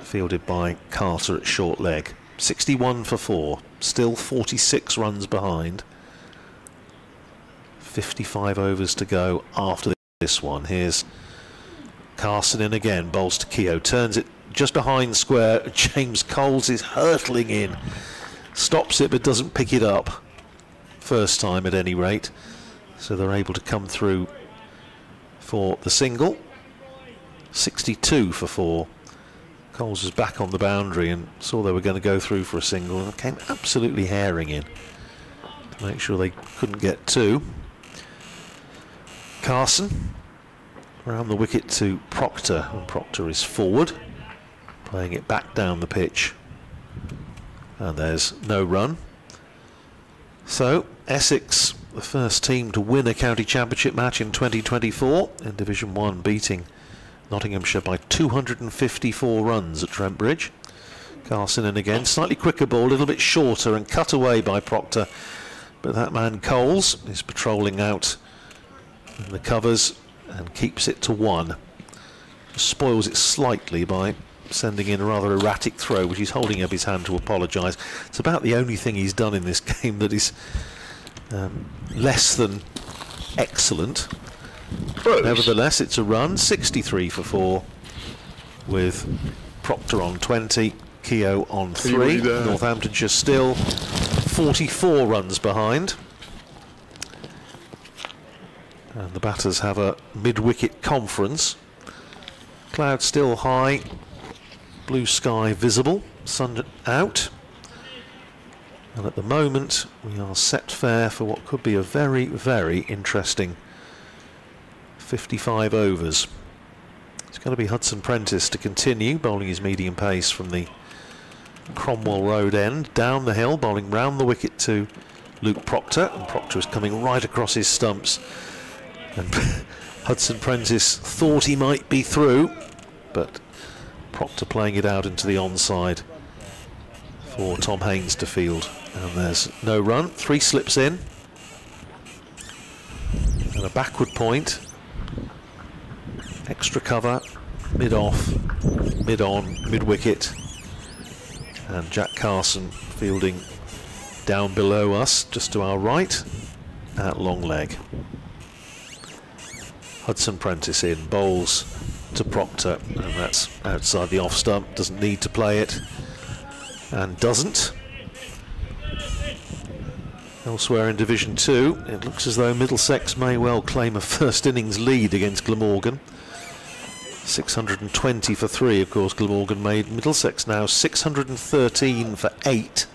[SPEAKER 1] Fielded by Carter at short leg. 61 for 4, still 46 runs behind. 55 overs to go after this one. Here's Carson in again, bowls to Keogh, turns it just behind square. <laughs> James Coles is hurtling in, stops it but doesn't pick it up first time at any rate. So they're able to come through for the single. 62 for four. Coles was back on the boundary and saw they were going to go through for a single and came absolutely herring in to make sure they couldn't get two. Carson around the wicket to Procter and Procter is forward playing it back down the pitch and there's no run so Essex, the first team to win a county championship match in 2024 in Division 1, beating Nottinghamshire by 254 runs at Trent Bridge. Carson in again, slightly quicker ball, a little bit shorter and cut away by Procter. But that man Coles is patrolling out in the covers and keeps it to one. Spoils it slightly by sending in a rather erratic throw, which he's holding up his hand to apologise. It's about the only thing he's done in this <laughs> game that is um, less than excellent. Nevertheless, it's a run. 63 for four with Procter on 20, Keogh on 3. Northamptonshire still 44 runs behind. And the batters have a mid-wicket conference. Cloud still high, blue sky visible, sun out. And at the moment, we are set fair for what could be a very, very interesting 55 overs. It's going to be Hudson Prentice to continue, bowling his medium pace from the Cromwell Road end, down the hill, bowling round the wicket to Luke Procter, and Procter is coming right across his stumps. And <laughs> Hudson Prentice thought he might be through, but Procter playing it out into the onside for Tom Haines to field. And there's no run. Three slips in. And a backward point. Extra cover. Mid off. Mid on. Mid wicket. And Jack Carson fielding down below us, just to our right, at long leg. Hudson Prentice in, bowls to Procter, and that's outside the off stump, doesn't need to play it, and doesn't. Elsewhere in Division 2, it looks as though Middlesex may well claim a first innings lead against Glamorgan. 620 for 3, of course, Glamorgan made. Middlesex now 613 for 8.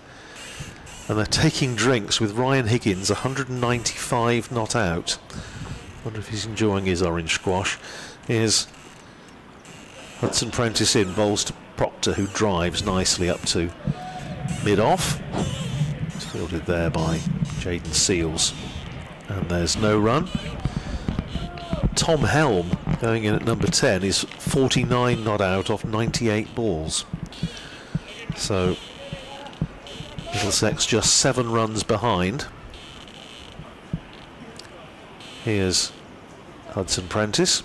[SPEAKER 1] And they're taking drinks with Ryan Higgins, 195 not out. wonder if he's enjoying his orange squash. Here's Hudson Prentice in, bowls to Procter, who drives nicely up to mid-off. Fielded there by Jayden Seales. And there's no run. Tom Helm going in at number 10 is 49 not out off 98 balls. So Middlesex just seven runs behind. Here's Hudson Prentice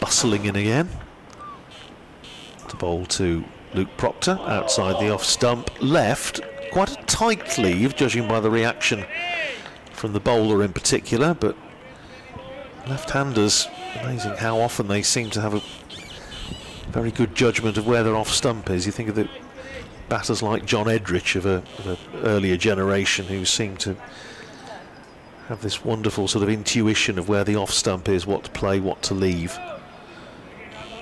[SPEAKER 1] bustling in again. The ball to Luke Procter outside the off stump, left, Quite a tight leave, judging by the reaction from the bowler in particular, but left-handers, amazing how often they seem to have a very good judgment of where their off stump is. You think of the batters like John Edrich of an earlier generation who seem to have this wonderful sort of intuition of where the off stump is, what to play, what to leave.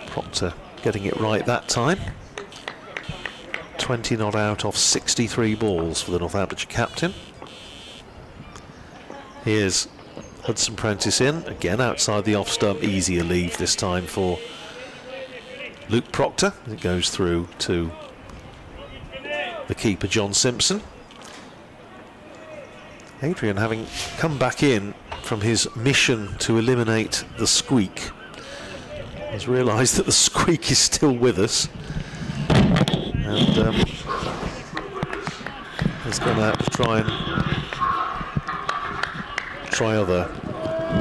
[SPEAKER 1] Procter getting it right that time. 20 not out off 63 balls for the Northamptonshire captain. Here's Hudson Prentice in, again outside the off stump, easier leave this time for Luke Procter. It goes through to the keeper, John Simpson. Adrian having come back in from his mission to eliminate the squeak has realised that the <laughs> squeak is still with us and um, is going to to try and try other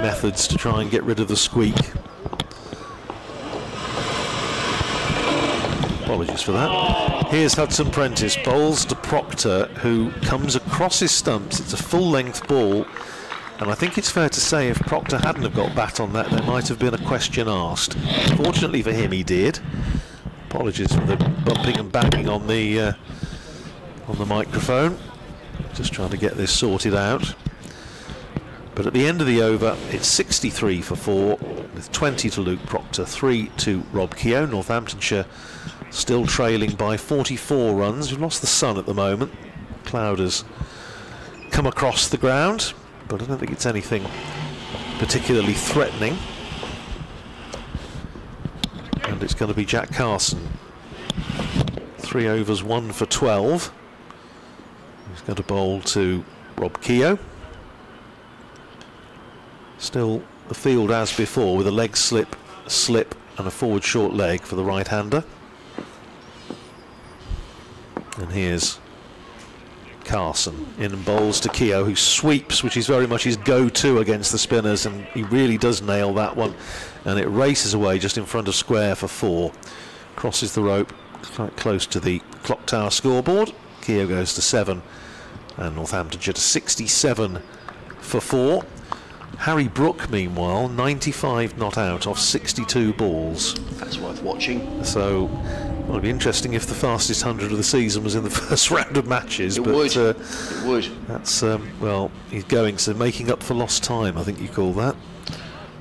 [SPEAKER 1] methods to try and get rid of the squeak. Apologies for that. Here's Hudson Prentice, bowls to Procter, who comes across his stumps. It's a full-length ball, and I think it's fair to say if Procter hadn't have got bat on that, there might have been a question asked. Fortunately for him, he did. Apologies for the bumping and banging on the uh, on the microphone. Just trying to get this sorted out. But at the end of the over, it's 63 for four, with 20 to Luke Procter, 3 to Rob Keogh. Northamptonshire still trailing by 44 runs. We've lost the sun at the moment. Cloud has come across the ground, but I don't think it's anything particularly threatening. And it's going to be Jack Carson. Three overs, one for 12. He's going to bowl to Rob Keogh. Still the field as before with a leg slip, slip and a forward short leg for the right-hander. And here's Carson in bowls to Keogh who sweeps which is very much his go-to against the spinners and he really does nail that one and it races away just in front of square for four. Crosses the rope quite close to the clock tower scoreboard. Keogh goes to seven, and Northamptonshire to 67 for four. Harry Brook, meanwhile, 95 not out off 62 balls. That's worth watching. So, well, it'd be interesting if the fastest 100 of the season was in the <laughs> first round of matches. It but, would. Uh, it would. That's, um, well, he's going, so making up for lost time, I think you call that.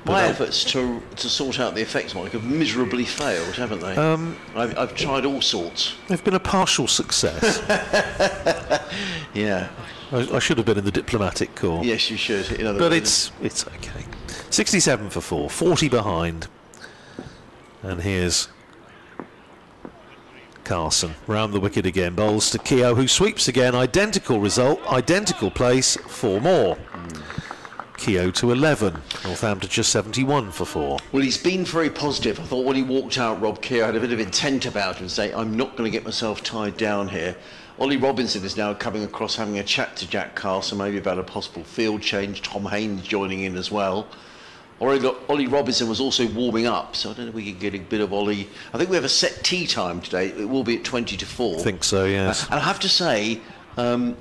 [SPEAKER 1] My
[SPEAKER 4] efforts to to sort out the effects, Mike, have miserably failed, haven't they? Um, I've, I've tried all sorts.
[SPEAKER 1] They've been a partial success. <laughs> yeah. I, I, should have been in the diplomatic corps. Yes,
[SPEAKER 4] you should. but it's
[SPEAKER 1] it's okay. 67 for four, 40 behind. And here's Carson round the wicket again. Bowls to Keogh, who sweeps again. Identical result, identical place, four more. Mm. Keogh to 11. Northampton just 71 for four.
[SPEAKER 4] Well, he's been very positive. I thought when he walked out, Rob Keogh had a bit of intent about him, saying, I'm not going to get myself tied down here. Ollie Robinson is now coming across having a chat to Jack Carson, maybe about a possible field change. Tom Haines joining in as well. Ollie Robinson was also warming up, so I don't know if we can get a bit of Ollie. I think we have a set tea time today. It will be at 20 to 4. I think
[SPEAKER 1] so, yes.
[SPEAKER 4] and I have to say, um,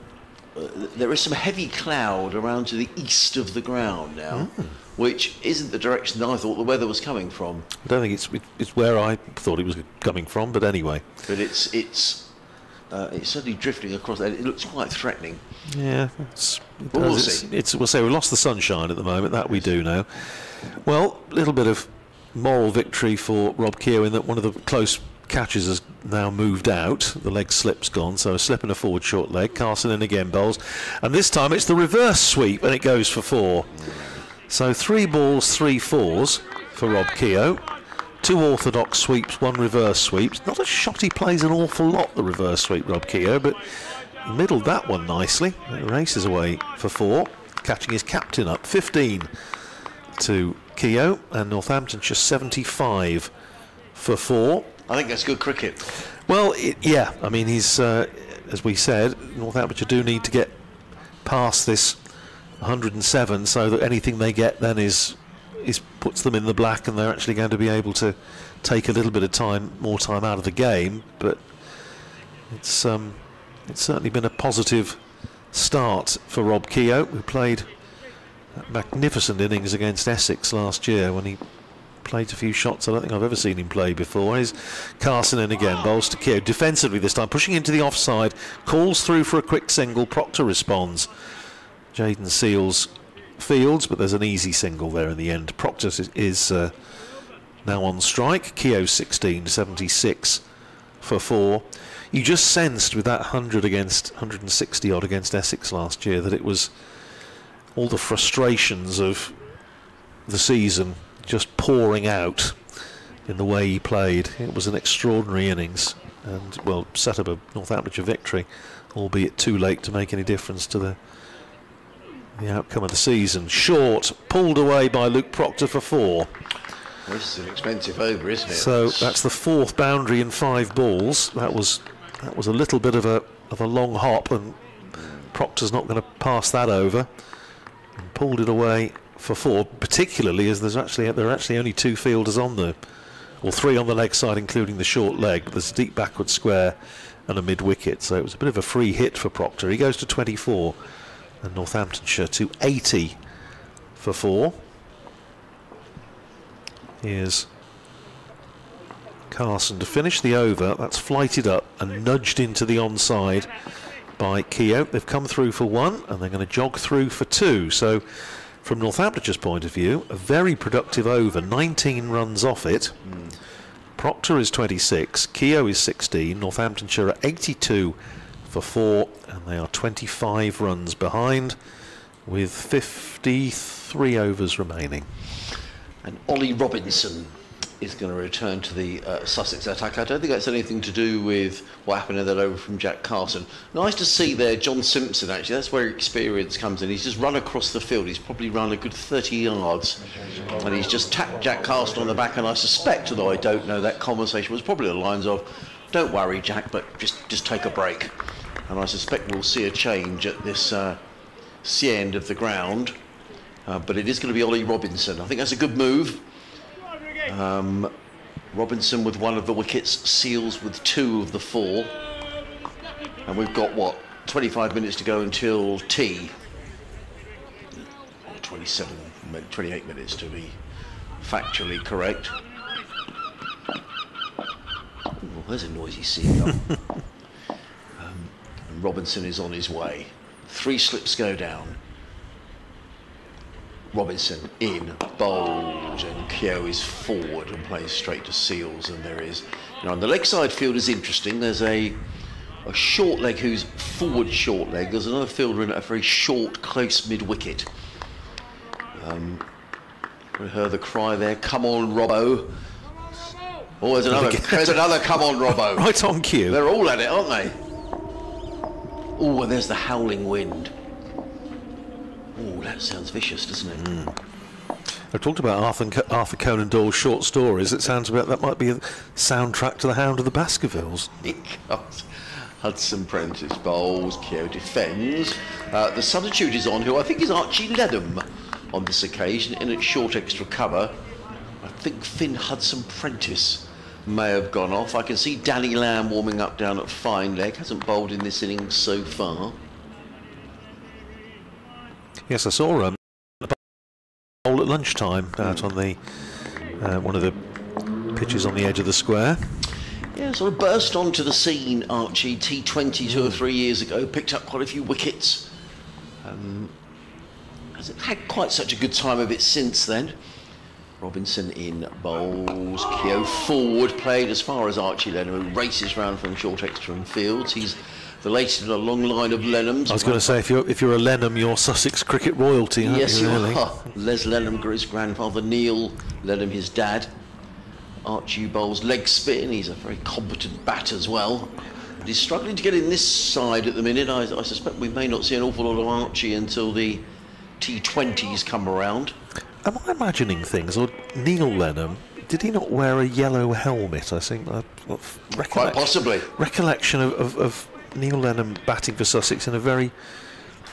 [SPEAKER 4] uh, there is some heavy cloud around to the east of the ground now, mm. which isn't the direction that I thought the weather was coming from.
[SPEAKER 1] I don't think it's it's where I thought it was coming from, but anyway.
[SPEAKER 4] But it's it's uh, it's certainly drifting across. There. It looks quite threatening.
[SPEAKER 1] Yeah, it's, it we'll see. It's, we'll say we lost the sunshine at the moment. That we do know. Well, a little bit of moral victory for Rob Keogh in that one of the close Catches has now moved out. The leg slips gone, so a slip and a forward short leg. Carson in again bowls. And this time it's the reverse sweep and it goes for four. So three balls, three fours for Rob Keogh. Two orthodox sweeps, one reverse sweeps. Not a shot he plays an awful lot, the reverse sweep, Rob Keogh, but middled that one nicely. It races away for four, catching his captain up. 15 to Keogh, and Northamptonshire 75 for four.
[SPEAKER 4] I think that's good cricket.
[SPEAKER 1] Well, it, yeah, I mean, he's, uh, as we said, Northamptonshire do need to get past this 107 so that anything they get then is is puts them in the black and they're actually going to be able to take a little bit of time more time out of the game but it's um, it's certainly been a positive start for Rob Keogh who played magnificent innings against Essex last year when he Played a few shots I don't think I've ever seen him play before. Here's Carson in again, bowls to Keogh. Defensively this time, pushing into the offside, calls through for a quick single. Procter responds. Jayden Seales fields, but there's an easy single there in the end. Procter is, uh, now on strike. Keogh 16, 76 for four. You just sensed with that 100 against 160 odd against Essex last year that it was all the frustrations of the season just pouring out in the way he played. It was an extraordinary innings and, well, set up a Northamptonshire victory, albeit too late to make any difference to the the outcome of the season. Short, pulled away by Luke Procter for four. Well, this is an expensive
[SPEAKER 4] over, isn't it? So
[SPEAKER 1] that's the fourth boundary in five balls. That was that was a little bit of a of a long hop, and Procter's not going to pass that over. And pulled it away for four, particularly as there's actually there are actually only two fielders on the, or three on the leg side, including the short leg. there's a deep backward square and a mid wicket, so it was a bit of a free hit for Procter. He goes to 24, and Northamptonshire to 80 for four. Here's Carson to finish the over. That's flighted up and nudged into the onside by Keogh. They've come through for one, and they're going to jog through for two. So from Northamptonshire's point of view, a very productive over, 19 runs off it. Mm. Procter is 26, Keogh is 16, Northamptonshire are 82 for four, and they are 25 runs behind with 53 overs remaining. And
[SPEAKER 4] Ollie Robinson is going to return to the uh, Sussex attack. I don't think that's anything to do with what happened in that over from Jack Carson. Nice to see there John Simpson, actually. That's where experience comes in. He's just run across the field. He's probably run a good 30 yards. And he's just tapped Jack Carson on the back. And I suspect, although I don't know, that conversation was probably the lines of, don't worry, Jack, but just, just take a break. And I suspect we'll see a change at this uh, end of the ground. Uh, but it is going to be Ollie Robinson. I think that's a good move. Um, Robinson with one of the wickets, Seales with two of the four. And we've got what, 25 minutes to go until tea? Or 27, 28 minutes to be factually correct. Well, there's a noisy seal. <laughs> um, Robinson is on his way. Three slips go down. Robinson in, bowled, and Keogh is forward and plays straight to Seales, and there is. Now on the leg side field is interesting. There's a a short leg who's forward short leg. There's another fielder in a very short, close mid wicket. Um, we heard the cry there, come on, Robbo. Oh, there's another, <laughs> there's another come on, Robbo. <laughs> right on cue. They're all at it, aren't they? Oh, and there's the howling wind. Ooh, that sounds vicious, doesn't it? Mm.
[SPEAKER 1] I've talked about Arthur, Arthur Conan Doyle's short stories. It sounds about that might be a soundtrack to The Hound of the Baskervilles. Hudson
[SPEAKER 4] Prentice bowls, Keogh defends. Uh, the substitute is on, who I think is Archie Lenham on this occasion, in its short extra cover. I think Fynn Hudson Prentice may have gone off. I can see Danny Lamb warming up down at fine leg. Hasn't bowled in this innings so far.
[SPEAKER 1] Yes, I saw um, a bowl at lunchtime out on the uh, one of the pitches on the edge of the square.
[SPEAKER 4] Yeah, sort of burst onto the scene, Archie, T20 two or three years ago, picked up quite a few wickets. Um, has it had quite such a good time of it since then. Robinson in bowls. Keogh forward played as far as Archie Then who races round from short extra and fields. He's the latest in a long line of Lenhams. I was going to say,
[SPEAKER 1] if you're if you're a Lenham, you're Sussex cricket royalty. yes, you, really? are.
[SPEAKER 4] Les Lenham, his grandfather Neil Lenham, his dad. Archie bowls leg spin. He's a very competent bat as well. But he's struggling to get in this side at the minute. I, I suspect we may not see an awful lot of Archie until the
[SPEAKER 1] T20s come around. Am I imagining things? Or Neil Lenham did he not wear a yellow helmet? I think I, I Quite possibly recollection of, of, of, Neil Lenham batting for Sussex in a very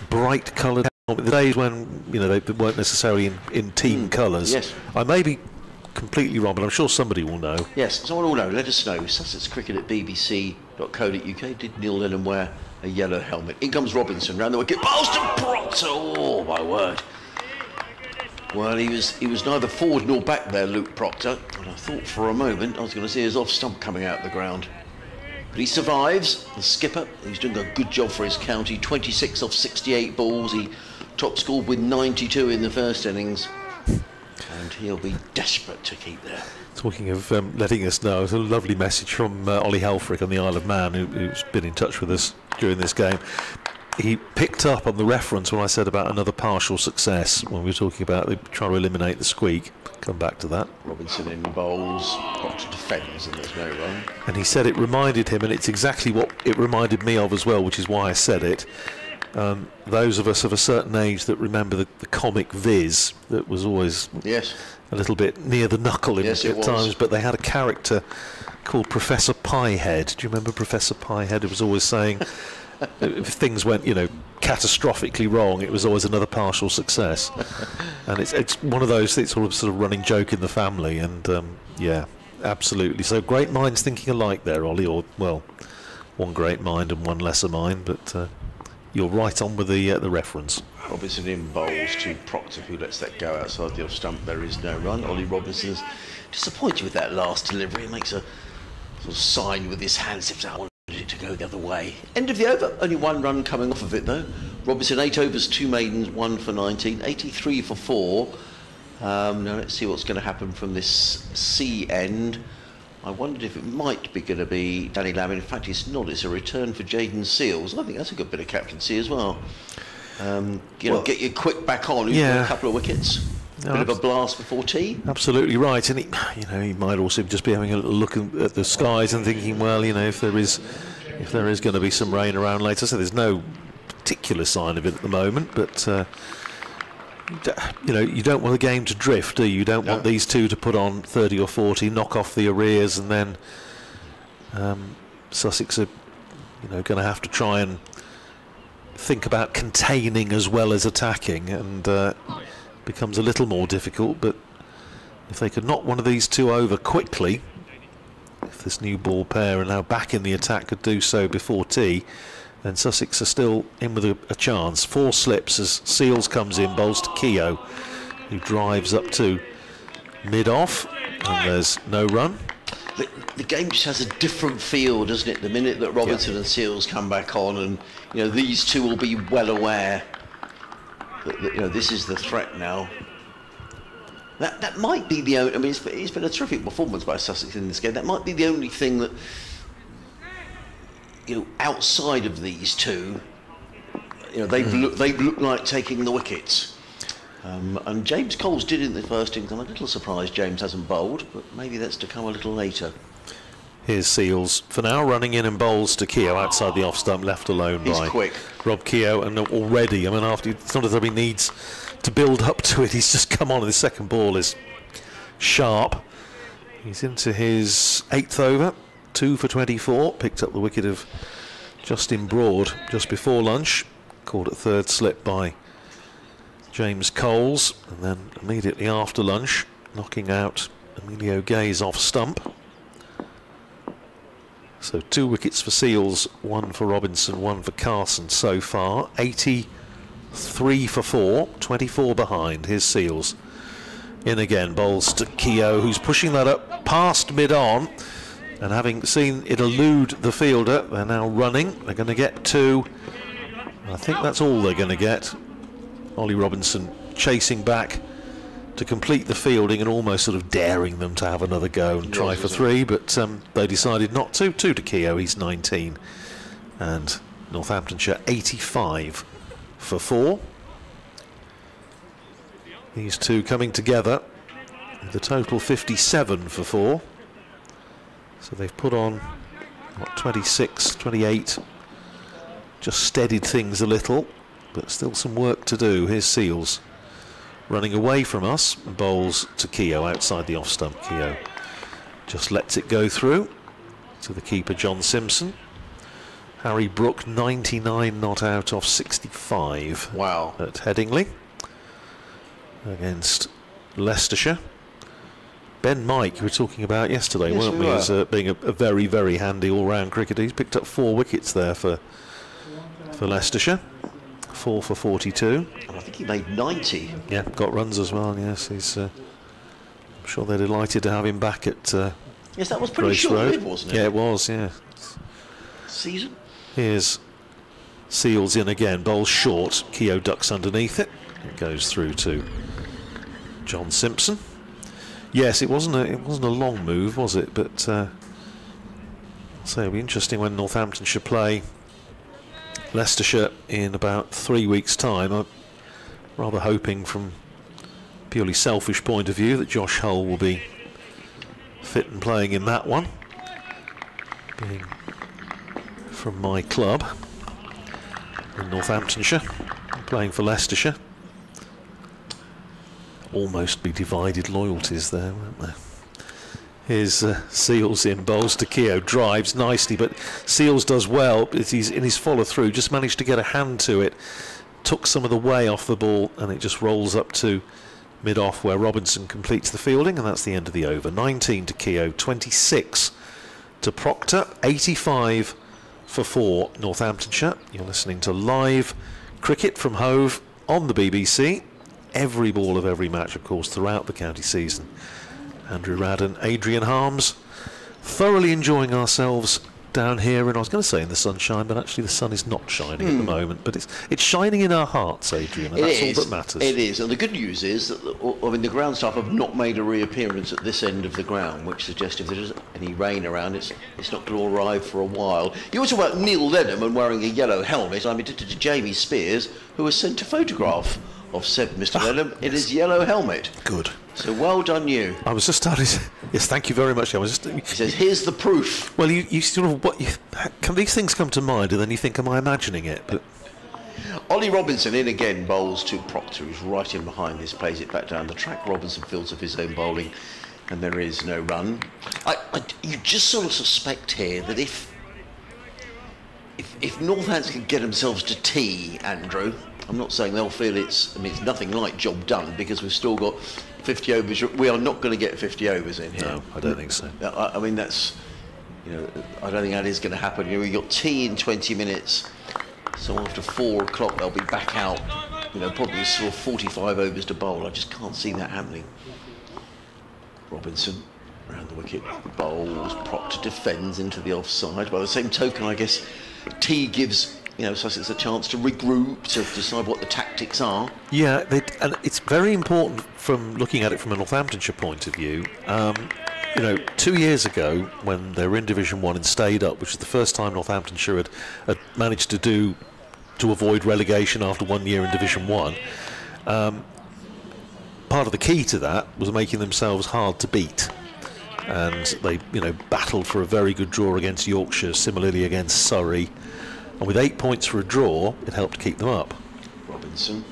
[SPEAKER 1] bright coloured helmet. The days when you know they weren't necessarily in, in team mm. colours. Yes, I may be completely wrong, but I'm sure somebody will know.
[SPEAKER 4] Yes, someone will know. Let us know. Sussex Cricket at BBC.co.uk. Did Neil Lenham wear a yellow helmet? In comes Robinson round the wicket. Bowls to Procter. Oh my word! Well, he was he was neither forward nor back there, Luke Procter. And I thought for a moment I was going to see his off stump coming out of the ground. But he survives, the skipper. He's doing a good job for his county. 26 off 68 balls. He top scored with 92 in the first innings. And he'll be desperate to keep there.
[SPEAKER 1] Talking of um, letting us know, it's a lovely message from uh, Ollie Helfrich on the Isle of Man, who, who's been in touch with us during this game. He picked up on the reference when I said about another partial success when we were talking about trying to eliminate the squeak. Come back to that. Robinson in bowls,
[SPEAKER 4] got to defend, and there's no run.
[SPEAKER 1] And he said it reminded him, and it's exactly what it reminded me of as well, which is why I said it. Um, those of us of a certain age that remember the, the comic Viz that was always yes. a little bit near the knuckle yes, at times, but they had a character called Professor Piehead. Do you remember Professor Piehead? It was always saying <laughs> if things went, you know, catastrophically wrong, it was always another partial success. <laughs> and it's it's one of those it's sort of sort of running joke in the family. And um, yeah, absolutely. So great minds thinking alike there, Ollie. Or well, one great mind and one lesser mind, but. Uh, you're right on with the uh, the reference. Robinson in bowls to Procter, who lets that go outside the off stump. There is no run. Ollie Robinson's disappointed with that
[SPEAKER 4] last delivery. He makes a sort of sign with his hand, sips out to go the other way. End of the over, only one run coming off of it though. Robinson eight overs, two maidens, one for 19, 83 for four. Um, now let's see what's going to happen from this Sea end. I wondered if it might be going to be Danny Lamb. In fact, it's not. It's a return for Jayden Seales. I think that's a good bit of captaincy as well. Um, you well, know, get your quick back on. yeah. a couple of wickets no, bit of a blast before tea.
[SPEAKER 1] Absolutely right, and he, you know he might also just be having a little look at the skies and thinking, well, you know, if there is if there is going to be some rain around later, so there's no particular sign of it at the moment, but. Uh, you know, you don't want the game to drift, do you? You don't no. want these two to put on 30 or 40, knock off the arrears, and then um, Sussex are, you know, going to have to try and think about containing as well as attacking. And uh, becomes a little more difficult. But if they could knock one of these two over quickly, if this new ball pair are now back in the attack could do so before tea, then Sussex are still in with a, a chance. Four slips as Seales comes in, bowls to Keogh, who drives up to mid-off, and there's no run.
[SPEAKER 4] The, the, game just has a different feel, doesn't it? The minute that Robertson
[SPEAKER 1] yeah. and Seales come
[SPEAKER 4] back on, and you know these two will be well aware you know this is the threat now. That that might be the only. I mean, it's, it's been a terrific performance by Sussex in this game. That might be the only thing that you know outside of these two. You know they've mm. look, they've looked like taking the wickets. Um, and James Coles did in the first innings. I'm a little surprised James hasn't bowled, but maybe that's to come
[SPEAKER 1] a little later. Here's Seales for now running in and bowls to Keogh outside the off stump, left alone He's by quick. Rob Keogh. And already, I mean, after it's not as though he needs to build up to it. He's just come on, and the second ball is sharp. He's into his eighth over, two for 24. Picked up the wicket of Justin Broad just before lunch. Called at third slip by James Coles, and then immediately after lunch, knocking out Emilio Gay's off stump. So two wickets for Seales, one for Robinson, one for Carson so far. 83 for four, 24 behind. Here's Seales. In again, bowls to Keogh, who's pushing that up past mid-on. And having seen it elude the fielder, they're now running. They're going to get two. I think that's all they're going to get. Ollie Robinson chasing back to complete the fielding and almost sort of daring them to have another go and yes, try for three, but um, they decided not to. Two to Keogh, he's 19, and Northamptonshire 85 for four. These two coming together, the total 57 for four. So they've put on, what, 26, 28, just steadied things a little, but still some work to do. Here's Seales running away from us. Bowls to Keogh outside the off stump. Keogh just lets it go through to the keeper, John Simpson. Harry Brook, 99 not out off 65. Wow. At Headingley against Leicestershire. Ben Mike, we were talking about yesterday, yes, weren't we, we were. as uh, being a, a, very, very handy all-round cricketer. He's picked up four wickets there for for Leicestershire four for 42. I think he made 90. Yeah, got runs as well. Yes, he's. Uh, I'm sure they're delighted to have him back at. Uh,
[SPEAKER 4] yes, that was pretty short wasn't it? Yeah, it was. Yeah. Season.
[SPEAKER 1] Here's Seales in again. Bowl short. Keogh ducks underneath it. It goes through to John Simpson. Yes, it wasn't a it wasn't a long move, was it? But uh, so it'll be interesting when Northampton should play Leicestershire in about three weeks' time. I'm rather hoping from purely selfish point of view that Josh Hull will be fit and playing in that one. Being from my club in Northamptonshire, playing for Leicestershire. Almost be divided loyalties there, weren't there? Here's uh, Seales in bowls to Keogh, drives nicely, but Seales does well. He's in his follow through, just managed to get a hand to it, took some of the way off the ball, and it just rolls up to mid off where Robinson completes the fielding, and that's the end of the over. 19 to Keogh, 26 to Procter, 85 for four Northamptonshire. You're listening to live cricket from Hove on the BBC. Every ball of every match, of course, throughout the county season. Andrew Radd and Adrian Harms. Thoroughly enjoying ourselves down here, and I was going to say in the sunshine, but actually the sun is not shining mm. at the hmm. moment. But it's it's shining in our hearts, Adrian, and it that's is. all that matters. It
[SPEAKER 4] is, and the good news is that the, I mean the ground staff have not made a reappearance at this end of the ground, which suggests if there's any rain around, it's it's not going to arrive for a while. You also about Neil Lenham and wearing a yellow helmet. I'm indebted to Jamie Spears, who has sent a photograph of said Mr. Ah, in his yellow helmet. Good. So well done, you.
[SPEAKER 1] I was just starting. Yes, thank you very much. I was just. He says, "Here's the proof." Well, you, you sort of what you, can these things come to mind, and then you think, "Am I imagining it?" But
[SPEAKER 4] Ollie Robinson in again bowls to Procter, who's right in behind this, plays it back down the track. Robinson fields of his own bowling, and there is no run. I, I, you just sort of suspect here that if if if can get themselves to tea, Andrew, I'm not saying they'll feel it's. I mean, it's nothing like job done because we've still got 50 overs. We are not going to get 50 overs in here. No, I don't think so. I, I mean, that's, you know, I don't think that is going to happen. You know, we've got tea in 20 minutes, so after four o'clock they'll be back out. You know, probably still 45 overs to bowl. I just can't see that happening. Robinson round the wicket, bowls, propped, defends into the offside. By the same token, I guess tea gives you know, so it's a chance to regroup, to decide what the tactics are.
[SPEAKER 1] Yeah, and it's very important from looking at it from a Northamptonshire point of view. Um, you know, two years ago when they were in Division One and stayed up, which was the first time Northamptonshire had, had managed to do to avoid relegation after one year in Division One. Um, part of the key to that was making themselves hard to beat. And they, you know, battled for a very good draw against Yorkshire, similarly against Surrey, and with eight points for a draw, it helped keep them up. Robinson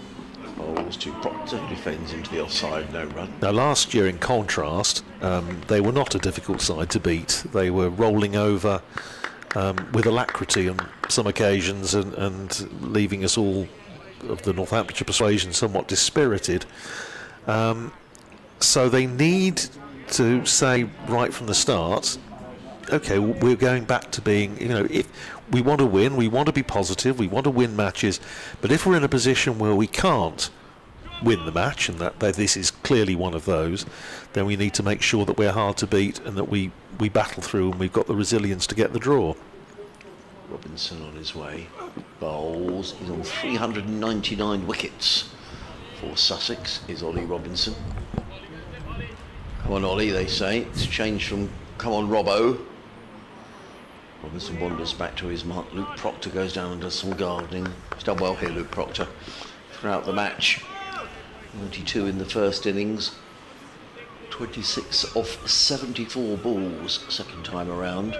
[SPEAKER 1] bowls oh, to Procter, who defends into the offside, no run. Now, last year, in contrast, um, they were not a difficult side to beat. They were rolling over um, with alacrity on some occasions and, and, leaving us all of the Northamptonshire persuasion somewhat dispirited. Um, so they need to say right from the start, okay, we're going back to being, you know, if we want to win, we want to be positive, we want to win matches, but if we're in a position where we can't win the match, and that, that this is clearly one of those, then we need to make sure that we're hard to beat and that we, we battle through and we've got the resilience to get the draw. Robinson on his way.
[SPEAKER 4] Bowls. He's on 399 wickets for Sussex, is Ollie Robinson. Come on, Ollie, they say. It's changed from come on, Robbo Robinson wanders back to his mark. Luke Procter goes down and does some gardening. He's done well here, Luke Procter, throughout the match. 92 in the first innings. 26 off 74 balls second time around.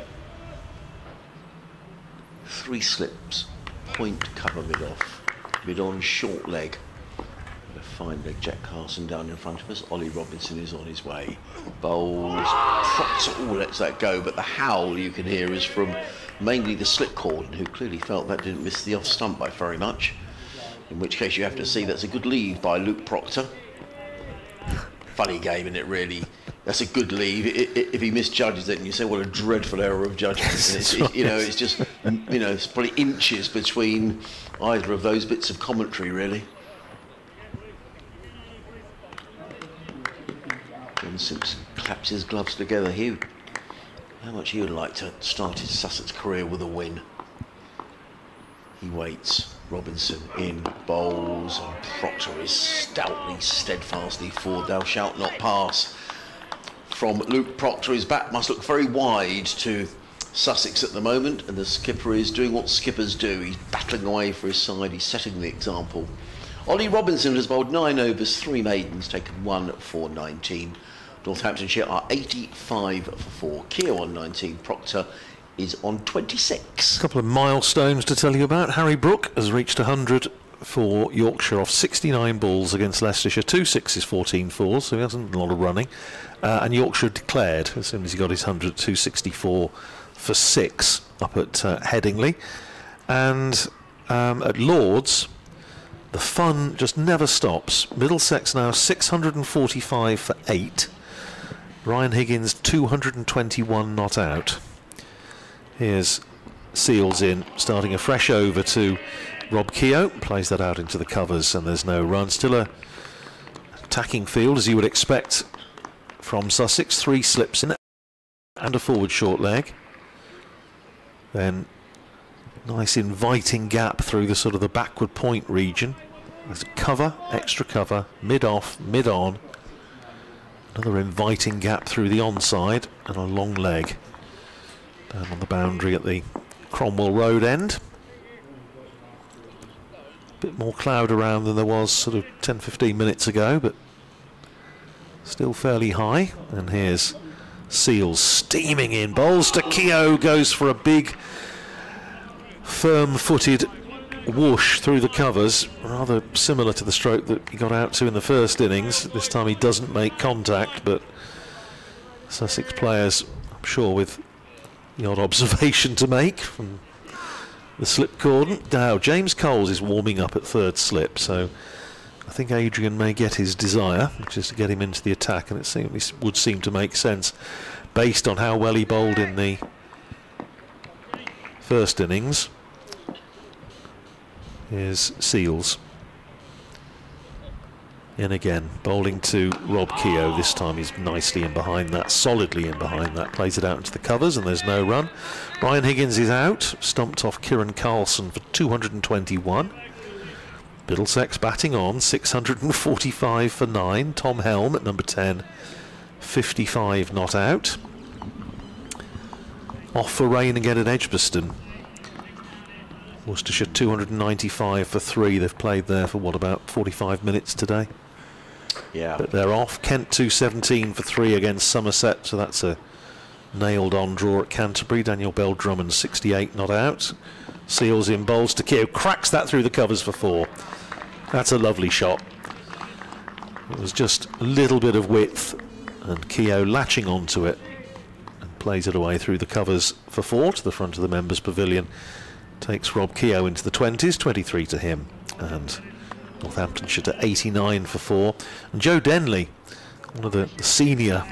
[SPEAKER 4] Three slips, point cover mid off, mid on short leg. A fine leg, Jack Carson down in front of us. Ollie Robinson is on his way bowls, props all lets that go, but the howl you can hear is from mainly the slip cordon, who clearly felt that didn't miss the off stump by very much. In which case, you have to see that's a good leave by Luke Procter. Funny game, isn't it, really? That's a good leave. It, it, if he misjudges it, and you say, what a dreadful error of judgment. <laughs> It's, you know, it's just, you know, it's probably inches between either of those bits of commentary, really. Jim Simpson claps his gloves together. Hugh, how much he would like to start his Sussex career with a win. He waits. Robinson in, bowls, and Procter is stoutly, steadfastly forward. Thou shalt not pass. From Luke Procter, his bat must look very wide to Sussex at the moment, and the skipper is doing what skippers do. He's battling away for his side, he's setting the example. Ollie Robinson has bowled nine overs, three maidens, taken one for 19. Northamptonshire are 85 for 4. Keogh on 19. Procter is on 26.
[SPEAKER 1] A couple of milestones to tell you about. Harry Brook has reached 100 for Yorkshire off 69 balls against Leicestershire. Two sixes, 14 fours, so he hasn't done a lot of running. Uh, and Yorkshire declared as soon as he got his 100, 264 for six up at uh, Headingley. And um, at Lords, the fun just never stops. Middlesex now 645 for eight. Ryan Higgins 221 not out. Here's Seales in, starting a fresh over to Rob Keogh. Plays that out into the covers, and there's no run. Still a attacking field, as you would expect from Sussex. Three slips in and a forward short leg. Then nice inviting gap through the sort of the backward point region. There's cover, extra cover, mid off, mid on, Another inviting gap through the onside and a long leg down on the boundary at the Cromwell Road end. A bit more cloud around than there was sort of 10-15 minutes ago, but still fairly high. And here's Seales steaming in. Bowls to Keogh goes for a big firm-footed whoosh through the covers, rather similar to the stroke that he got out to in the first innings. This time he doesn't make contact, but Sussex players, I'm sure, with the odd observation to make from the slip cordon. Now, James Coles is warming up at third slip, so I think Adrian may get his desire, which is to get him into the attack, and it, it would seem to make sense based on how well he bowled in the first innings is Seales. In again, bowling to Rob Keogh. This time he's nicely in behind that, solidly in behind that. Plays it out into the covers and there's no run. Ryan Higgins is out, stumped off Kiran Carlson for 221. Middlesex batting on, 645 for 9. Tom Helm at number 10, 55 not out. Off for rain again at Edgbaston. Worcestershire 295 for three. They've played there for what about 45 minutes today. Yeah. But they're off. Kent 217 for three against Somerset. So that's a nailed on draw at Canterbury. Daniel Bell Drummond 68 not out. Seales in bowls to Keogh. Cracks that through the covers for four. That's a lovely shot. It was just a little bit of width and Keogh latching onto it and plays it away through the covers for four to the front of the members pavilion takes Rob Keogh into the 20s, 23 to him. And Northamptonshire to 89 for four. And Joe Denley, one of the, the senior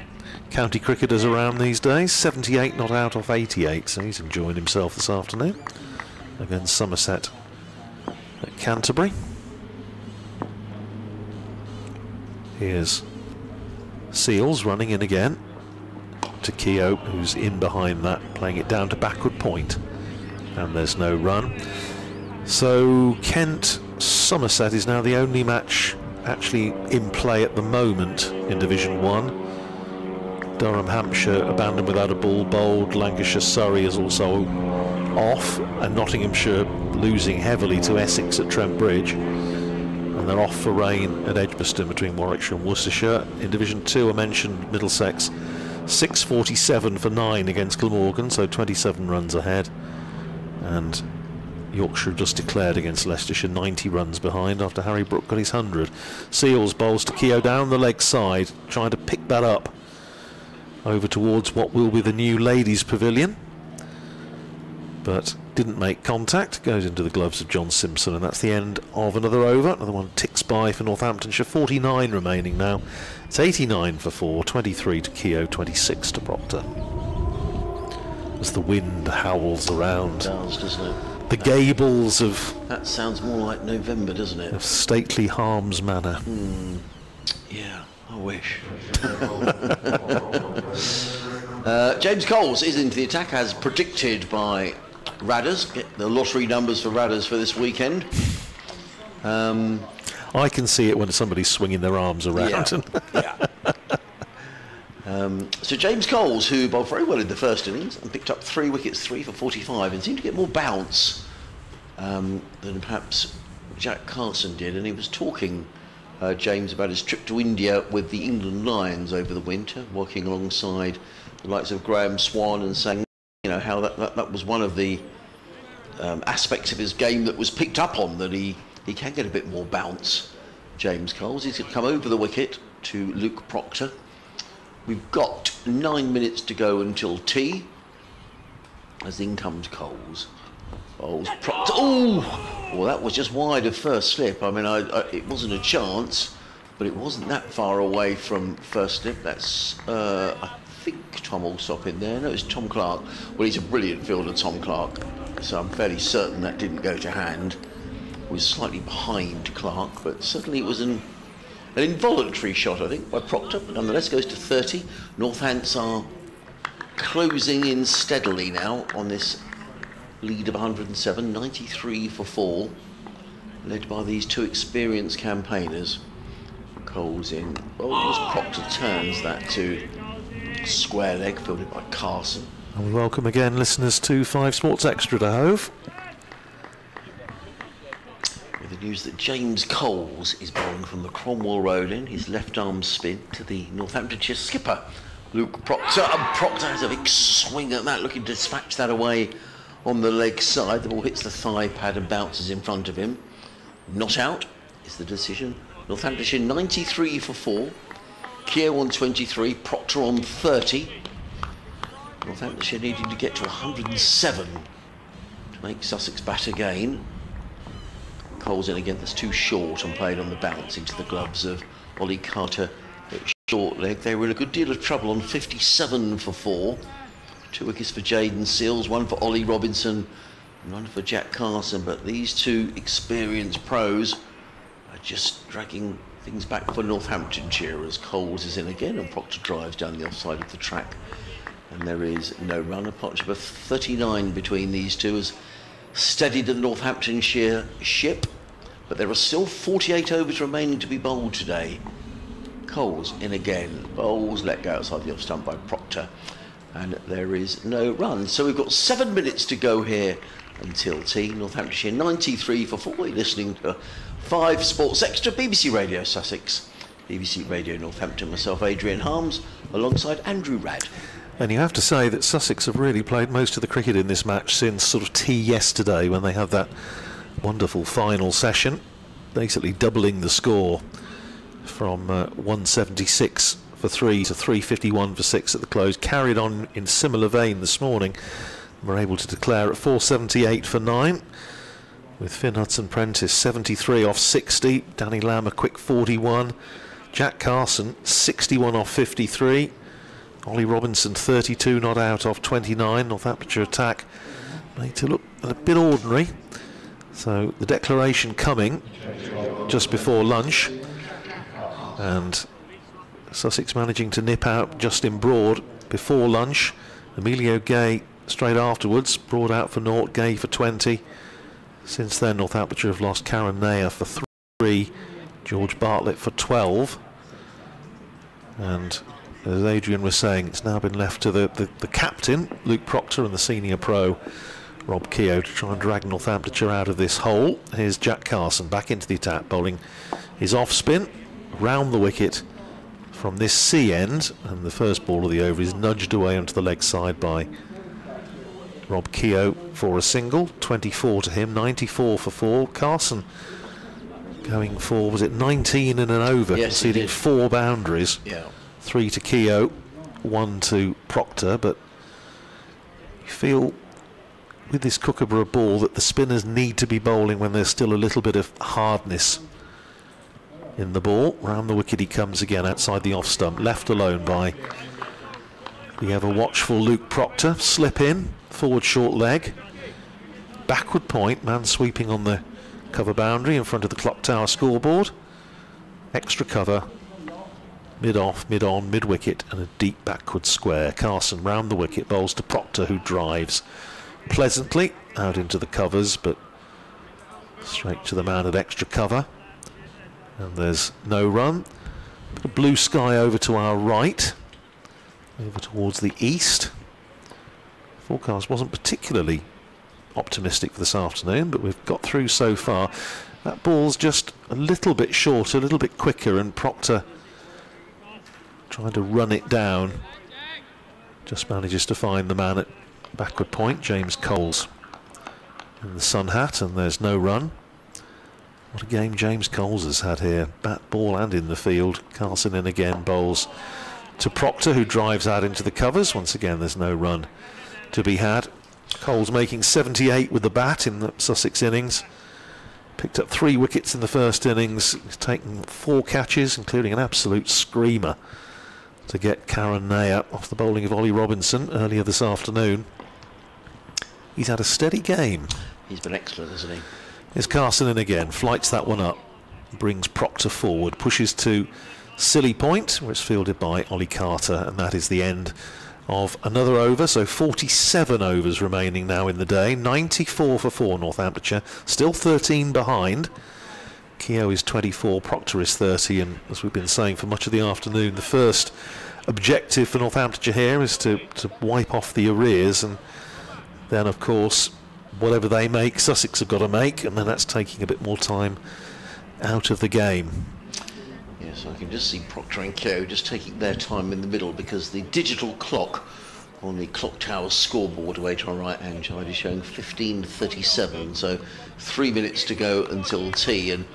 [SPEAKER 1] county cricketers around these days, 78 not out off 88, so he's enjoying himself this afternoon. Against Somerset at Canterbury. Here's Seales running in again to Keogh, who's in behind that, playing it down to backward point and there's no run. So Kent Somerset is now the only match actually in play at the moment in Division 1. Durham Hampshire abandoned without a ball bowled Lancashire Surrey is also off and Nottinghamshire losing heavily to Essex at Trent Bridge and they're off for rain at Edgbaston between Warwickshire and Worcestershire. In Division 2 I mentioned Middlesex 647 for 9 against Glamorgan so 27 runs ahead and Yorkshire just declared against Leicestershire 90 runs behind after Harry Brook got his 100. Seales bowls to Keogh down the leg side, trying to pick that up over towards what will be the new ladies' pavilion. But didn't make contact, goes into the gloves of John Simpson, and that's the end of another over. Another one ticks by for Northamptonshire, 49 remaining now. It's 89 for 4, 23 to Keogh, 26 to Procter as the wind howls around. Does, the that, gables of... That
[SPEAKER 4] sounds more like November, doesn't it? Of
[SPEAKER 1] stately Harms Manor. Hmm.
[SPEAKER 4] Yeah, I wish. <laughs> uh, James Coles is into the attack, as predicted by Radders. Get the lottery numbers for Radders for this weekend.
[SPEAKER 1] Um, I can see it when somebody's swinging their arms around. yeah. <laughs> yeah. Um,
[SPEAKER 4] so James Coles, who bowled very well in the first innings and picked up three wickets, three for 45, and seemed to get more bounce um, than perhaps Jack Carson did. And he was talking, uh, James, about his trip to India with the England Lions over the winter, working alongside the likes of Graeme Swann and saying, you know, how that, that, that was one of the um, aspects of his game that was picked up on, that he, he can get a bit more bounce. James Coles, he's come over the wicket to Luke Procter, We've got nine minutes to go until tea. As in comes Coles. Oh! Well, that was just wide of first slip. I mean, I, I, it wasn't a chance, but it wasn't that far away from first slip. That's, uh, I think Tom Alsop in there. No, it's Tom Clark. Well, he's a brilliant fielder, Tom Clark. So I'm fairly certain that didn't go to hand. He was slightly behind Clark, but certainly it was an an involuntary shot, I think, by Procter, but nonetheless goes to 30. Northants are closing in steadily now on this lead of 107, 93 for fall, led by these two experienced campaigners. Coles in. Oh, as Procter turns that to square leg, fielded by Carson.
[SPEAKER 1] And we welcome again listeners to Five Sports Extra to Hove
[SPEAKER 4] news that James Coles is bowling from the Cromwell Road in his left arm spin to the Northamptonshire skipper, Luke Procter. And Procter has a big swing at that, looking to dispatch that away on the leg side. The ball hits the thigh pad and bounces in front of him. Not out is the decision. Northamptonshire 93 for 4. Kier on 23, Procter on 30. Northamptonshire needing to get to 107 to make Sussex bat again. Cole's in again, that's too short and played on the bounce into the gloves of Ollie Carter at short leg. They were in a good deal of trouble on 57 for four. Two wickets for Jayden Seales, one for Ollie Robinson, one for Jack Carson. But these two experienced pros are just dragging things back for Northamptonshire as Coles is in again and Procter drives down the offside of the track. And there is no run, a partnership of 39 between these two as steadied the Northamptonshire ship, but there are still 48 overs remaining to be bowled today. Coles in again. Bowls let go outside the off stump by Procter, and there is no run. So we've got seven minutes to go here until tea. Northamptonshire 93 for 40. Listening to Five Sports Extra, BBC Radio Sussex, BBC Radio Northampton. Myself, Adrian Harms, alongside Andrew Radd.
[SPEAKER 1] And you have to say that Sussex have really played most of the cricket in this match since sort of tea yesterday when they had that wonderful final session, basically doubling the score from uh, 176 for three to 351 for six at the close. Carried on in similar vein this morning. We're able to declare at 478 for nine with Fynn Hudson Prentice 73 off 60, Danny Lamb a quick 41, Jack Carson 61 off 53. Ollie Robinson 32 not out of 29 Northamptonshire attack made to look a bit ordinary so the declaration coming just before lunch and Sussex managing to nip out Justin Broad before lunch Emilio Gay straight afterwards Broad out for naught Gay for 20 since then Northamptonshire have lost Karun Nair for 3 George Bartlett for 12 and as Adrian was saying, it's now been left to the, the, the captain, Luke Procter, and the senior pro, Rob Keogh, to try and drag Northamptonshire out of this hole. Here's Jack Carson back into the attack, bowling his off spin round the wicket from this Sea end, and the first ball of the over is nudged away onto the leg side by Rob Keogh for a single, 24 to him, 94 for four. Carson going for, was it 19 and an over, yes, conceding four boundaries. Yeah. Three to Keogh, one to Procter, but you feel with this Kookaburra ball that the spinners need to be bowling when there's still a little bit of hardness in the ball. Round the wicket he comes again outside the off stump, left alone by we have a watchful Luke Procter. Slip in, forward short leg, backward point, man sweeping on the cover boundary in front of the clock tower scoreboard. Extra cover, mid off, mid on, mid wicket, and a deep backward square. Carson round the wicket, bowls to Procter, who drives pleasantly out into the covers, but straight to the man at extra cover. And there's no run. Blue sky over to our right, over towards the east. Forecast wasn't particularly optimistic for this afternoon, but we've got through so far. That ball's just a little bit shorter, a little bit quicker, and Procter trying to run it down. Just manages to find the man at backward point, James Coles. In the sun hat, and there's no run. What a game James Coles has had here. Bat, ball and in the field. Carson in again, bowls to Procter, who drives out into the covers. Once again, there's no run to be had. Coles making 78 with the bat in the Sussex innings. Picked up three wickets in the first innings, taken four catches, including an absolute screamer to get Karun Nair off the bowling of Ollie Robinson earlier this afternoon. He's had a steady game. He's been excellent, hasn't he? Here's Carson in again, flights that one up, brings Procter forward, pushes to Silly Point, which is fielded by Ollie Carter, and that is the end of another over. So 47 overs remaining now in the day, 94 for four Northamptonshire, still 13 behind. Keogh is 24, Procter is 30, and as we've been saying for much of the afternoon, the first objective for Northamptonshire here is to, to wipe off the arrears, and then, of course, whatever they make, Sussex have got to make, and then that's taking a bit more time out of the game. Yes, I can just
[SPEAKER 4] see Procter and Keogh just taking their time in the middle because the digital clock on the clock tower scoreboard away to our right hand side is showing 15.37, so three minutes to go until tea, and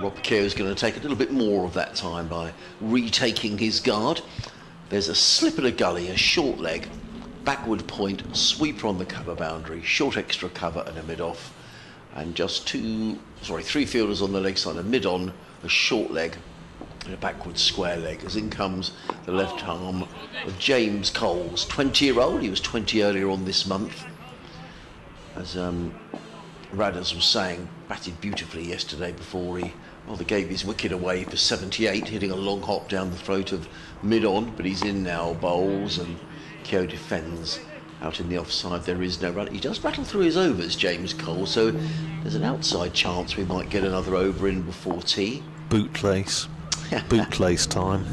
[SPEAKER 4] Rob Keogh is going to take a little bit more of that time by retaking his guard. There's a slip in a gully, a short leg, backward point, sweeper on the cover boundary, short extra cover and a mid off, and just two, sorry, three fielders on the leg side, a mid on, a short leg, and a backward square leg. As in comes the left arm of James Coles, 20 year old. He was 20 earlier on this month. As um, Radders was saying, batted beautifully yesterday before he, well, they gave his wicket away for 78, hitting a long hop down the throat of mid on, but he's in now, bowls, and Keogh defends out in the offside. There is no run. He does rattle through his overs, James Cole, so there's an outside chance we might get another over in before tea. Bootlace. <laughs> Bootlace time.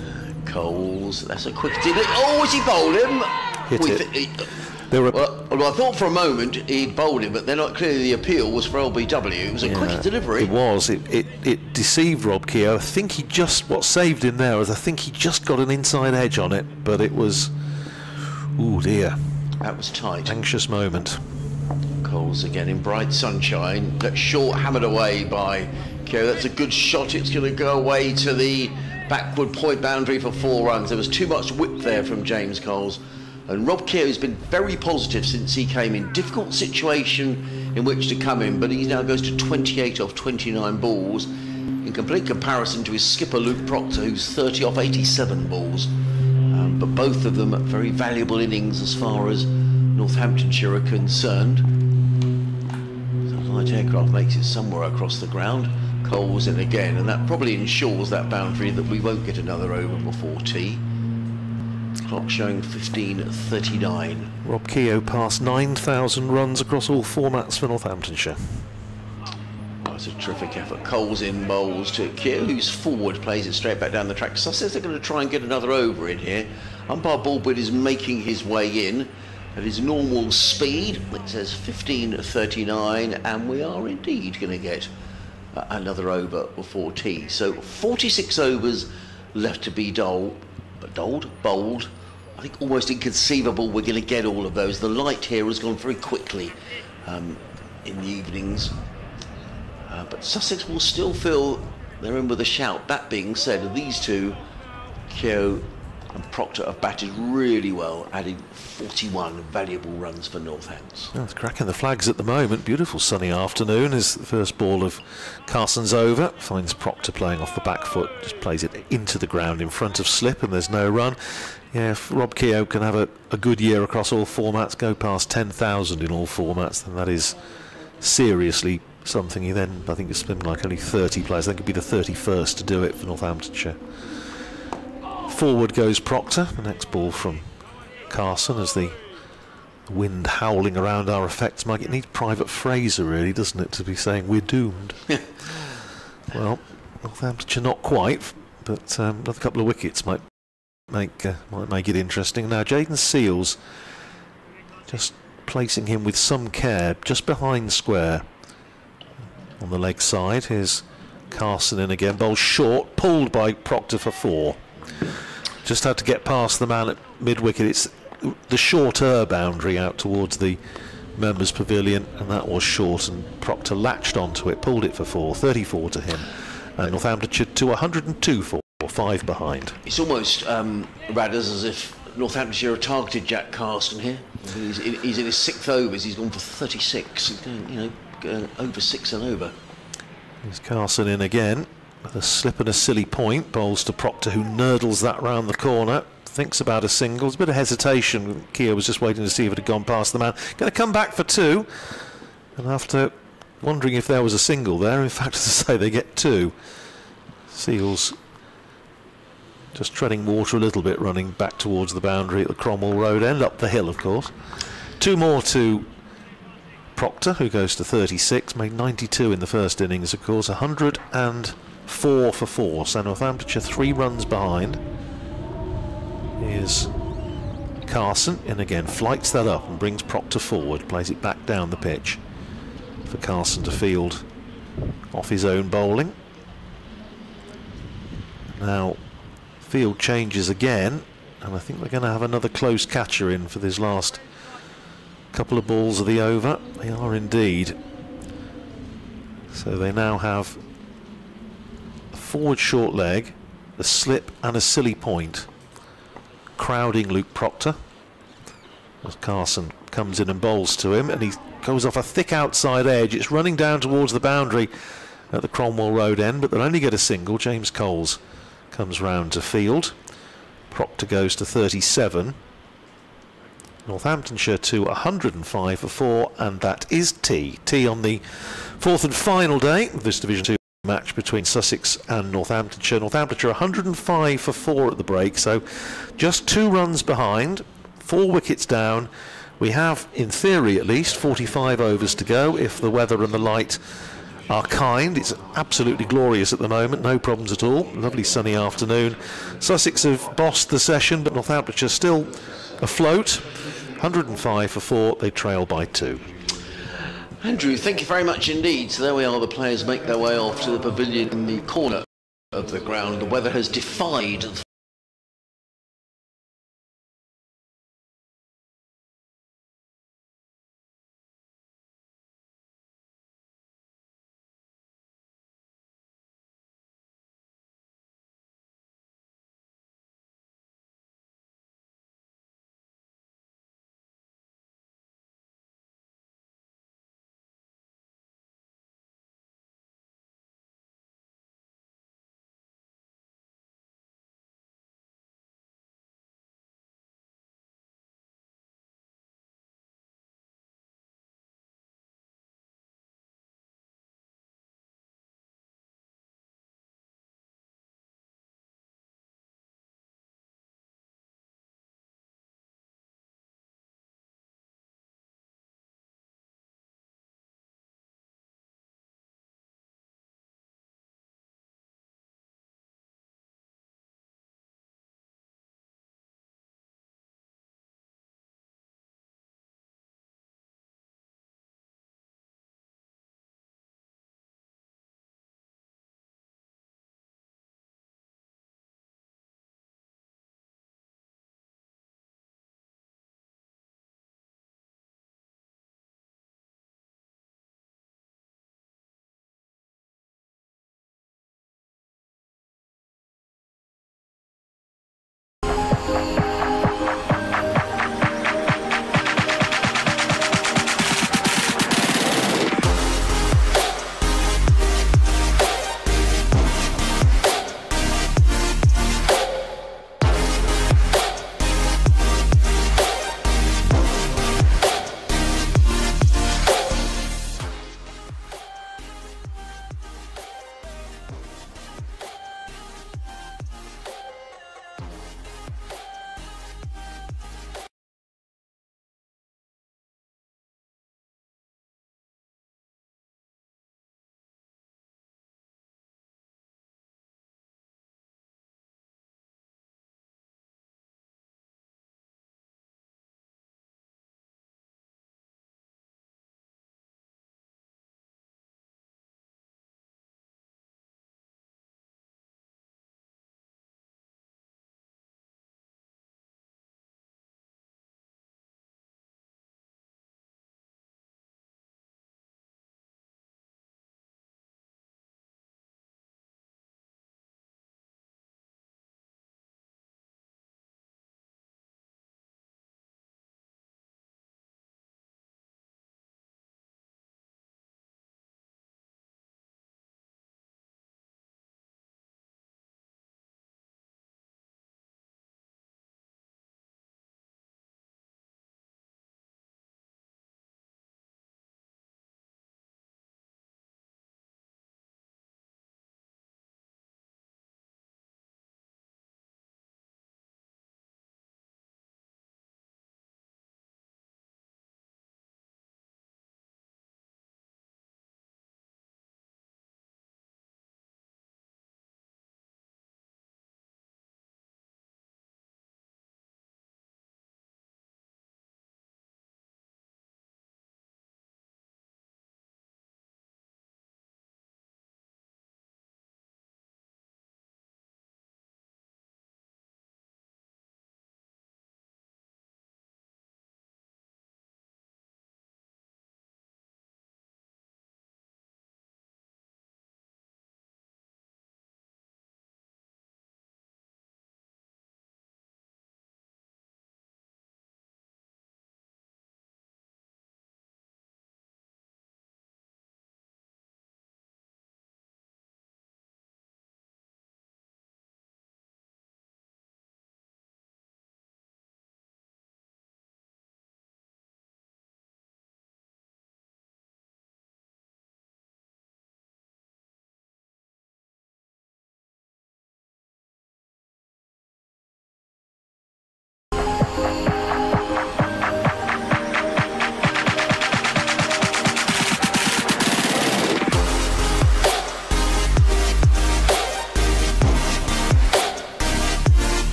[SPEAKER 4] Coles, that's a quick delivery. Oh, has he bowled him? Hit we it. There were well, well, I thought for a moment he'd bowled it, but then clearly the appeal was for LBW. It was
[SPEAKER 1] a yeah, quick delivery. It was. It, it, it deceived Rob Keogh. I think he just, what saved him there is I think he just got an inside edge on it, but it was, oh dear. That was tight. Anxious moment. Coles again in bright sunshine. That short
[SPEAKER 4] hammered away by Keogh. That's a good shot. It's going to go away to the backward point boundary for four runs. There was too much whip there from James Coles. And Rob Keogh has been very positive since he came in. Difficult situation in which to come in, but he now goes to 28 off 29 balls in complete comparison to his skipper Luke Procter, who's 30 off 87 balls. Um, but both of them very valuable innings as far as Northamptonshire are concerned. Some light aircraft makes it somewhere across the ground. Cole's in again, and that probably ensures that boundary that we won't get another
[SPEAKER 1] over before tea. Clock showing 15.39. Rob Keogh passed 9,000 runs across all formats for Northamptonshire.
[SPEAKER 4] That's a terrific effort. Coles in bowls to Keogh, who's forward, plays it straight back down the track. Sussex, they're going to try and get another over in here. Umpire Baldwin is making his way in at his normal speed. It says 15.39, and we are indeed going to get another over before tea. So 46 overs left to be dole Bold, bold. I think almost inconceivable we're going to get all of those. The light here has gone very quickly um, in the evenings. Uh, but Sussex will still feel they're in with a shout. That being said, these two, Keogh and Procter have batted really well, adding 41 valuable runs for Northants.
[SPEAKER 1] Oh, it's cracking the flags at the moment. Beautiful sunny afternoon as the first ball of Carson's over. Finds Procter playing off the back foot, just plays it into the ground in front of Slip, and there's no run. Yeah, if Rob Keogh can have a, a good year across all formats, go past 10,000 in all formats, then that is seriously something. He then, I think, it's something like only 30 players. I think he would be the 31st to do it for Northamptonshire. Forward goes Procter. The next ball from Carson as the wind howling around our effects Might It needs Private Fraser, really, doesn't it, to be saying we're doomed? <laughs> well, Northamptonshire not quite, but um, another couple of wickets might make uh, might make it interesting. Now, Jayden Seales just placing him with some care just behind square on the leg side. Here's Carson in again. Ball short, pulled by Procter for four. Just had to get past the man at mid wicket. It's the shorter boundary out towards the members' pavilion, and that was short. And Procter latched onto it, pulled it for four, 34 to him, and Northamptonshire to 102 for five behind.
[SPEAKER 4] It's almost um, Radders as if Northamptonshire have targeted Jack Carson here. He's, he's in his sixth overs. He's gone for 36. He's going, you know, uh, over six and over.
[SPEAKER 1] Here's Carson in again. With a slip and a silly point, bowls to Procter, who nurdles that round the corner. Thinks about a single. There's a bit of hesitation. Keogh was just waiting to see if it had gone past the man. Going to come back for two. And after wondering if there was a single there, in fact, <laughs> as I say, they get two. Seales just treading water a little bit, running back towards the boundary at the Cromwell Road end, up the hill, of course. Two more to Procter, who goes to 36, made 92 in the first innings, of course, 100 and four for four. So Northamptonshire three runs behind. Is Carson and again flights that up and brings Procter forward, plays it back down the pitch for Carson to field off his own bowling. Now field changes again and I think they are going to have another close catcher in for this last couple of balls of the over. They are indeed. So they now have forward short leg, a slip and a silly point, crowding Luke Procter. As Carson comes in and bowls to him, and he goes off a thick outside edge. It's running down towards the boundary at the Cromwell Road end, but they'll only get a single. James Coles comes round to field. Procter goes to 37. Northamptonshire to 105 for four, and that is T. T on the fourth and final day of this Division 2 match between Sussex and Northamptonshire. Northamptonshire 105 for four at the break, so just two runs behind, four wickets down. We have, in theory at least, 45 overs to go if the weather and the light are kind. It's absolutely glorious at the moment, no problems at all. Lovely sunny afternoon. Sussex have bossed the session, but Northamptonshire still afloat. 105 for four, they trail by two.
[SPEAKER 4] Andrew, thank you very much indeed. So there we are, the players make their way off to the pavilion in the corner of the ground. The weather has defied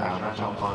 [SPEAKER 5] 啊，那正好。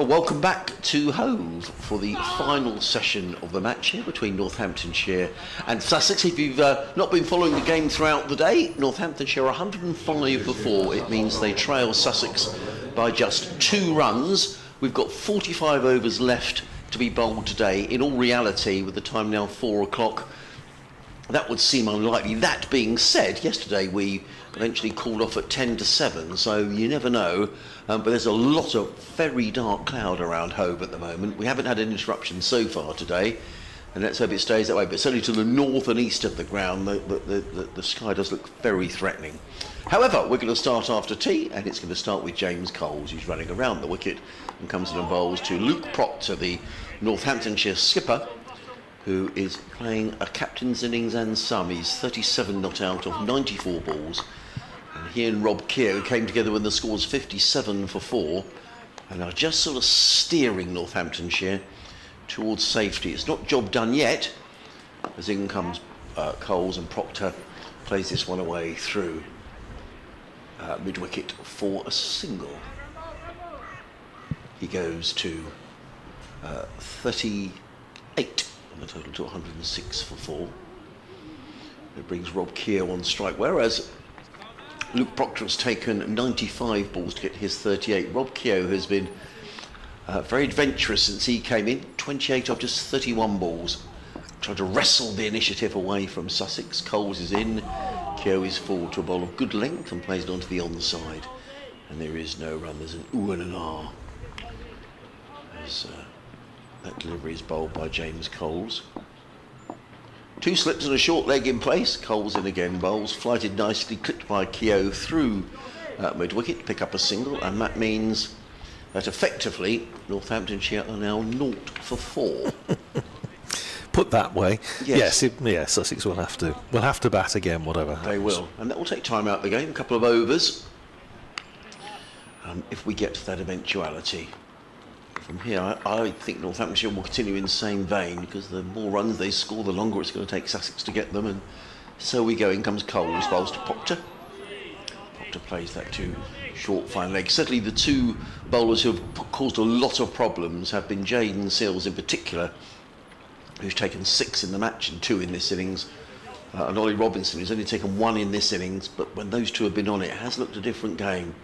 [SPEAKER 4] Well, welcome back to Hove for the final session of the match here between Northamptonshire and Sussex. If you've uh, not been following the game throughout the day, Northamptonshire 105 for four. It means they trail Sussex by just two runs. We've got 45 overs left to be bowled today. In all reality, with the time now four o'clock, that would seem unlikely. That being said, yesterday we eventually called off at 10 to 7, so you never know. Um, but there's a lot of very dark cloud around Hove at the moment. We haven't had an interruption so far today, and let's hope it stays that way. But certainly to the north and east of the ground, the, the, the, the sky does look very threatening. However, we're going to start after tea, and it's going to start with James Coles, who's running around the wicket and comes in and bowls to Luke Procter, the Northamptonshire skipper who is playing a captain's innings and some. He's 37 not out of 94 balls. And he and Rob Keogh came together when the score was 57 for four and are just sort of steering Northamptonshire towards safety. It's not job done yet, as in comes uh, Coles and Procter plays this one away through uh, mid wicket for a single. He goes to uh, 38 the total to 106 for four. It brings Rob Keogh on strike, whereas Luke Procter has taken 95 balls to get his 38. Rob Keogh has been uh, very adventurous since he came in, 28 of just 31 balls. Trying to wrestle the initiative away from Sussex. Coles is in, Keogh is forward to a ball of good length and plays it onto the onside. And there is no run, there's an ooh and an ah. uh, that delivery is bowled by James Coles. Two slips and a short leg in place. Coles in again bowls. Flighted nicely, clipped by Keogh through uh, mid wicket pick up a single, and that means that effectively Northamptonshire are now naught for four. <laughs>
[SPEAKER 1] Put that way, yes, yes, it, Sussex will have to will have to bat again, whatever. Happens. They will,
[SPEAKER 4] and that will take time out of the game, a couple of overs, um, if we get to that eventuality from here, I, I, think Northamptonshire will continue in the same vein because the more runs they score, the longer it's going to take Sussex to get them. And so we go. In comes Coles, bowls to Procter. Procter plays that two short, fine leg. Certainly, the two bowlers who have caused a lot of problems have been Jayden Seales in particular, who's taken six in the match and two in this innings. Uh, and Ollie Robinson, who's only taken one in this innings, but when those two have been on, it has looked a different game.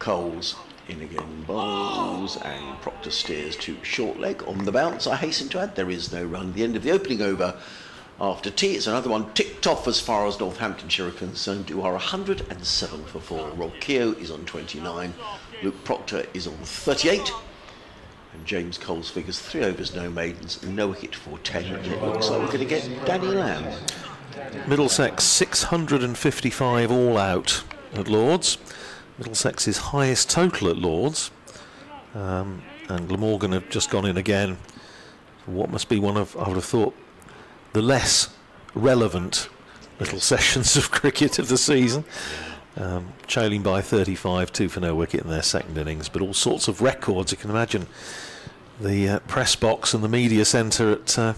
[SPEAKER 4] Coles in again bowls and Procter steers to short leg on the bounce. I hasten to add there is no run. The end of the opening over after tea. It's another one ticked off as far as Northamptonshire are concerned, who are 107 for four. Rob Keogh is on 29, Luke Procter is on 38. And James Cole's figures three overs, no maidens, no hit
[SPEAKER 1] for 10. It looks
[SPEAKER 4] like we're going to get Danny Lamb.
[SPEAKER 1] Middlesex 655 all out at Lords. Middlesex's highest total at Lords. Um, and Glamorgan have just gone in again. What must be one of, I would have thought, the less relevant little <laughs> sessions of cricket of the season. Um, trailing by 35, two for no wicket in their second innings, but all sorts of records. You can imagine the uh, press box and the media centre at, uh,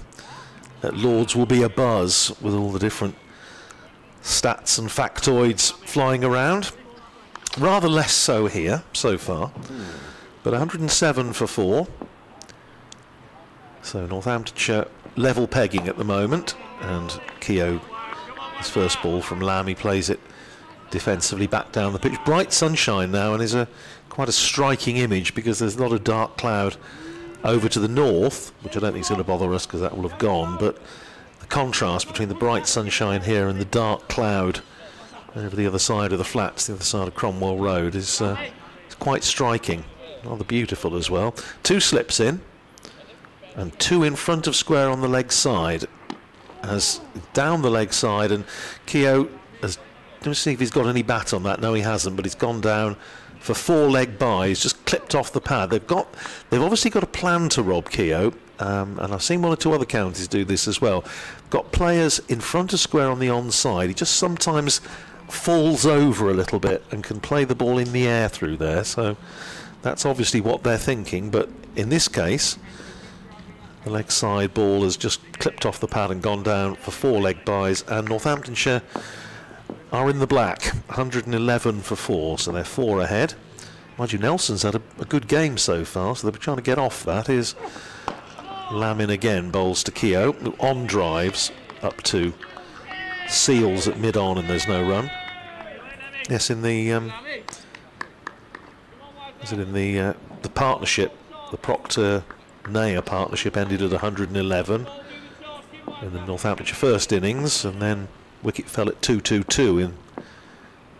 [SPEAKER 1] at Lords will be a buzz with all the different stats and factoids flying around rather less so here so far. Hmm. But 107 for four. So Northamptonshire level pegging at the moment. And Keogh, his first ball from Lamb, he plays it defensively back down the pitch. Bright sunshine now and is a quite a striking image because there's not a dark cloud over to the north, which I don't think is going to bother us because that will have gone. But the contrast between the bright sunshine here and the dark cloud over the other side of the flats, the other side of Cromwell Road, is uh, quite striking. Rather beautiful as well. Two slips in, and two in front of square on the leg side. As down the leg side, and Keogh has. Let me see if he's got any bat on that. No, he hasn't, but he's gone down for four leg bye. He's just clipped off the pad. They've got, they've obviously got a plan to rob Keogh, um, and I've seen one or two other counties do this as well. Got players in front of square on the onside. He just sometimes falls over a little bit and can play the ball in the air through there. So that's obviously what they're thinking. But in this case, the leg side ball has just clipped off the pad and gone down for four leg byes. And Northamptonshire are in the black, 111 for four, so they're four ahead. Mind you, Nelson's had a, a good game so far, so they are trying to get off that. Is Lamin again, bowls to Keogh. On drives up to Seales at mid on, and there's no run. Yes, in the um, is it in the uh, the partnership, the Procter Nair partnership ended at 111 in the Northamptonshire first innings, and then wicket fell at 2-2-2 in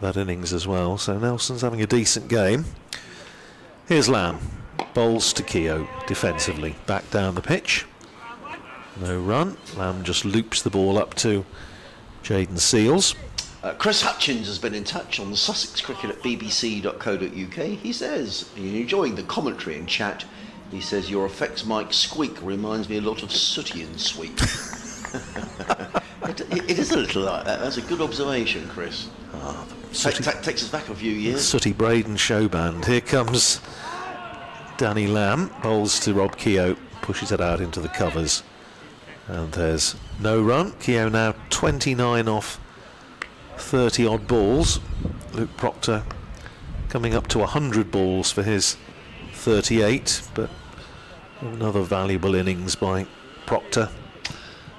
[SPEAKER 1] that innings as well. So Nelson's having a decent game. Here's Lamb, bowls to Keogh defensively, back down the pitch. No run. Lamb just loops the ball up to Jayden Seales.
[SPEAKER 4] Uh, Chris Hutchins has been in touch on Sussex Cricket at bbc.co.uk. He says, enjoying the commentary and chat. He says, your effects mic squeak reminds me a lot of Sooty and Sweep. <laughs> it, it is a little like that. That's a good observation, Chris. Ah, Sooty, takes us back a few years. Sooty
[SPEAKER 1] Braden show band. Here comes Danny Lamb. Bowls to Rob Keogh. Pushes it out into the covers. And there's no run. Keogh now 29 off 30 odd balls. Luke Procter coming up to 100 balls for his 38, but another valuable innings by Procter.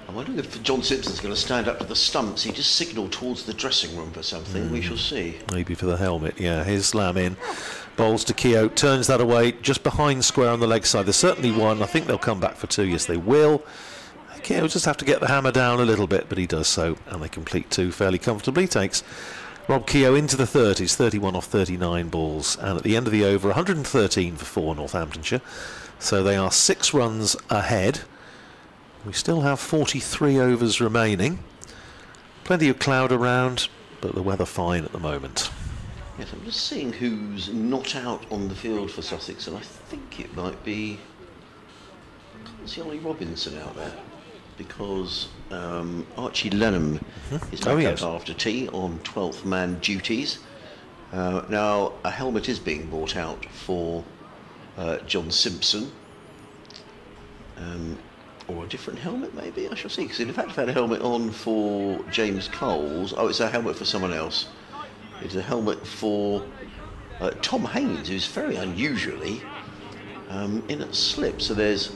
[SPEAKER 4] I'm wondering if John Simpson's going to stand up to the stumps. He just signalled towards the dressing
[SPEAKER 1] room for something. Mm. We shall see. Maybe for the helmet, yeah. Here's Slam in. Bowls to Keogh, turns that away, just behind square on the leg side. There's certainly one. I think they'll come back for two. Yes, they will yeah, will just have to get the hammer down a little bit, but he does so, and they complete two fairly comfortably. Takes Rob Keogh into the 30s, 31 off 39 balls, and at the end of the over, 113 for four Northamptonshire. So they are six runs ahead. We still have 43 overs remaining. Plenty of cloud around, but the weather fine at the moment.
[SPEAKER 4] Yes, I'm just seeing who's not out on the field for Sussex, and I think it might be. I can't see Ollie Robinson out there because um, Archie Lenham
[SPEAKER 2] hmm? is back oh, yes.
[SPEAKER 4] after tea on 12th man duties. Uh, now, a helmet is being bought out for uh, John Simpson, um, or a different helmet, maybe. I shall see. Because in fact, I've had a helmet on for James Coles. Oh, it's a helmet for someone else. It's a helmet for uh, Tom Haines, who's very unusually um, in a slip. So there's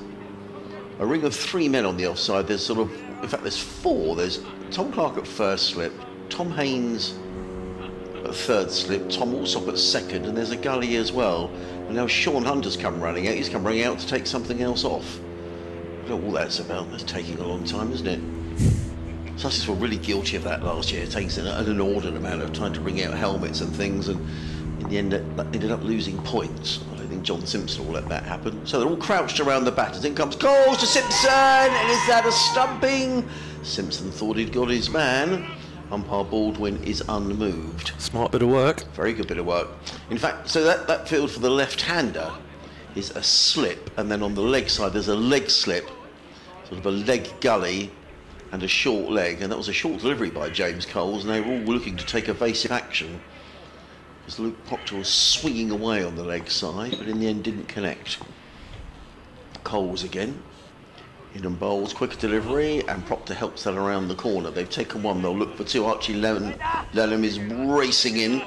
[SPEAKER 4] a ring of three men on the offside. There's sort of, in fact, there's four. There's Tom Clark at first slip, Tom Haines at third slip, Tom Alsop at second, and there's a gully as well. And now Sean Hunter's come running out. He's come running out to take something else off. Look, all that's about. That's taking a long time, isn't it? Sussex were really guilty of that last year. It takes an, an inordinate amount of time to bring out helmets and things, and in the end, ended up losing points. John Simpson will let that happen. So they're all crouched around the batters. In comes Coles to Simpson, and is that a stumping? Simpson thought he'd got his man. Umpire Baldwin is unmoved. Smart bit of work. Very good bit of work. In fact, so that, that field for the left-hander is a slip, and then on the leg side there's a leg slip, sort of a leg gully, and a short leg, and that was a short delivery by James Coles, and they were all looking to take evasive action as Luke Procter was swinging away on the leg side, but in the end didn't connect. Coles again. In and bowls, quicker delivery, and Procter helps that around the corner. They've taken one, they'll look for two. Archie Lenham, Lenham is racing in.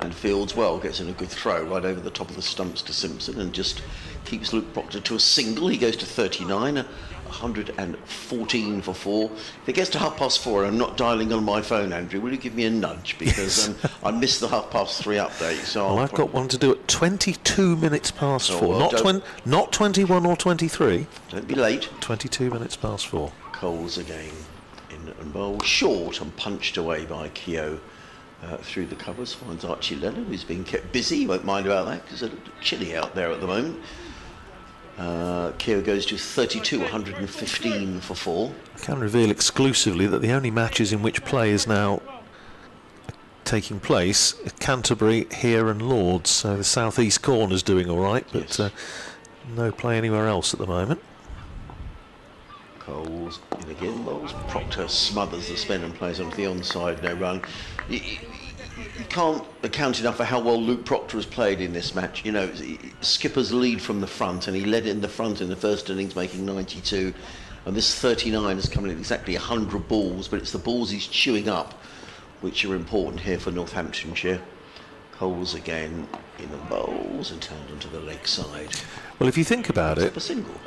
[SPEAKER 4] And Fields, well, gets in a good throw right over the top of the stumps to Simpson and just keeps Luke Procter to a single. He goes to 39. 114 for four. If it gets to half past four I'm not dialing on my phone, Andrew, will you give me a nudge? Because um, <laughs> I missed the half past three update. So well, I've got one
[SPEAKER 1] to do at 22 minutes past oh, four. Well, not, twen- not 21 or 23.
[SPEAKER 4] Don't be late. 22 minutes past four. Coles again in and short and punched away by Keogh. Uh, through the covers finds Archie Lenham, who's been kept busy. Won't mind about that because it's chilly out there at the moment. Uh, Keogh goes to 32, 115 for four.
[SPEAKER 1] Can reveal exclusively that the only matches in which play is now taking place are Canterbury, here and Lords. So the southeast corner's doing all right, but yes. uh, no play anywhere else at the moment. Coles in again. Lowell's Procter smothers the spin and plays onto the onside. No
[SPEAKER 4] run you can't account enough for how well Luke Procter has played in this match. You know, Skipper's lead from the front, and he led in the front in the first innings, making 92. And this 39 has come in exactly 100 balls, but it's the balls he's chewing up which are important here for Northamptonshire. Coles again in the bowls and turned onto the leg side.
[SPEAKER 1] Well, if you think about it,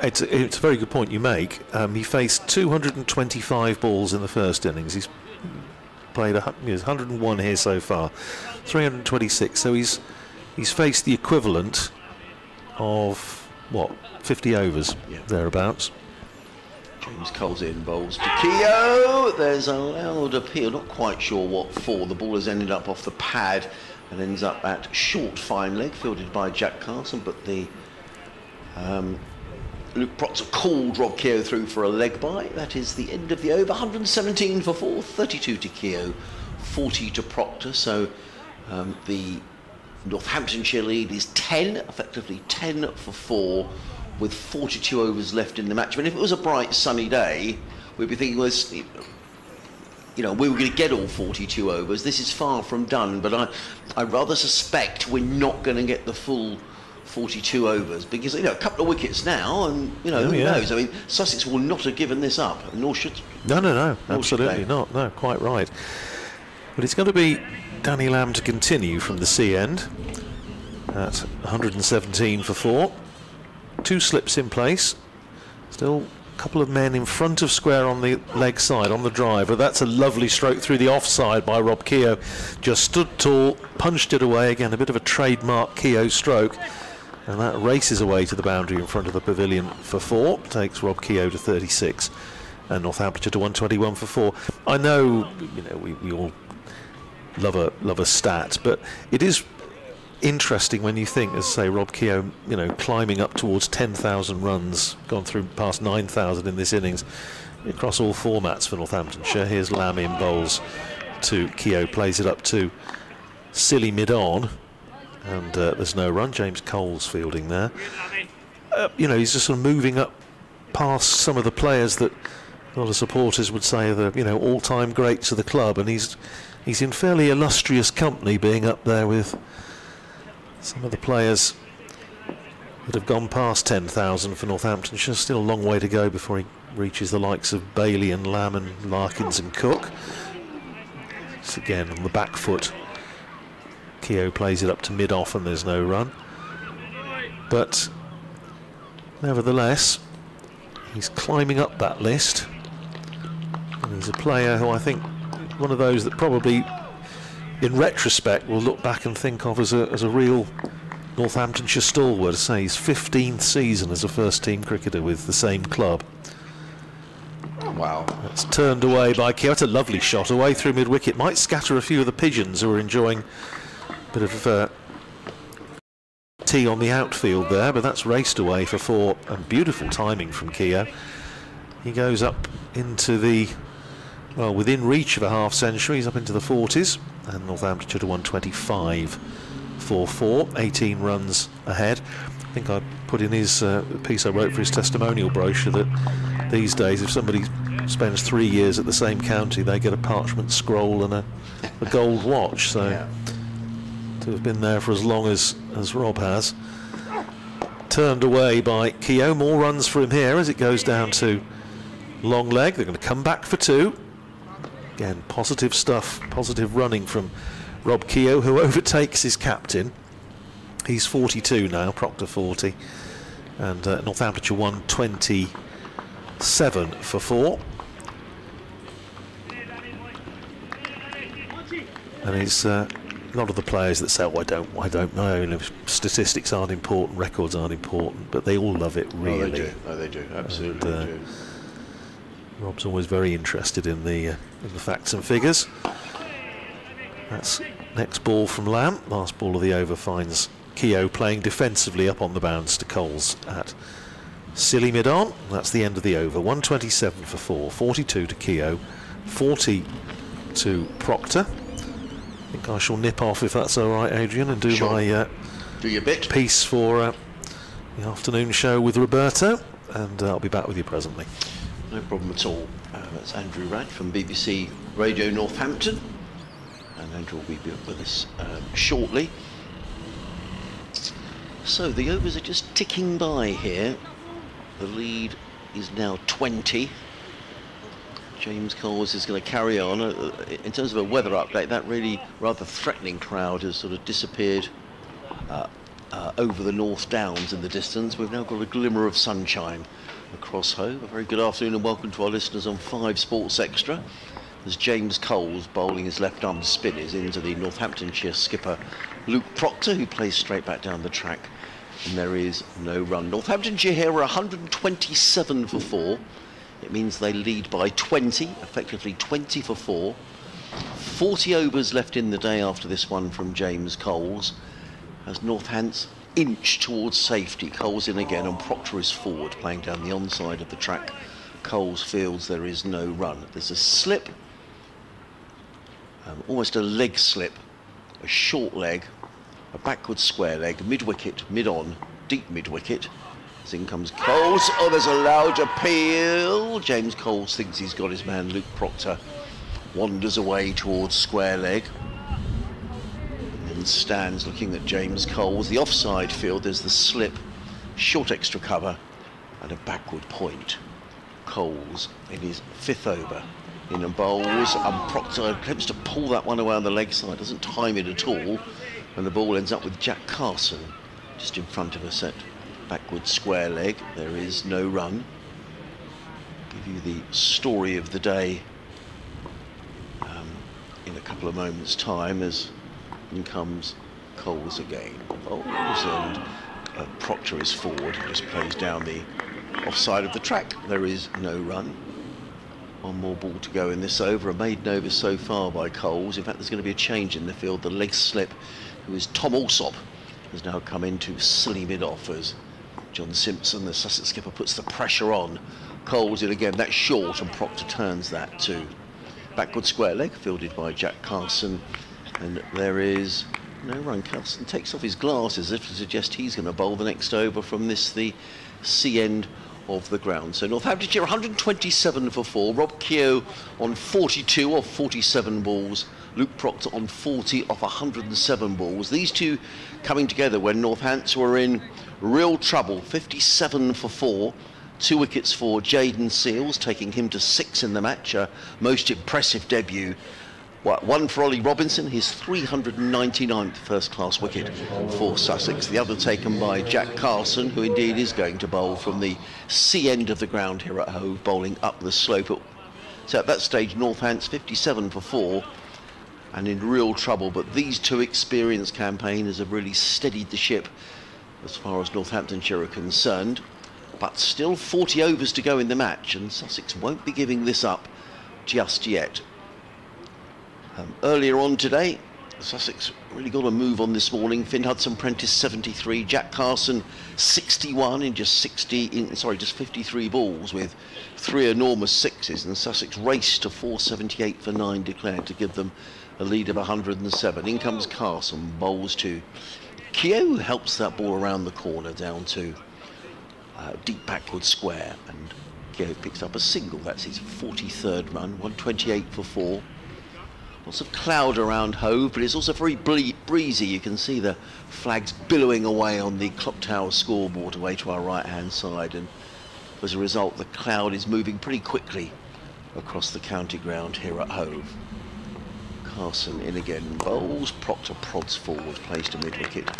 [SPEAKER 1] it's, it's a very good point you make. Um, he faced 225 balls in the first innings. He's played 101 here so far, 326. So he's he's faced the equivalent of what 50 overs yeah. thereabouts.
[SPEAKER 4] James Cole's in bowls to Keogh. There's a loud appeal. Not quite sure what for. The ball has ended up off the pad and ends up at short fine leg, fielded by Jack Carson. But the um, Luke Procter called Rob Keogh through for a leg bye. That is the end of the over. 117 for four, 32 to Keogh, 40 to Procter. So um, the Northamptonshire lead is 10, effectively 10 for four, with 42 overs left in the match. But if it was a bright, sunny day, we'd be thinking, well, you know, we were going to get all 42 overs. This is far from done, but I, I rather suspect we're not going to get the full 42 overs because you know a couple of wickets now, and you know oh, who yeah. knows? I mean, Sussex will not have given this up, nor should.
[SPEAKER 1] No, no, no, absolutely not. No, quite right. But it's going to be Danny Lamb to continue from the sea end at 117 for four. Two slips in place. Still a couple of men in front of square on the leg side on the drive. But that's a lovely stroke through the offside by Rob Keogh. Just stood tall, punched it away again. A bit of a trademark Keogh stroke. And that races away to the boundary in front of the pavilion for four, takes Rob Keogh to 36 and Northamptonshire to 121 for four. I know, you know, we, we all love a love a stat, but it is interesting when you think, as say Rob Keogh, you know, climbing up towards 10,000 runs, gone through past 9,000 in this innings across all formats for Northamptonshire. Here's Lamb in bowls to Keogh, plays it up to silly mid on and uh, there's no run. James Cole's fielding there. Uh, you know, he's just sort of moving up past some of the players that a lot of supporters would say are the you know all-time greats of the club, and he's he's in fairly illustrious company, being up there with some of the players that have gone past 10,000 for Northamptonshire. Still a long way to go before he reaches the likes of Bailey and Lamb and Larkins and Cook. It's again on the back foot. Keogh plays it up to mid-off and there's no run. But nevertheless, he's climbing up that list. And he's a player who I think one of those that probably, in retrospect, will look back and think of as a, as a real Northamptonshire stalwart. Say his 15th season as a first-team cricketer with the same club. Wow. It's turned away by Keogh. That's a lovely shot away through mid wicket. Might scatter a few of the pigeons who are enjoying Bit of uh, on the outfield there, but that's raced away for four. And beautiful timing from Keogh. He goes up into the, well, within reach of a half century. He's up into the 40s. And Northamptonshire to 125 for four, 18 runs ahead. I think I put in his uh, piece I wrote for his testimonial brochure that these days, if somebody spends three years at the same county, they get a parchment scroll and a, a gold watch. So. Yeah to have been there for as long as, as Rob has. Turned away by Keogh. More runs for him here as it goes down to long leg. They're going to come back for two. Again, positive stuff, positive running from Rob Keogh, who <laughs> overtakes his captain. He's 42 now, Procter 40. And uh, Northamptonshire 127 for four. And he's uh, a lot of the players that say, oh, "I don't, I don't know," statistics aren't important, records aren't important, but they all love it really. Oh, they do. Oh, they do. Absolutely. And, uh, do. Rob's always very interested in the uh, in the facts and figures. That's next ball from Lamb. Last ball of the over finds Keogh playing defensively up on the bounds to Coles at Silly mid on. That's the end of the over. 127 for four. 42 to Keogh. 40 to Procter think I shall nip off if that's all right, Adrian, and do sure. my uh, do your bit piece for uh, the afternoon show with Roberto, and uh, I'll be back with you presently.
[SPEAKER 4] No problem at all.
[SPEAKER 1] Uh, that's Andrew Wright from BBC Radio Northampton,
[SPEAKER 4] and Andrew will be with us um, shortly. So the overs are just ticking by here. The lead is now 20. James Coles is going to carry on. Uh, in terms of a weather update, that really rather threatening cloud has sort of disappeared uh, uh, over the North Downs in the distance. We've now got a glimmer of sunshine across Hove. A very good afternoon and welcome to our listeners on Five Sports Extra. As James Coles bowling his left arm spinners into the Northamptonshire skipper Luke Procter, who plays straight back down the track. And there is no run. Northamptonshire here are 127 for four. It means they lead by 20, effectively 20 for four. 40 overs left in the day after this one from James Coles as Northants inch towards safety. Coles in again and Procter is forward playing down the onside of the track. Coles feels there is no run. There's a slip, um, almost a leg slip, a short leg, a backward square leg, mid wicket, mid on, deep mid wicket. As in comes Coles. Oh, there's a loud appeal. James Coles thinks he's got his man. Luke Procter wanders away towards square leg and stands looking at James Coles. The offside field, there's the slip, short extra cover, and a backward point. Coles in his fifth over. In a bowls, and Procter attempts to pull that one away on the leg side, doesn't time it at all, and the ball ends up with Jack Carson just in front of us at backward square leg. There is no run. Give you the story of the day um, in a couple of moments' time as in comes Coles again. Coles and uh, Procter is forward, just plays down the offside of the track. There is no run. One more ball to go in this over. A maiden over so far by Coles. In fact, there's going to be a change in the field. The leg slip, who is Tom Alsop, has now come into silly mid offers. as John Simpson, the Sussex skipper, puts the pressure on. Coles in again, that's short, and Procter turns that to backward square leg, fielded by Jack Carson. And there is no run. Carson takes off his glasses if to suggest he's going to bowl the next over from this, the sea end of the ground. So Northamptonshire 127 for four. Rob Keogh on 42 off 47 balls. Luke Procter on 40 off 107 balls. These two coming together when Northants were in real trouble. 57 for four. Two wickets for Jayden Seales, taking him to six in the match. A uh, most impressive debut. One for Ollie Robinson, his 399th first class wicket for Sussex. The other taken by Jack Carson, who indeed is going to bowl from the sea end of the ground here at Hove, bowling up the slope. So at that stage, Northants 57 for four and in real trouble. But these two experienced campaigners have really steadied the ship as far as Northamptonshire are concerned. But still 40 overs to go in the match, and Sussex won't be giving this up just yet. Um, earlier on today, Sussex really got a move on this morning. Fynn Hudson Prentice 73, Jack Carson 61 in just 60 in, sorry just 53 balls with three enormous sixes, and Sussex raced to 478 for nine declared to give them a lead of 107. In comes Carson, bowls to Keogh helps that ball around the corner down to uh, deep backward square and Keogh picks up a single. That's his 43rd run, 128 for four. Lots of cloud around Hove, but it's also very breezy. You can see the flags billowing away on the clock tower scoreboard away to our right-hand side, and as a result, the cloud is moving pretty quickly across the county ground here at Hove. Carson in again. Bowles, Procter prods forward, plays to mid wicket.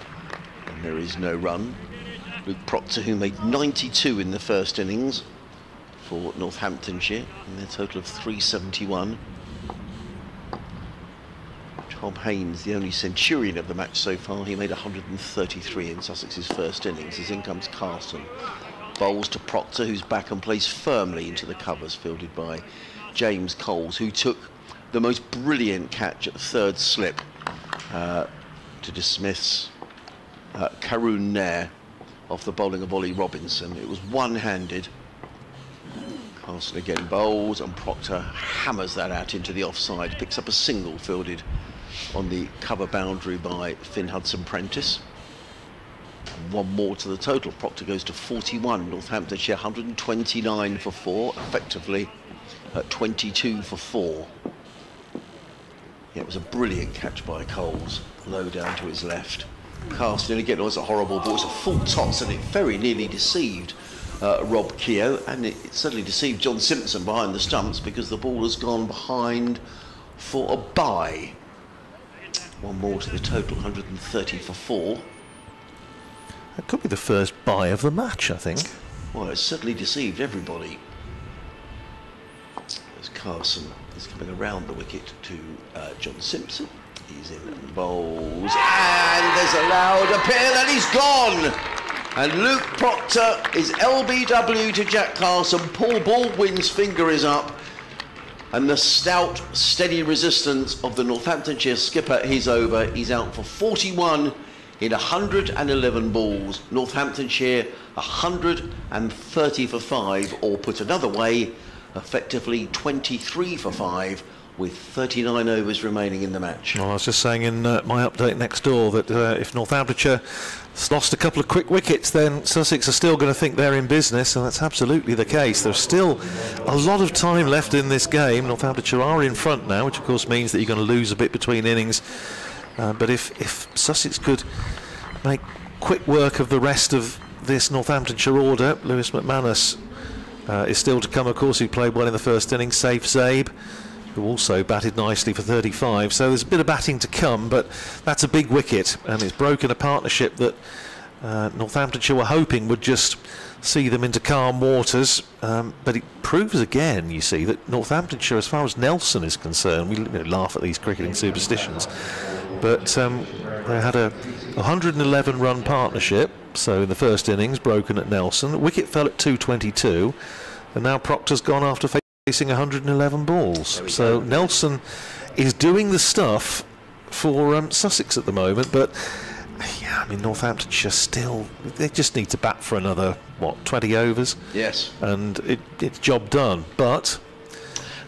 [SPEAKER 4] And there is no run. Luke Procter, who made 92 in the first innings for Northamptonshire, in their total of 371. Tom Haines, the only centurion of the match so far, he made 133 in Sussex's first innings. As in comes Carson. Bowls to Procter, who's back and plays firmly into the covers, fielded by James Coles, who took the most brilliant catch at third slip uh, to dismiss uh, Karun Nair off the bowling of Ollie Robinson. It was one-handed. Castle again bowls and Procter hammers that out into the offside. Picks up a single fielded on the cover boundary by Fynn Hudson-Prentice. One more to the total. Procter goes to 41. Northamptonshire 129 for four. Effectively at uh, 22 for four. Yeah, it was a brilliant catch by Coles, low down to his left. Carson again was a horrible ball. It was a full toss and it very nearly deceived uh, Rob Keogh and it, it certainly deceived John Simpson behind the stumps because the ball has gone behind for a bye. One more to the total, 130 for four.
[SPEAKER 1] That could be the first bye of the match, I think.
[SPEAKER 4] Well, it certainly deceived everybody. There's Carson is coming around the wicket to uh, John Simpson. He's in bowls and there's a loud appeal and he's gone. And Luke Procter is LBW to Jack Carson. Paul Baldwin's finger is up. And the stout, steady resistance of the Northamptonshire skipper, he's over. He's out for 41 in 111 balls. Northamptonshire 130 for 5, or put another way, effectively 23 for 5 with 39 overs remaining in the match.
[SPEAKER 1] Well, I was just saying in uh, my update next door that uh, if Northamptonshire lost a couple of quick wickets, then Sussex are still going to think they're in business, and that's absolutely the case. There's still a lot of time left in this game. Northamptonshire are in front now, which of course means that you're going to lose a bit between innings. Uh, but if, if Sussex could make quick work of the rest of this Northamptonshire order, Lewis McManus uh, is still to come. Of course, he played well in the first innings, Saif Zaib, who also batted nicely for 35. So there's a bit of batting to come, but that's a big wicket, and it's broken a partnership that uh, Northamptonshire were hoping would just see them into calm waters. Um, but it proves again, you see, that Northamptonshire, as far as Nelson is concerned, we laugh at these cricketing superstitions, but um, they had a 111 run partnership, so in the first innings, broken at Nelson. Wicket fell at 222, and now Procter's gone after facing 111 balls. So go. Nelson is doing the stuff for um, Sussex at the moment, but yeah, I mean Northamptonshire still they just need to bat for another what 20 overs. Yes, and it, it's job done. But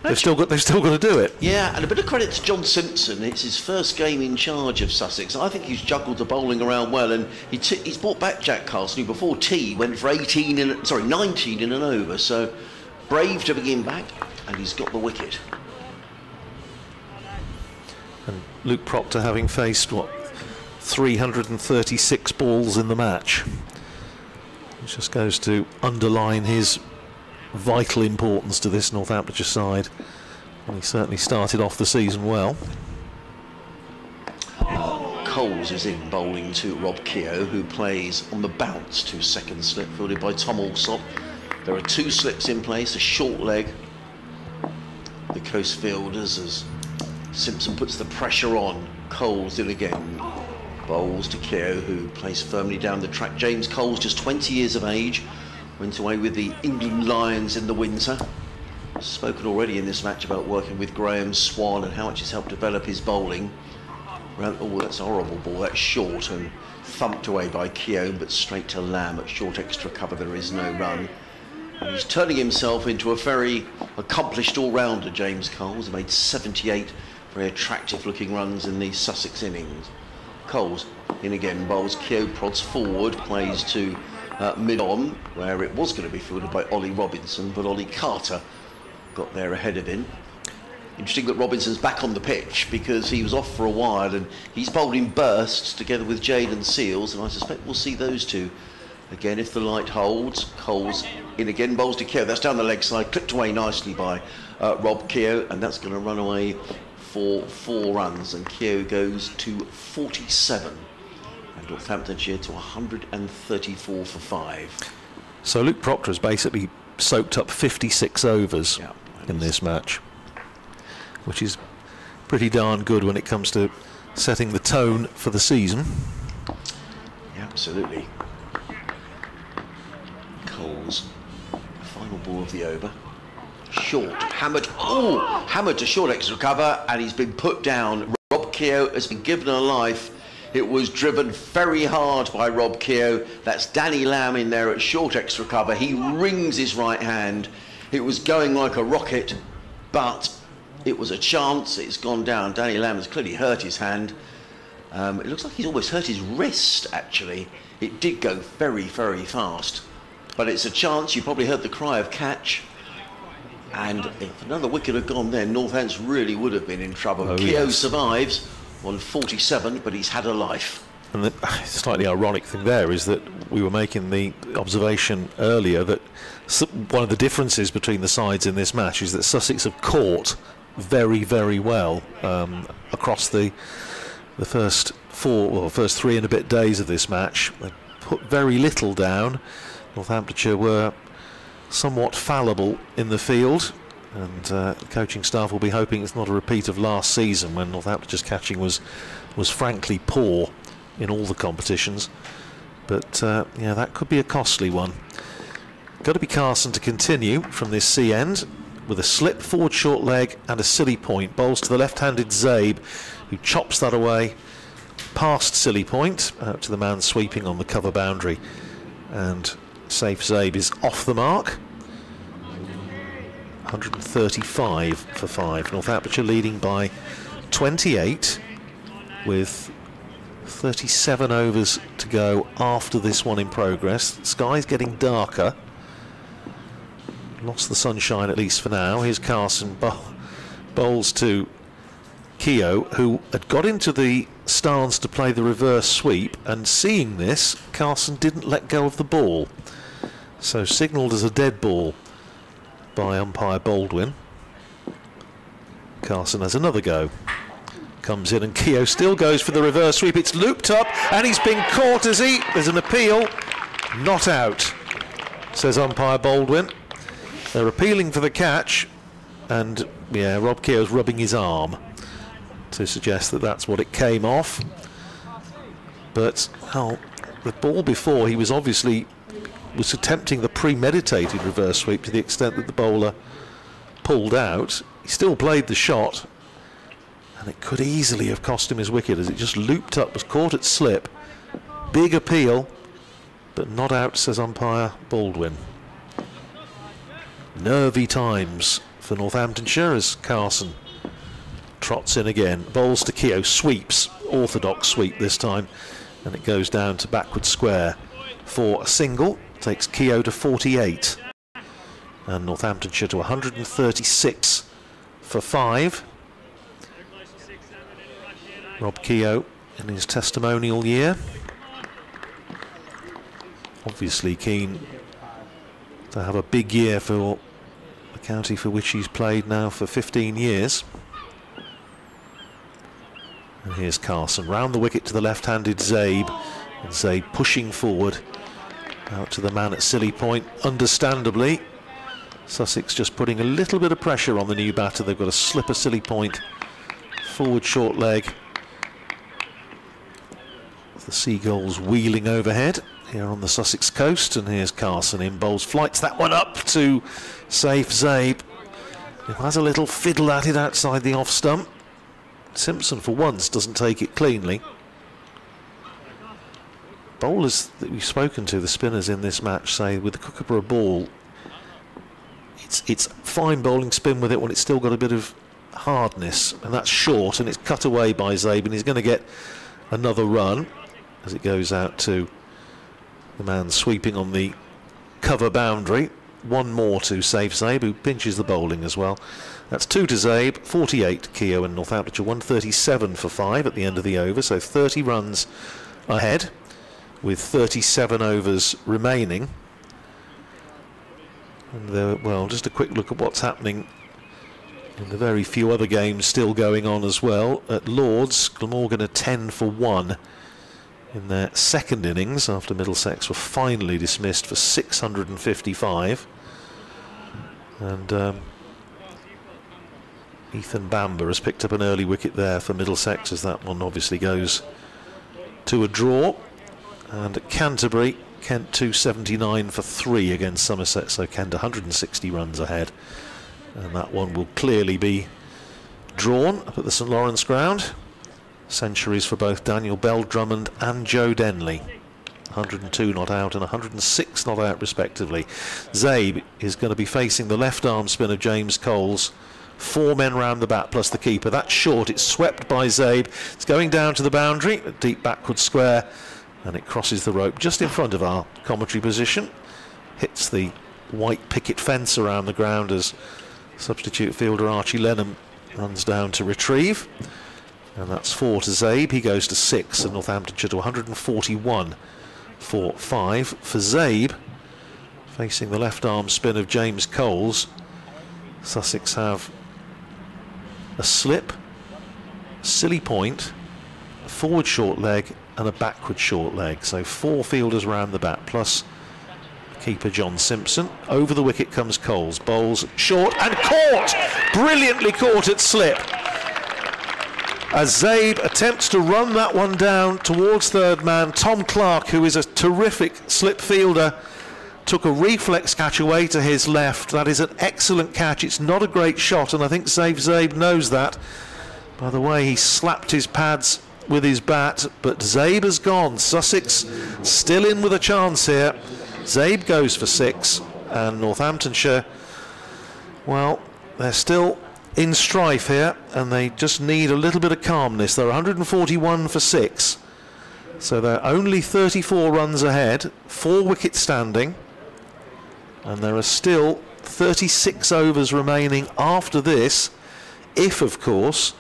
[SPEAKER 1] They've still got they've still got to do it.
[SPEAKER 4] Yeah, and a bit of credit to John Simpson. It's his first game in charge of Sussex. I think he's juggled the bowling around well, and he t- he's brought back Jack Carson, who before tea went for 18 and sorry 19 in an over. So brave to begin back, and he's got the wicket.
[SPEAKER 1] And Luke Procter, having faced what 336 balls in the match, it just goes to underline his vital importance to this Northamptonshire side. And he certainly started off the season well.
[SPEAKER 4] Coles is in bowling to Rob Keogh, who plays on the bounce to second slip, fielded by Tom Alsop. There are two slips in place, a short leg. The coast fielders as Simpson puts the pressure on. Coles in again. Bowls to Keogh, who plays firmly down the track. James Coles, just 20 years of age, Went away with the England Lions in the winter. Spoken already in this match about working with Graeme Swann and how much it's helped develop his bowling. Oh, that's a horrible ball. That's short and thumped away by Keogh, but straight to Lamb at short extra cover. There is no run. And he's turning himself into a very accomplished all-rounder, James Coles. He made 78 very attractive-looking runs in the Sussex innings. Coles in again, bowls Keogh prods forward, plays to uh, mid on, where it was going to be fielded by Ollie Robinson, but Ollie Carter got there ahead of him. Interesting that Robinson's back on the pitch because he was off for a while and he's bowling bursts together with Jayden Seales, and I suspect we'll see those two again if the light holds. Coles in again, bowls to Keogh. That's down the leg side, clipped away nicely by uh, Rob Keogh, and that's going to run away for four runs, and Keogh goes to 47 and Northamptonshire to 134 for five.
[SPEAKER 1] So Luke Procter has basically soaked up 56 overs yeah, in this match, which is pretty darn good when it comes to setting the tone for the season. Yeah, absolutely. Coles, final ball of the over.
[SPEAKER 4] Short, hammered, oh, hammered to short extra cover, and he's been put down. Rob Keogh has been given a life it was driven very hard by Rob Keogh. That's Danny Lamb in there at short extra cover. He rings his right hand. It was going like a rocket, but it was a chance. It's gone down. Danny Lamb has clearly hurt his hand. Um, it looks like he's almost hurt his wrist, actually. It did go very, very fast. But it's a chance. You probably heard the cry of catch. And if another wicket had gone there, Northants really would have been in trouble. Oh, Keogh yes. survives. Well, 47, but he's had a life.
[SPEAKER 1] And <sighs> the slightly ironic thing there is that we were making the observation earlier that one of the differences between the sides in this match is that Sussex have caught very, very well um, across the the first four, well, first three and a bit days of this match. They put very little down. Northamptonshire were somewhat fallible in the field, and uh, coaching staff will be hoping it's not a repeat of last season when Northampton's catching was was frankly poor in all the competitions. But uh, yeah, that could be a costly one. Got to be Carson to continue from this sea end with a slip forward short leg and a silly point. Bowls to the left-handed Zaib, who chops that away past silly point uh, to the man sweeping on the cover boundary, and Saif Zaib is off the mark. 135 for five. Northamptonshire leading by 28 with 37 overs to go after this one in progress. sky's getting darker. Lost the sunshine at least for now. Here's Carson bowls to Keogh, who had got into the stance to play the reverse sweep, and seeing this, Carson didn't let go of the ball. So signalled as a dead ball by umpire Baldwin. Carson has another go. Comes in and Keogh still goes for the reverse sweep. It's looped up and he's been caught as he. There's an appeal. Not out, says umpire Baldwin. They're appealing for the catch. And yeah, Rob Keogh's rubbing his arm to suggest that that's what it came off. But, well, oh, the ball before he was obviously was attempting the premeditated reverse sweep to the extent that the bowler pulled out. He still played the shot, and it could easily have cost him his wicket as it just looped up, was caught at slip. Big appeal, but not out, says umpire Baldwin. Nervy times for Northamptonshire as Carson trots in again. Bowls to Keogh, sweeps, orthodox sweep this time, and it goes down to backward square for a single takes Keogh to 48 and Northamptonshire to 136 for five. Rob Keogh in his testimonial year. Obviously keen to have a big year for the county for which he's played now for 15 years. And here's Carson. Round the wicket to the left-handed Zaib. And Zaib pushing forward out to the man at silly point, understandably. Sussex just putting a little bit of pressure on the new batter. They've got to slip a silly point. Forward short leg. The Seagulls wheeling overhead here on the Sussex coast. And here's Carson in bowls. Flights that one up to Saif Zaib. Who has a little fiddle at it outside the off stump. Simpson, for once, doesn't take it cleanly bowlers that we've spoken to, the spinners in this match, say with the Kookaburra ball, it's it's fine bowling spin with it when it's still got a bit of hardness, and that's short, and it's cut away by Zaib, and he's going to get another run as it goes out to the man sweeping on the cover boundary. One more to Saif Zaib, who pinches the bowling as well. That's two to Zaib, 48 Keogh and Northamptonshire, 137 for five at the end of the over, so 30 runs ahead with 37 overs remaining. And well, just a quick look at what's happening in the very few other games still going on as well. At Lords, Glamorgan are 10 for 1 in their second innings after Middlesex were finally dismissed for 655. And um, Ethan Bamber has picked up an early wicket there for Middlesex as that one obviously goes to a draw. And Canterbury, Kent 279 for three against Somerset, so Kent 160 runs ahead. And that one will clearly be drawn at the St Lawrence ground. Centuries for both Daniel Bell Drummond and Joe Denley. 102 not out and 106 not out respectively. Zaib is going to be facing the left arm spin of James Coles. Four men round the bat plus the keeper. That's short. It's swept by Zaib. It's going down to the boundary. a Deep backward square and it crosses the rope just in front of our commentary position, hits the white picket fence around the ground as substitute fielder Archie Lenham runs down to retrieve. And that's four to Zaib. He goes to six, and Northamptonshire to 141 for five. For Zaib, facing the left arm spin of James Coles, Sussex have a slip, silly point, forward short leg, and a backward short leg. So four fielders round the bat, plus keeper John Simpson. Over the wicket comes Coles. Bowls short and caught! Brilliantly caught at slip. As Zaib attempts to run that one down towards third man, Tom Clark, who is a terrific slip fielder, took a reflex catch away to his left. That is an excellent catch. It's not a great shot, and I think Zaib Zaib knows that. By the way, he slapped his pads with his bat, but Zaib has gone. Sussex still in with a chance here. Zaib goes for six, and Northamptonshire, well, they're still in strife here, and they just need a little bit of calmness. They're 141 for six, so they're only 34 runs ahead, four wickets standing, and there are still 36 overs remaining after this, if, of course,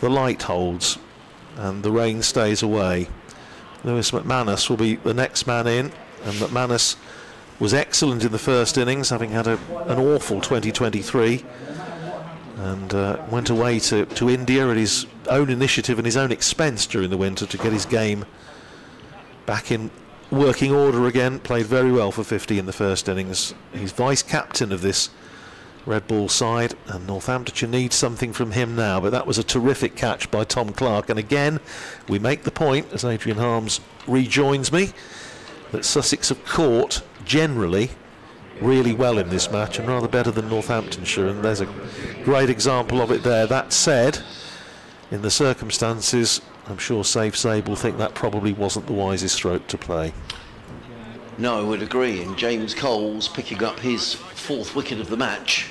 [SPEAKER 1] the light holds and the rain stays away. Lewis McManus will be the next man in, and McManus was excellent in the first innings, having had a, an awful 2023, and uh, went away to, to India at his own initiative and his own expense during the winter to get his game back in working order again. Played very well for 50 in the first innings. He's vice captain of this red ball side, and Northamptonshire needs something from him now. But that was a terrific catch by Tom Clark, and again, we make the point as Adrian Harms rejoins me that Sussex have caught generally really well in this match and rather better than Northamptonshire, and there's a great example of it there. That said, in the circumstances, I'm sure Saif Zaib will think that probably wasn't the wisest stroke to play.
[SPEAKER 4] No, I would agree. And James Cole's picking up his fourth wicket of the match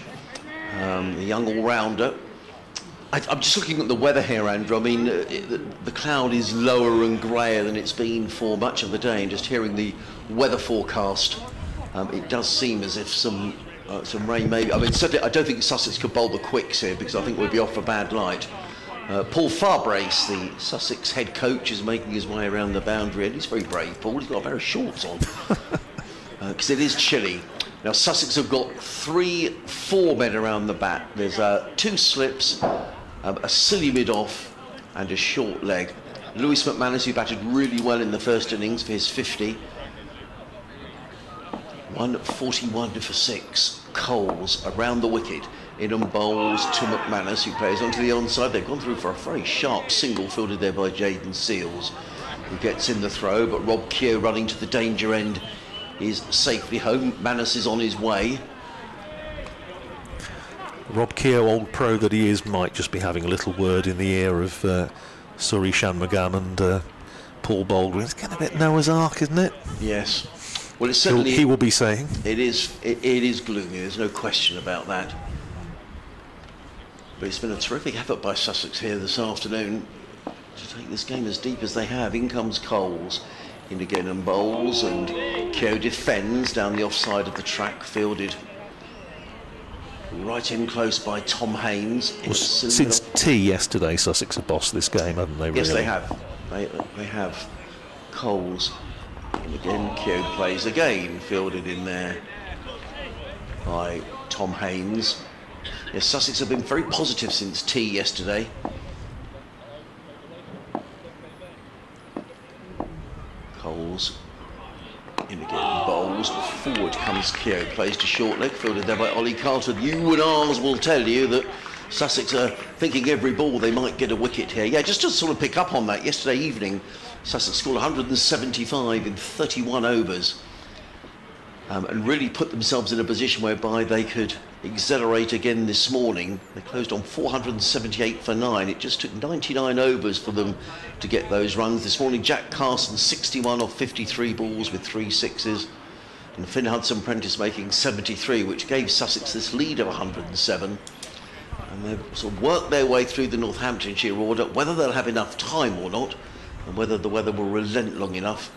[SPEAKER 4] um, a young all-rounder. I, am just looking at the weather here, Andrew. I mean, uh, it, the, the, cloud is lower and greyer than it's been for much of the day, and just hearing the weather forecast, um, it does seem as if some uh, some rain may. I mean, certainly, I don't think Sussex could bowl the quicks here because I think we'd be off for bad light. Uh, Paul Farbrace, the Sussex head coach, is making his way around the boundary, and he's very brave. Paul, he's got a pair of shorts on because <laughs> uh, it is chilly. Now Sussex have got three four men around the bat. There's uh, two slips, um, a silly mid off, and a short leg. Lewis McManus, who batted really well in the first innings for his 50. 141 for six. Coles around the wicket. In and bowls to McManus, who plays onto the onside. They've gone through for a very sharp single fielded there by Jayden Seales, who gets in the throw, but Rob Keogh running to the danger end is safely home. Manus is on his way.
[SPEAKER 1] Rob Keogh, old pro that he is, might just be having a little word in the ear of uh, Suri Shanmugam and uh, Paul Baldwin. It's getting a bit Noah's Ark, isn't it? Yes. Well, it's certainly He'll, he will be saying
[SPEAKER 4] it is. It, it is gloomy. There's no question about that. But it's been a terrific effort by Sussex here this afternoon to take this game as deep as they have. In comes Coles again and bowls and Keogh defends down the offside of the track, fielded right in close by Tom Haines. Well, since
[SPEAKER 1] tea yesterday, Sussex have bossed this game, haven't they? Really? Yes, they have.
[SPEAKER 4] They, they have. Coles and again Keogh plays again, fielded in there by Tom Haines. Yes, Sussex have been very positive since tea yesterday. Coles in again, bowls, forward comes Keogh, plays to short leg, fielded there by Ollie Carter. You and ours will tell you that Sussex are thinking every ball they might get a wicket here. Yeah, just to sort of pick up on that, yesterday evening Sussex scored 175 in 31 overs um, and really put themselves in a position whereby they could accelerate again this morning. They closed on 478 for nine. It just took 99 overs for them to get those runs this morning. Jack Carson 61 off 53 balls with three sixes. And Fynn Hudson Prentice making 73, which gave Sussex this lead of 107 and they've sort of worked their way through the Northamptonshire order. Whether they'll have enough time or not, and whether the weather will relent long enough,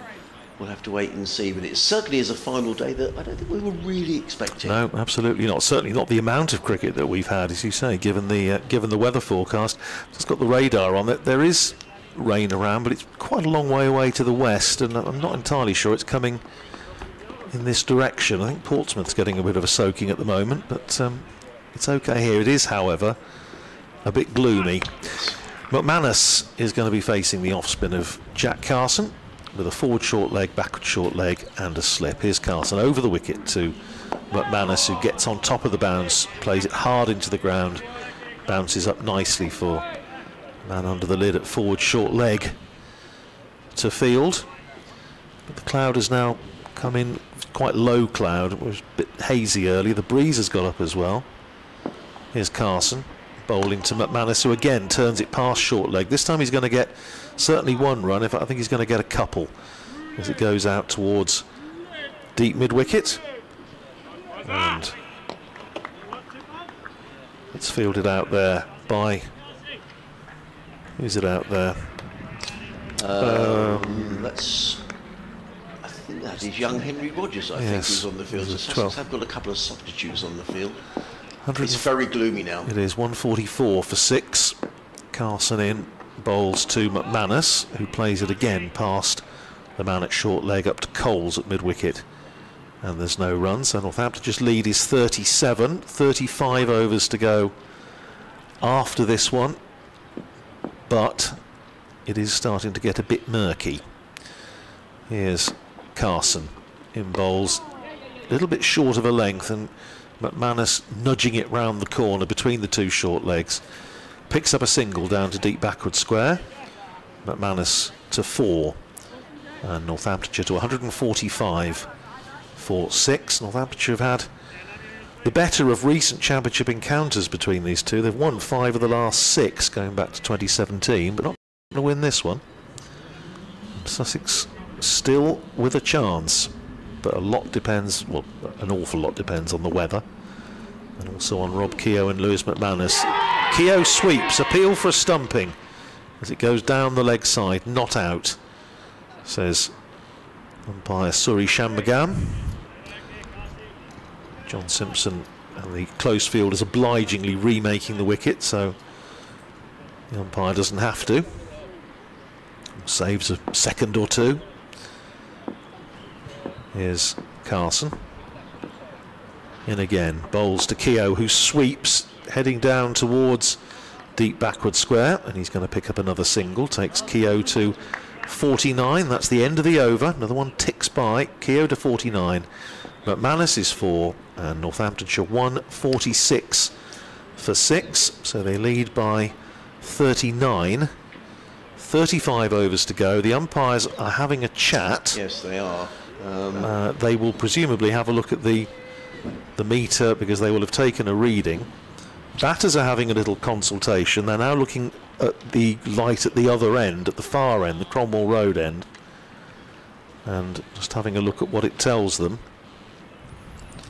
[SPEAKER 4] we'll have to wait and see. But it certainly is a final day that I don't think we were really expecting.
[SPEAKER 1] No, absolutely not. Certainly not the amount of cricket that we've had, as you say, given the uh, given the weather forecast. Just got the radar on. it. there is rain around, but it's quite a long way away to the west, and I'm not entirely sure it's coming in this direction. I think Portsmouth's getting a bit of a soaking at the moment, but um, it's okay here. It is, however, a bit gloomy. McManus is going to be facing the off spin of Jack Carson with a forward short leg, backward short leg, and a slip. Here's Carson over the wicket to McManus, who gets on top of the bounce, plays it hard into the ground, bounces up nicely for man under the lid at forward short leg to field. But the cloud has now come in quite low cloud. It was a bit hazy earlier. The breeze has got up as well. Here's Carson bowling to McManus, who again turns it past short leg. This time he's going to get certainly one run. If I think he's going to get a couple as it goes out towards deep mid wicket. And it's fielded out there by. is it out there? Um, um, let's.
[SPEAKER 4] I think that is young Henry Rogers, I yes, think, who's on the field. twelve. have got a couple of substitutes on the field. It's very gloomy now. It
[SPEAKER 1] is 144 for six. Carson in bowls to McManus, who plays it again past the man at short leg up to Coles at mid wicket. And there's no run, so Northampton just lead is 37, 35 overs to go after this one, but it is starting to get a bit murky. Here's Carson in bowls, a little bit short of a length, and McManus nudging it round the corner between the two short legs picks up a single down to deep backward square. McManus to four. And Northamptonshire to 145 for six. Northamptonshire have had the better of recent championship encounters between these two. They've won five of the last six going back to 2017, but not going to win this one. Sussex still with a chance, but a lot depends, well, an awful lot depends on the weather and also on Rob Keogh and Lewis McManus. Keogh sweeps, appeal for a stumping as it goes down the leg side, not out, says umpire Suri Shanmugam. John Simpson and the close field is obligingly remaking the wicket, so the umpire doesn't have to. Saves a second or two. Here's Carson. In again, bowls to Keogh, who sweeps heading down towards deep backward square, and he's going to pick up another single. Takes Keogh to 49. That's the end of the over. Another one ticks by. Keogh to 49. McManus is four, and Northamptonshire 146 for six. So they lead by 39. 35 overs to go. The umpires are having a chat. Yes, they are. Um, uh, they will presumably have a look at the the meter because they will have taken a reading batters are having a little consultation. They're now looking at the light at the other end, at the far end, the Cromwell Road end, and just having a look at what it tells them.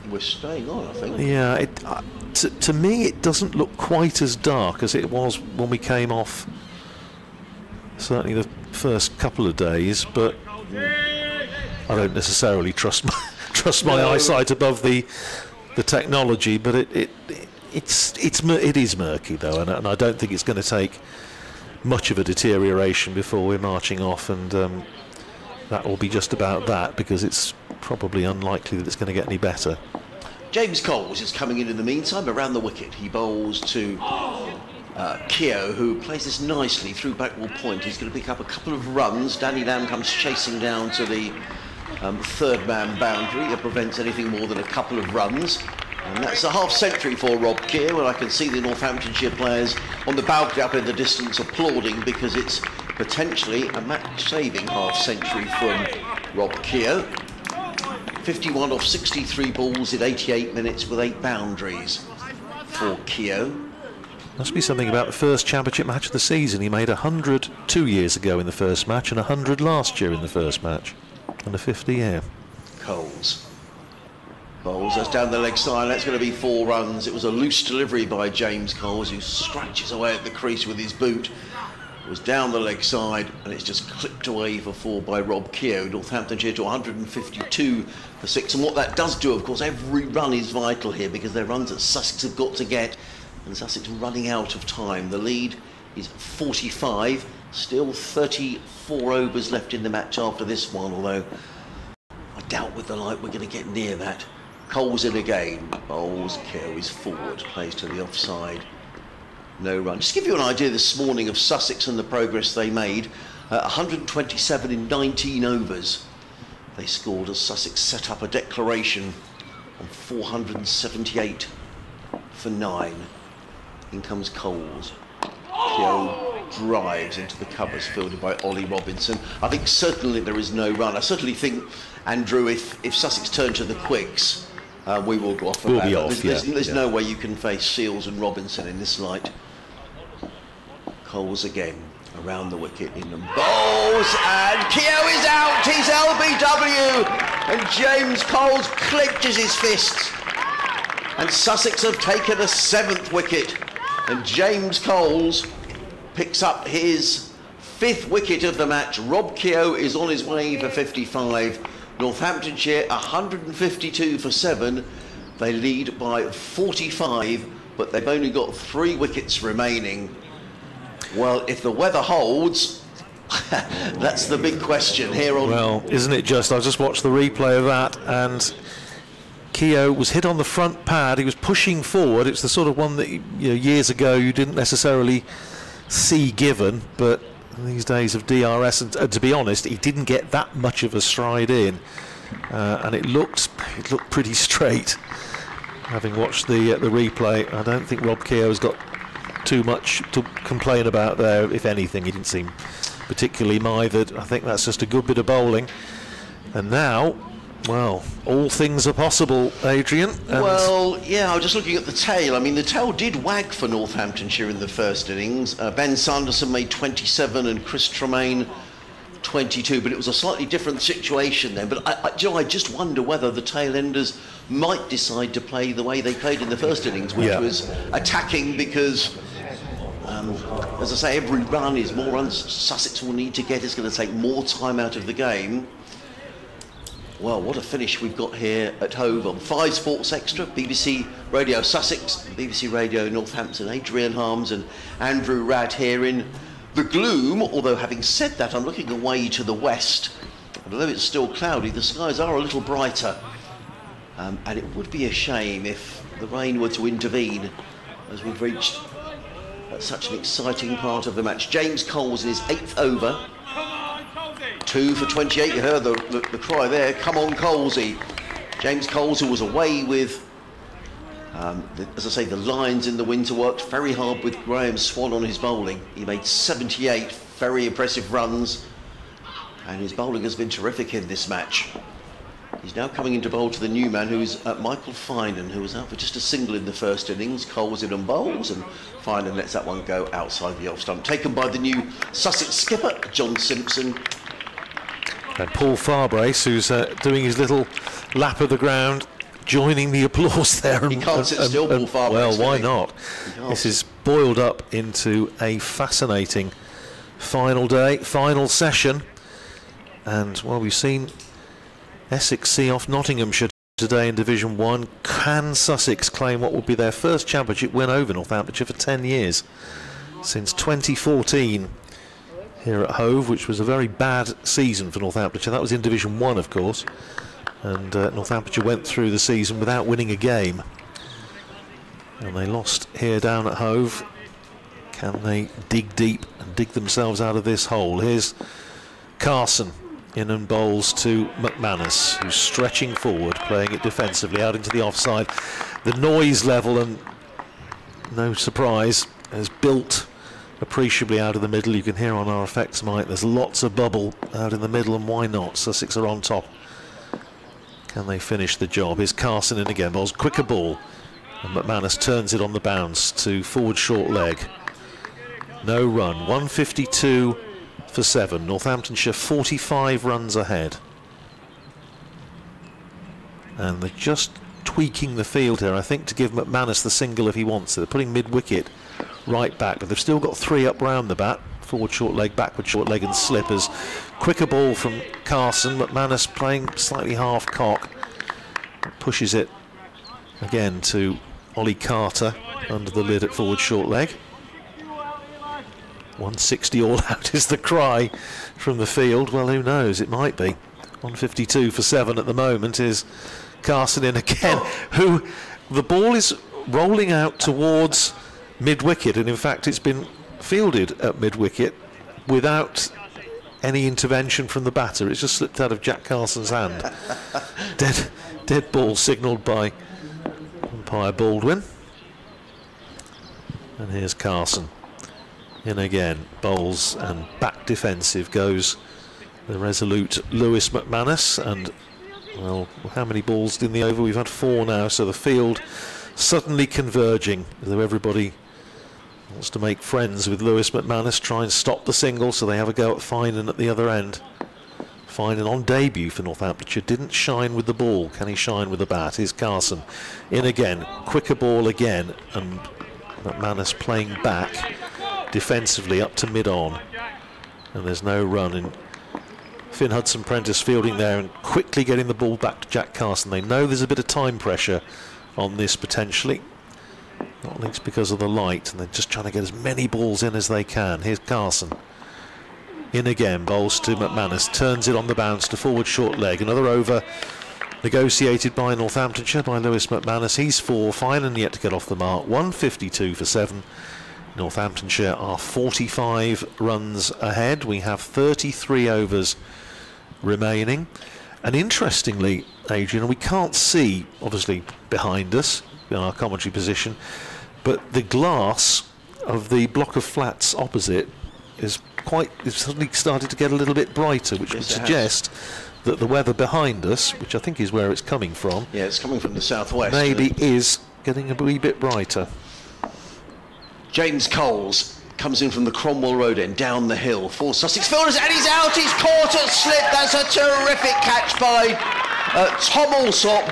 [SPEAKER 4] We're staying on, I think. Yeah,
[SPEAKER 1] it, uh, to, to me, it doesn't look quite as dark as it was when we came off, certainly the first couple of days, but
[SPEAKER 2] I
[SPEAKER 1] don't necessarily trust <laughs> my, trust my no. eyesight above the the technology, but it, it, it it's it's it is murky though, and, and I don't think it's going to take much of a deterioration before we're marching off, and um, that will be just about that because it's probably unlikely that it's going to get any better.
[SPEAKER 4] James Coles is coming in in the meantime around the wicket. He bowls to uh, who plays this nicely through wall point. He's going to pick up a couple of runs. Danny Lamb comes chasing down to the um, third man boundary It prevents anything more than a couple of runs. And that's a half century for Rob Keogh, and I can see the Northamptonshire players on the balcony up in the distance applauding because it's potentially a match-saving half century from Rob Keogh. 51 off 63 balls in 88 minutes with eight boundaries for Keogh.
[SPEAKER 1] Must be something about the first championship match of the season. He made 100 two years ago in the first match and 100 last year in the first match. And a 50 here. Coles.
[SPEAKER 4] Bowles, that's down the leg side. That's going to be four runs. It was a loose delivery by James Coles, who scratches away at the crease with his boot. It was down the leg side, and it's just clipped away for four by Rob Keogh. Northamptonshire to 152 for six. And what that does do, of course, every run is vital here because they're runs that Sussex have got to get, and Sussex running out of time. The lead is 45. Still 34 overs left in the match after this one, although I doubt with the light we're going to get near that. Cole's in again. Bowles carries forward, plays to the offside. No run. Just give you an idea this morning of Sussex and the progress they made. Uh, 127 in 19 overs. They scored as Sussex set up a declaration on 478 for nine. In comes Coles. Keogh drives into the covers fielded by Ollie Robinson. I think certainly there is no run. I certainly think, Andrew, if, if Sussex turn to the quicks, uh, we will go off. We'll be off. There's, yeah, there's, there's yeah. no way you can face Seales and Robinson in this light. Coles again around the wicket in them. Bowls and Keogh is out. He's LBW and James Coles clenches his fist. And Sussex have taken a seventh wicket. And James Coles picks up his fifth wicket of the match. Rob Keogh is on his way for 55. Northamptonshire 152 for 7. They lead by 45, but they've only got three wickets remaining. Well, if the weather holds, <laughs> that's the big question here on.
[SPEAKER 1] Well, isn't it just? I just watched the replay of that and. Keogh was hit on the front pad. He was pushing forward. It's the sort of one that you know, years ago you didn't necessarily see given, but these days of DRS. And, and, to be honest, he didn't get that much of a stride in, uh, and it looked it looked pretty straight. Having watched the uh, the replay, I don't think Rob Keogh's got too much to complain about there. If anything, he didn't seem particularly mithered. I think that's just a good bit of bowling. And now well, all things are possible, Adrian. well,
[SPEAKER 4] yeah, I was just looking at the tail. I mean, the tail did wag for Northamptonshire in the first innings. Uh, ben Sanderson made 27 and Chris Tremain 22, but it was a slightly different situation then. But I, I, you know, I just wonder whether the tailenders might decide to play the way they played in the first innings, which yeah. was attacking because. Um, as I say, every run is more runs Sussex will need to get. It's going to take more time out of the game. Well, what a finish we've got here at Hove on five sports extra. BBC Radio Sussex, BBC Radio Northampton, Adrian Harms and Andrew Radd here in the gloom. Although, having said that, I'm looking away to the west, and although it's still cloudy, the skies are a little brighter. Um, and it would be a shame if the rain were to intervene as we've reached uh, such an exciting part of the match. James Coles in his eighth over two for 28. You heard the, the, the cry there. Come on, Colsey. James Coles, who was away with, um, the, as I say, the Lions in the winter, worked very hard with Graeme Swann on his bowling. He made 78 very impressive runs, and his bowling has been terrific in this match. He's now coming into bowl to the new man, who's uh, Michael Finan, who was out for just a single in the first innings. Coles in and bowls, and Finan lets that one go outside the off stump. Taken by the new Sussex skipper, John Simpson,
[SPEAKER 1] and Paul Farbrace, who's uh, doing his little lap of the ground, joining the <laughs> applause there. He can't sit and, still, and, Paul Farbrace. Well, why not? This is boiled up into a fascinating final day, final session. And well, we've seen Essex see off Nottinghamshire today in Division 1. Can Sussex claim what will be their first championship win over Northamptonshire for 10 years? Since 2014, here at Hove, which was a very bad season for Northamptonshire. That was in Division 1, of course. And uh, Northamptonshire went through the season without winning a game. And they lost here down at Hove. Can they dig deep and dig themselves out of this hole? Here's Carson in and bowls to McManus, who's stretching forward, playing it defensively out into the offside. The noise level, and no surprise, has built appreciably out of the middle. You can hear on our effects mic there's lots of bubble out in the middle, and why not? Sussex are on top. Can they finish the job? Is Carson in again. Ball's quicker ball. And McManus turns it on the bounce to forward short leg. No run. 152 for 7. Northamptonshire 45 runs ahead. And they're just tweaking the field here, I think, to give McManus the single if he wants it. They're putting mid-wicket right back. But they've still got three up round the bat. Forward short leg, backward short leg and slippers. Quicker ball from Carson, but Manus playing slightly half cock. Pushes it again to Ollie Carter under the lid at forward short leg. 160 all <laughs> out is the cry from the field. Well, who knows? It might be. 152 for seven at the moment is Carson in again, <laughs> who the ball is rolling out towards mid wicket, and in fact, it's been fielded at mid wicket without any intervention from the batter. It's just slipped out of Jack Carson's hand. <laughs> dead, dead ball signalled by umpire Baldwin. And here's Carson. In again, bowls and back defensive goes the resolute Lewis McManus. And, well, how many balls in the over? We've had four now, so the field suddenly converging, though everybody Wants to make friends with Lewis McManus, try and stop the single, so they have a go at Finan at the other end. Finan on debut for Northamptonshire didn't shine with the ball. Can he shine with the bat? Is Carson in again, quicker ball again, and McManus playing back defensively up to mid on. And there's no run. And Fynn Hudson Prentice fielding there and quickly getting the ball back to Jack Carson. They know there's a bit of time pressure on this potentially. Not links because of the light, and they're just trying to get as many balls in as they can. Here's Carson. In again, bowls to McManus, turns it on the bounce to forward short leg. Another over negotiated by Northamptonshire by Lewis McManus. He's four, Finan yet to get off the mark. 152 for seven. Northamptonshire are 45 runs ahead. We have 33 overs remaining. And interestingly, Adrian, we can't see, obviously, behind us in our commentary position, but the glass of the block of flats opposite is quite suddenly started to get a little bit brighter, which yes, would suggest has. that the weather behind us, which I think is where it's coming from,
[SPEAKER 4] yeah, it's coming from the southwest, maybe
[SPEAKER 1] is getting a wee bit brighter.
[SPEAKER 4] James Coles comes in from the Cromwell Road end, down the hill for Sussex Fielders, and he's out, he's caught at slip. That's a terrific catch by uh, Tom Alsop.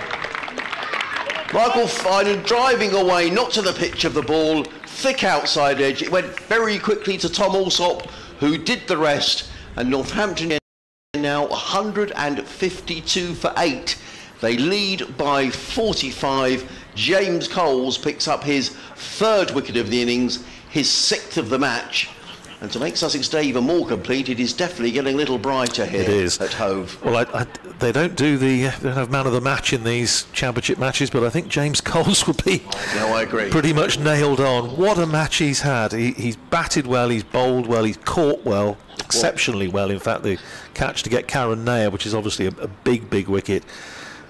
[SPEAKER 4] Michael Finan driving away, not to the pitch of the ball, thick outside edge. It went very quickly to Tom Alsop, who did the rest, and Northampton now 152 for 8. They lead by 45. James Coles picks up his third wicket of the innings, his sixth of the match. And to make Sussex Day even more complete, it is definitely getting a little brighter here it is. at Hove.
[SPEAKER 1] Well, I, I, they don't do the uh, they don't have man of the match in these championship matches, but I think James <laughs> Coles would be. No, I agree. Pretty much nailed on. What a match he's had. He, he's batted well. He's bowled well. He's caught well. Exceptionally well. In fact, the catch to get Karun Nair, which is obviously a, a big, big wicket.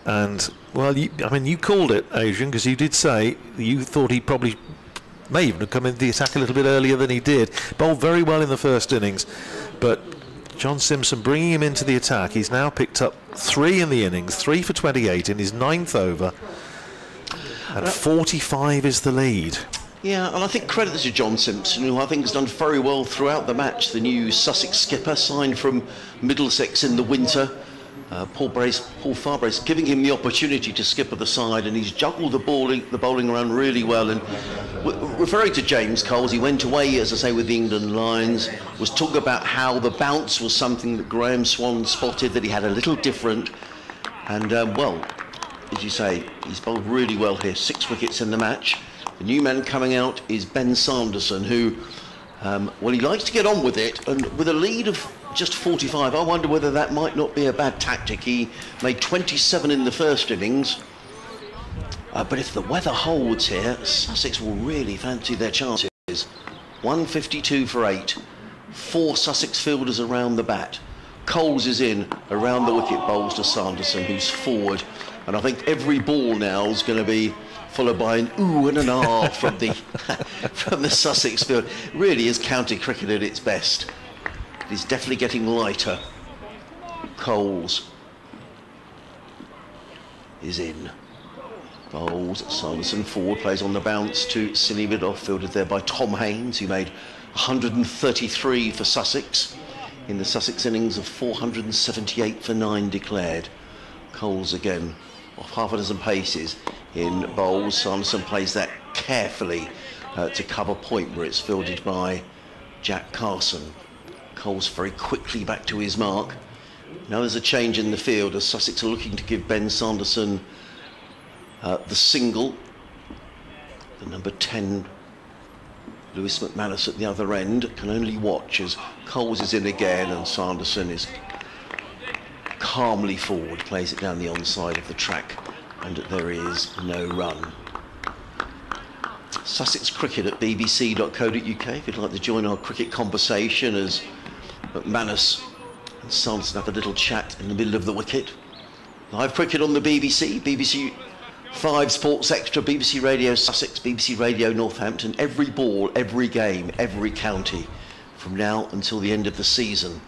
[SPEAKER 1] And well, you, I mean, you called it, Adrian, because you did say you thought he probably may even have come into the attack a little bit earlier than he did. Bowled very well in the first innings, but John Simpson bringing him into the attack. He's now picked up three in the innings, three for 28 in his ninth over, and uh, 45 is the lead.
[SPEAKER 4] Yeah, and I think credit to John Simpson, who I think has done very well throughout the match. The new Sussex skipper, signed from Middlesex in the winter, uh, Paul, Brace, Paul Farbrace giving him the opportunity to skip at the side, and he's juggled the bowling, the bowling around really well. And referring to James Coles, he went away, as I say, with the England Lions, was talking about how the bounce was something that Graeme Swann spotted that he had a little different. And, um, well, as you say, he's bowled really well here, six wickets in the match. The new man coming out is Ben Sanderson, who, um, well, he likes to get on with it, and with a lead of just 45. I wonder whether that might not be a bad tactic. He made 27 in the first innings. Uh, but if the weather holds here, Sussex will really fancy their chances. 152 for 8. Four Sussex fielders around the bat. Coles is in around the wicket, bowls to Sanderson, who's forward. And I think every ball now is going to be followed by an ooh and an ah from the, <laughs> from the Sussex field. Really is county cricket at its best. It is definitely getting lighter. Coles is in. Bowles, Sanderson forward, plays on the bounce to Silly Midoff, fielded there by Tom Haines, who made 133 for Sussex in the Sussex innings of 478 for 9 declared. Coles again off half a dozen paces in Bowles. Sanderson plays that carefully uh, to cover point where it's fielded by Jack Carson. Coles very quickly back to his mark. Now there's a change in the field as Sussex are looking to give Ben Sanderson uh, the single. The number 10, Lewis McManus at the other end, can only watch as Coles is in again and Sanderson is calmly forward, plays it down the onside of the track and there is no run. Sussex Cricket at bbc.co.uk if you'd like to join our cricket conversation as McManus and Sanson have a little chat in the middle of the wicket. Live cricket on the BBC, BBC 5 Sports Extra, BBC Radio Sussex, BBC Radio Northampton. Every ball, every game, every county from now until the end of the season.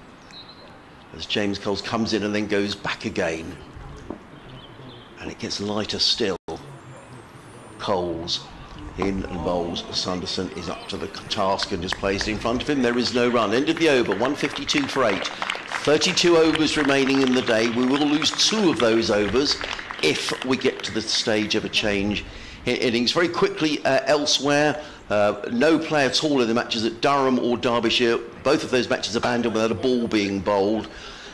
[SPEAKER 4] As James Coles comes in and then goes back again. And it gets lighter still. Coles in bowls. Sanderson is up to the task and is placed in front of him. There is no run. End of the over, 152 for eight. 32 overs remaining in the day. We will lose two of those overs if we get to the stage of a change in innings. Very quickly uh, elsewhere, uh, no play at all in the matches at Durham or Derbyshire. Both of those matches abandoned without a ball being bowled.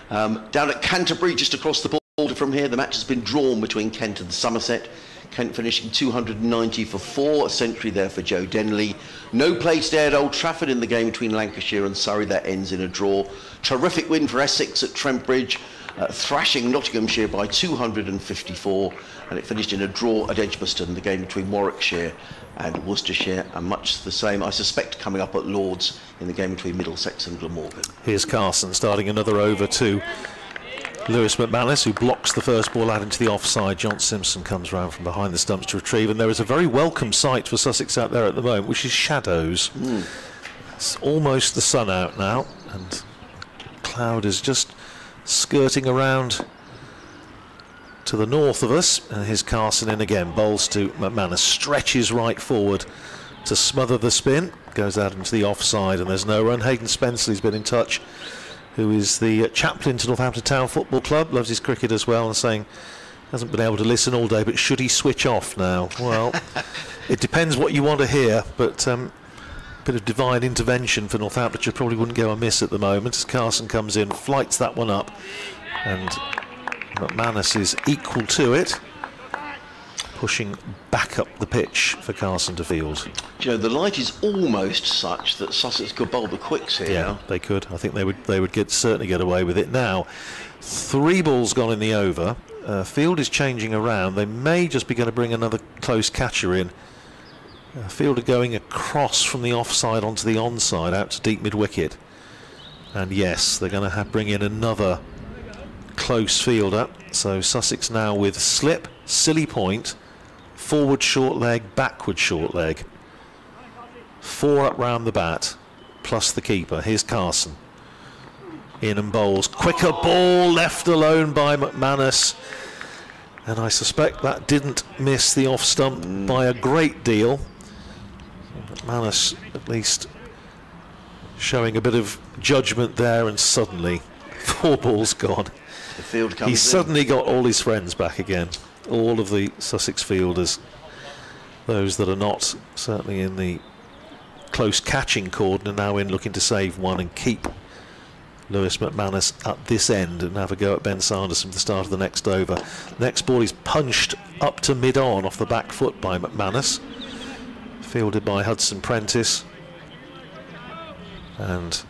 [SPEAKER 4] Um, down at Canterbury, just across the border from here, the match has been drawn between Kent and Somerset. Kent finishing 290 for four, a century there for Joe Denley. No place there at Old Trafford in the game between Lancashire and Surrey. That ends in a draw. Terrific win for Essex at Trent Bridge, uh, thrashing Nottinghamshire by 254, and it finished in a draw at Edgbaston, the game between Warwickshire and Worcestershire, and much the same, I suspect, coming up at Lords in the game between Middlesex and Glamorgan. Here's
[SPEAKER 1] Carson starting another over, too. Lewis McManus, who blocks the first ball out into the offside. John Simpson comes round from behind the stumps to retrieve, and there is a very welcome sight for Sussex out there at the moment, which is shadows. Mm. It's almost the sun out now, and cloud is just skirting around to the north of us. And here's Carson in again. Bowls to McManus, stretches right forward to smother the spin, goes out into the offside, and there's no run. Hayden Spencer has been in touch who is the chaplain to Northampton Town Football Club, loves his cricket as well, and saying hasn't been able to listen all day, but should he switch off now? Well, <laughs> it depends what you want to hear, but. Um, bit of divine intervention for Northamptonshire probably wouldn't go amiss at the moment as Carson comes in, flights that one up, and McManus is equal to it pushing back up the pitch for Carson to field. you know, the
[SPEAKER 4] light is almost such that Sussex could bowl the quicks
[SPEAKER 1] here. Yeah, they could. I think they would. They would get certainly get away with it now. Three balls gone in the over. Uh, field is changing around. They may just be going to bring another close catcher in. Uh, field are going across from the offside onto the onside out to deep mid wicket. And yes, they're going to bring in another close fielder. So Sussex now with slip, silly point, forward short leg, backward short leg. Four up round the bat, plus the keeper. Here's Carson. In and bowls. Quicker ball left alone by McManus. And I suspect that didn't miss the off stump by a great deal. McManus at least showing a bit of judgment there, and suddenly <laughs> four balls gone. The field comes He suddenly got all his friends back again all of the Sussex fielders, those that are not certainly in the close catching cordon, are now in looking to save one and keep Lewis McManus at this end and have a go at Ben Sanders from the start of the next over. Next ball is punched up to mid on off the back foot by McManus, fielded by Hudson Prentice. And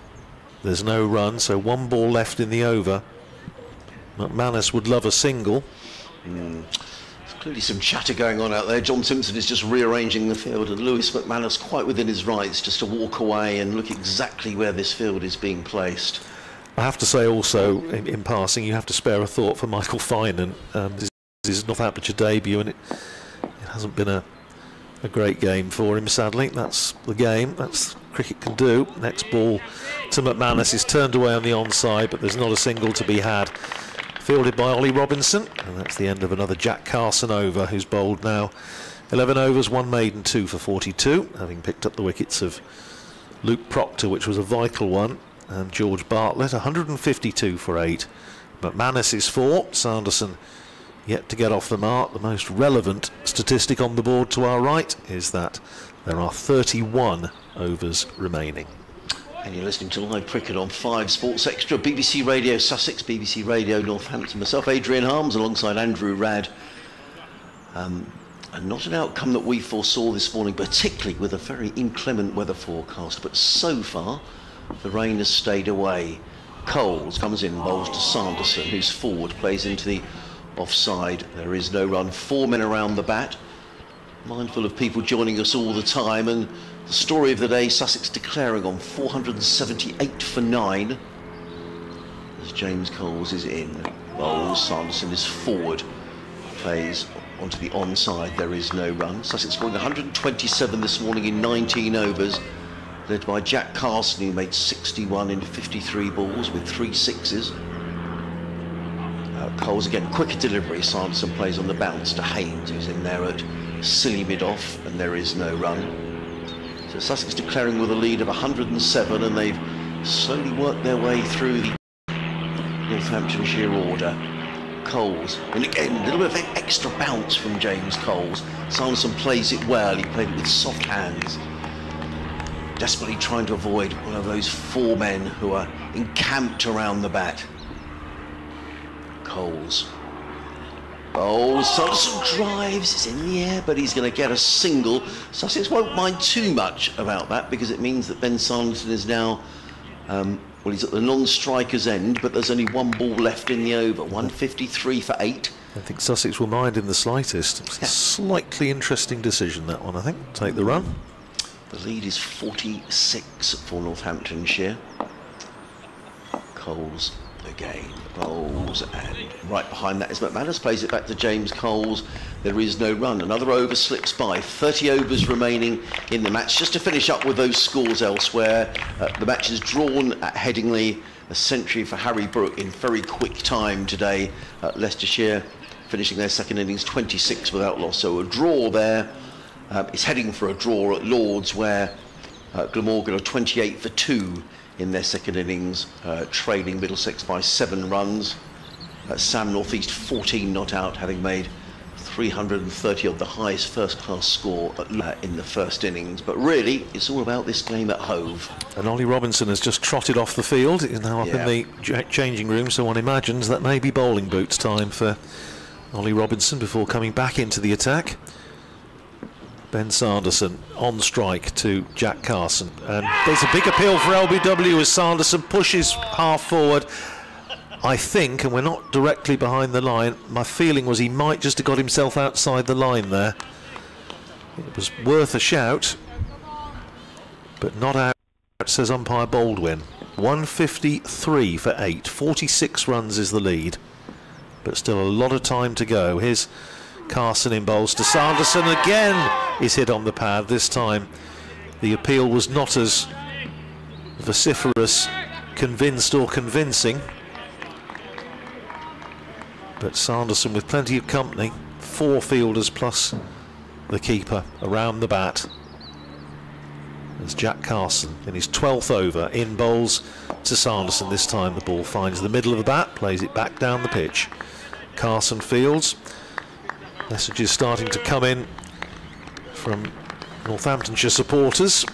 [SPEAKER 1] there's no run, so one ball left in the over. McManus would love a single. Mm. There's clearly some chatter
[SPEAKER 4] going on out there. John Simpson is just
[SPEAKER 1] rearranging the field, and Lewis McManus quite
[SPEAKER 4] within his rights just to walk away and look exactly where this field is being placed.
[SPEAKER 1] I have to say also, in, in passing, you have to spare a thought for Michael Finan. Um, this is his Northamptonshire debut, and it, it hasn't been a, a great game for him, sadly. That's the game. That's cricket can do. Next ball to McManus is turned away on the onside, but there's not a single to be had fielded by Ollie Robinson. And that's the end of another Jack Carson over, who's bowled now 11 overs, one maiden, two for 42, having picked up the wickets of Luke Procter, which was a vital one, and George Bartlett, 152 for eight. McManus is four. Sanderson yet to get off the mark. The most relevant statistic on the board to our right is that there are 31 overs remaining. And you're listening to live cricket on Five Sports Extra,
[SPEAKER 4] BBC Radio Sussex, BBC Radio Northampton. Myself, Adrian Harms, alongside Andrew Radd. Um, and not an outcome that we foresaw this morning, particularly with a very inclement weather forecast. But so far, the rain has stayed away. Coles comes in, bowls to Sanderson, who's forward, plays into the offside. There is no run. Four men around the bat. Mindful of people joining us all the time and the story of the day Sussex declaring on 478 for 9 as James Coles is in. Bowles, Sanderson is forward, plays onto the onside. There is no run. Sussex scoring 127 this morning in 19 overs, led by Jack Carson, who made 61 in 53 balls with three sixes. Uh, Coles again, quicker delivery. Sanderson plays on the bounce to Haines, who's in there at silly mid off, and there is no run. So Sussex declaring with a lead of 107 and they've slowly worked their way through the Northamptonshire order. Coles, and again, a little bit of extra bounce from James Coles. Sanderson plays it well, he played it with soft hands. Desperately trying to avoid one of those four men who are encamped around the bat. Coles Oh, Sanderson drives, it's in the air, but he's going to get a single. Sussex won't mind too much about that because it means that Ben Sanderson is now, um, well, he's at the non-striker's
[SPEAKER 1] end, but there's only one ball left in the over. 153 for eight. I think Sussex will mind in the slightest. It's yeah. a slightly interesting decision, that one, I think. Take the run. The lead is 46 for Northamptonshire.
[SPEAKER 4] Coles again. Bowles, and right behind that is McManus. Plays it back to James Coles. There is no run. Another over slips by. 30 overs remaining in the match. Just to finish up with those scores elsewhere, uh, the match is drawn at Headingley. A century for Harry Brook in very quick time today. at uh, Leicestershire finishing their second innings 26 without loss. So a draw there. Um, it's heading for a draw at Lords, where uh, Glamorgan are 28 for 2 in their second innings, uh, trailing Middlesex by seven runs. Uh, Sam Northeast 14 not out, having made 330 of the highest first class score at, in the first innings. But really,
[SPEAKER 1] it's all about this game at Hove. And Ollie Robinson has just trotted off the field. He's now up yeah. in the changing room, so one imagines that may be bowling boots time for Ollie Robinson before coming back into the attack. Ben Sanderson on strike to Jack Carson. And there's a big appeal for LBW as Sanderson pushes half forward. I think, and we're not directly behind the line, my feeling was he might just have got himself outside the line there. It was worth a shout, but not out, says umpire Baldwin. 153 for 8, 46 runs is the lead, but still a lot of time to go. Here's Carson in bowls to Sanderson again is hit on the pad this time the appeal was not as vociferous convinced or convincing but Sanderson with plenty of company four fielders plus the keeper around the bat as Jack Carson in his 12th over in bowls to Sanderson this time the ball finds the middle of the bat plays it back down the pitch Carson fields Messages starting to come in from Northamptonshire supporters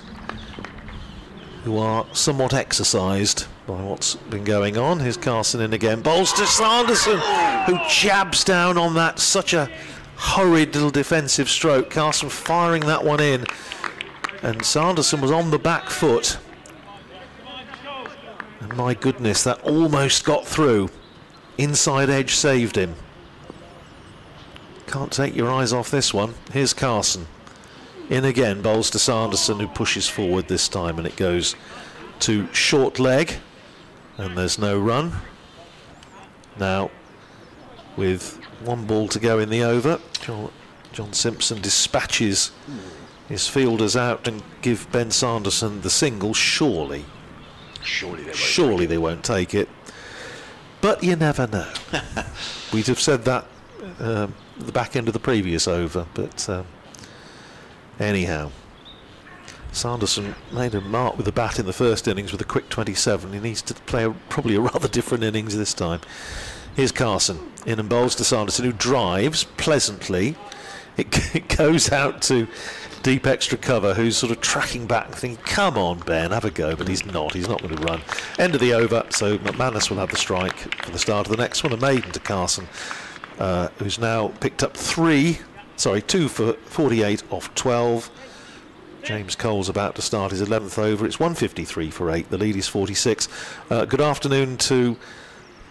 [SPEAKER 1] who are somewhat exercised by what's been going on. Here's Carson in again. Bolster Sanderson, who jabs down on that. Such a horrid little defensive stroke. Carson firing that one in. And Sanderson was on the back foot. And my goodness, that almost got through. Inside edge saved him. Can't take your eyes off this one. Here's Carson. In again, bowls to Sanderson, who pushes forward this time, and it goes to short leg, and there's no run. Now, with one ball to go in the over, John, Simpson dispatches his fielders out and give Ben Sanderson the single, surely. Surely they won't, surely they won't take it. But you never know. <laughs> We'd have said that uh, the back end of the previous over. But uh, anyhow, Sanderson made a mark with the bat in the first innings with a quick 27. He needs to play a, probably a rather <laughs> different innings this time. Here's Carson in and bowls to Sanderson, who drives pleasantly. It, <laughs> it goes out to deep extra cover who's sort of tracking back thinking come on Ben have a go but he's not he's not going to run end of the over so McManus will have the strike for the start of the next one a maiden to Carson uh, who's now picked up three, sorry, two for 48 off 12. James Cole's about to start his 11th over. It's 153 for 8. The lead is 46. Uh, good afternoon to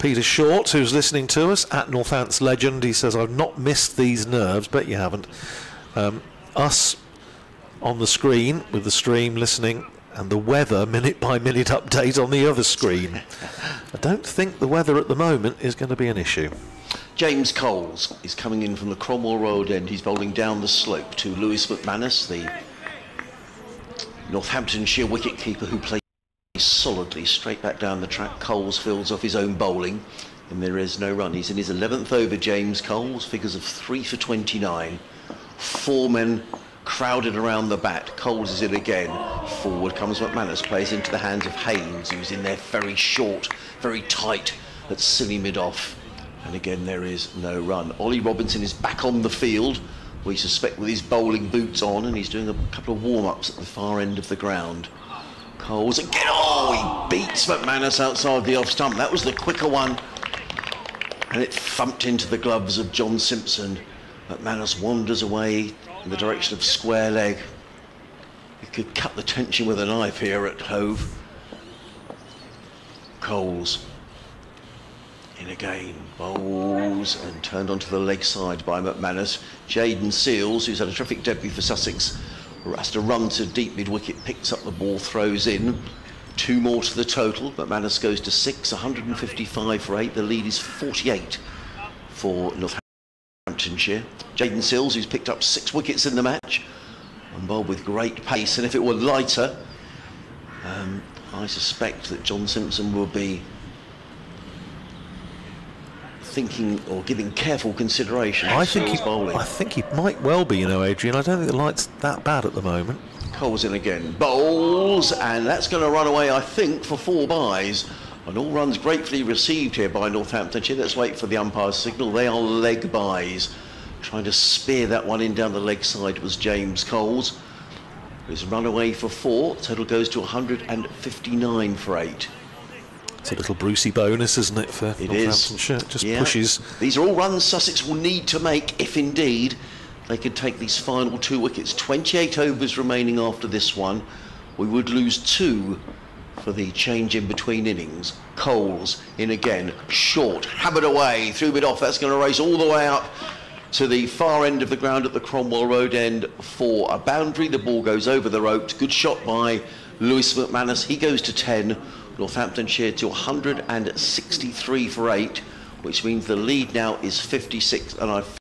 [SPEAKER 1] Peter Short, who's listening to us at Northants Legend. He says, I've not missed these nerves, but you haven't. Um, us on the screen with the stream listening and the weather minute by minute update on the other screen. I don't think the weather at the moment is going to be an issue. James Coles is coming in from the
[SPEAKER 4] Cromwell Road end. He's bowling down the slope to Lewis McManus, the Northamptonshire wicketkeeper who plays solidly straight back down the track. Coles fields off his own bowling and there is no run. He's in his 11th over, James Coles, figures of 3 for 29. Four men crowded around the bat. Coles is in again. Forward comes McManus, plays into the hands of Haines, who's in there very short, very tight at silly mid-off and again, there is no run. Ollie Robinson is back on the field, we suspect with his bowling boots on, and he's doing a couple of warm ups at the far end of the ground. Coles again. Oh, he beats McManus outside the off stump. That was the quicker one. And it thumped into the gloves of John Simpson. McManus wanders away in the direction of square leg. You could cut the tension with a knife here at Hove. Coles in again, bowls and turned onto the leg side by McManus. Jayden Seales, who's had a terrific debut for Sussex, has to run to deep mid wicket, picks up the ball, throws in. Two more to the total. McManus goes to six, 155 for eight. The lead is 48 for Northamptonshire. Jayden Seales, who's picked up six wickets in the match, and bowled with great pace. And if it were lighter, um, I suspect that John Simpson will be thinking or giving careful consideration. I think he, bowling. I
[SPEAKER 1] think he might well be, you know, Adrian. I don't think the light's that bad at the moment.
[SPEAKER 4] Cole's in again, bowls, and that's going to run away, I think, for four byes. And all runs gratefully received here by Northamptonshire. Let's wait for the umpire's signal. They are leg byes. Trying to spear that one in down the leg side was James Coles. He's run away for four. Total goes to 159 for eight. It's a little Brucey bonus,
[SPEAKER 1] isn't it, for it Northamptonshire? Just yeah. pushes.
[SPEAKER 4] These are all runs Sussex will need to make if indeed they can take these final two wickets. 28 overs remaining after this one. We would lose two for the change in between innings. Coles in again, short, hammered away, threw it off. That's going to race all the way up to the far end of the ground at the Cromwell Road end for a boundary. The ball goes over the rope. Good shot by Lewis McManus. He goes to 10. Northamptonshire to 163 for 8, which means the lead now is 56, and I have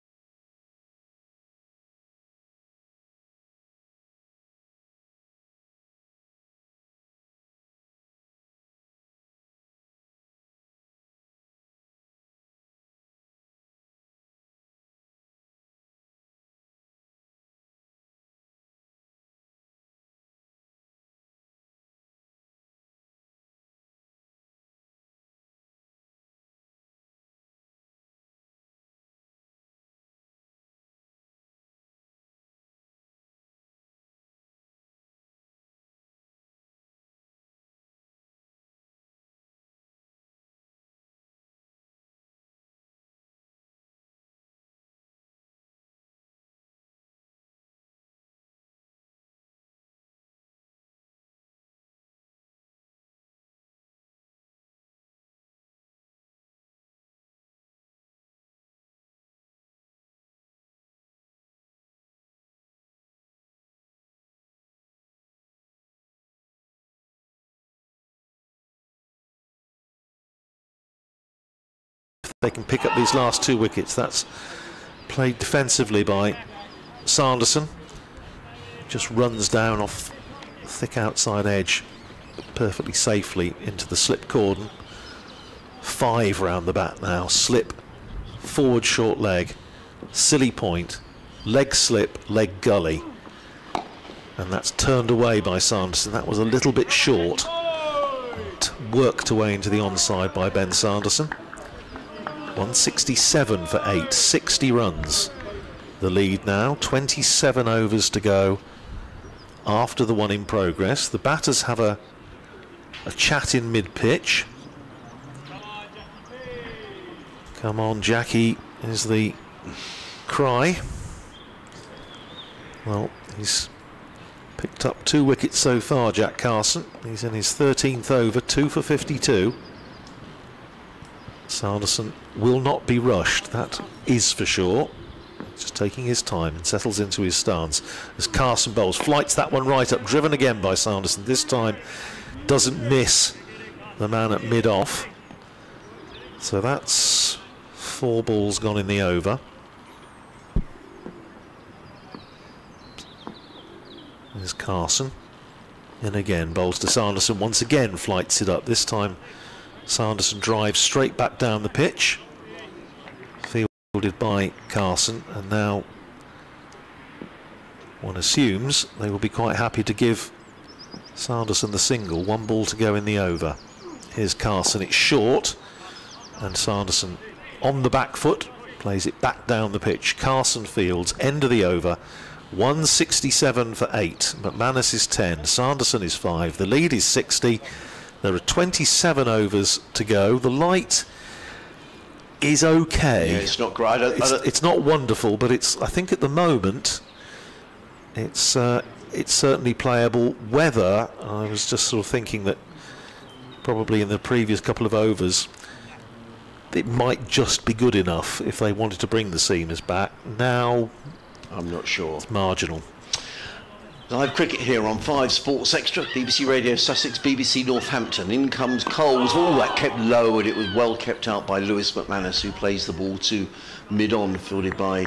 [SPEAKER 1] they can pick up these last two wickets. That's played defensively by Sanderson. Just runs down off thick outside edge perfectly safely into the slip cordon. Five round the bat now. Slip, forward short leg, silly point, leg slip, leg gully. And that's turned away by Sanderson. That was a little bit short. Worked away into the onside by Ben Sanderson. 167 for 8, 60 runs. The lead now, 27 overs to go after the one in progress. The batters have a, a chat in mid-pitch. Come on, Jackie, is the cry. Well, he's picked up two wickets so far, Jack Carson. He's in his 13th over, two for 52. Sanderson will not be rushed, that is for sure. Just taking his time and settles into his stance as Carson bowls flights that one right up, driven again by Sanderson. This time doesn't miss the man at mid off. So that's four balls gone in the over. There's Carson. And again, bowls to Sanderson. Once again, flights it up. This time Sanderson drives straight back down the pitch. Fielded by Carson. And now one assumes they will be quite happy to give Sanderson the single. One ball to go in the over. Here's Carson. It's short. And Sanderson on the back foot plays it back down the pitch. Carson Fields, end of the over. 167 for 8. McManus is 10. Sanderson is 5. The lead is 60. There are 27 overs to go. The light is okay. Yeah, it's not great. It's, it's, not wonderful, but it's. I think at the moment, it's uh, it's certainly playable. weather. I was just sort of thinking that probably in the previous couple of overs, it might just be good enough if they wanted to bring the seamers back. Now, I'm not sure. It's marginal. Live cricket here on Five Sports
[SPEAKER 4] Extra, BBC Radio Sussex, BBC Northampton. In comes Coles, all that kept low, and it was well kept out by Lewis McManus, who plays the ball to mid on, fielded by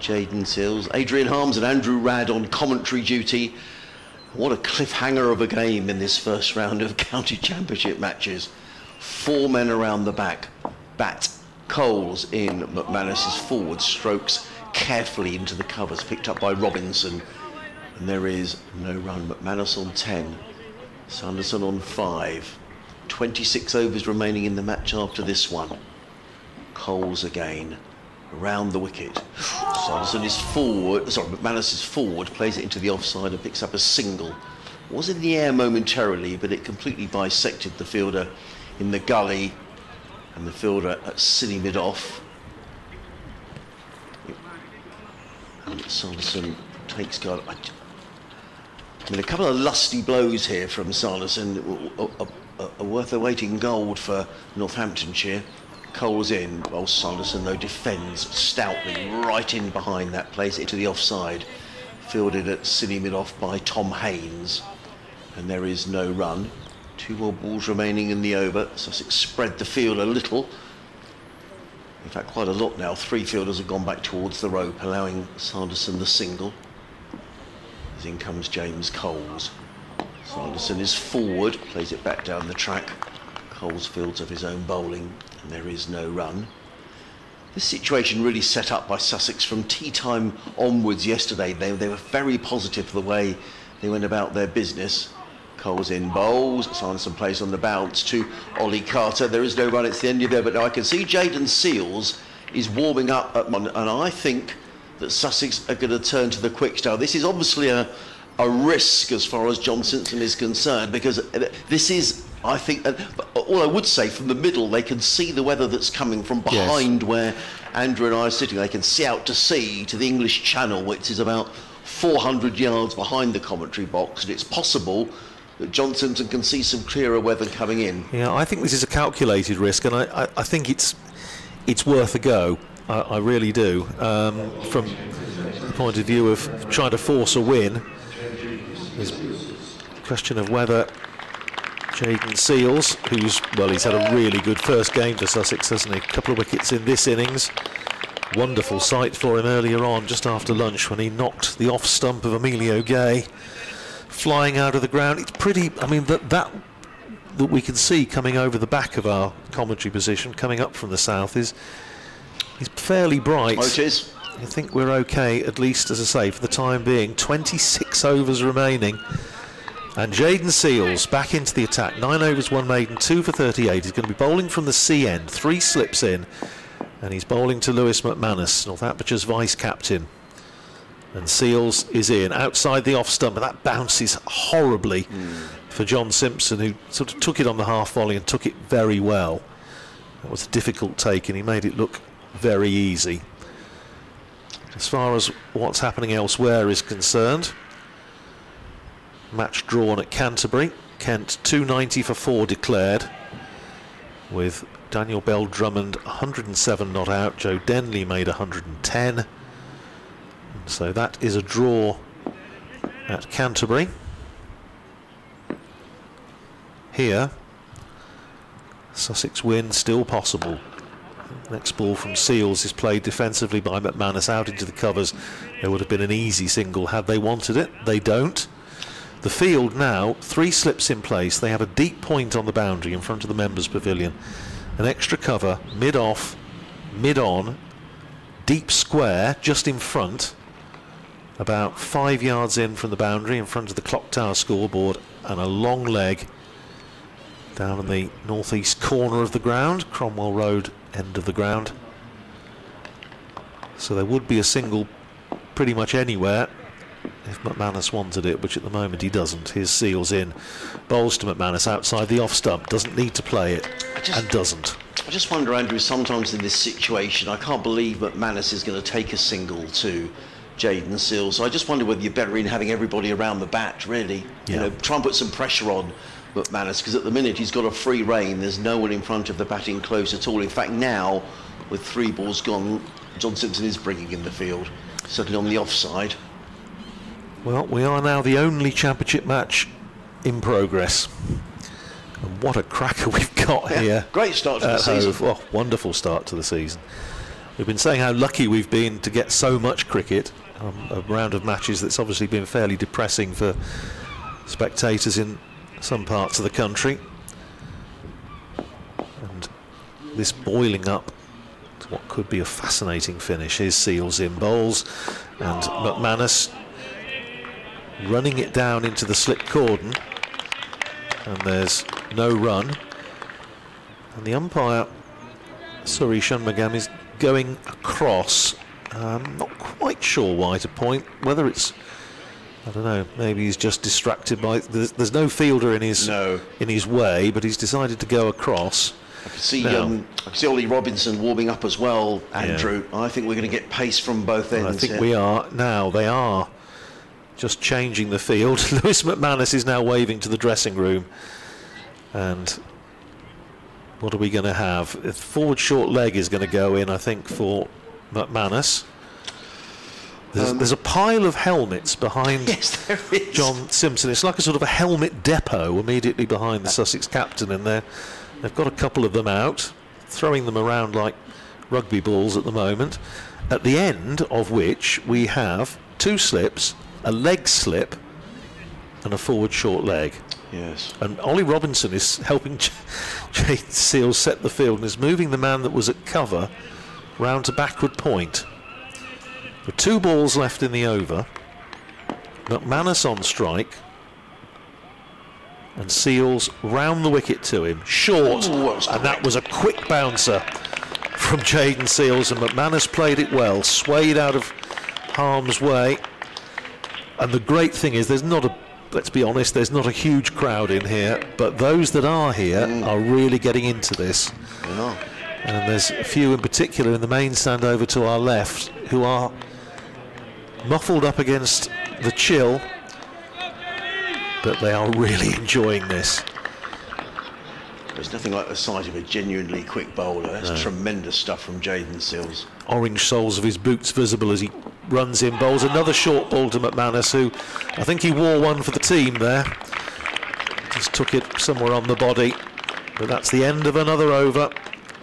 [SPEAKER 4] Jayden Seales. Adrian Harms and Andrew Radd on commentary duty. What a cliffhanger of a game in this first round of <laughs> county championship matches. Four men around the back. Bat Coles in McManus's forward strokes carefully into the covers, picked up by Robinson and there is no run. McManus on 10, Sanderson on 5. 26 overs remaining in the match after this one. Coles again around the wicket. Sanderson is forward, sorry, McManus is forward, plays it into the offside and picks up a single. Was in the air momentarily, but it completely bisected the fielder in the gully and the fielder at silly mid off. And Sanderson takes guard. I, I mean, a couple of lusty blows here from Sanderson, are, worth their weight in gold for Northamptonshire. Cole's in, while Sanderson though defends stoutly right in behind that, place into to the offside, fielded at silly mid off by Tom Haines, and there is no run. Two more balls remaining in the over. Sussex spread the field a little. In fact, quite a lot now. Three fielders have gone back towards the rope, allowing Sanderson the single. As in comes James Coles. Sanderson is forward, plays it back down the track. Coles fields of his own bowling, and there is no run. This situation really set up by Sussex from tea time onwards yesterday. They, they were very positive the way they went about their business. Coles in bowls. Sanderson plays on the bounce to Ollie Carter. There is no run. It's the end of there. But now I can see Jayden Seales is warming up at Mon- and I think that Sussex are going to turn to the quick style. This is obviously a, a risk as far as John Simpson is concerned because uh, this is I think, uh, all I would say from the middle, they can see the weather that's coming from behind yes. where Andrew and I are sitting. They can see out to sea to the English Channel, which is about 400 yards behind the commentary box, and it's possible that John Simpson can see some clearer weather coming in.
[SPEAKER 1] Yeah, I think this is a calculated risk, and I, I, I think it's it's worth a go. I, I really do. Um, from the point of view of trying to force a win, is a question of whether Jayden Seales, who's, well, he's had a really good first game for Sussex, hasn't he? A couple of wickets in this innings. Wonderful sight for him earlier on, just after lunch, when he knocked the off stump of Emilio Gay flying out of the ground. It's pretty, I mean, that, that that we can see coming over the back of our commentary position, coming up from the south, is He's fairly bright. I think we're okay, at least, as I say, for the time being. 26 overs remaining. And Jayden Seales back into the attack. Nine overs, one maiden, two for 38. He's going to be bowling from the sea end. Three slips in. And he's bowling to Lewis McManus, Northamptonshire's vice captain. And Seales is in outside the off stump, and that bounces horribly mm. for John Simpson, who sort of took it on the half volley and took it very well. That was a difficult take, and he made it look very easy. As far as what's happening elsewhere is concerned, match drawn at Canterbury. Kent 290 for four declared, with Daniel Bell Drummond 107 not out. Joe Denley made 110. So that is a draw at Canterbury. Here, Sussex win still possible. Next ball from Seales is played defensively by McManus out into the covers. It would have been an easy single had they wanted it. They don't. The field now, three slips in place. They have a deep point on the boundary in front of the members' pavilion. An extra cover, mid off, mid on, deep square just in front, about five yards in from the boundary, in front of the clock tower scoreboard, and a long leg down in the northeast corner of the ground. Cromwell Road end of the ground. So there would be a single pretty much anywhere if McManus wanted it, which at the moment he doesn't. His Seales in. Bowls to McManus outside the off stump. Doesn't need to play it just, and doesn't.
[SPEAKER 4] I just wonder, Andrew, sometimes in this situation, I can't believe McManus is going to take a single to Jayden Seales. So I just wonder whether you're better in having everybody around the bat, really. Yeah. You know, try and put some pressure on McManus because at the minute he's got a free rein. There's no one in front of the batting close at all. In fact, now with three balls gone, John Simpson is bringing in the field, certainly on the offside.
[SPEAKER 1] Well, we are now the only championship match in progress. And what a cracker <laughs> we've got yeah, here.
[SPEAKER 4] Great start to the season.
[SPEAKER 1] Oh, wonderful start to the season. We've been saying how lucky we've been to get so much cricket. Um, a round of matches that's obviously been fairly depressing for spectators in some parts of the country. And this boiling up to what could be a fascinating finish. is Seales in bowls and McManus running it down into the slip cordon and there's no run and the umpire Suri Shanmugam is going across I'm not quite sure why to point whether it's I don't know. Maybe he's just distracted by. There's, there's no fielder in his no. in his way, but he's decided to go across. I can see um,
[SPEAKER 4] I can see Ollie Robinson warming up as well, Andrew. Yeah. I think we're going to get pace from both ends. I think yeah. we
[SPEAKER 1] are now. They are just changing the field. <laughs> Lewis McManus is now waving to the dressing room, and what are we going to have? If forward short leg is going to go in, I think, for McManus. There's, um, there's, a pile of helmets behind <laughs>
[SPEAKER 3] yes, John
[SPEAKER 1] Simpson. It's like a sort of a helmet depot immediately behind the Sussex captain, and they they've got a couple of them out, throwing them around like rugby balls at the moment. At the end of which we have two slips, a leg slip, and a forward short leg. Yes. And Ollie Robinson is helping <laughs> Jayden Seales set the field and is moving the man that was at cover round to backward point. With two balls left in the over, McManus on strike. And Seales round the wicket to him, short, Ooh, that and that was a quick bouncer from Jayden Seales. And McManus played it well, swayed out of harm's way. And the great thing is, there's not a let's be honest, there's not a huge crowd in here, but those that are here mm. are really getting into this. And there's a few in particular in the main stand over to our left who are muffled up against the chill, but they are really <laughs> enjoying this.
[SPEAKER 4] There's nothing like the sight of a genuinely quick bowler.
[SPEAKER 1] That's no. tremendous stuff from Jayden Seales. Orange soles of his boots visible as he runs in bowls. Another short ball to McManus, who I think he wore one for the team there. Just took it somewhere on the body. But that's the end of another over.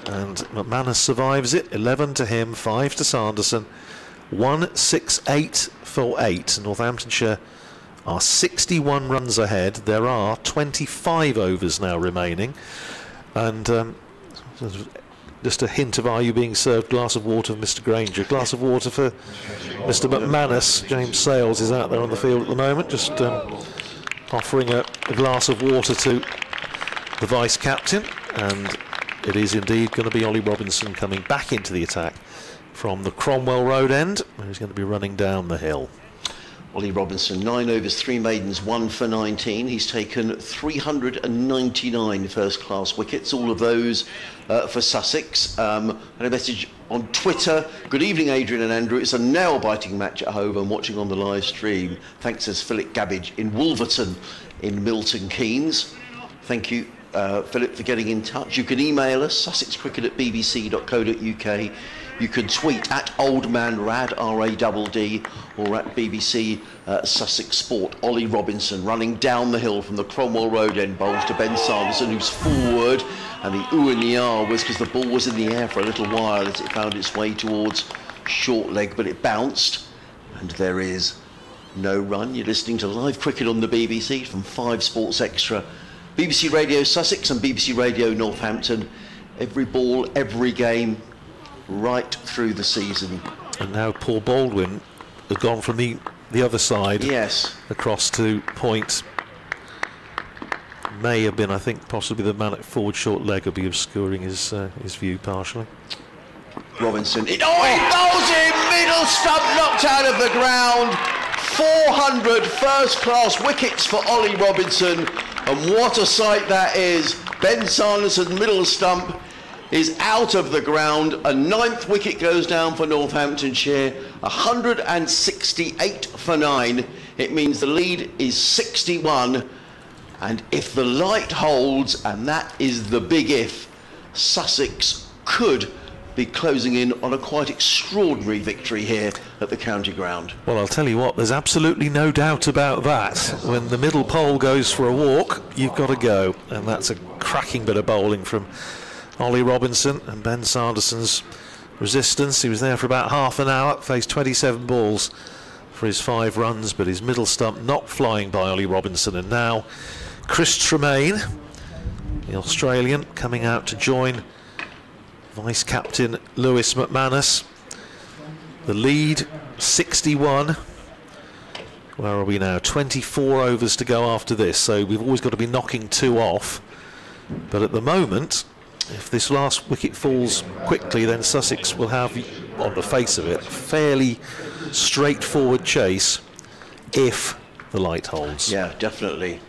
[SPEAKER 1] And McManus survives it. 11 to him, 5 to Sanderson. 168 for 8. Northamptonshire are 61 runs ahead. There are 25 overs now remaining. And um, just a hint of are you being served glass of water for Mr Grainger. Glass of water for Mr McManus. James Sales is out there on the field at the moment, just um, offering a, a glass of water to the vice captain. And it is indeed going to be Ollie Robinson coming back into the attack from the Cromwell Road end, who's going to be running
[SPEAKER 4] down the hill. Ollie Robinson, nine overs, three maidens, one for 19. He's taken 399 first class wickets, all of those uh, for Sussex. Um, and a message on Twitter. Good evening, Adrian and Andrew. It's a nail biting match at home and watching on the live stream. Thanks, says Philip Gabbage in Wolverton in Milton Keynes. Thank you, uh, Philip, for getting in touch. You can email us, sussexcricket at bbc.co.uk you can tweet at oldmanrad, R-A-D-D, or at BBC uh, Sussex Sport. Ollie Robinson running down the hill from the Cromwell Road end bowls to Ben Sanderson, who's forward, and the ooh and the ah was because the ball was in the air for a little while as it found its way towards short leg, but it bounced, and there is no run. You're listening to live cricket on the BBC from Five Sports Extra, BBC Radio Sussex and BBC Radio Northampton. Every ball, every game, right through the season.
[SPEAKER 1] And now Paul Baldwin has gone from the, the other side yes. across to point. May have been, I think, possibly the man at forward short leg will be obscuring his, uh, his view partially.
[SPEAKER 4] Robinson. It, oh, it goes in! Middle stump knocked out of the ground. 400 first class wickets for Ollie Robinson. And what a sight that is. Ben Silence and middle stump is out of the ground. A ninth wicket goes down for Northamptonshire, 168 for nine. It means the lead is 61. And if the light holds, and that is the big if, Sussex could be closing in on a quite extraordinary victory here at the county ground.
[SPEAKER 1] Well, I'll tell you what, there's absolutely no doubt about that. When the middle pole goes for a walk, you've got to go. And that's a cracking bit of bowling from Ollie Robinson and Ben Sanderson's resistance. He was there for about half an hour, faced 27 balls for his five runs, but his middle stump not flying by Ollie Robinson. And now Chris Tremain, the Australian, coming out to join vice captain Lewis McManus. The lead 61. Where are we now? 24 overs to go after this, so we've always got to be knocking two off. But at the moment, if this last wicket falls quickly, then Sussex will have, on the face of it, a fairly straightforward chase if the light holds. Yeah, definitely.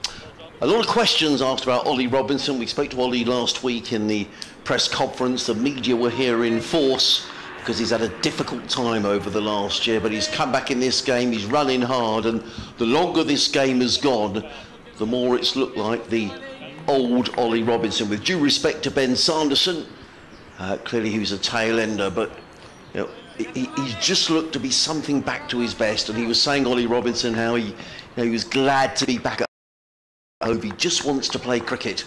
[SPEAKER 4] A lot of questions asked about Ollie Robinson. We spoke to Ollie last week in the press conference. The media were here in force because he's had a difficult time over the last year, but he's come back in this game. He's running hard, and the longer this game has gone, the more it's looked like the old Ollie Robinson. With due respect to Ben Sanderson, uh, clearly he was a tail ender, but you know, he, he, just looked to be something back to his best. And he was saying, Ollie Robinson, how he, you know, he was glad to be back at home. He just wants to play cricket.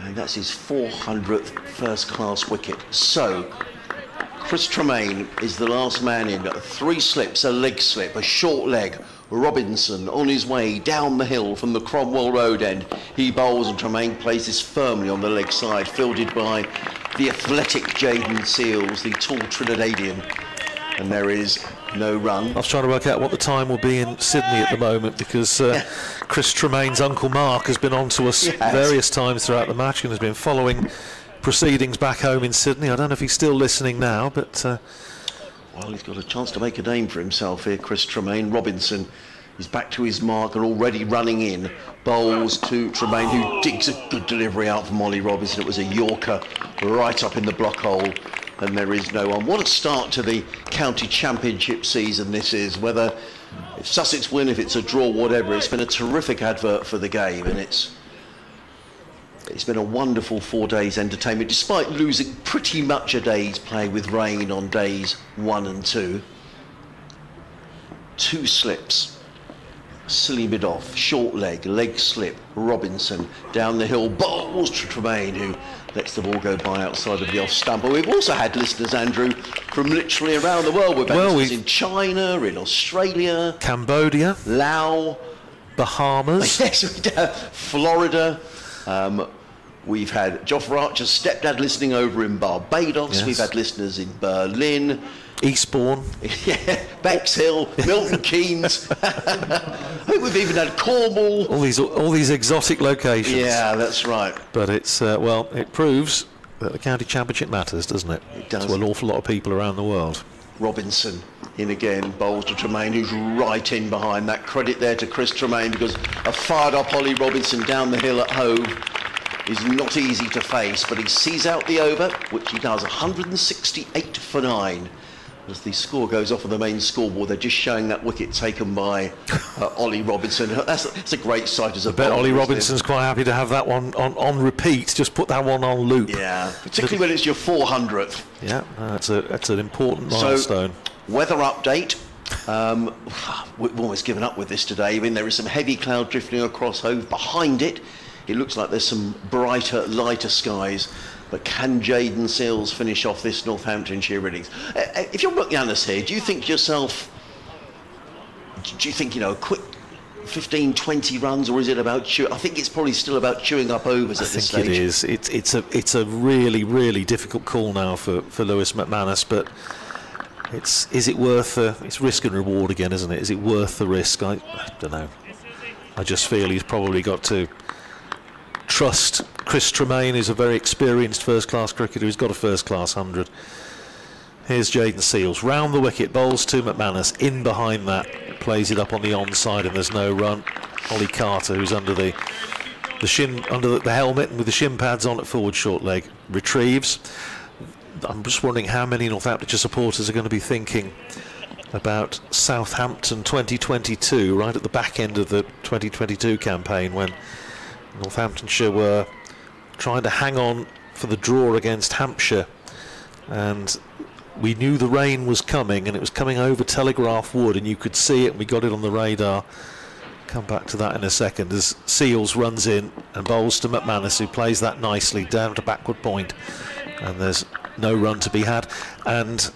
[SPEAKER 4] And that's his 400th first class wicket. So, Chris Tremain is the last man in. Three slips, a leg slip, a short leg. Robinson on his way down the hill from the Cromwell Road end. He bowls and Tremain places firmly on the leg side, fielded by the athletic Jayden Seales, the tall Trinidadian.
[SPEAKER 1] And there is no run. I was trying to work out what the time will be in Sydney at the moment because uh, <laughs> Chris Tremain's uncle Mark has been on to us yes. various times throughout the match and has been following proceedings back home in Sydney. I don't know if he's still listening now, but. Uh, well,
[SPEAKER 4] he's got a chance to make a name for himself here, Chris Tremain. Robinson He's back to his mark and already running in. Bowls to Tremain, who digs a good delivery out from Ollie Robinson. It was a Yorker right up in the block hole, and there is no one. What a start to the county championship season this is. Whether if Sussex win, if it's a draw, whatever, it's been a terrific advert for the game, and it's it's been a wonderful four days entertainment, despite losing pretty much a day's play with rain on days one and two. Two slips. Silly mid off, short leg, leg slip, Robinson down the hill, balls to Tremain, who lets the ball go by outside of the off stump. But we've also had listeners, Andrew, from literally around the world. We've had well, listeners we... in China, in Australia,
[SPEAKER 1] Cambodia, Laos, Bahamas. <laughs> Yes, we do.
[SPEAKER 4] Florida. Um, we've had Jofra Archer's stepdad listening over in Barbados. Yes. We've had listeners in Berlin. Eastbourne, <laughs> yeah, Bexhill, Milton Keynes. <laughs> I
[SPEAKER 1] think we've even had Cornwall. All these, all these exotic locations. Yeah, that's right. But it's uh, well, it proves that the county championship matters, doesn't it? It does. To an awful lot of people around the world.
[SPEAKER 4] Robinson, in again. Bowls to Tremain, who's right in behind that. Credit there to Chris Tremain because a fired up Ollie Robinson down the hill at Hove is not easy to face, but he sees out the over, which he does 168 for 9. As the score goes off of the main scoreboard, they're just showing that wicket taken by <laughs> uh, Ollie Robinson. That's, that's, a great sight as a bet. Ollie Robinson's it?
[SPEAKER 1] quite happy to have that one on, on repeat. Just put that one on loop. Yeah, particularly when it's your
[SPEAKER 4] 400th.
[SPEAKER 1] Yeah, that's a that's an important milestone.
[SPEAKER 4] So, Weather update. Um, we've almost given up with this today. I mean, there is some heavy cloud drifting across Hove. Behind it, it looks like there's some brighter, lighter skies. But can Jayden Seales finish off this Northamptonshire innings? Uh, uh, if you're Brooke Yannis here, do you think yourself, do you think, you know, a quick 15, 20 runs, or is it about chew- I think it's probably still about chewing up overs I at this stage. I think it
[SPEAKER 1] is. It's, it's, a, it's a really, really difficult call now for, for Lewis McManus, but it's is it worth the? It's risk and reward again, isn't it? Is it worth the risk? I, I don't know. I just feel he's probably got to trust Chris Tremain, who's a very experienced first-class cricketer. He's got a first-class hundred. Here's Jayden Seales. Round the wicket, bowls to McManus. In behind that, plays it up on the onside, and there's no run. Ollie Carter, who's under the the shin under the helmet and with the shin pads on at forward short leg, retrieves. I'm just wondering how many Northamptonshire supporters are going to be thinking about Southampton 2022, right at the back end of the 2022 campaign when Northamptonshire were trying to hang on for the draw against Hampshire. And we knew the rain was coming and it was coming over Telegraph Wood and you could see it and we got it on the radar. Come back to that in a second as Seales runs in and bowls to McManus who plays that nicely down to backward point and there's no run to be had. And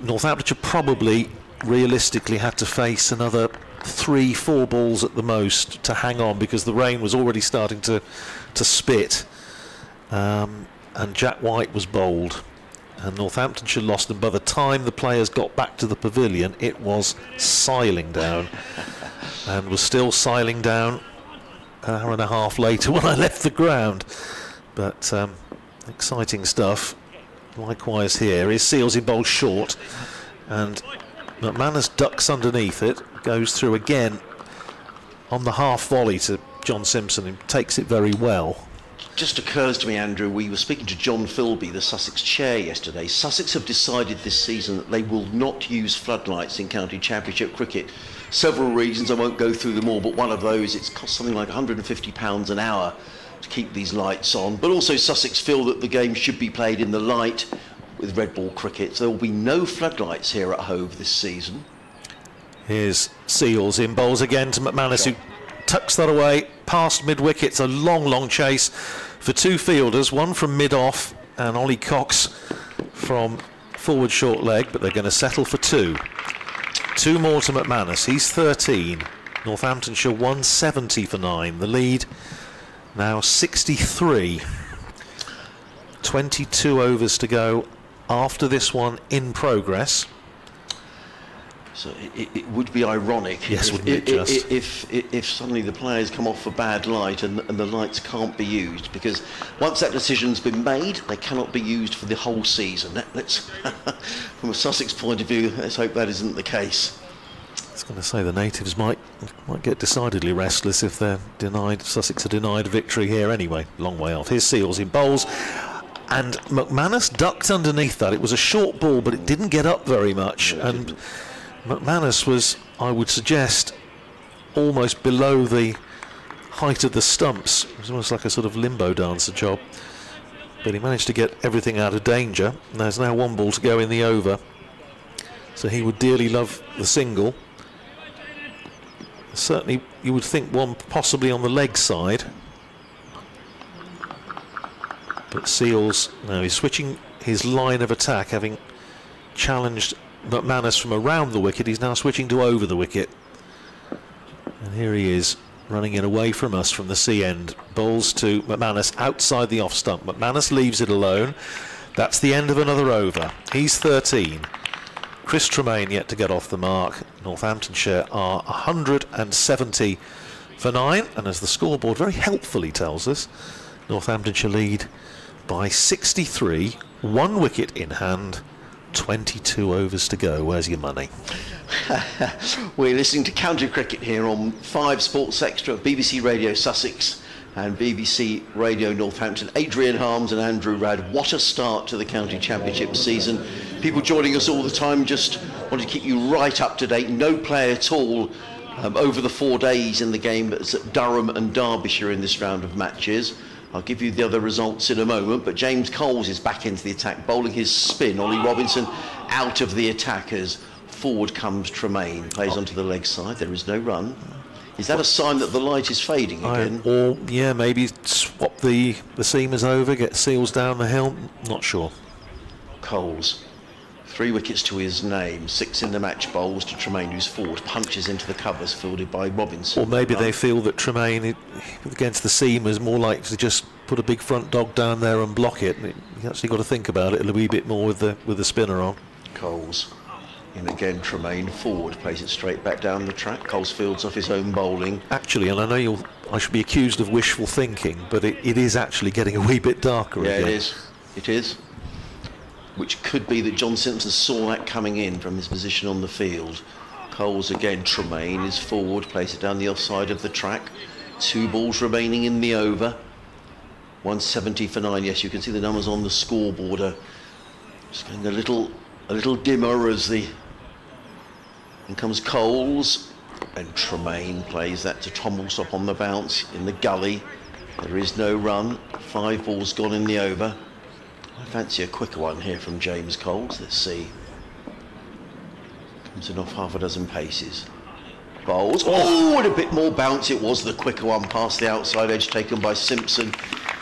[SPEAKER 1] Northamptonshire probably realistically had to face another three, four balls at the most to hang on because the rain was already starting to, to spit. Um, and Jack White was bowled. And Northamptonshire lost, and by the time the players got back to the pavilion, it was siling down, <laughs> and was still siling down an hour and a half later <laughs> when I left the ground. But um, Exciting stuff. Likewise here. His Seales in bowl short. And McManus ducks underneath it. Goes through again on the half volley to John Simpson. Who takes it very well
[SPEAKER 4] just occurs to me, Andrew, we were speaking to Jon Filby, the Sussex chair, yesterday. Sussex have decided this season that they will not use floodlights in county championship cricket. Several reasons, I won't go through them all, but one of those, it's cost something like £150 an hour to keep these lights on. But also Sussex feel that the game should be played in the light with red ball cricket. So there will be no floodlights here at Hove this season.
[SPEAKER 1] Here's Seales in bowls again to McManus, who tucks that away past mid wickets. A long, long chase for two fielders, one from mid off and Ollie Cox from forward short leg, but they're going to settle for two. Two more to McManus. He's 13. Northamptonshire 170 for nine. The lead now 63. 22 overs to go after this one in progress.
[SPEAKER 4] So it, it would be ironic yes, if, it, just if, if, suddenly the players come off for bad light and, and the lights can't be used because once that decision's been made, they cannot be used for the whole season. let's, <laughs> from a Sussex point of view, let's hope that isn't the
[SPEAKER 1] case. I was going to say the natives might might get decidedly restless if they're denied Sussex are denied victory here anyway. Long way off. Here's Seales in bowls. And McManus ducked underneath that. It was a short ball, but it didn't get up very much. and McManus was, I would suggest, almost below the height of the stumps. It was almost like a sort of limbo dancer job. But he managed to get everything out of danger. And there's now one ball to go in the over. So he would dearly love the single. Certainly, you would think one possibly on the leg side. But Seales, now he's switching his line of attack, having challenged McManus from around the wicket. He's now switching to over the wicket. And here he is, running it away from us from the sea end. Bowls to McManus outside the off stump. McManus leaves it alone. That's the end of another over. He's 13. Chris Tremain yet to get off the mark. Northamptonshire are 170 for nine, and as the scoreboard very helpfully tells us, Northamptonshire lead by 63, one wicket in hand. 22 overs to go. Where's your money?
[SPEAKER 4] <laughs> We're listening to county cricket here on Five Sports Extra, BBC Radio Sussex and BBC Radio Northampton. Adrian Harms and Andrew Radd. What a start to the county championship season. People joining us all the time. Just want to keep you right up to date. No play at all um, over the four days in the game that's at Durham and Derbyshire in this round of matches. I'll give you the other results in a moment, but James Coles is back into the attack, bowling his spin. Ollie Robinson out of the attackers. Forward comes Tremain, plays onto the leg side. There is no run. Is that a sign that the light is fading
[SPEAKER 1] again? I, or yeah, maybe swap the the seamers over, get Seales down the helm. Not sure.
[SPEAKER 4] Coles. Three wickets to his name, six in the match bowls to Tremain, Who's forward punches into the covers fielded by Robinson. Or maybe they
[SPEAKER 1] feel that Tremain against the seamers more likely to just put a big front dog down there and block it. You actually got to think about it a wee bit more with the with the spinner on. Coles. And again, Tremain
[SPEAKER 4] forward plays it straight back down the track. Colesfield's off his own bowling. Actually, and I know you'll, I should be accused of wishful thinking, but it, it is actually getting a wee bit darker. Yeah, again. it is. It is. Which could be that John Simpson saw that coming in from his position on the field. Coles again, Tremain is forward, plays it down the offside of the track. Two balls remaining in the over. 170 for nine. Yes, you can see the numbers on the scoreboard are just getting a little a little dimmer as the in comes Coles, and Tremain plays that to Tom Alsop on the bounce in the gully. There is no run. Five balls gone in the over. I fancy a quicker one here from James Coles. Let's see. Comes in off half a dozen paces. Bowls. Oh, and a bit more bounce. It was the quicker one past the outside edge taken by Simpson.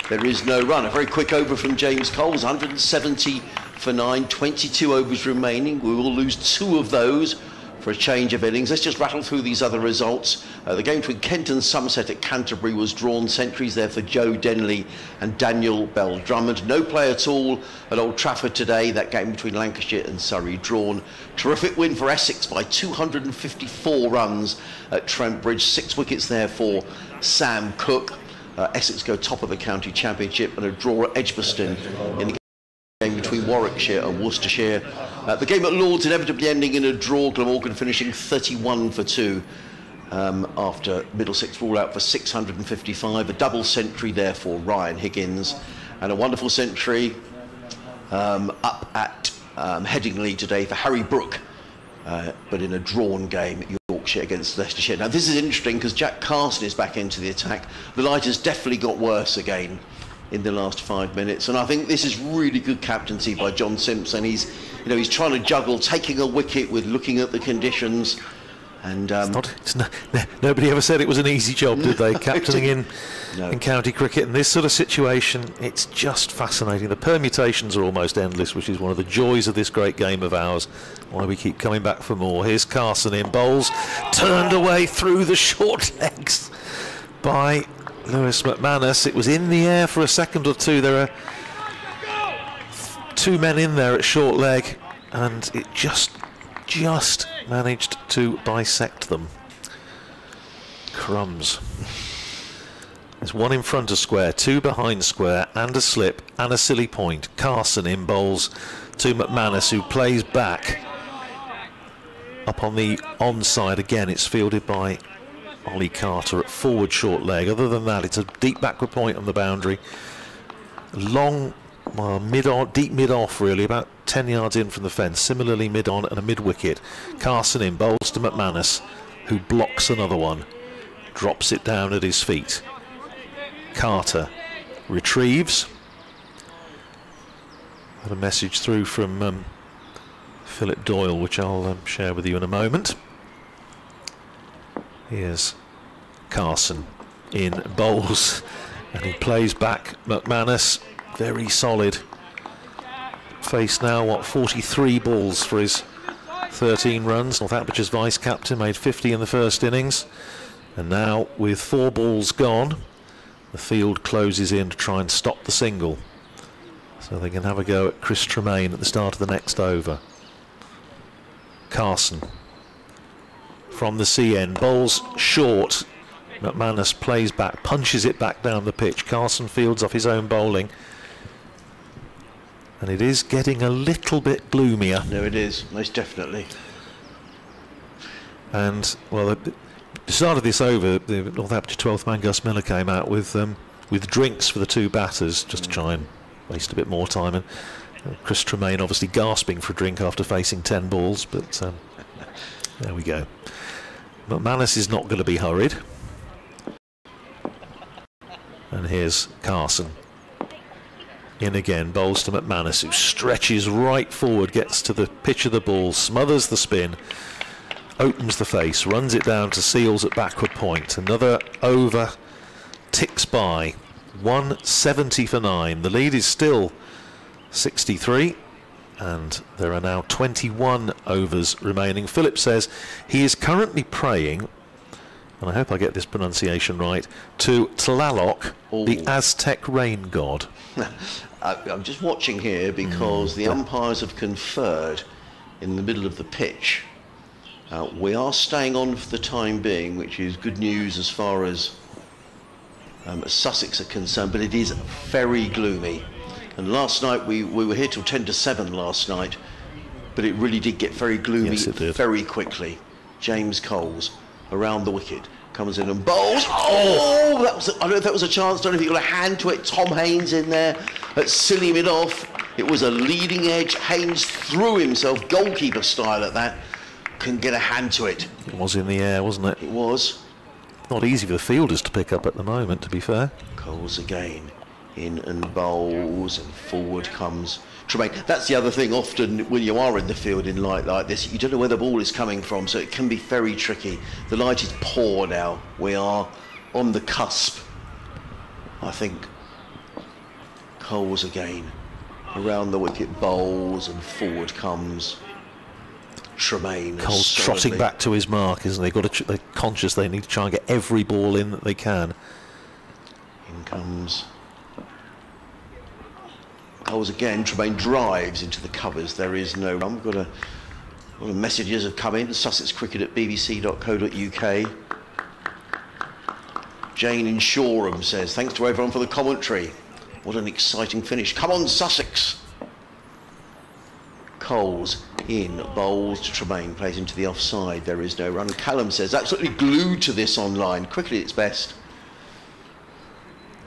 [SPEAKER 4] There is no run. A very quick over from James Coles. 170 for nine. 22 overs remaining. We will lose two of those for a change of innings. Let's just rattle through these other results. Uh, the game between Kent and Somerset at Canterbury was drawn. Centuries there for Joe Denley and Daniel Bell Drummond. No play at all at Old Trafford today. That game between Lancashire and Surrey drawn. Terrific win for Essex by 254 runs at Trent Bridge. Six wickets there for Sam Cook. Uh, Essex go top of the county championship and a draw at Edgbaston in the game between Warwickshire and Worcestershire. Uh, the game at Lords inevitably ending in a draw, Glamorgan finishing 31 for 2 um, after Middlesex ball out for 655. A double century there for Ryan Higgins and a wonderful century um, up at um, Headingley today for Harry Brook, uh, but in a drawn game. Yorkshire against Leicestershire. Now, this is interesting because Jack Carson is back into the attack. The light has definitely got worse again in the last five minutes. And I think this is really good captaincy by John Simpson. He's, you know, he's trying to juggle taking a wicket with looking at the conditions. And um, it's
[SPEAKER 1] not, it's no, nobody ever said it was an easy job, did they? <laughs> Captaining in no. in county cricket in this sort of situation, it's just fascinating. The permutations are almost endless, which is one of the joys of this great game of ours. Why we keep coming back for more. Here's Carson in bowls, turned away through the short <laughs> legs by Lewis McManus. It was in the air for a second or two. There are two men in there at short leg, and it just, just managed to bisect them. Crumbs. There's one in front of square, two behind square, and a slip, and a silly point. Carson in bowls to McManus, who plays back up on the onside again. It's fielded by Ollie Carter at forward short leg. Other than that, it's a deep backward point on the boundary. Long, uh, mid on, deep mid off, really, about 10 yards in from the fence. Similarly, mid on and a mid wicket. Carson in, bowls to McManus, who blocks another one, drops it down at his feet. Carter retrieves. Got a message through from um, Philip Doyle, which I'll um, share with you in a moment. Here's Carson in bowls and he plays back McManus. Very solid. Face now, what, 43 balls for his 13 runs. Northamptonshire's vice captain made 50 in the first innings. And now, with four balls gone, the field closes in to try and stop the single. So they can have a go at Chris Tremain at the start of the next over. Carson from the sea end. Bowls short. McManus plays back, punches it back down the pitch. Carson fields off his own bowling. And it is getting a little bit gloomier. No, it is, most definitely. And, well, at the start of this over, the Northampton 12th man, Gus Miller, came out with, um, with drinks for the two batters just mm. to try and waste a bit more time. And uh, Chris Tremain obviously gasping for a drink after facing 10 balls, but um, <laughs> there we go. McManus is not going to be hurried. And here's Carson. In again, bowls to McManus, who stretches right forward, gets to the pitch of the ball, smothers the spin, opens the face, runs it down to Seales at backward point. Another over ticks by. 170 for 9. The lead is still 63 and there are now 21 overs remaining. Philip says he is currently praying, and I hope I get this pronunciation right, to Tlaloc, Ooh. the Aztec rain god. <laughs> I'm just watching here mm.
[SPEAKER 4] because mm. the umpires have conferred in the middle of the pitch. Uh, we are staying on for the time being, which is good news as far as um, Sussex are concerned, but it is very gloomy. And last night, we, we were here till 10 to 7 last night, but it really did get very gloomy yes, very quickly. James Coles around the wicket comes in and bowls. Oh! oh, that was a, I don't know if that was a chance. I don't know if he got a hand to it. Tom Haines in there at silly mid off. It was a leading edge. Haines threw himself goalkeeper style at that. Couldn't get a hand to it.
[SPEAKER 1] It was in the air, wasn't it? It was. Not easy for the fielders to pick up at the moment, to be fair. Coles again in and bowls and forward comes
[SPEAKER 4] Tremain. That's the other thing. Often when you are in the field in light like this, you don't know where the ball is coming from, so it can be very tricky. The light is poor now. We are on the cusp. I think Coles again around the wicket bowls and forward comes. Tremain. Cole's solidly. trotting back
[SPEAKER 1] to his mark, isn't he? Got to tr- they're conscious they need to try and get every ball in that they can. In comes Coles again. Tremain
[SPEAKER 4] drives into the covers. There is no run. We've got a lot of messages have come in. Sussex Cricket at bbc.co.uk. Jane in Shoreham says, thanks to everyone for the commentary. What an exciting finish. Come on, Sussex. Coles in, bowls to Tremain, plays into the offside. There is no run. Callum says, absolutely glued to this online. Quickly, at its best.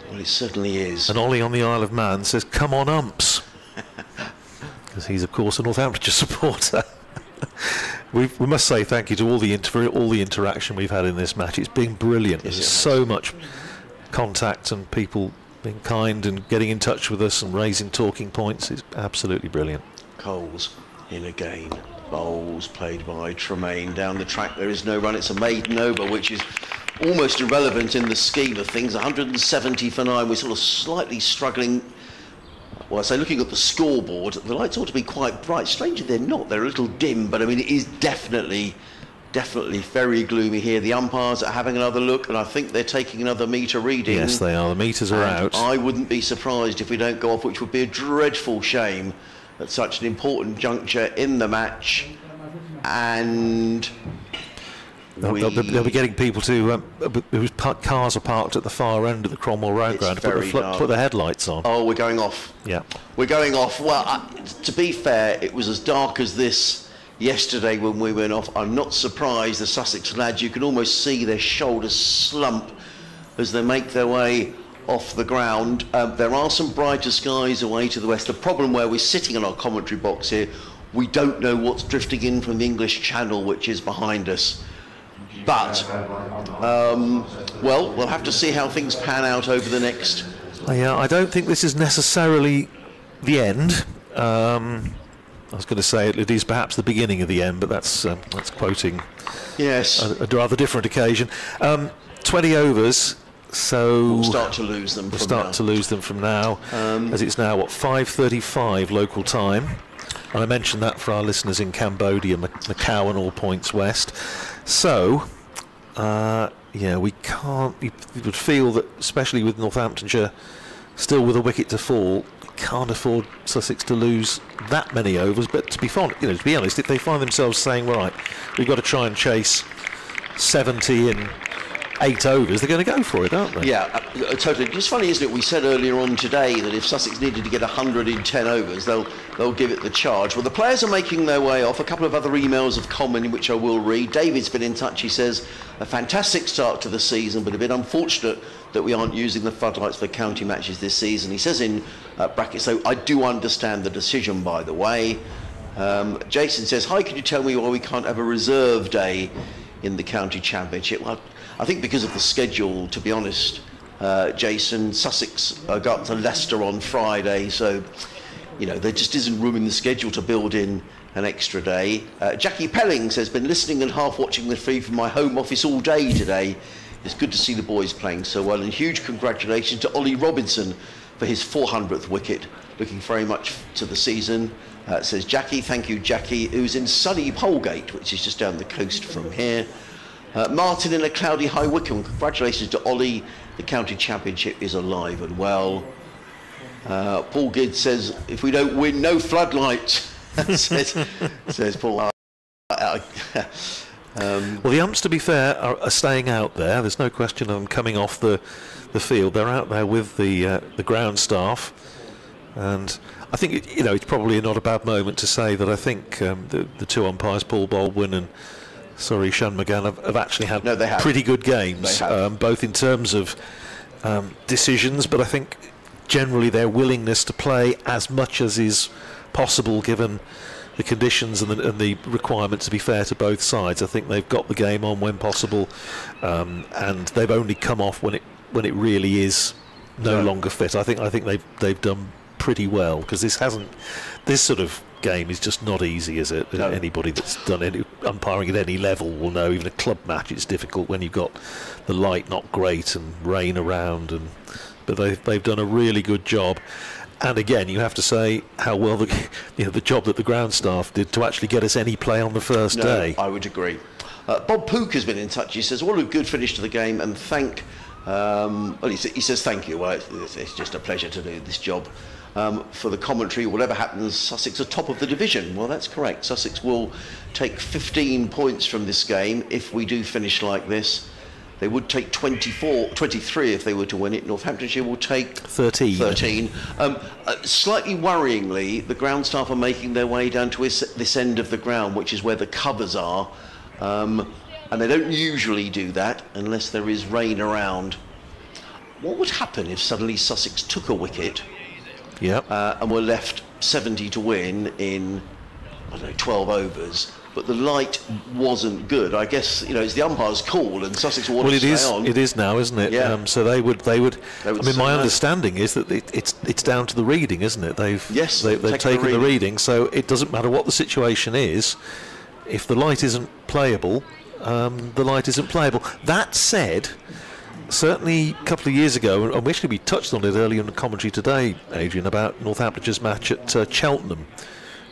[SPEAKER 1] Well, he certainly is. And Ollie on the Isle of Man says, come on, umps. Because <laughs> he's, of course, a Northamptonshire supporter. <laughs> we must say thank you to all the inter all the interaction we've had in this match. It's been brilliant. Yes, There's so much contact and people being kind and getting in touch with us and raising talking points. It's absolutely brilliant.
[SPEAKER 4] Coles in again. Bowls played by Tremain down the track. There is no run. It's a maiden over, which is almost irrelevant in the scheme of things. 170 for nine. We're sort of slightly struggling. Well, I say looking at the scoreboard, the lights ought to be quite bright. Strangely, they're not. They're a little dim, but I mean, it is definitely, definitely very gloomy here. The umpires are having another look, and I think they're taking another meter reading. Yes, they
[SPEAKER 1] are. The meters are out. I
[SPEAKER 4] wouldn't be surprised if we don't go off, which would be a dreadful shame at such an important juncture in the match. And
[SPEAKER 1] They'll, they'll, be, they'll, be, getting people to um, uh, whose cars are parked at the far end of the Cromwell Road ground to put the, put the, headlights on.
[SPEAKER 4] Oh, we're going off. Yeah, we're going off. Well, I, to be fair, it was as dark as this yesterday when we went off. I'm not surprised the Sussex lads. You can almost see their shoulders slump as they make their way off the ground. Um, there are some brighter skies away to the west. The problem where we're sitting in our commentary box here, we don't know what's drifting in from the English Channel, which is behind us. But, um, well, we'll have to see how things pan out over the next.
[SPEAKER 1] Yeah, I don't think this is necessarily the end. Um, I was going to say it is perhaps the beginning of the end, but that's um, that's quoting. Yes. A, a rather different occasion. Um, 20 overs, so we'll start to lose them. We'll start now. to lose them from now, um, as it's now what 5:35 local time. And I mentioned that for our listeners in Cambodia, Macau, and all points west. So uh, yeah, we can't. You, you would feel that, especially with Northamptonshire still with a wicket to fall, can't afford Sussex to lose that many overs. But to be fond, you know, to be honest, if they find themselves saying, right, we've got to try and chase 70 in eight overs, they're going to go for it, aren't they? Yeah,
[SPEAKER 4] uh, totally. It's funny, isn't it? We said earlier on today that if Sussex needed to get 100 in 10 overs, they'll they'll give it the charge. Well, the players are making their way off. A couple of other emails have come in, which I will read. David's been in touch. He says a fantastic start to the season, but a bit unfortunate that we aren't using the floodlights for county matches this season. He says in uh, brackets, so I do understand the decision, by the way. Um, Jason says, Hi, could you tell me why we can't have a reserve day in the county championship? Well, I think because of the schedule, to be honest, uh, Jason, Sussex uh, to Leicester on Friday, so you know there just isn't room in the schedule to build in an extra day. Uh, Jackie Pelling says, "Been listening and half watching the feed from my home office all day today. It's good to see the boys playing so well, and huge congratulations to Ollie Robinson for his 400th wicket. Looking very much to the season." Uh, says Jackie, thank you, Jackie, who's in sunny Polegate, which is just down the coast from here. Uh, Martin in a cloudy high Wycombe. Congratulations to Ollie. The county championship is alive and well. Uh, Paul Gidd says, if we don't win, no floodlights, <laughs> says, says Paul. Uh, uh, <laughs>
[SPEAKER 1] um, well, the umps, to be fair, are, are, staying out there. There's no question of them coming off the, the field. They're out there with the, uh, the ground staff. And I think, you know, it's probably not a bad moment to say that I think um, the, the two umpires, Paul Baldwin and sorry, Shanmugam have, have actually had no, pretty good games, um, both in terms of um, decisions, but I think generally their willingness to play as much as is possible given the conditions and the, and the, requirement to be fair to both sides. I think they've got the game on when possible, um, and they've only come off when it when it really is no yeah. longer fit. I think I think they've they've done pretty well because this hasn't this sort of game is just not easy, is it? No. Anybody that's done any umpiring at any level will know. Even a club match, it's difficult when you've got the light not great and rain around. And but they've they've done a really good job. And again, you have to say how well the <laughs> you know, the job that the ground staff did to actually get us any play on the first no, day. I would
[SPEAKER 4] agree. Uh, Bob Pook has been in touch. He says, "What a good finish to the game, and thank." Um, well, he, he says thank you. Well, it's, it's just a pleasure to do this job um, for the commentary, whatever happens, Sussex are top of the division. Well, that's correct. Sussex will take 15 points from this game if we do finish like this. They would take 24, 23 if they were to win it. Northamptonshire will take 13. 13. Um, uh, slightly worryingly, the ground staff are making their way down to this, this end of the ground, which is where the covers are. Um, and they don't usually do that unless there is rain around. What would happen if suddenly Sussex took a wicket? Yep. Uh, and were left 70 to
[SPEAKER 1] win in,
[SPEAKER 4] I don't know, 12 overs. But the light wasn't good. I guess you know it's the umpire's call, and Sussex wanted well, it to is, on. It
[SPEAKER 1] is now, isn't it? Yeah. Um, so they would, they would. They would I mean, my that. understanding is that it, it's it's down to the reading, isn't it? They've yes, they, have taken, taken the, reading. the reading, so it doesn't matter what the situation is. If the light isn't playable, um, the light isn't playable. That said, certainly a couple of years ago, and actually we touched on it earlier in the commentary today, Adrian, about Northamptonshire's match at uh, Cheltenham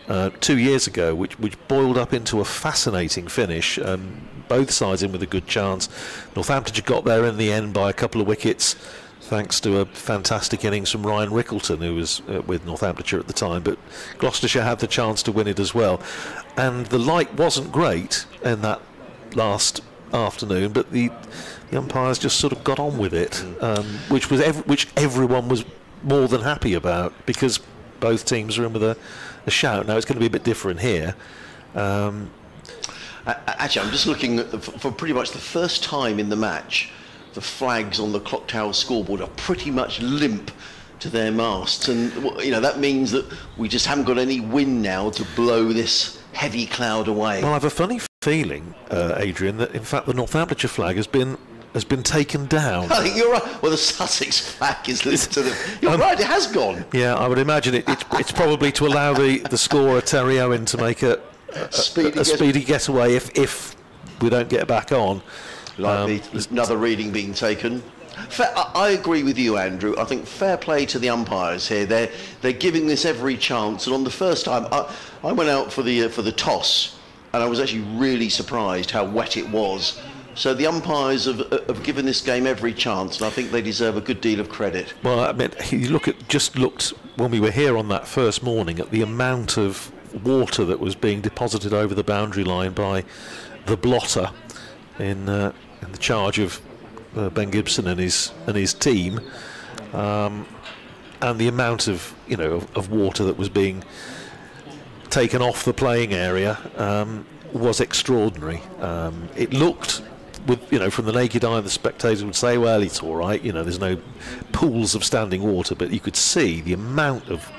[SPEAKER 1] uh, two years ago, which, which boiled up into a fascinating finish. Um, both sides in with a good chance. Northamptonshire got there in the end by a couple of wickets, thanks to a fantastic innings from Ryan Rickelton, who was uh, with Northamptonshire at the time. But Gloucestershire had the chance to win it as well. And the light wasn't great in that last afternoon, but the the umpires just sort of got on with it, um, which was ev- which everyone was more than happy about because both teams are in with a, a shout. Now it's going to be a bit different here. Um, Actually, I'm just
[SPEAKER 4] looking the, for pretty much the first time in the match. The flags on the clock tower scoreboard are pretty much limp to their masts, and you know that means that we just haven't got any wind now to blow this heavy cloud away. Well, I
[SPEAKER 1] have a funny feeling, uh, Adrian, that in fact the Northamptonshire flag has been has been taken down. I <laughs>
[SPEAKER 4] think you're right. Well, the Sussex flag is listed to You're um, right, it has gone.
[SPEAKER 1] Yeah, I would imagine it, it's probably to allow the, the scorer, Terry Owen, to make a, a, speedy, a, a speedy getaway if, if we don't get back on. Likely. Um, another reading being taken.
[SPEAKER 4] Fair, I agree with you, Andrew. I think fair play to the umpires here. They're they're giving this every chance. And on the first time, I, I went out for the uh, for the toss, and I was actually really surprised how wet it was so the umpires have, uh, have given this game every chance, and I think they deserve a good deal of credit.
[SPEAKER 1] Well, I mean, you look at just looked when we were here on that first morning at the amount of water that was being deposited over the boundary line by the blotter in, uh, in the charge of uh, Ben Gibson and his and his team, um, and the amount of you know of, of, water that was being taken off the playing area um, was extraordinary. Um, it looked with you know from the naked eye the spectator would say well it's all right you know there's no pools of standing water but you could see the amount of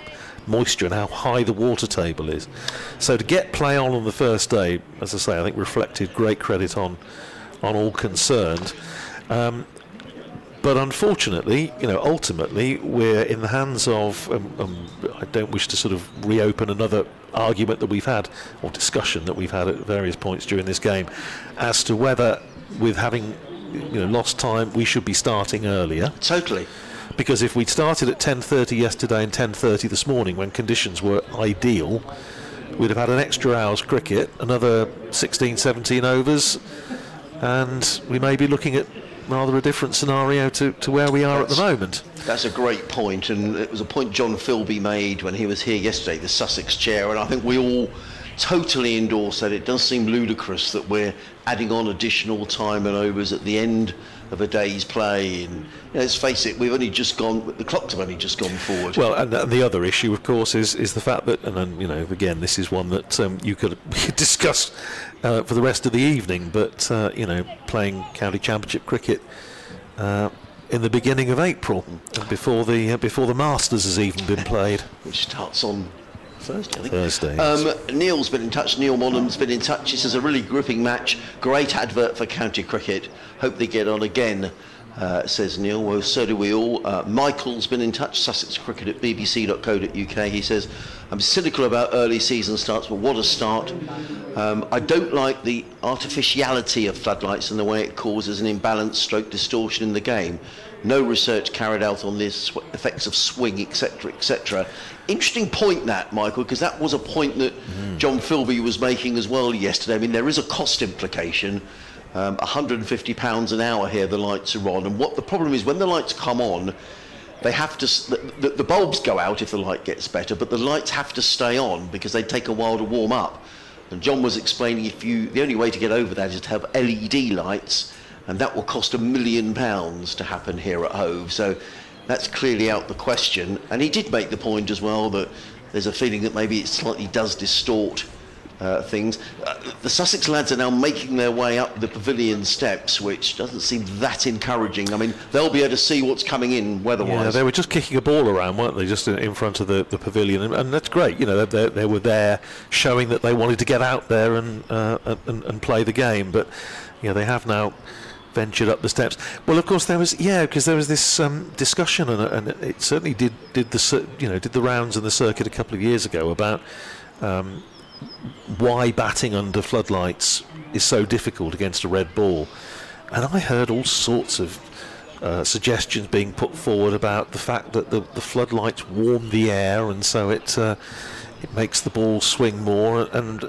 [SPEAKER 1] moisture and how high the water table is so to get play on on the first day as I say I think reflected great credit on on all concerned um, but unfortunately, you know, ultimately, we're in the hands of. Um, um, I don't wish to sort of reopen another argument that we've had or discussion that we've had at various points during this game as to whether with having you know, lost time, we should be starting earlier. Totally. Because if we'd started at 10.30 yesterday and 10.30 this morning when conditions were ideal, we'd have had an extra hour's cricket, another 16, 17 overs, and we may be looking at rather a different scenario to, to where we are that's, at the moment.
[SPEAKER 4] That's a great point, and it was a point Jon Filby made when he was here yesterday, the Sussex chair, and I think we all totally endorse that. It does seem ludicrous that we're adding on additional time and overs at the end of a day's play. And you know, let's face it, we've only just gone. The clocks have only just gone forward.
[SPEAKER 1] Well, and, and, the other issue, of course, is is the fact that, and then, you know, again, this is one that um, you could <laughs> discuss uh, for the rest of the evening. But uh, you know, playing county championship cricket. Uh, in the beginning of April, before the uh, before the Masters has even been played, <laughs> which starts on Thursday, Thursday.
[SPEAKER 4] Um, Neil's been in touch. Neil Monham's been in touch. This is a really gripping match. Great advert for county cricket. Hope they get on again. Uh, says Neil. Well, so do we all. Uh, Michael's been in touch, Sussex Cricket at bbc.co.uk. He says, I'm cynical about early season starts, but what a start. Um, I don't like the artificiality of floodlights and the way it causes an imbalance stroke distortion in the game no research carried out on this sw- effects of swing, etc., etc. Interesting point that, Michael, because that was a point that mm. Jon Filby was making as well yesterday. I mean, there is a cost implication. Um, 150 pounds an hour here. The lights are on, and what the problem is when the lights come on, they have to the, the, bulbs go out if the light gets better, but the lights have to stay on because they take a while to warm up. And John was explaining if you the only way to get over that is to have LED lights and that will cost a million pounds to happen here at Hove. So that's clearly out the question. And he did make the point as well that there's a feeling that maybe it slightly does distort uh, things. Uh, the Sussex lads are now making their way up the pavilion steps, which doesn't seem that encouraging. I mean, they'll be able to see what's coming in weather-wise. Yeah, they were
[SPEAKER 1] just kicking a ball around, weren't they, just in, in front of the, the pavilion, and, and, that's great. You know, they, they, were there showing that they wanted to get out there and, uh, and, and play the game, but you know, they have now ventured up the steps. Well, of course there was yeah, because there was this um, discussion, and, and, it certainly did did the you know did the rounds in the circuit a couple of years ago about um, why batting under floodlights is so difficult against a red ball, and I heard all sorts of. Uh, suggestions being put forward about the fact that the, the floodlights warm the air and so it uh, it makes the ball swing more and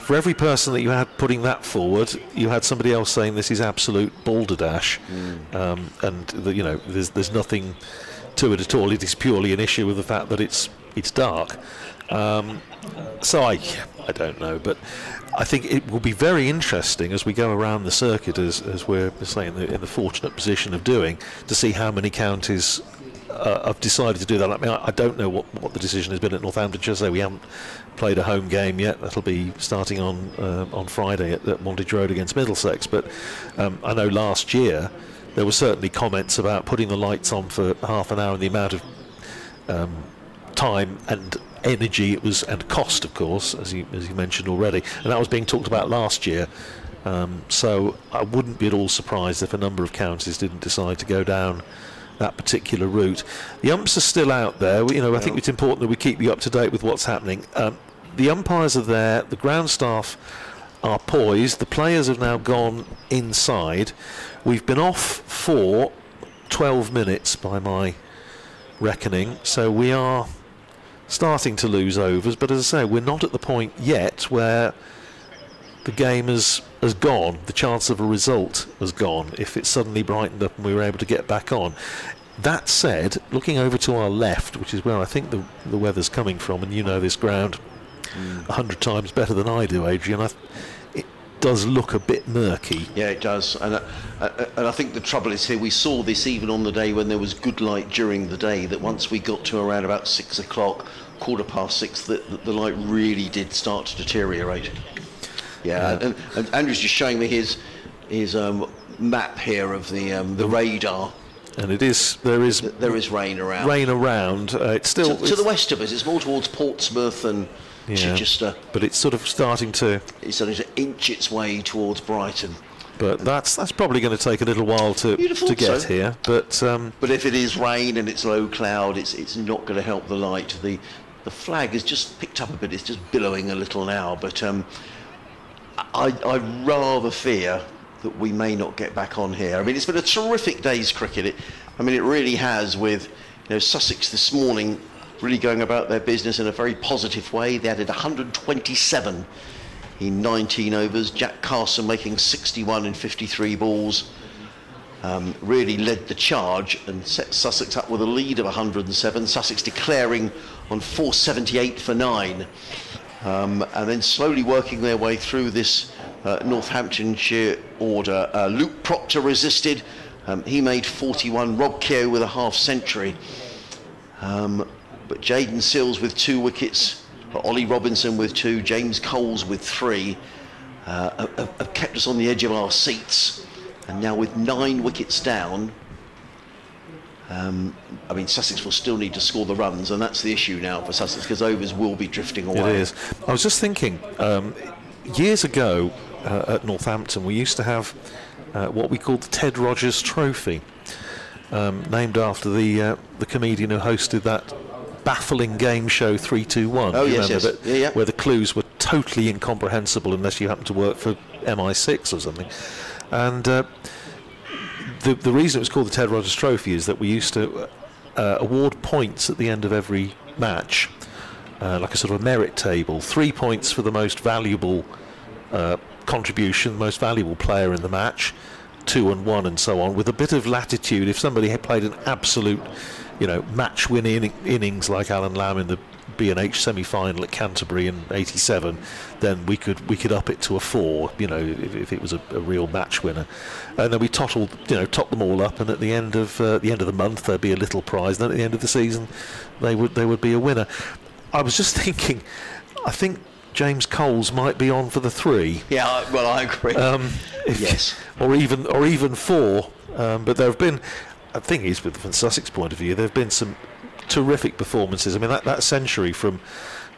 [SPEAKER 1] for every person that you had putting that forward, you had somebody else saying this is absolute balderdash, mm. um, and the, you know there's there's nothing to it at all. It is purely an issue with the fact that it's it's dark. Um, so I I don't know, but I think it will be very interesting as we go around the circuit, as as we're saying in the, in the fortunate position of doing, to see how many counties uh, have decided to do that. I mean, I, I, don't know what, what the decision has been at Northamptonshire. So we haven't played a home game yet. That'll be starting on uh, on Friday at, at Wantage Road against Middlesex. But um, I know last year there were certainly comments about putting the lights on for half an hour and the amount of um, time and energy it was and cost, of course, as you as you mentioned already, and that was being talked about last year. Um, so I wouldn't be at all surprised if a number of counties didn't decide to go down that particular route. The umps are still out there. We, you know, I think it's important that we keep you up to date with what's happening. Um, the umpires are there. The ground staff are poised. The players have now gone inside. We've been off for 12 minutes by my reckoning, so we are starting to lose overs. But as I say, we're not at the point yet where the game has has gone, the chance of a result has gone if it suddenly brightened up and we were able to get back on. That said, looking over to our left, which is where I think the, the weather's coming from, and you know this ground mm. a hundred times better than I do, Adrian, I it does look a bit murky.
[SPEAKER 4] Yeah, it does. And, uh, uh, and I think the trouble is here, we saw this even on the day when there was good light during the day, that once we got to around about six o'clock, quarter past six, that the, the light really did start to deteriorate. Yeah, yeah. And, Andrew's just showing me his his um, map here of the um, the radar. And it is there is there is rain around. Rain
[SPEAKER 1] around. Uh, it's still to, it's the
[SPEAKER 4] west of us. It's more towards Portsmouth and
[SPEAKER 1] yeah, Chichester. But it's sort of starting to it's starting to inch its way towards Brighton. But that's that's probably going to take a little while to to get so. here. But um, but if it
[SPEAKER 4] is rain and it's low cloud, it's it's not going to help the light. The the flag has just picked up a bit. It's just billowing a little now. But um, I, I rather fear that we may not get back on here. I mean, it's been a terrific day's cricket. It, I mean, it really has. With you know Sussex this morning, really going about their business in a very positive way. They added 127 in 19 overs. Jack Carson making 61 in 53 balls. Um, really led the charge and set Sussex up with a lead of 107. Sussex declaring on 478 for nine um, and then slowly working their way through this uh, Northamptonshire order. Uh, Luke Procter resisted. Um, he made 41. Rob Keogh with a half century. Um, but Jayden Seales with two wickets. Ollie Robinson with two. James Coles with three. Uh, have, have kept us on the edge of our seats. And now with nine wickets down, um, I mean, Sussex will still need to score the runs, and that's the issue now for Sussex because overs will be drifting
[SPEAKER 1] away. It is. I was just thinking, um, years ago uh, at Northampton, we used to have uh, what we called the Ted Rogers Trophy, um, named after the uh, the comedian who hosted that baffling game show 321. Oh, yes, yes. Yeah, yeah. Where the clues were totally incomprehensible unless you happened to work for MI6 or something. And uh, the, the reason it was called the Ted Rogers Trophy is that we used to uh, award points at the end of every match, uh, like a sort of a merit table. Three points for the most valuable uh, contribution, most valuable player in the match, two and one, and so on, with a bit of latitude. If somebody had played an absolute, you know, match-winning innings like Alan Lamb in the B and H semi final at Canterbury in '87, then we could we could up it to a four. You know, if, if it was a, a, real match winner, and then we tottled, you know, topped them all up. And at the end of uh, the end of the month, there'd be a little prize. And then at the end of the season, they would they would be a winner. I was just <laughs> thinking, I think James Coles might be on for the three.
[SPEAKER 4] Yeah, well, I agree. Um,
[SPEAKER 1] yes, or even or even four. Um, but there have been. The thing is, with from Sussex point of view, there have been some terrific performances. I mean, that, that century from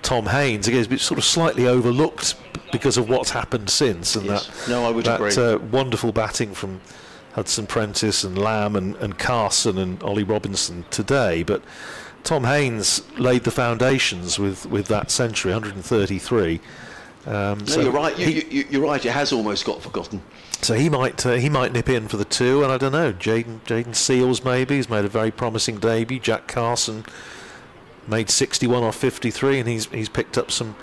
[SPEAKER 1] Tom Haines again been sort of slightly overlooked because of what's happened since, and yes. that no, I would that, agree. Uh, wonderful batting from Hudson Prentice and Lamb and, and Carson and Ollie Robinson today, but Tom Haines laid the foundations with, with that century, 133. Um, no, so you're right. You,
[SPEAKER 4] are you, right. It has almost got forgotten.
[SPEAKER 1] So he might uh, he might nip in for the two, and I don't know. Jayden Jayden Seales maybe he's made a very promising debut. Jack Carson made 61 off 53, and he's he's picked up some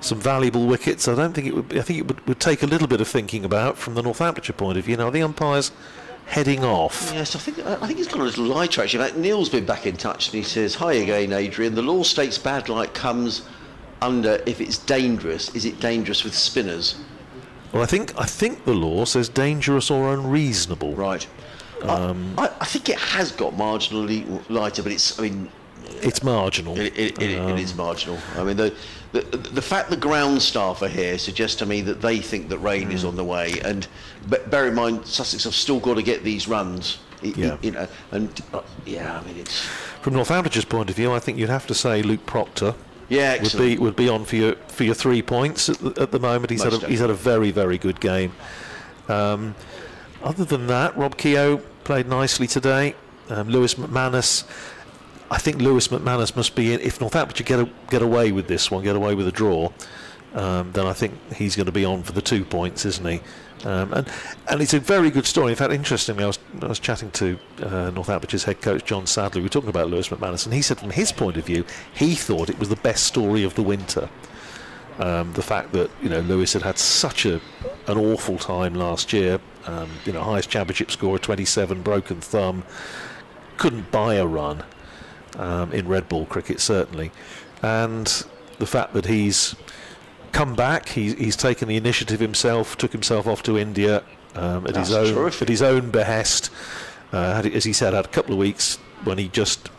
[SPEAKER 1] some valuable wickets. I don't think it would. Be, I think it would, would take a little bit of thinking about from the Northamptonshire point of view. Now the umpires heading off.
[SPEAKER 4] Yes, I think I think he's got a little
[SPEAKER 1] light actually.
[SPEAKER 4] Neil's been back in touch and he says, "Hi again, Adrian. The law states bad light comes under if it's dangerous. Is it dangerous with spinners?
[SPEAKER 1] Well, I think I think the law says dangerous or unreasonable. Right. Um, I, I, think it has got marginally
[SPEAKER 4] lighter, but it's I mean. It's marginal. it, it, it, um, it is um, marginal. I mean, the, the, the fact the ground staff are here suggests to me that they think that rain mm. is hmm. on the way. And bear in mind, Sussex have still got to get these runs. Yeah. You know, and uh, yeah,
[SPEAKER 1] I mean, it's from Northamptonshire's point of view. I think you'd have to say Luke Procter yeah, would be would be on for your for your three points at the, at the moment. He's Most had a, he's had a very very good game. Um, other than that, Rob Keogh played nicely today. Um, Lewis McManus, I think Lewis McManus must be in. If Northamptonshire get a, get away with this one, get away with a draw, um, then I think he's going to be on for the two points, isn't he? Um, and and it's a very good story. In fact, interestingly, I was, I was chatting to uh, North head coach John Sadler. We were talking about Lewis McManus, and he said from his point of view, he thought it was the best story of the winter. Um, the fact that you know Lewis had had such a an awful time last year, um, you know, highest championship score, 27, broken thumb, couldn't buy a run um, in red ball cricket certainly, and the fact that he's come back. he's taken the initiative himself, took himself off to India um, at his own at his own behest. Uh, as he said, had a couple of weeks when he just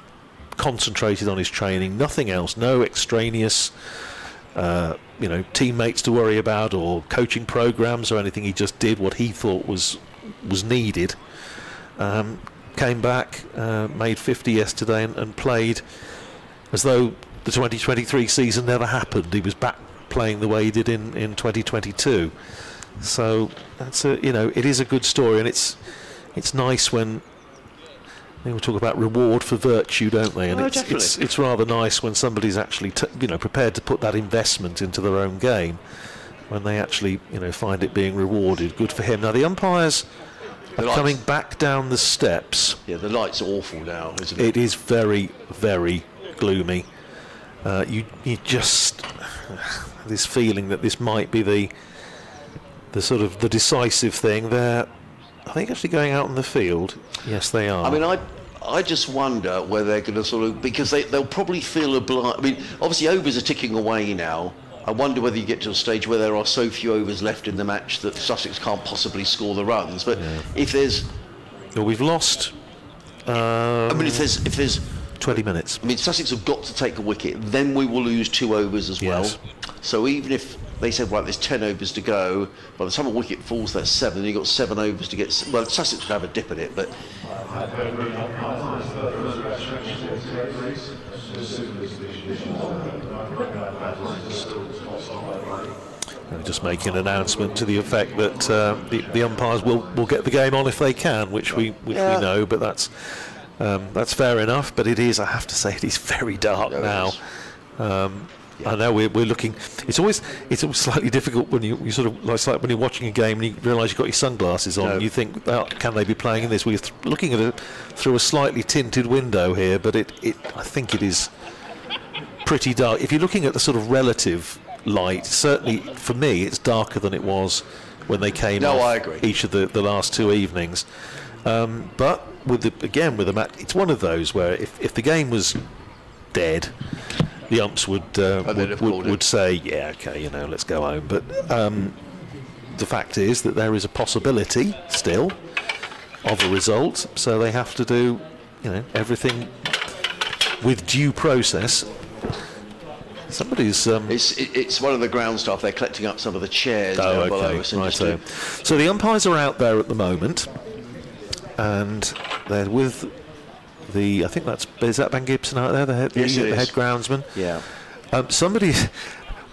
[SPEAKER 1] concentrated on his training, nothing else, no extraneous. Uh, you know, teammates to worry about or coaching programs or anything. He just did what he thought was was needed. Um, came back, uh, made 50 yesterday, and, and played as though the 2023 season never happened. He was back playing the way he did in, in 2022. So that's a you know it is a good story, and it's it's nice when they will talk about reward for virtue, don't they? And oh, it's, it's, it's rather nice when somebody's actually you know prepared to put that investment into their own game when they actually you know find it being rewarded. Good for him. Now the umpires are coming back down the steps. Yeah, the light's awful now, isn't it? It is very very gloomy. Uh, you you just this feeling that this might be the the sort of the decisive thing. They're I think actually going out in the field. Yes, they are. I mean,
[SPEAKER 4] I I just wonder whether they're going to sort of because they they'll probably feel obliged. I mean, obviously overs are ticking away now. I wonder whether you get to a stage where there are so few overs left in the match that Sussex can't possibly score the runs. But yeah. if there's, well, we've lost.
[SPEAKER 1] Um, I mean, if um,
[SPEAKER 4] there's if there's 20 minutes. I mean, Sussex have got to take a wicket. Then we will lose two overs as well. Yes. So even if they said, right, there's 10 overs to go, by the time a wicket falls, that's seven. and You've got seven overs to get. Well, Sussex could have a dip at it, but.
[SPEAKER 1] just making an announcement to the effect that uh, the, the umpires will, will get the game on if they can, which we which yeah. we know, but that's um, that's fair enough, but it is, I have to say, it is very dark now. Um, yeah. I know we're, we're looking. It's always it's always slightly difficult when you, you sort of like, like when you're watching a game and you realise you've got your sunglasses on. No. And you think, oh, can they be playing in this? We're th looking at it through a slightly tinted window here, but it, it I think it is pretty dark. If you're looking at the sort of relative light, certainly for me, it's darker than it was when they came. No, I agree. Each of the, the last two evenings. Um, but with the, again with the match, it's one of those where if, if the game was dead, the umps would uh, oh, would, would, would say, yeah, okay, you know, let's go home. But um, the fact is that there is a possibility still of a result, so they have to do you know everything with due process. Somebody's. Um, it's
[SPEAKER 4] it's one of the ground staff. They're collecting up some of the chairs oh, okay. below us. Right so.
[SPEAKER 1] so the umpires are out there at the moment and they're with the I think that's is that Ben Gibson out there, the head, yes, the, the head groundsman. Yeah. Um, somebody,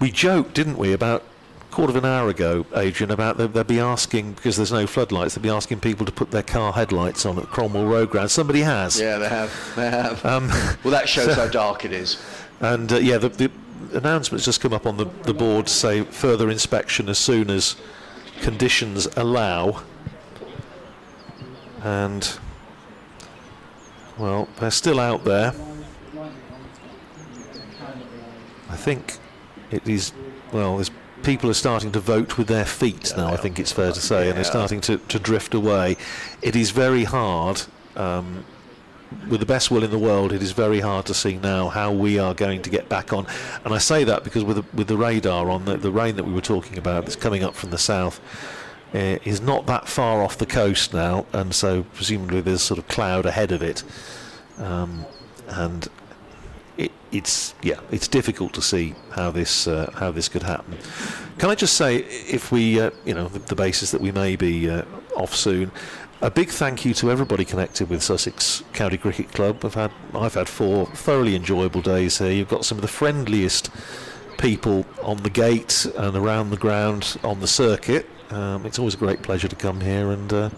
[SPEAKER 1] we joked, didn't we, about quarter of an hour ago, Adrian, about they would be asking because there's no floodlights. they would be asking people to put their car headlights on at Cromwell Road ground. Somebody has. Yeah, they
[SPEAKER 4] have. They have.
[SPEAKER 1] Um, well, that shows so, how
[SPEAKER 4] dark it is.
[SPEAKER 1] And uh, yeah, the, the announcements just come up on the, the board say further inspection as soon as conditions allow and well they're still out there I think it is well there's people are starting to vote with their feet yeah, now I think it's fair to say yeah. and they're starting to, to drift away it is very hard um, with the best will in the world, it is very hard to see now how we are going to get back on. And I say that because with the, with the radar on, the, the rain that we were talking about that's coming up from the south, uh, is not that far off the coast now, and so presumably there's sort of cloud ahead of it, um, and it, it's yeah, it's difficult to see how this uh, how this could happen. Can I just say, if we uh, you know the, the, basis that we may be uh, off soon. A big thank you to everybody connected with Sussex County Cricket Club. I've had I've had four thoroughly enjoyable days here. You've got some of the friendliest people on the gate and around the ground on the circuit. Um, it's always a great pleasure to come here, and uh,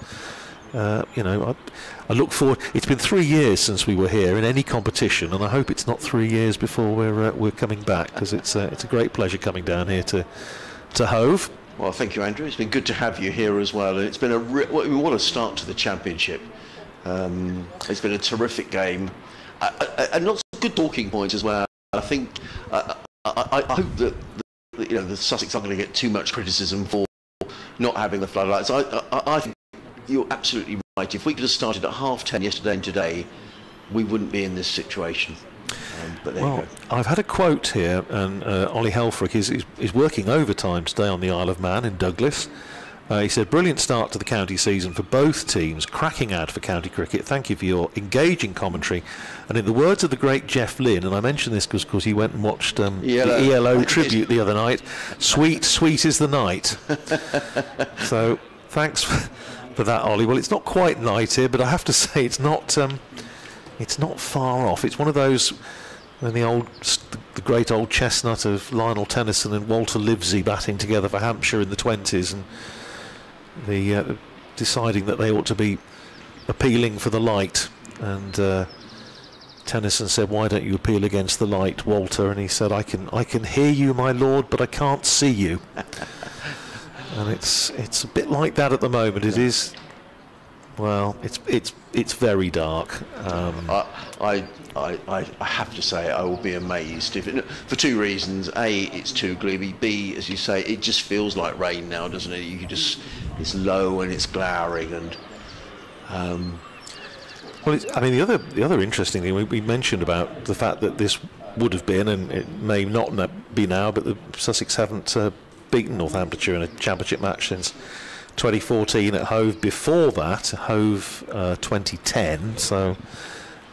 [SPEAKER 1] uh, you know, I, I, look forward. It's been three years since we were here in any competition, and I hope it's not three years before we're uh, we're coming back because it's uh, it's a great pleasure coming down here to to Hove.
[SPEAKER 4] Well, thank you, Andrew. It's been
[SPEAKER 1] good to have you here as well, and
[SPEAKER 4] it's been a re- we a start to the championship. Um, it's been a terrific game, uh, and lots of good talking points as well. I think I, I, I hope that, that you know the Sussex aren't going to get too much criticism for not having the floodlights. I, I, I think you're absolutely right. If we could have started at half ten yesterday and today, we wouldn't be in this situation. Um, well,
[SPEAKER 1] I've had a quote here, and uh, Ollie Helfrich is, is, is working overtime today on the Isle of Man in Douglas. Uh, he said, brilliant start to the county season for both teams. Cracking ad for county cricket. Thank you for your engaging commentary. And in the words of the great Jeff Lynne, and I mentioned this because, of course, he went and watched um, ELO. the ELO <laughs> tribute the other night. Sweet, sweet is the night. <laughs> so thanks for that, Ollie. Well, it's not quite night here, but I have to <laughs> say it's not. Um, it's not far off. It's one of those when the old, the great old chestnut of Lionel Tennyson and Walter Livsey batting together for Hampshire in the twenties and the uh, deciding that they ought to be appealing for the light. And uh, Tennyson said, "Why don't you appeal against the light, Walter?" And he said, "I can, I can hear you, my lord, but I can't see you." <laughs> and it's it's a bit like that at the moment. It is. Well, it's it's it's very dark. Um, I,
[SPEAKER 4] I I, I, I, have to say I will be amazed if it, for two reasons. A, it's too gloomy. B, as you say, it just feels like rain now, doesn't it? You just it's low and
[SPEAKER 1] it's glowering and. Um, well, I mean, the other the other interesting thing we, we, mentioned about the fact that this would have been and it may not be now, but the Sussex haven't uh, beaten Northamptonshire in a championship match since 2014 at Hove. Before that, Hove uh, 2010. So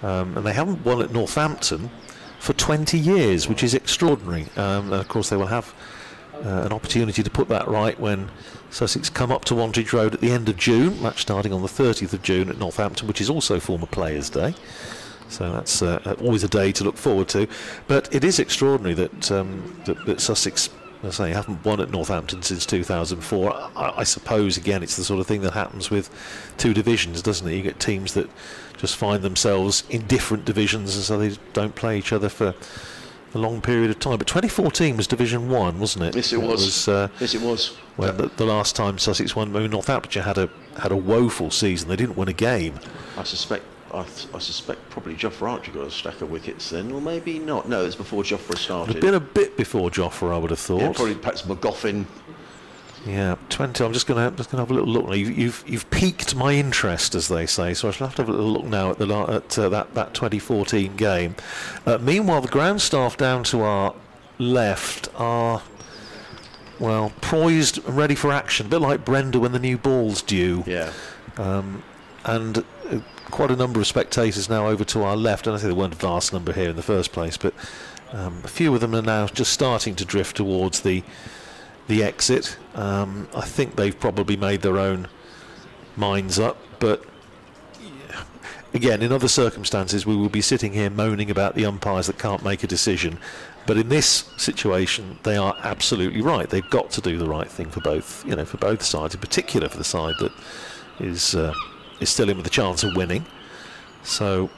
[SPEAKER 1] um, and they haven't won at Northampton for 20 years, which is extraordinary. Um, and of course, they will have uh, an opportunity to put that right when Sussex come up to Wantage Road at the end of June, match starting on the 30th of June at Northampton, which is also former Players' Day. So that's uh, always a day to look forward to. But it is extraordinary that, um, that, that, Sussex, as I say, haven't won at Northampton since 2004. I, I, suppose, again, it's the sort of thing that happens with two divisions, doesn't it? You get teams that just find themselves in different divisions and so they don't play each other for a long period of time. But 2014 was Division One, wasn't it? Yes, it, was. was uh, yes, it was. Well, yeah. the, the, last time Sussex won, I mean, Northamptonshire had a had a woeful season. They didn't win a game. I suspect. I, I suspect probably Jofra
[SPEAKER 4] Archer got a stack of wickets then, or maybe not. No, it's before Jofra started. it had been a bit before Jofra, I would
[SPEAKER 1] have thought. Yeah, probably
[SPEAKER 4] perhaps Magoffin
[SPEAKER 1] yeah, twenty. I'm just gonna just gonna have a little look You, you've you've piqued my interest, as they say. So I shall have to have a little look now at the at uh, that that 2014 game. Uh, meanwhile, the ground staff down to our left are well poised and ready for action, a bit like Brenda when the new ball's due. Yeah. Um, and uh, quite a number of spectators now over to our left. And I think there weren't a vast number here in the first place, but um, a few of them are now just starting to drift towards the the exit. Um, I think they've probably made their own minds up, but again, in other circumstances, we will be sitting here moaning about the umpires that can't make a decision. But in this situation, they are absolutely right. They've got to do the right thing for both, you know, for both sides, in particular for the side that is uh, is still in with a chance of winning. So,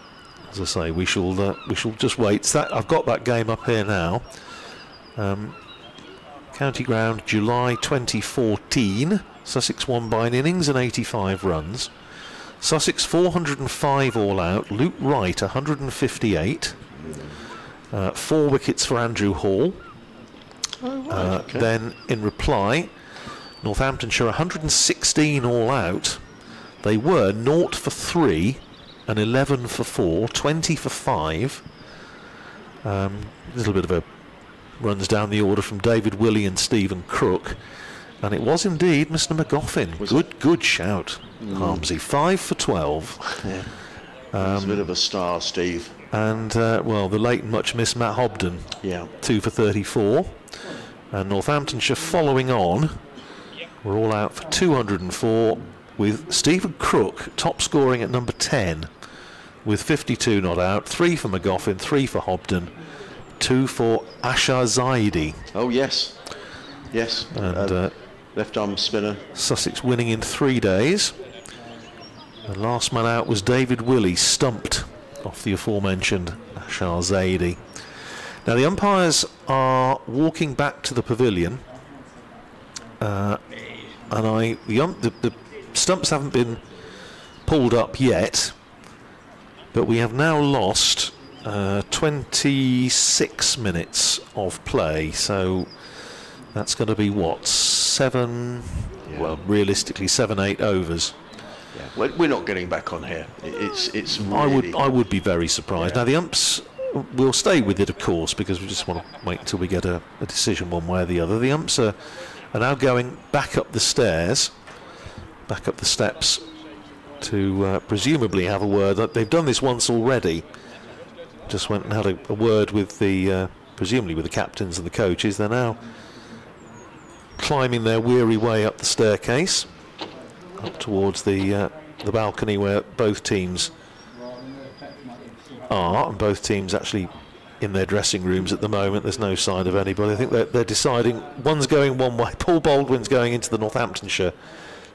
[SPEAKER 1] as I say, we shall uh, we shall just wait. That, I've got that game up here now. Um, County Ground, July 2014. Sussex won by an innings and 85 runs. Sussex 405 all out. Luke Wright 158. Uh, four wickets for Andrew Hall. Oh, right, uh, okay. Then in reply, Northamptonshire 116 all out. They were 0 for 3 and 11 for 4, 20 for 5. A um, little bit of a runs down the order from David Willey and Stephen Crook. And it was indeed Mr. Magoffin. Was good, it? good shout, mm. Five for 12. Yeah. Um, He's a bit of a star, Steve. And, uh, well, the late and much missed Matt Hobden. Yeah. Two for 34. And Northamptonshire following on. We're all out for 204 with Stephen Crook top scoring at number 10 with 52 not out. Three for Magoffin, three for Hobden two for Ashar Zaidi. Oh, yes. Yes. And uh, uh, left arm spinner. Sussex winning in three days. The last man out was David Willey, stumped off the aforementioned Ashar Zaidi. Now the umpires are walking back to the pavilion, uh, and I the, um, the, the stumps haven't been pulled up yet, but we have now lost uh, 26 minutes of play, so that's going to be what seven? Yeah. Well, realistically, seven eight overs.
[SPEAKER 4] Yeah. We're, not getting back on here. It's it's. Really I would I would
[SPEAKER 1] be very surprised. Yeah. Now the umps will stay with it, of course, because we just want to wait until we get a, a decision one way or the other. The umps are, are now going back up the stairs, back up the steps, to uh, presumably have a word. They've done this once already just went and had a, a word with the, uh, presumably with the captains and the coaches. They're now climbing their weary way up the staircase, up towards the uh, the balcony where both teams are, and both teams actually in their dressing rooms at the moment. There's no sign of anybody. I think they're, they're deciding. One's going one way. <laughs> Paul Baldwin's going into the Northamptonshire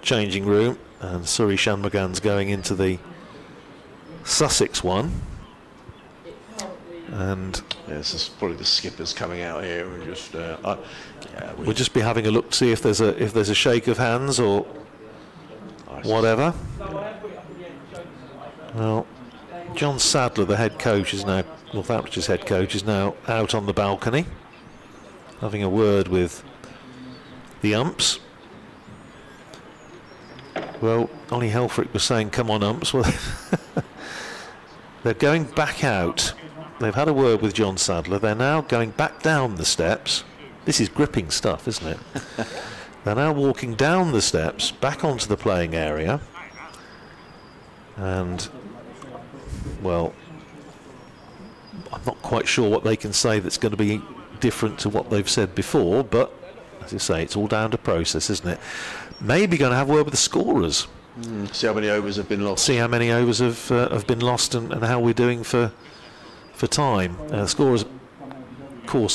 [SPEAKER 1] changing room, and Suri Shanmugam's going into the Sussex one and yeah, this is probably the skippers coming out here and just uh, uh, yeah, we we'll just be having a look to see if there's a if there's a shake of hands or whatever. Well, John Sadler, the head coach, is now Northamptonshire's head coach, is now out on the balcony having a word with the umps. Well, Ollie Helfrick was saying, "Come on, umps." <laughs> Well, <laughs> they're going back out. They've had a word with John Sadler. They're now going back down the steps. This is gripping stuff, isn't it? <laughs> They're now walking down the steps back onto the playing area. And, well, I'm not quite sure what they can say that's going to be different to what they've said before, but as you say, it's all down to process, isn't it? Maybe going to have a word with the scorers. Mm, see how many overs have been lost. See how many overs have uh, have been lost and, and how we're doing for for time. Uh, the scorer's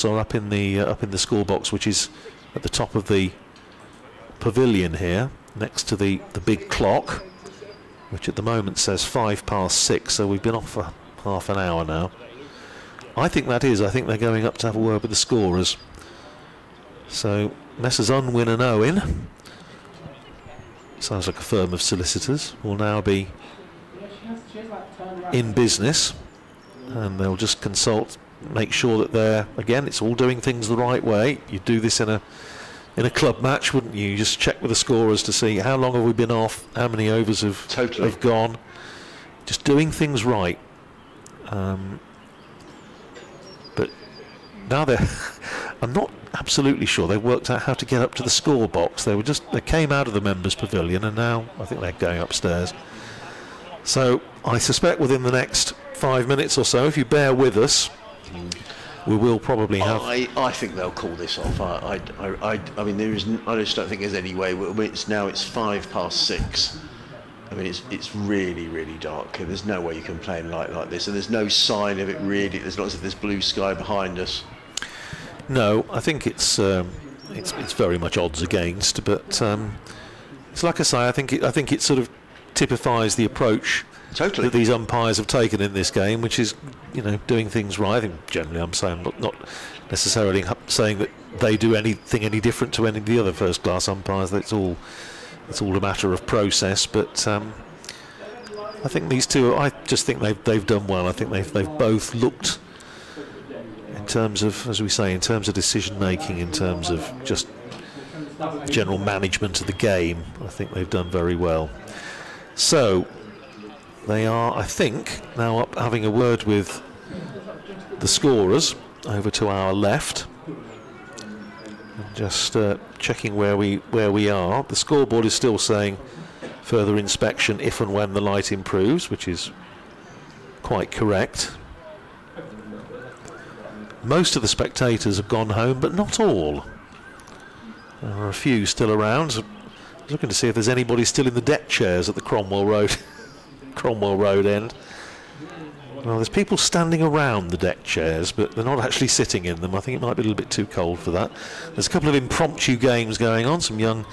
[SPEAKER 1] are up in the uh, up in the score box, which is at the top of the pavilion here, next to the the big clock, which at the moment says five past six. So we've been off for half an hour now. I think that is. I think they're going up to have a word with the scorers. So Messrs Unwin and Owen, sounds like a firm of solicitors, will now be in business and they'll just consult, make sure that they're again, it's all doing things the right way. You do this in a in a club match, wouldn't you? you just check with the scorers to see how long have we been off, how many overs have totally. have gone. Just doing things right. Um, but now they're, <laughs> I'm not absolutely sure they worked out how to get up to the score box. They were just they came out of the members' pavilion, and now I think they're going upstairs. So I suspect within the next five minutes or so, if you bear with us. We will probably have.
[SPEAKER 4] I, I think they'll call this off. I, I, I, I mean, there is. I just don't think there's any way. It's now. It's five past six. I mean, it's it's really really dark. There's no way you can play in light like this, and there's no sign of it really. There's lots of this blue sky behind us.
[SPEAKER 1] No, I think it's um, it's it's very much odds against, but um, it's like I say. I think it, I think it sort of typifies the approach totally. that these umpires have taken in this game, which is, you know, doing things right. I think generally I'm saying, not, not necessarily saying that they do anything any different to any of the other first class umpires. That's all. It's all a matter of process, but um, I think these two. I just think they've they've done well. I think they've they've both looked in terms of, as we say, in terms of decision making, in terms of just general management of the game. I think they've done very well. So they are, I think, now up having a word with the scorers over to our left. Just uh, checking where we where we are. The scoreboard is still saying further inspection if and when the light improves, which is quite correct. Most of the spectators have gone home, but not all. There are a few still around. I was looking to see if there's anybody still in the deck chairs at the Cromwell Road <laughs> Cromwell Road end. Well, there's people standing around the deck chairs, but they're not actually sitting in them. I think it might be a little bit too cold for that. There's a couple of impromptu games going on. Some young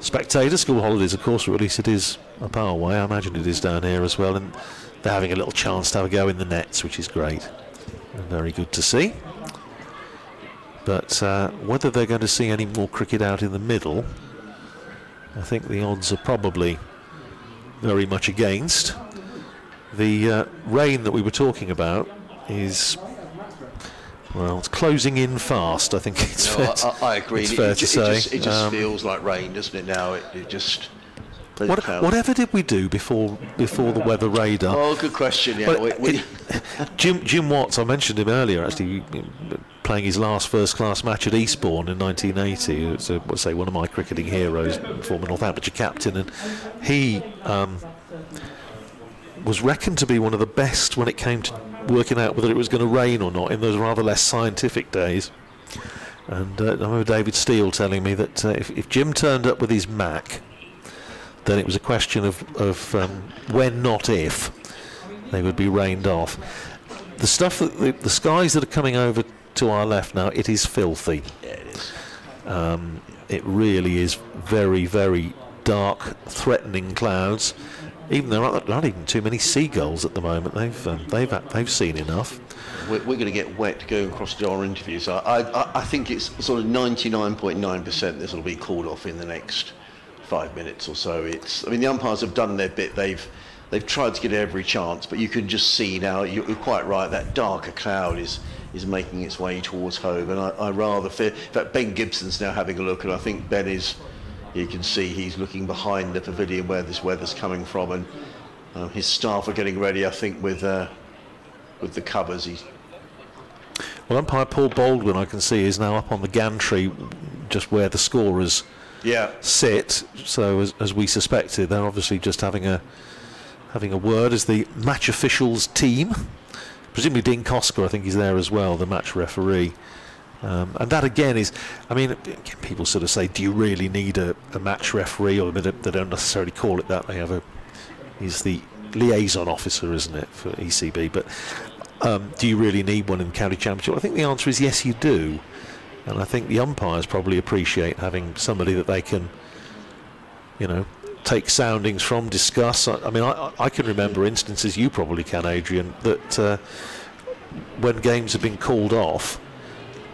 [SPEAKER 1] spectators. School holidays, of course, or at least it is up our way. I imagine it is down here as well. And they're having a little chance to have a go in the nets, which is great. Very good to see. But uh, whether they're going to see any more cricket out in the middle, I think the odds are probably very much against. The uh, rain that we were talking about is well, it's closing in fast. I think <laughs> it's no, fair. I, I, agree. It's it, fair it, to it say. Just, it just um,
[SPEAKER 4] feels like rain, doesn't it? Now it, just what, whatever did
[SPEAKER 1] we do before before the weather radar? Oh,
[SPEAKER 4] good question. Yeah, we, we it,
[SPEAKER 1] Jim Jim Watts. I mentioned him earlier. Actually, playing his last first class match at Eastbourne in 1980. It's a, say one of my cricketing heroes, former Northamptonshire captain, and he. Um, was reckoned to be one of the best when it came to working out whether it was going to rain or not in those rather less scientific days. And uh, I remember David Steele telling me that uh, if, if Jim turned up with his Mac then it was a question of, of um, when, not if, they would be rained off. The stuff that the, the, skies that are coming over to our left now, it is filthy. Um, it really is very, very dark, threatening clouds. Even there aren't, not even too many seagulls at the moment. They've um, they've they've seen enough.
[SPEAKER 4] We're, we're going to get wet going across to our interviews. I I, I think it's sort of 99.9% percent this will be called off in the next five minutes or so. It's I mean the umpires have done their bit. They've they've tried to get every chance, but you can just see now. You're quite right. That darker cloud is is making its way towards home, and I, I rather fear. In fact, Ben Gibson's now having a look, and I think Ben is. You can see he's looking behind the pavilion where this weather's coming from, and uh, his staff are getting ready. I think with uh, with the covers. He's
[SPEAKER 1] well, umpire Paul Baldwin, I can see, is now up on the gantry, just where the scorers yeah. sit. So as, as we suspected, they're obviously just having a having a word as the match officials team. Presumably Dean Cosker, I think, is there as well, the match referee. Um, and that again is, I mean, people sort of say, do you really need a, a match referee? Or they don't necessarily call it that. They have a, he's the liaison officer, isn't it, for ECB? But um, do you really need one in county championship? I think the answer is yes, you do. And I think the umpires probably appreciate having somebody that they can, you know, take soundings from, discuss. I, I mean, I, I, can remember instances, you probably can, Adrian, that uh, when games have been called off,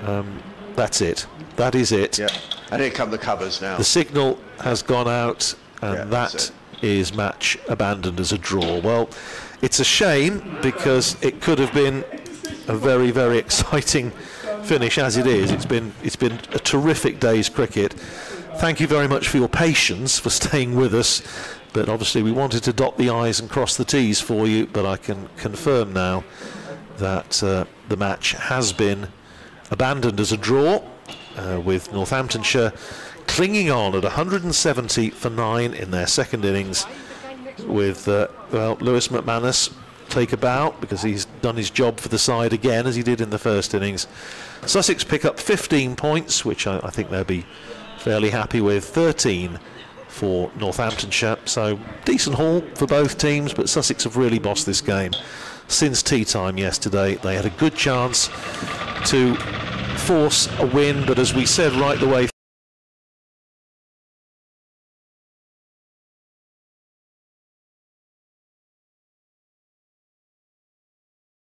[SPEAKER 1] um, that's it. That is it. Yeah. And here come the covers now. The signal has gone out, and yeah, that is match abandoned as a draw. Well, it's a shame because it could have been a very, very <laughs> exciting finish as it is. It's been it's been a terrific day's cricket. Thank you very much for your patience for staying with us. But obviously we wanted to dot the i's and cross the t's for you. But I can confirm now that uh, the match has been abandoned as a draw, uh, with Northamptonshire clinging on at 170 for nine in their second innings. With uh, well Lewis McManus take about because he's done his job for the side again as he did in the first innings. Sussex pick up 15 points, which I, I think they'll be fairly happy with. 13 for Northamptonshire, so decent haul for both teams, but Sussex have really bossed this game since tea time yesterday. They had a good chance to force a win, but as we
[SPEAKER 5] said right the way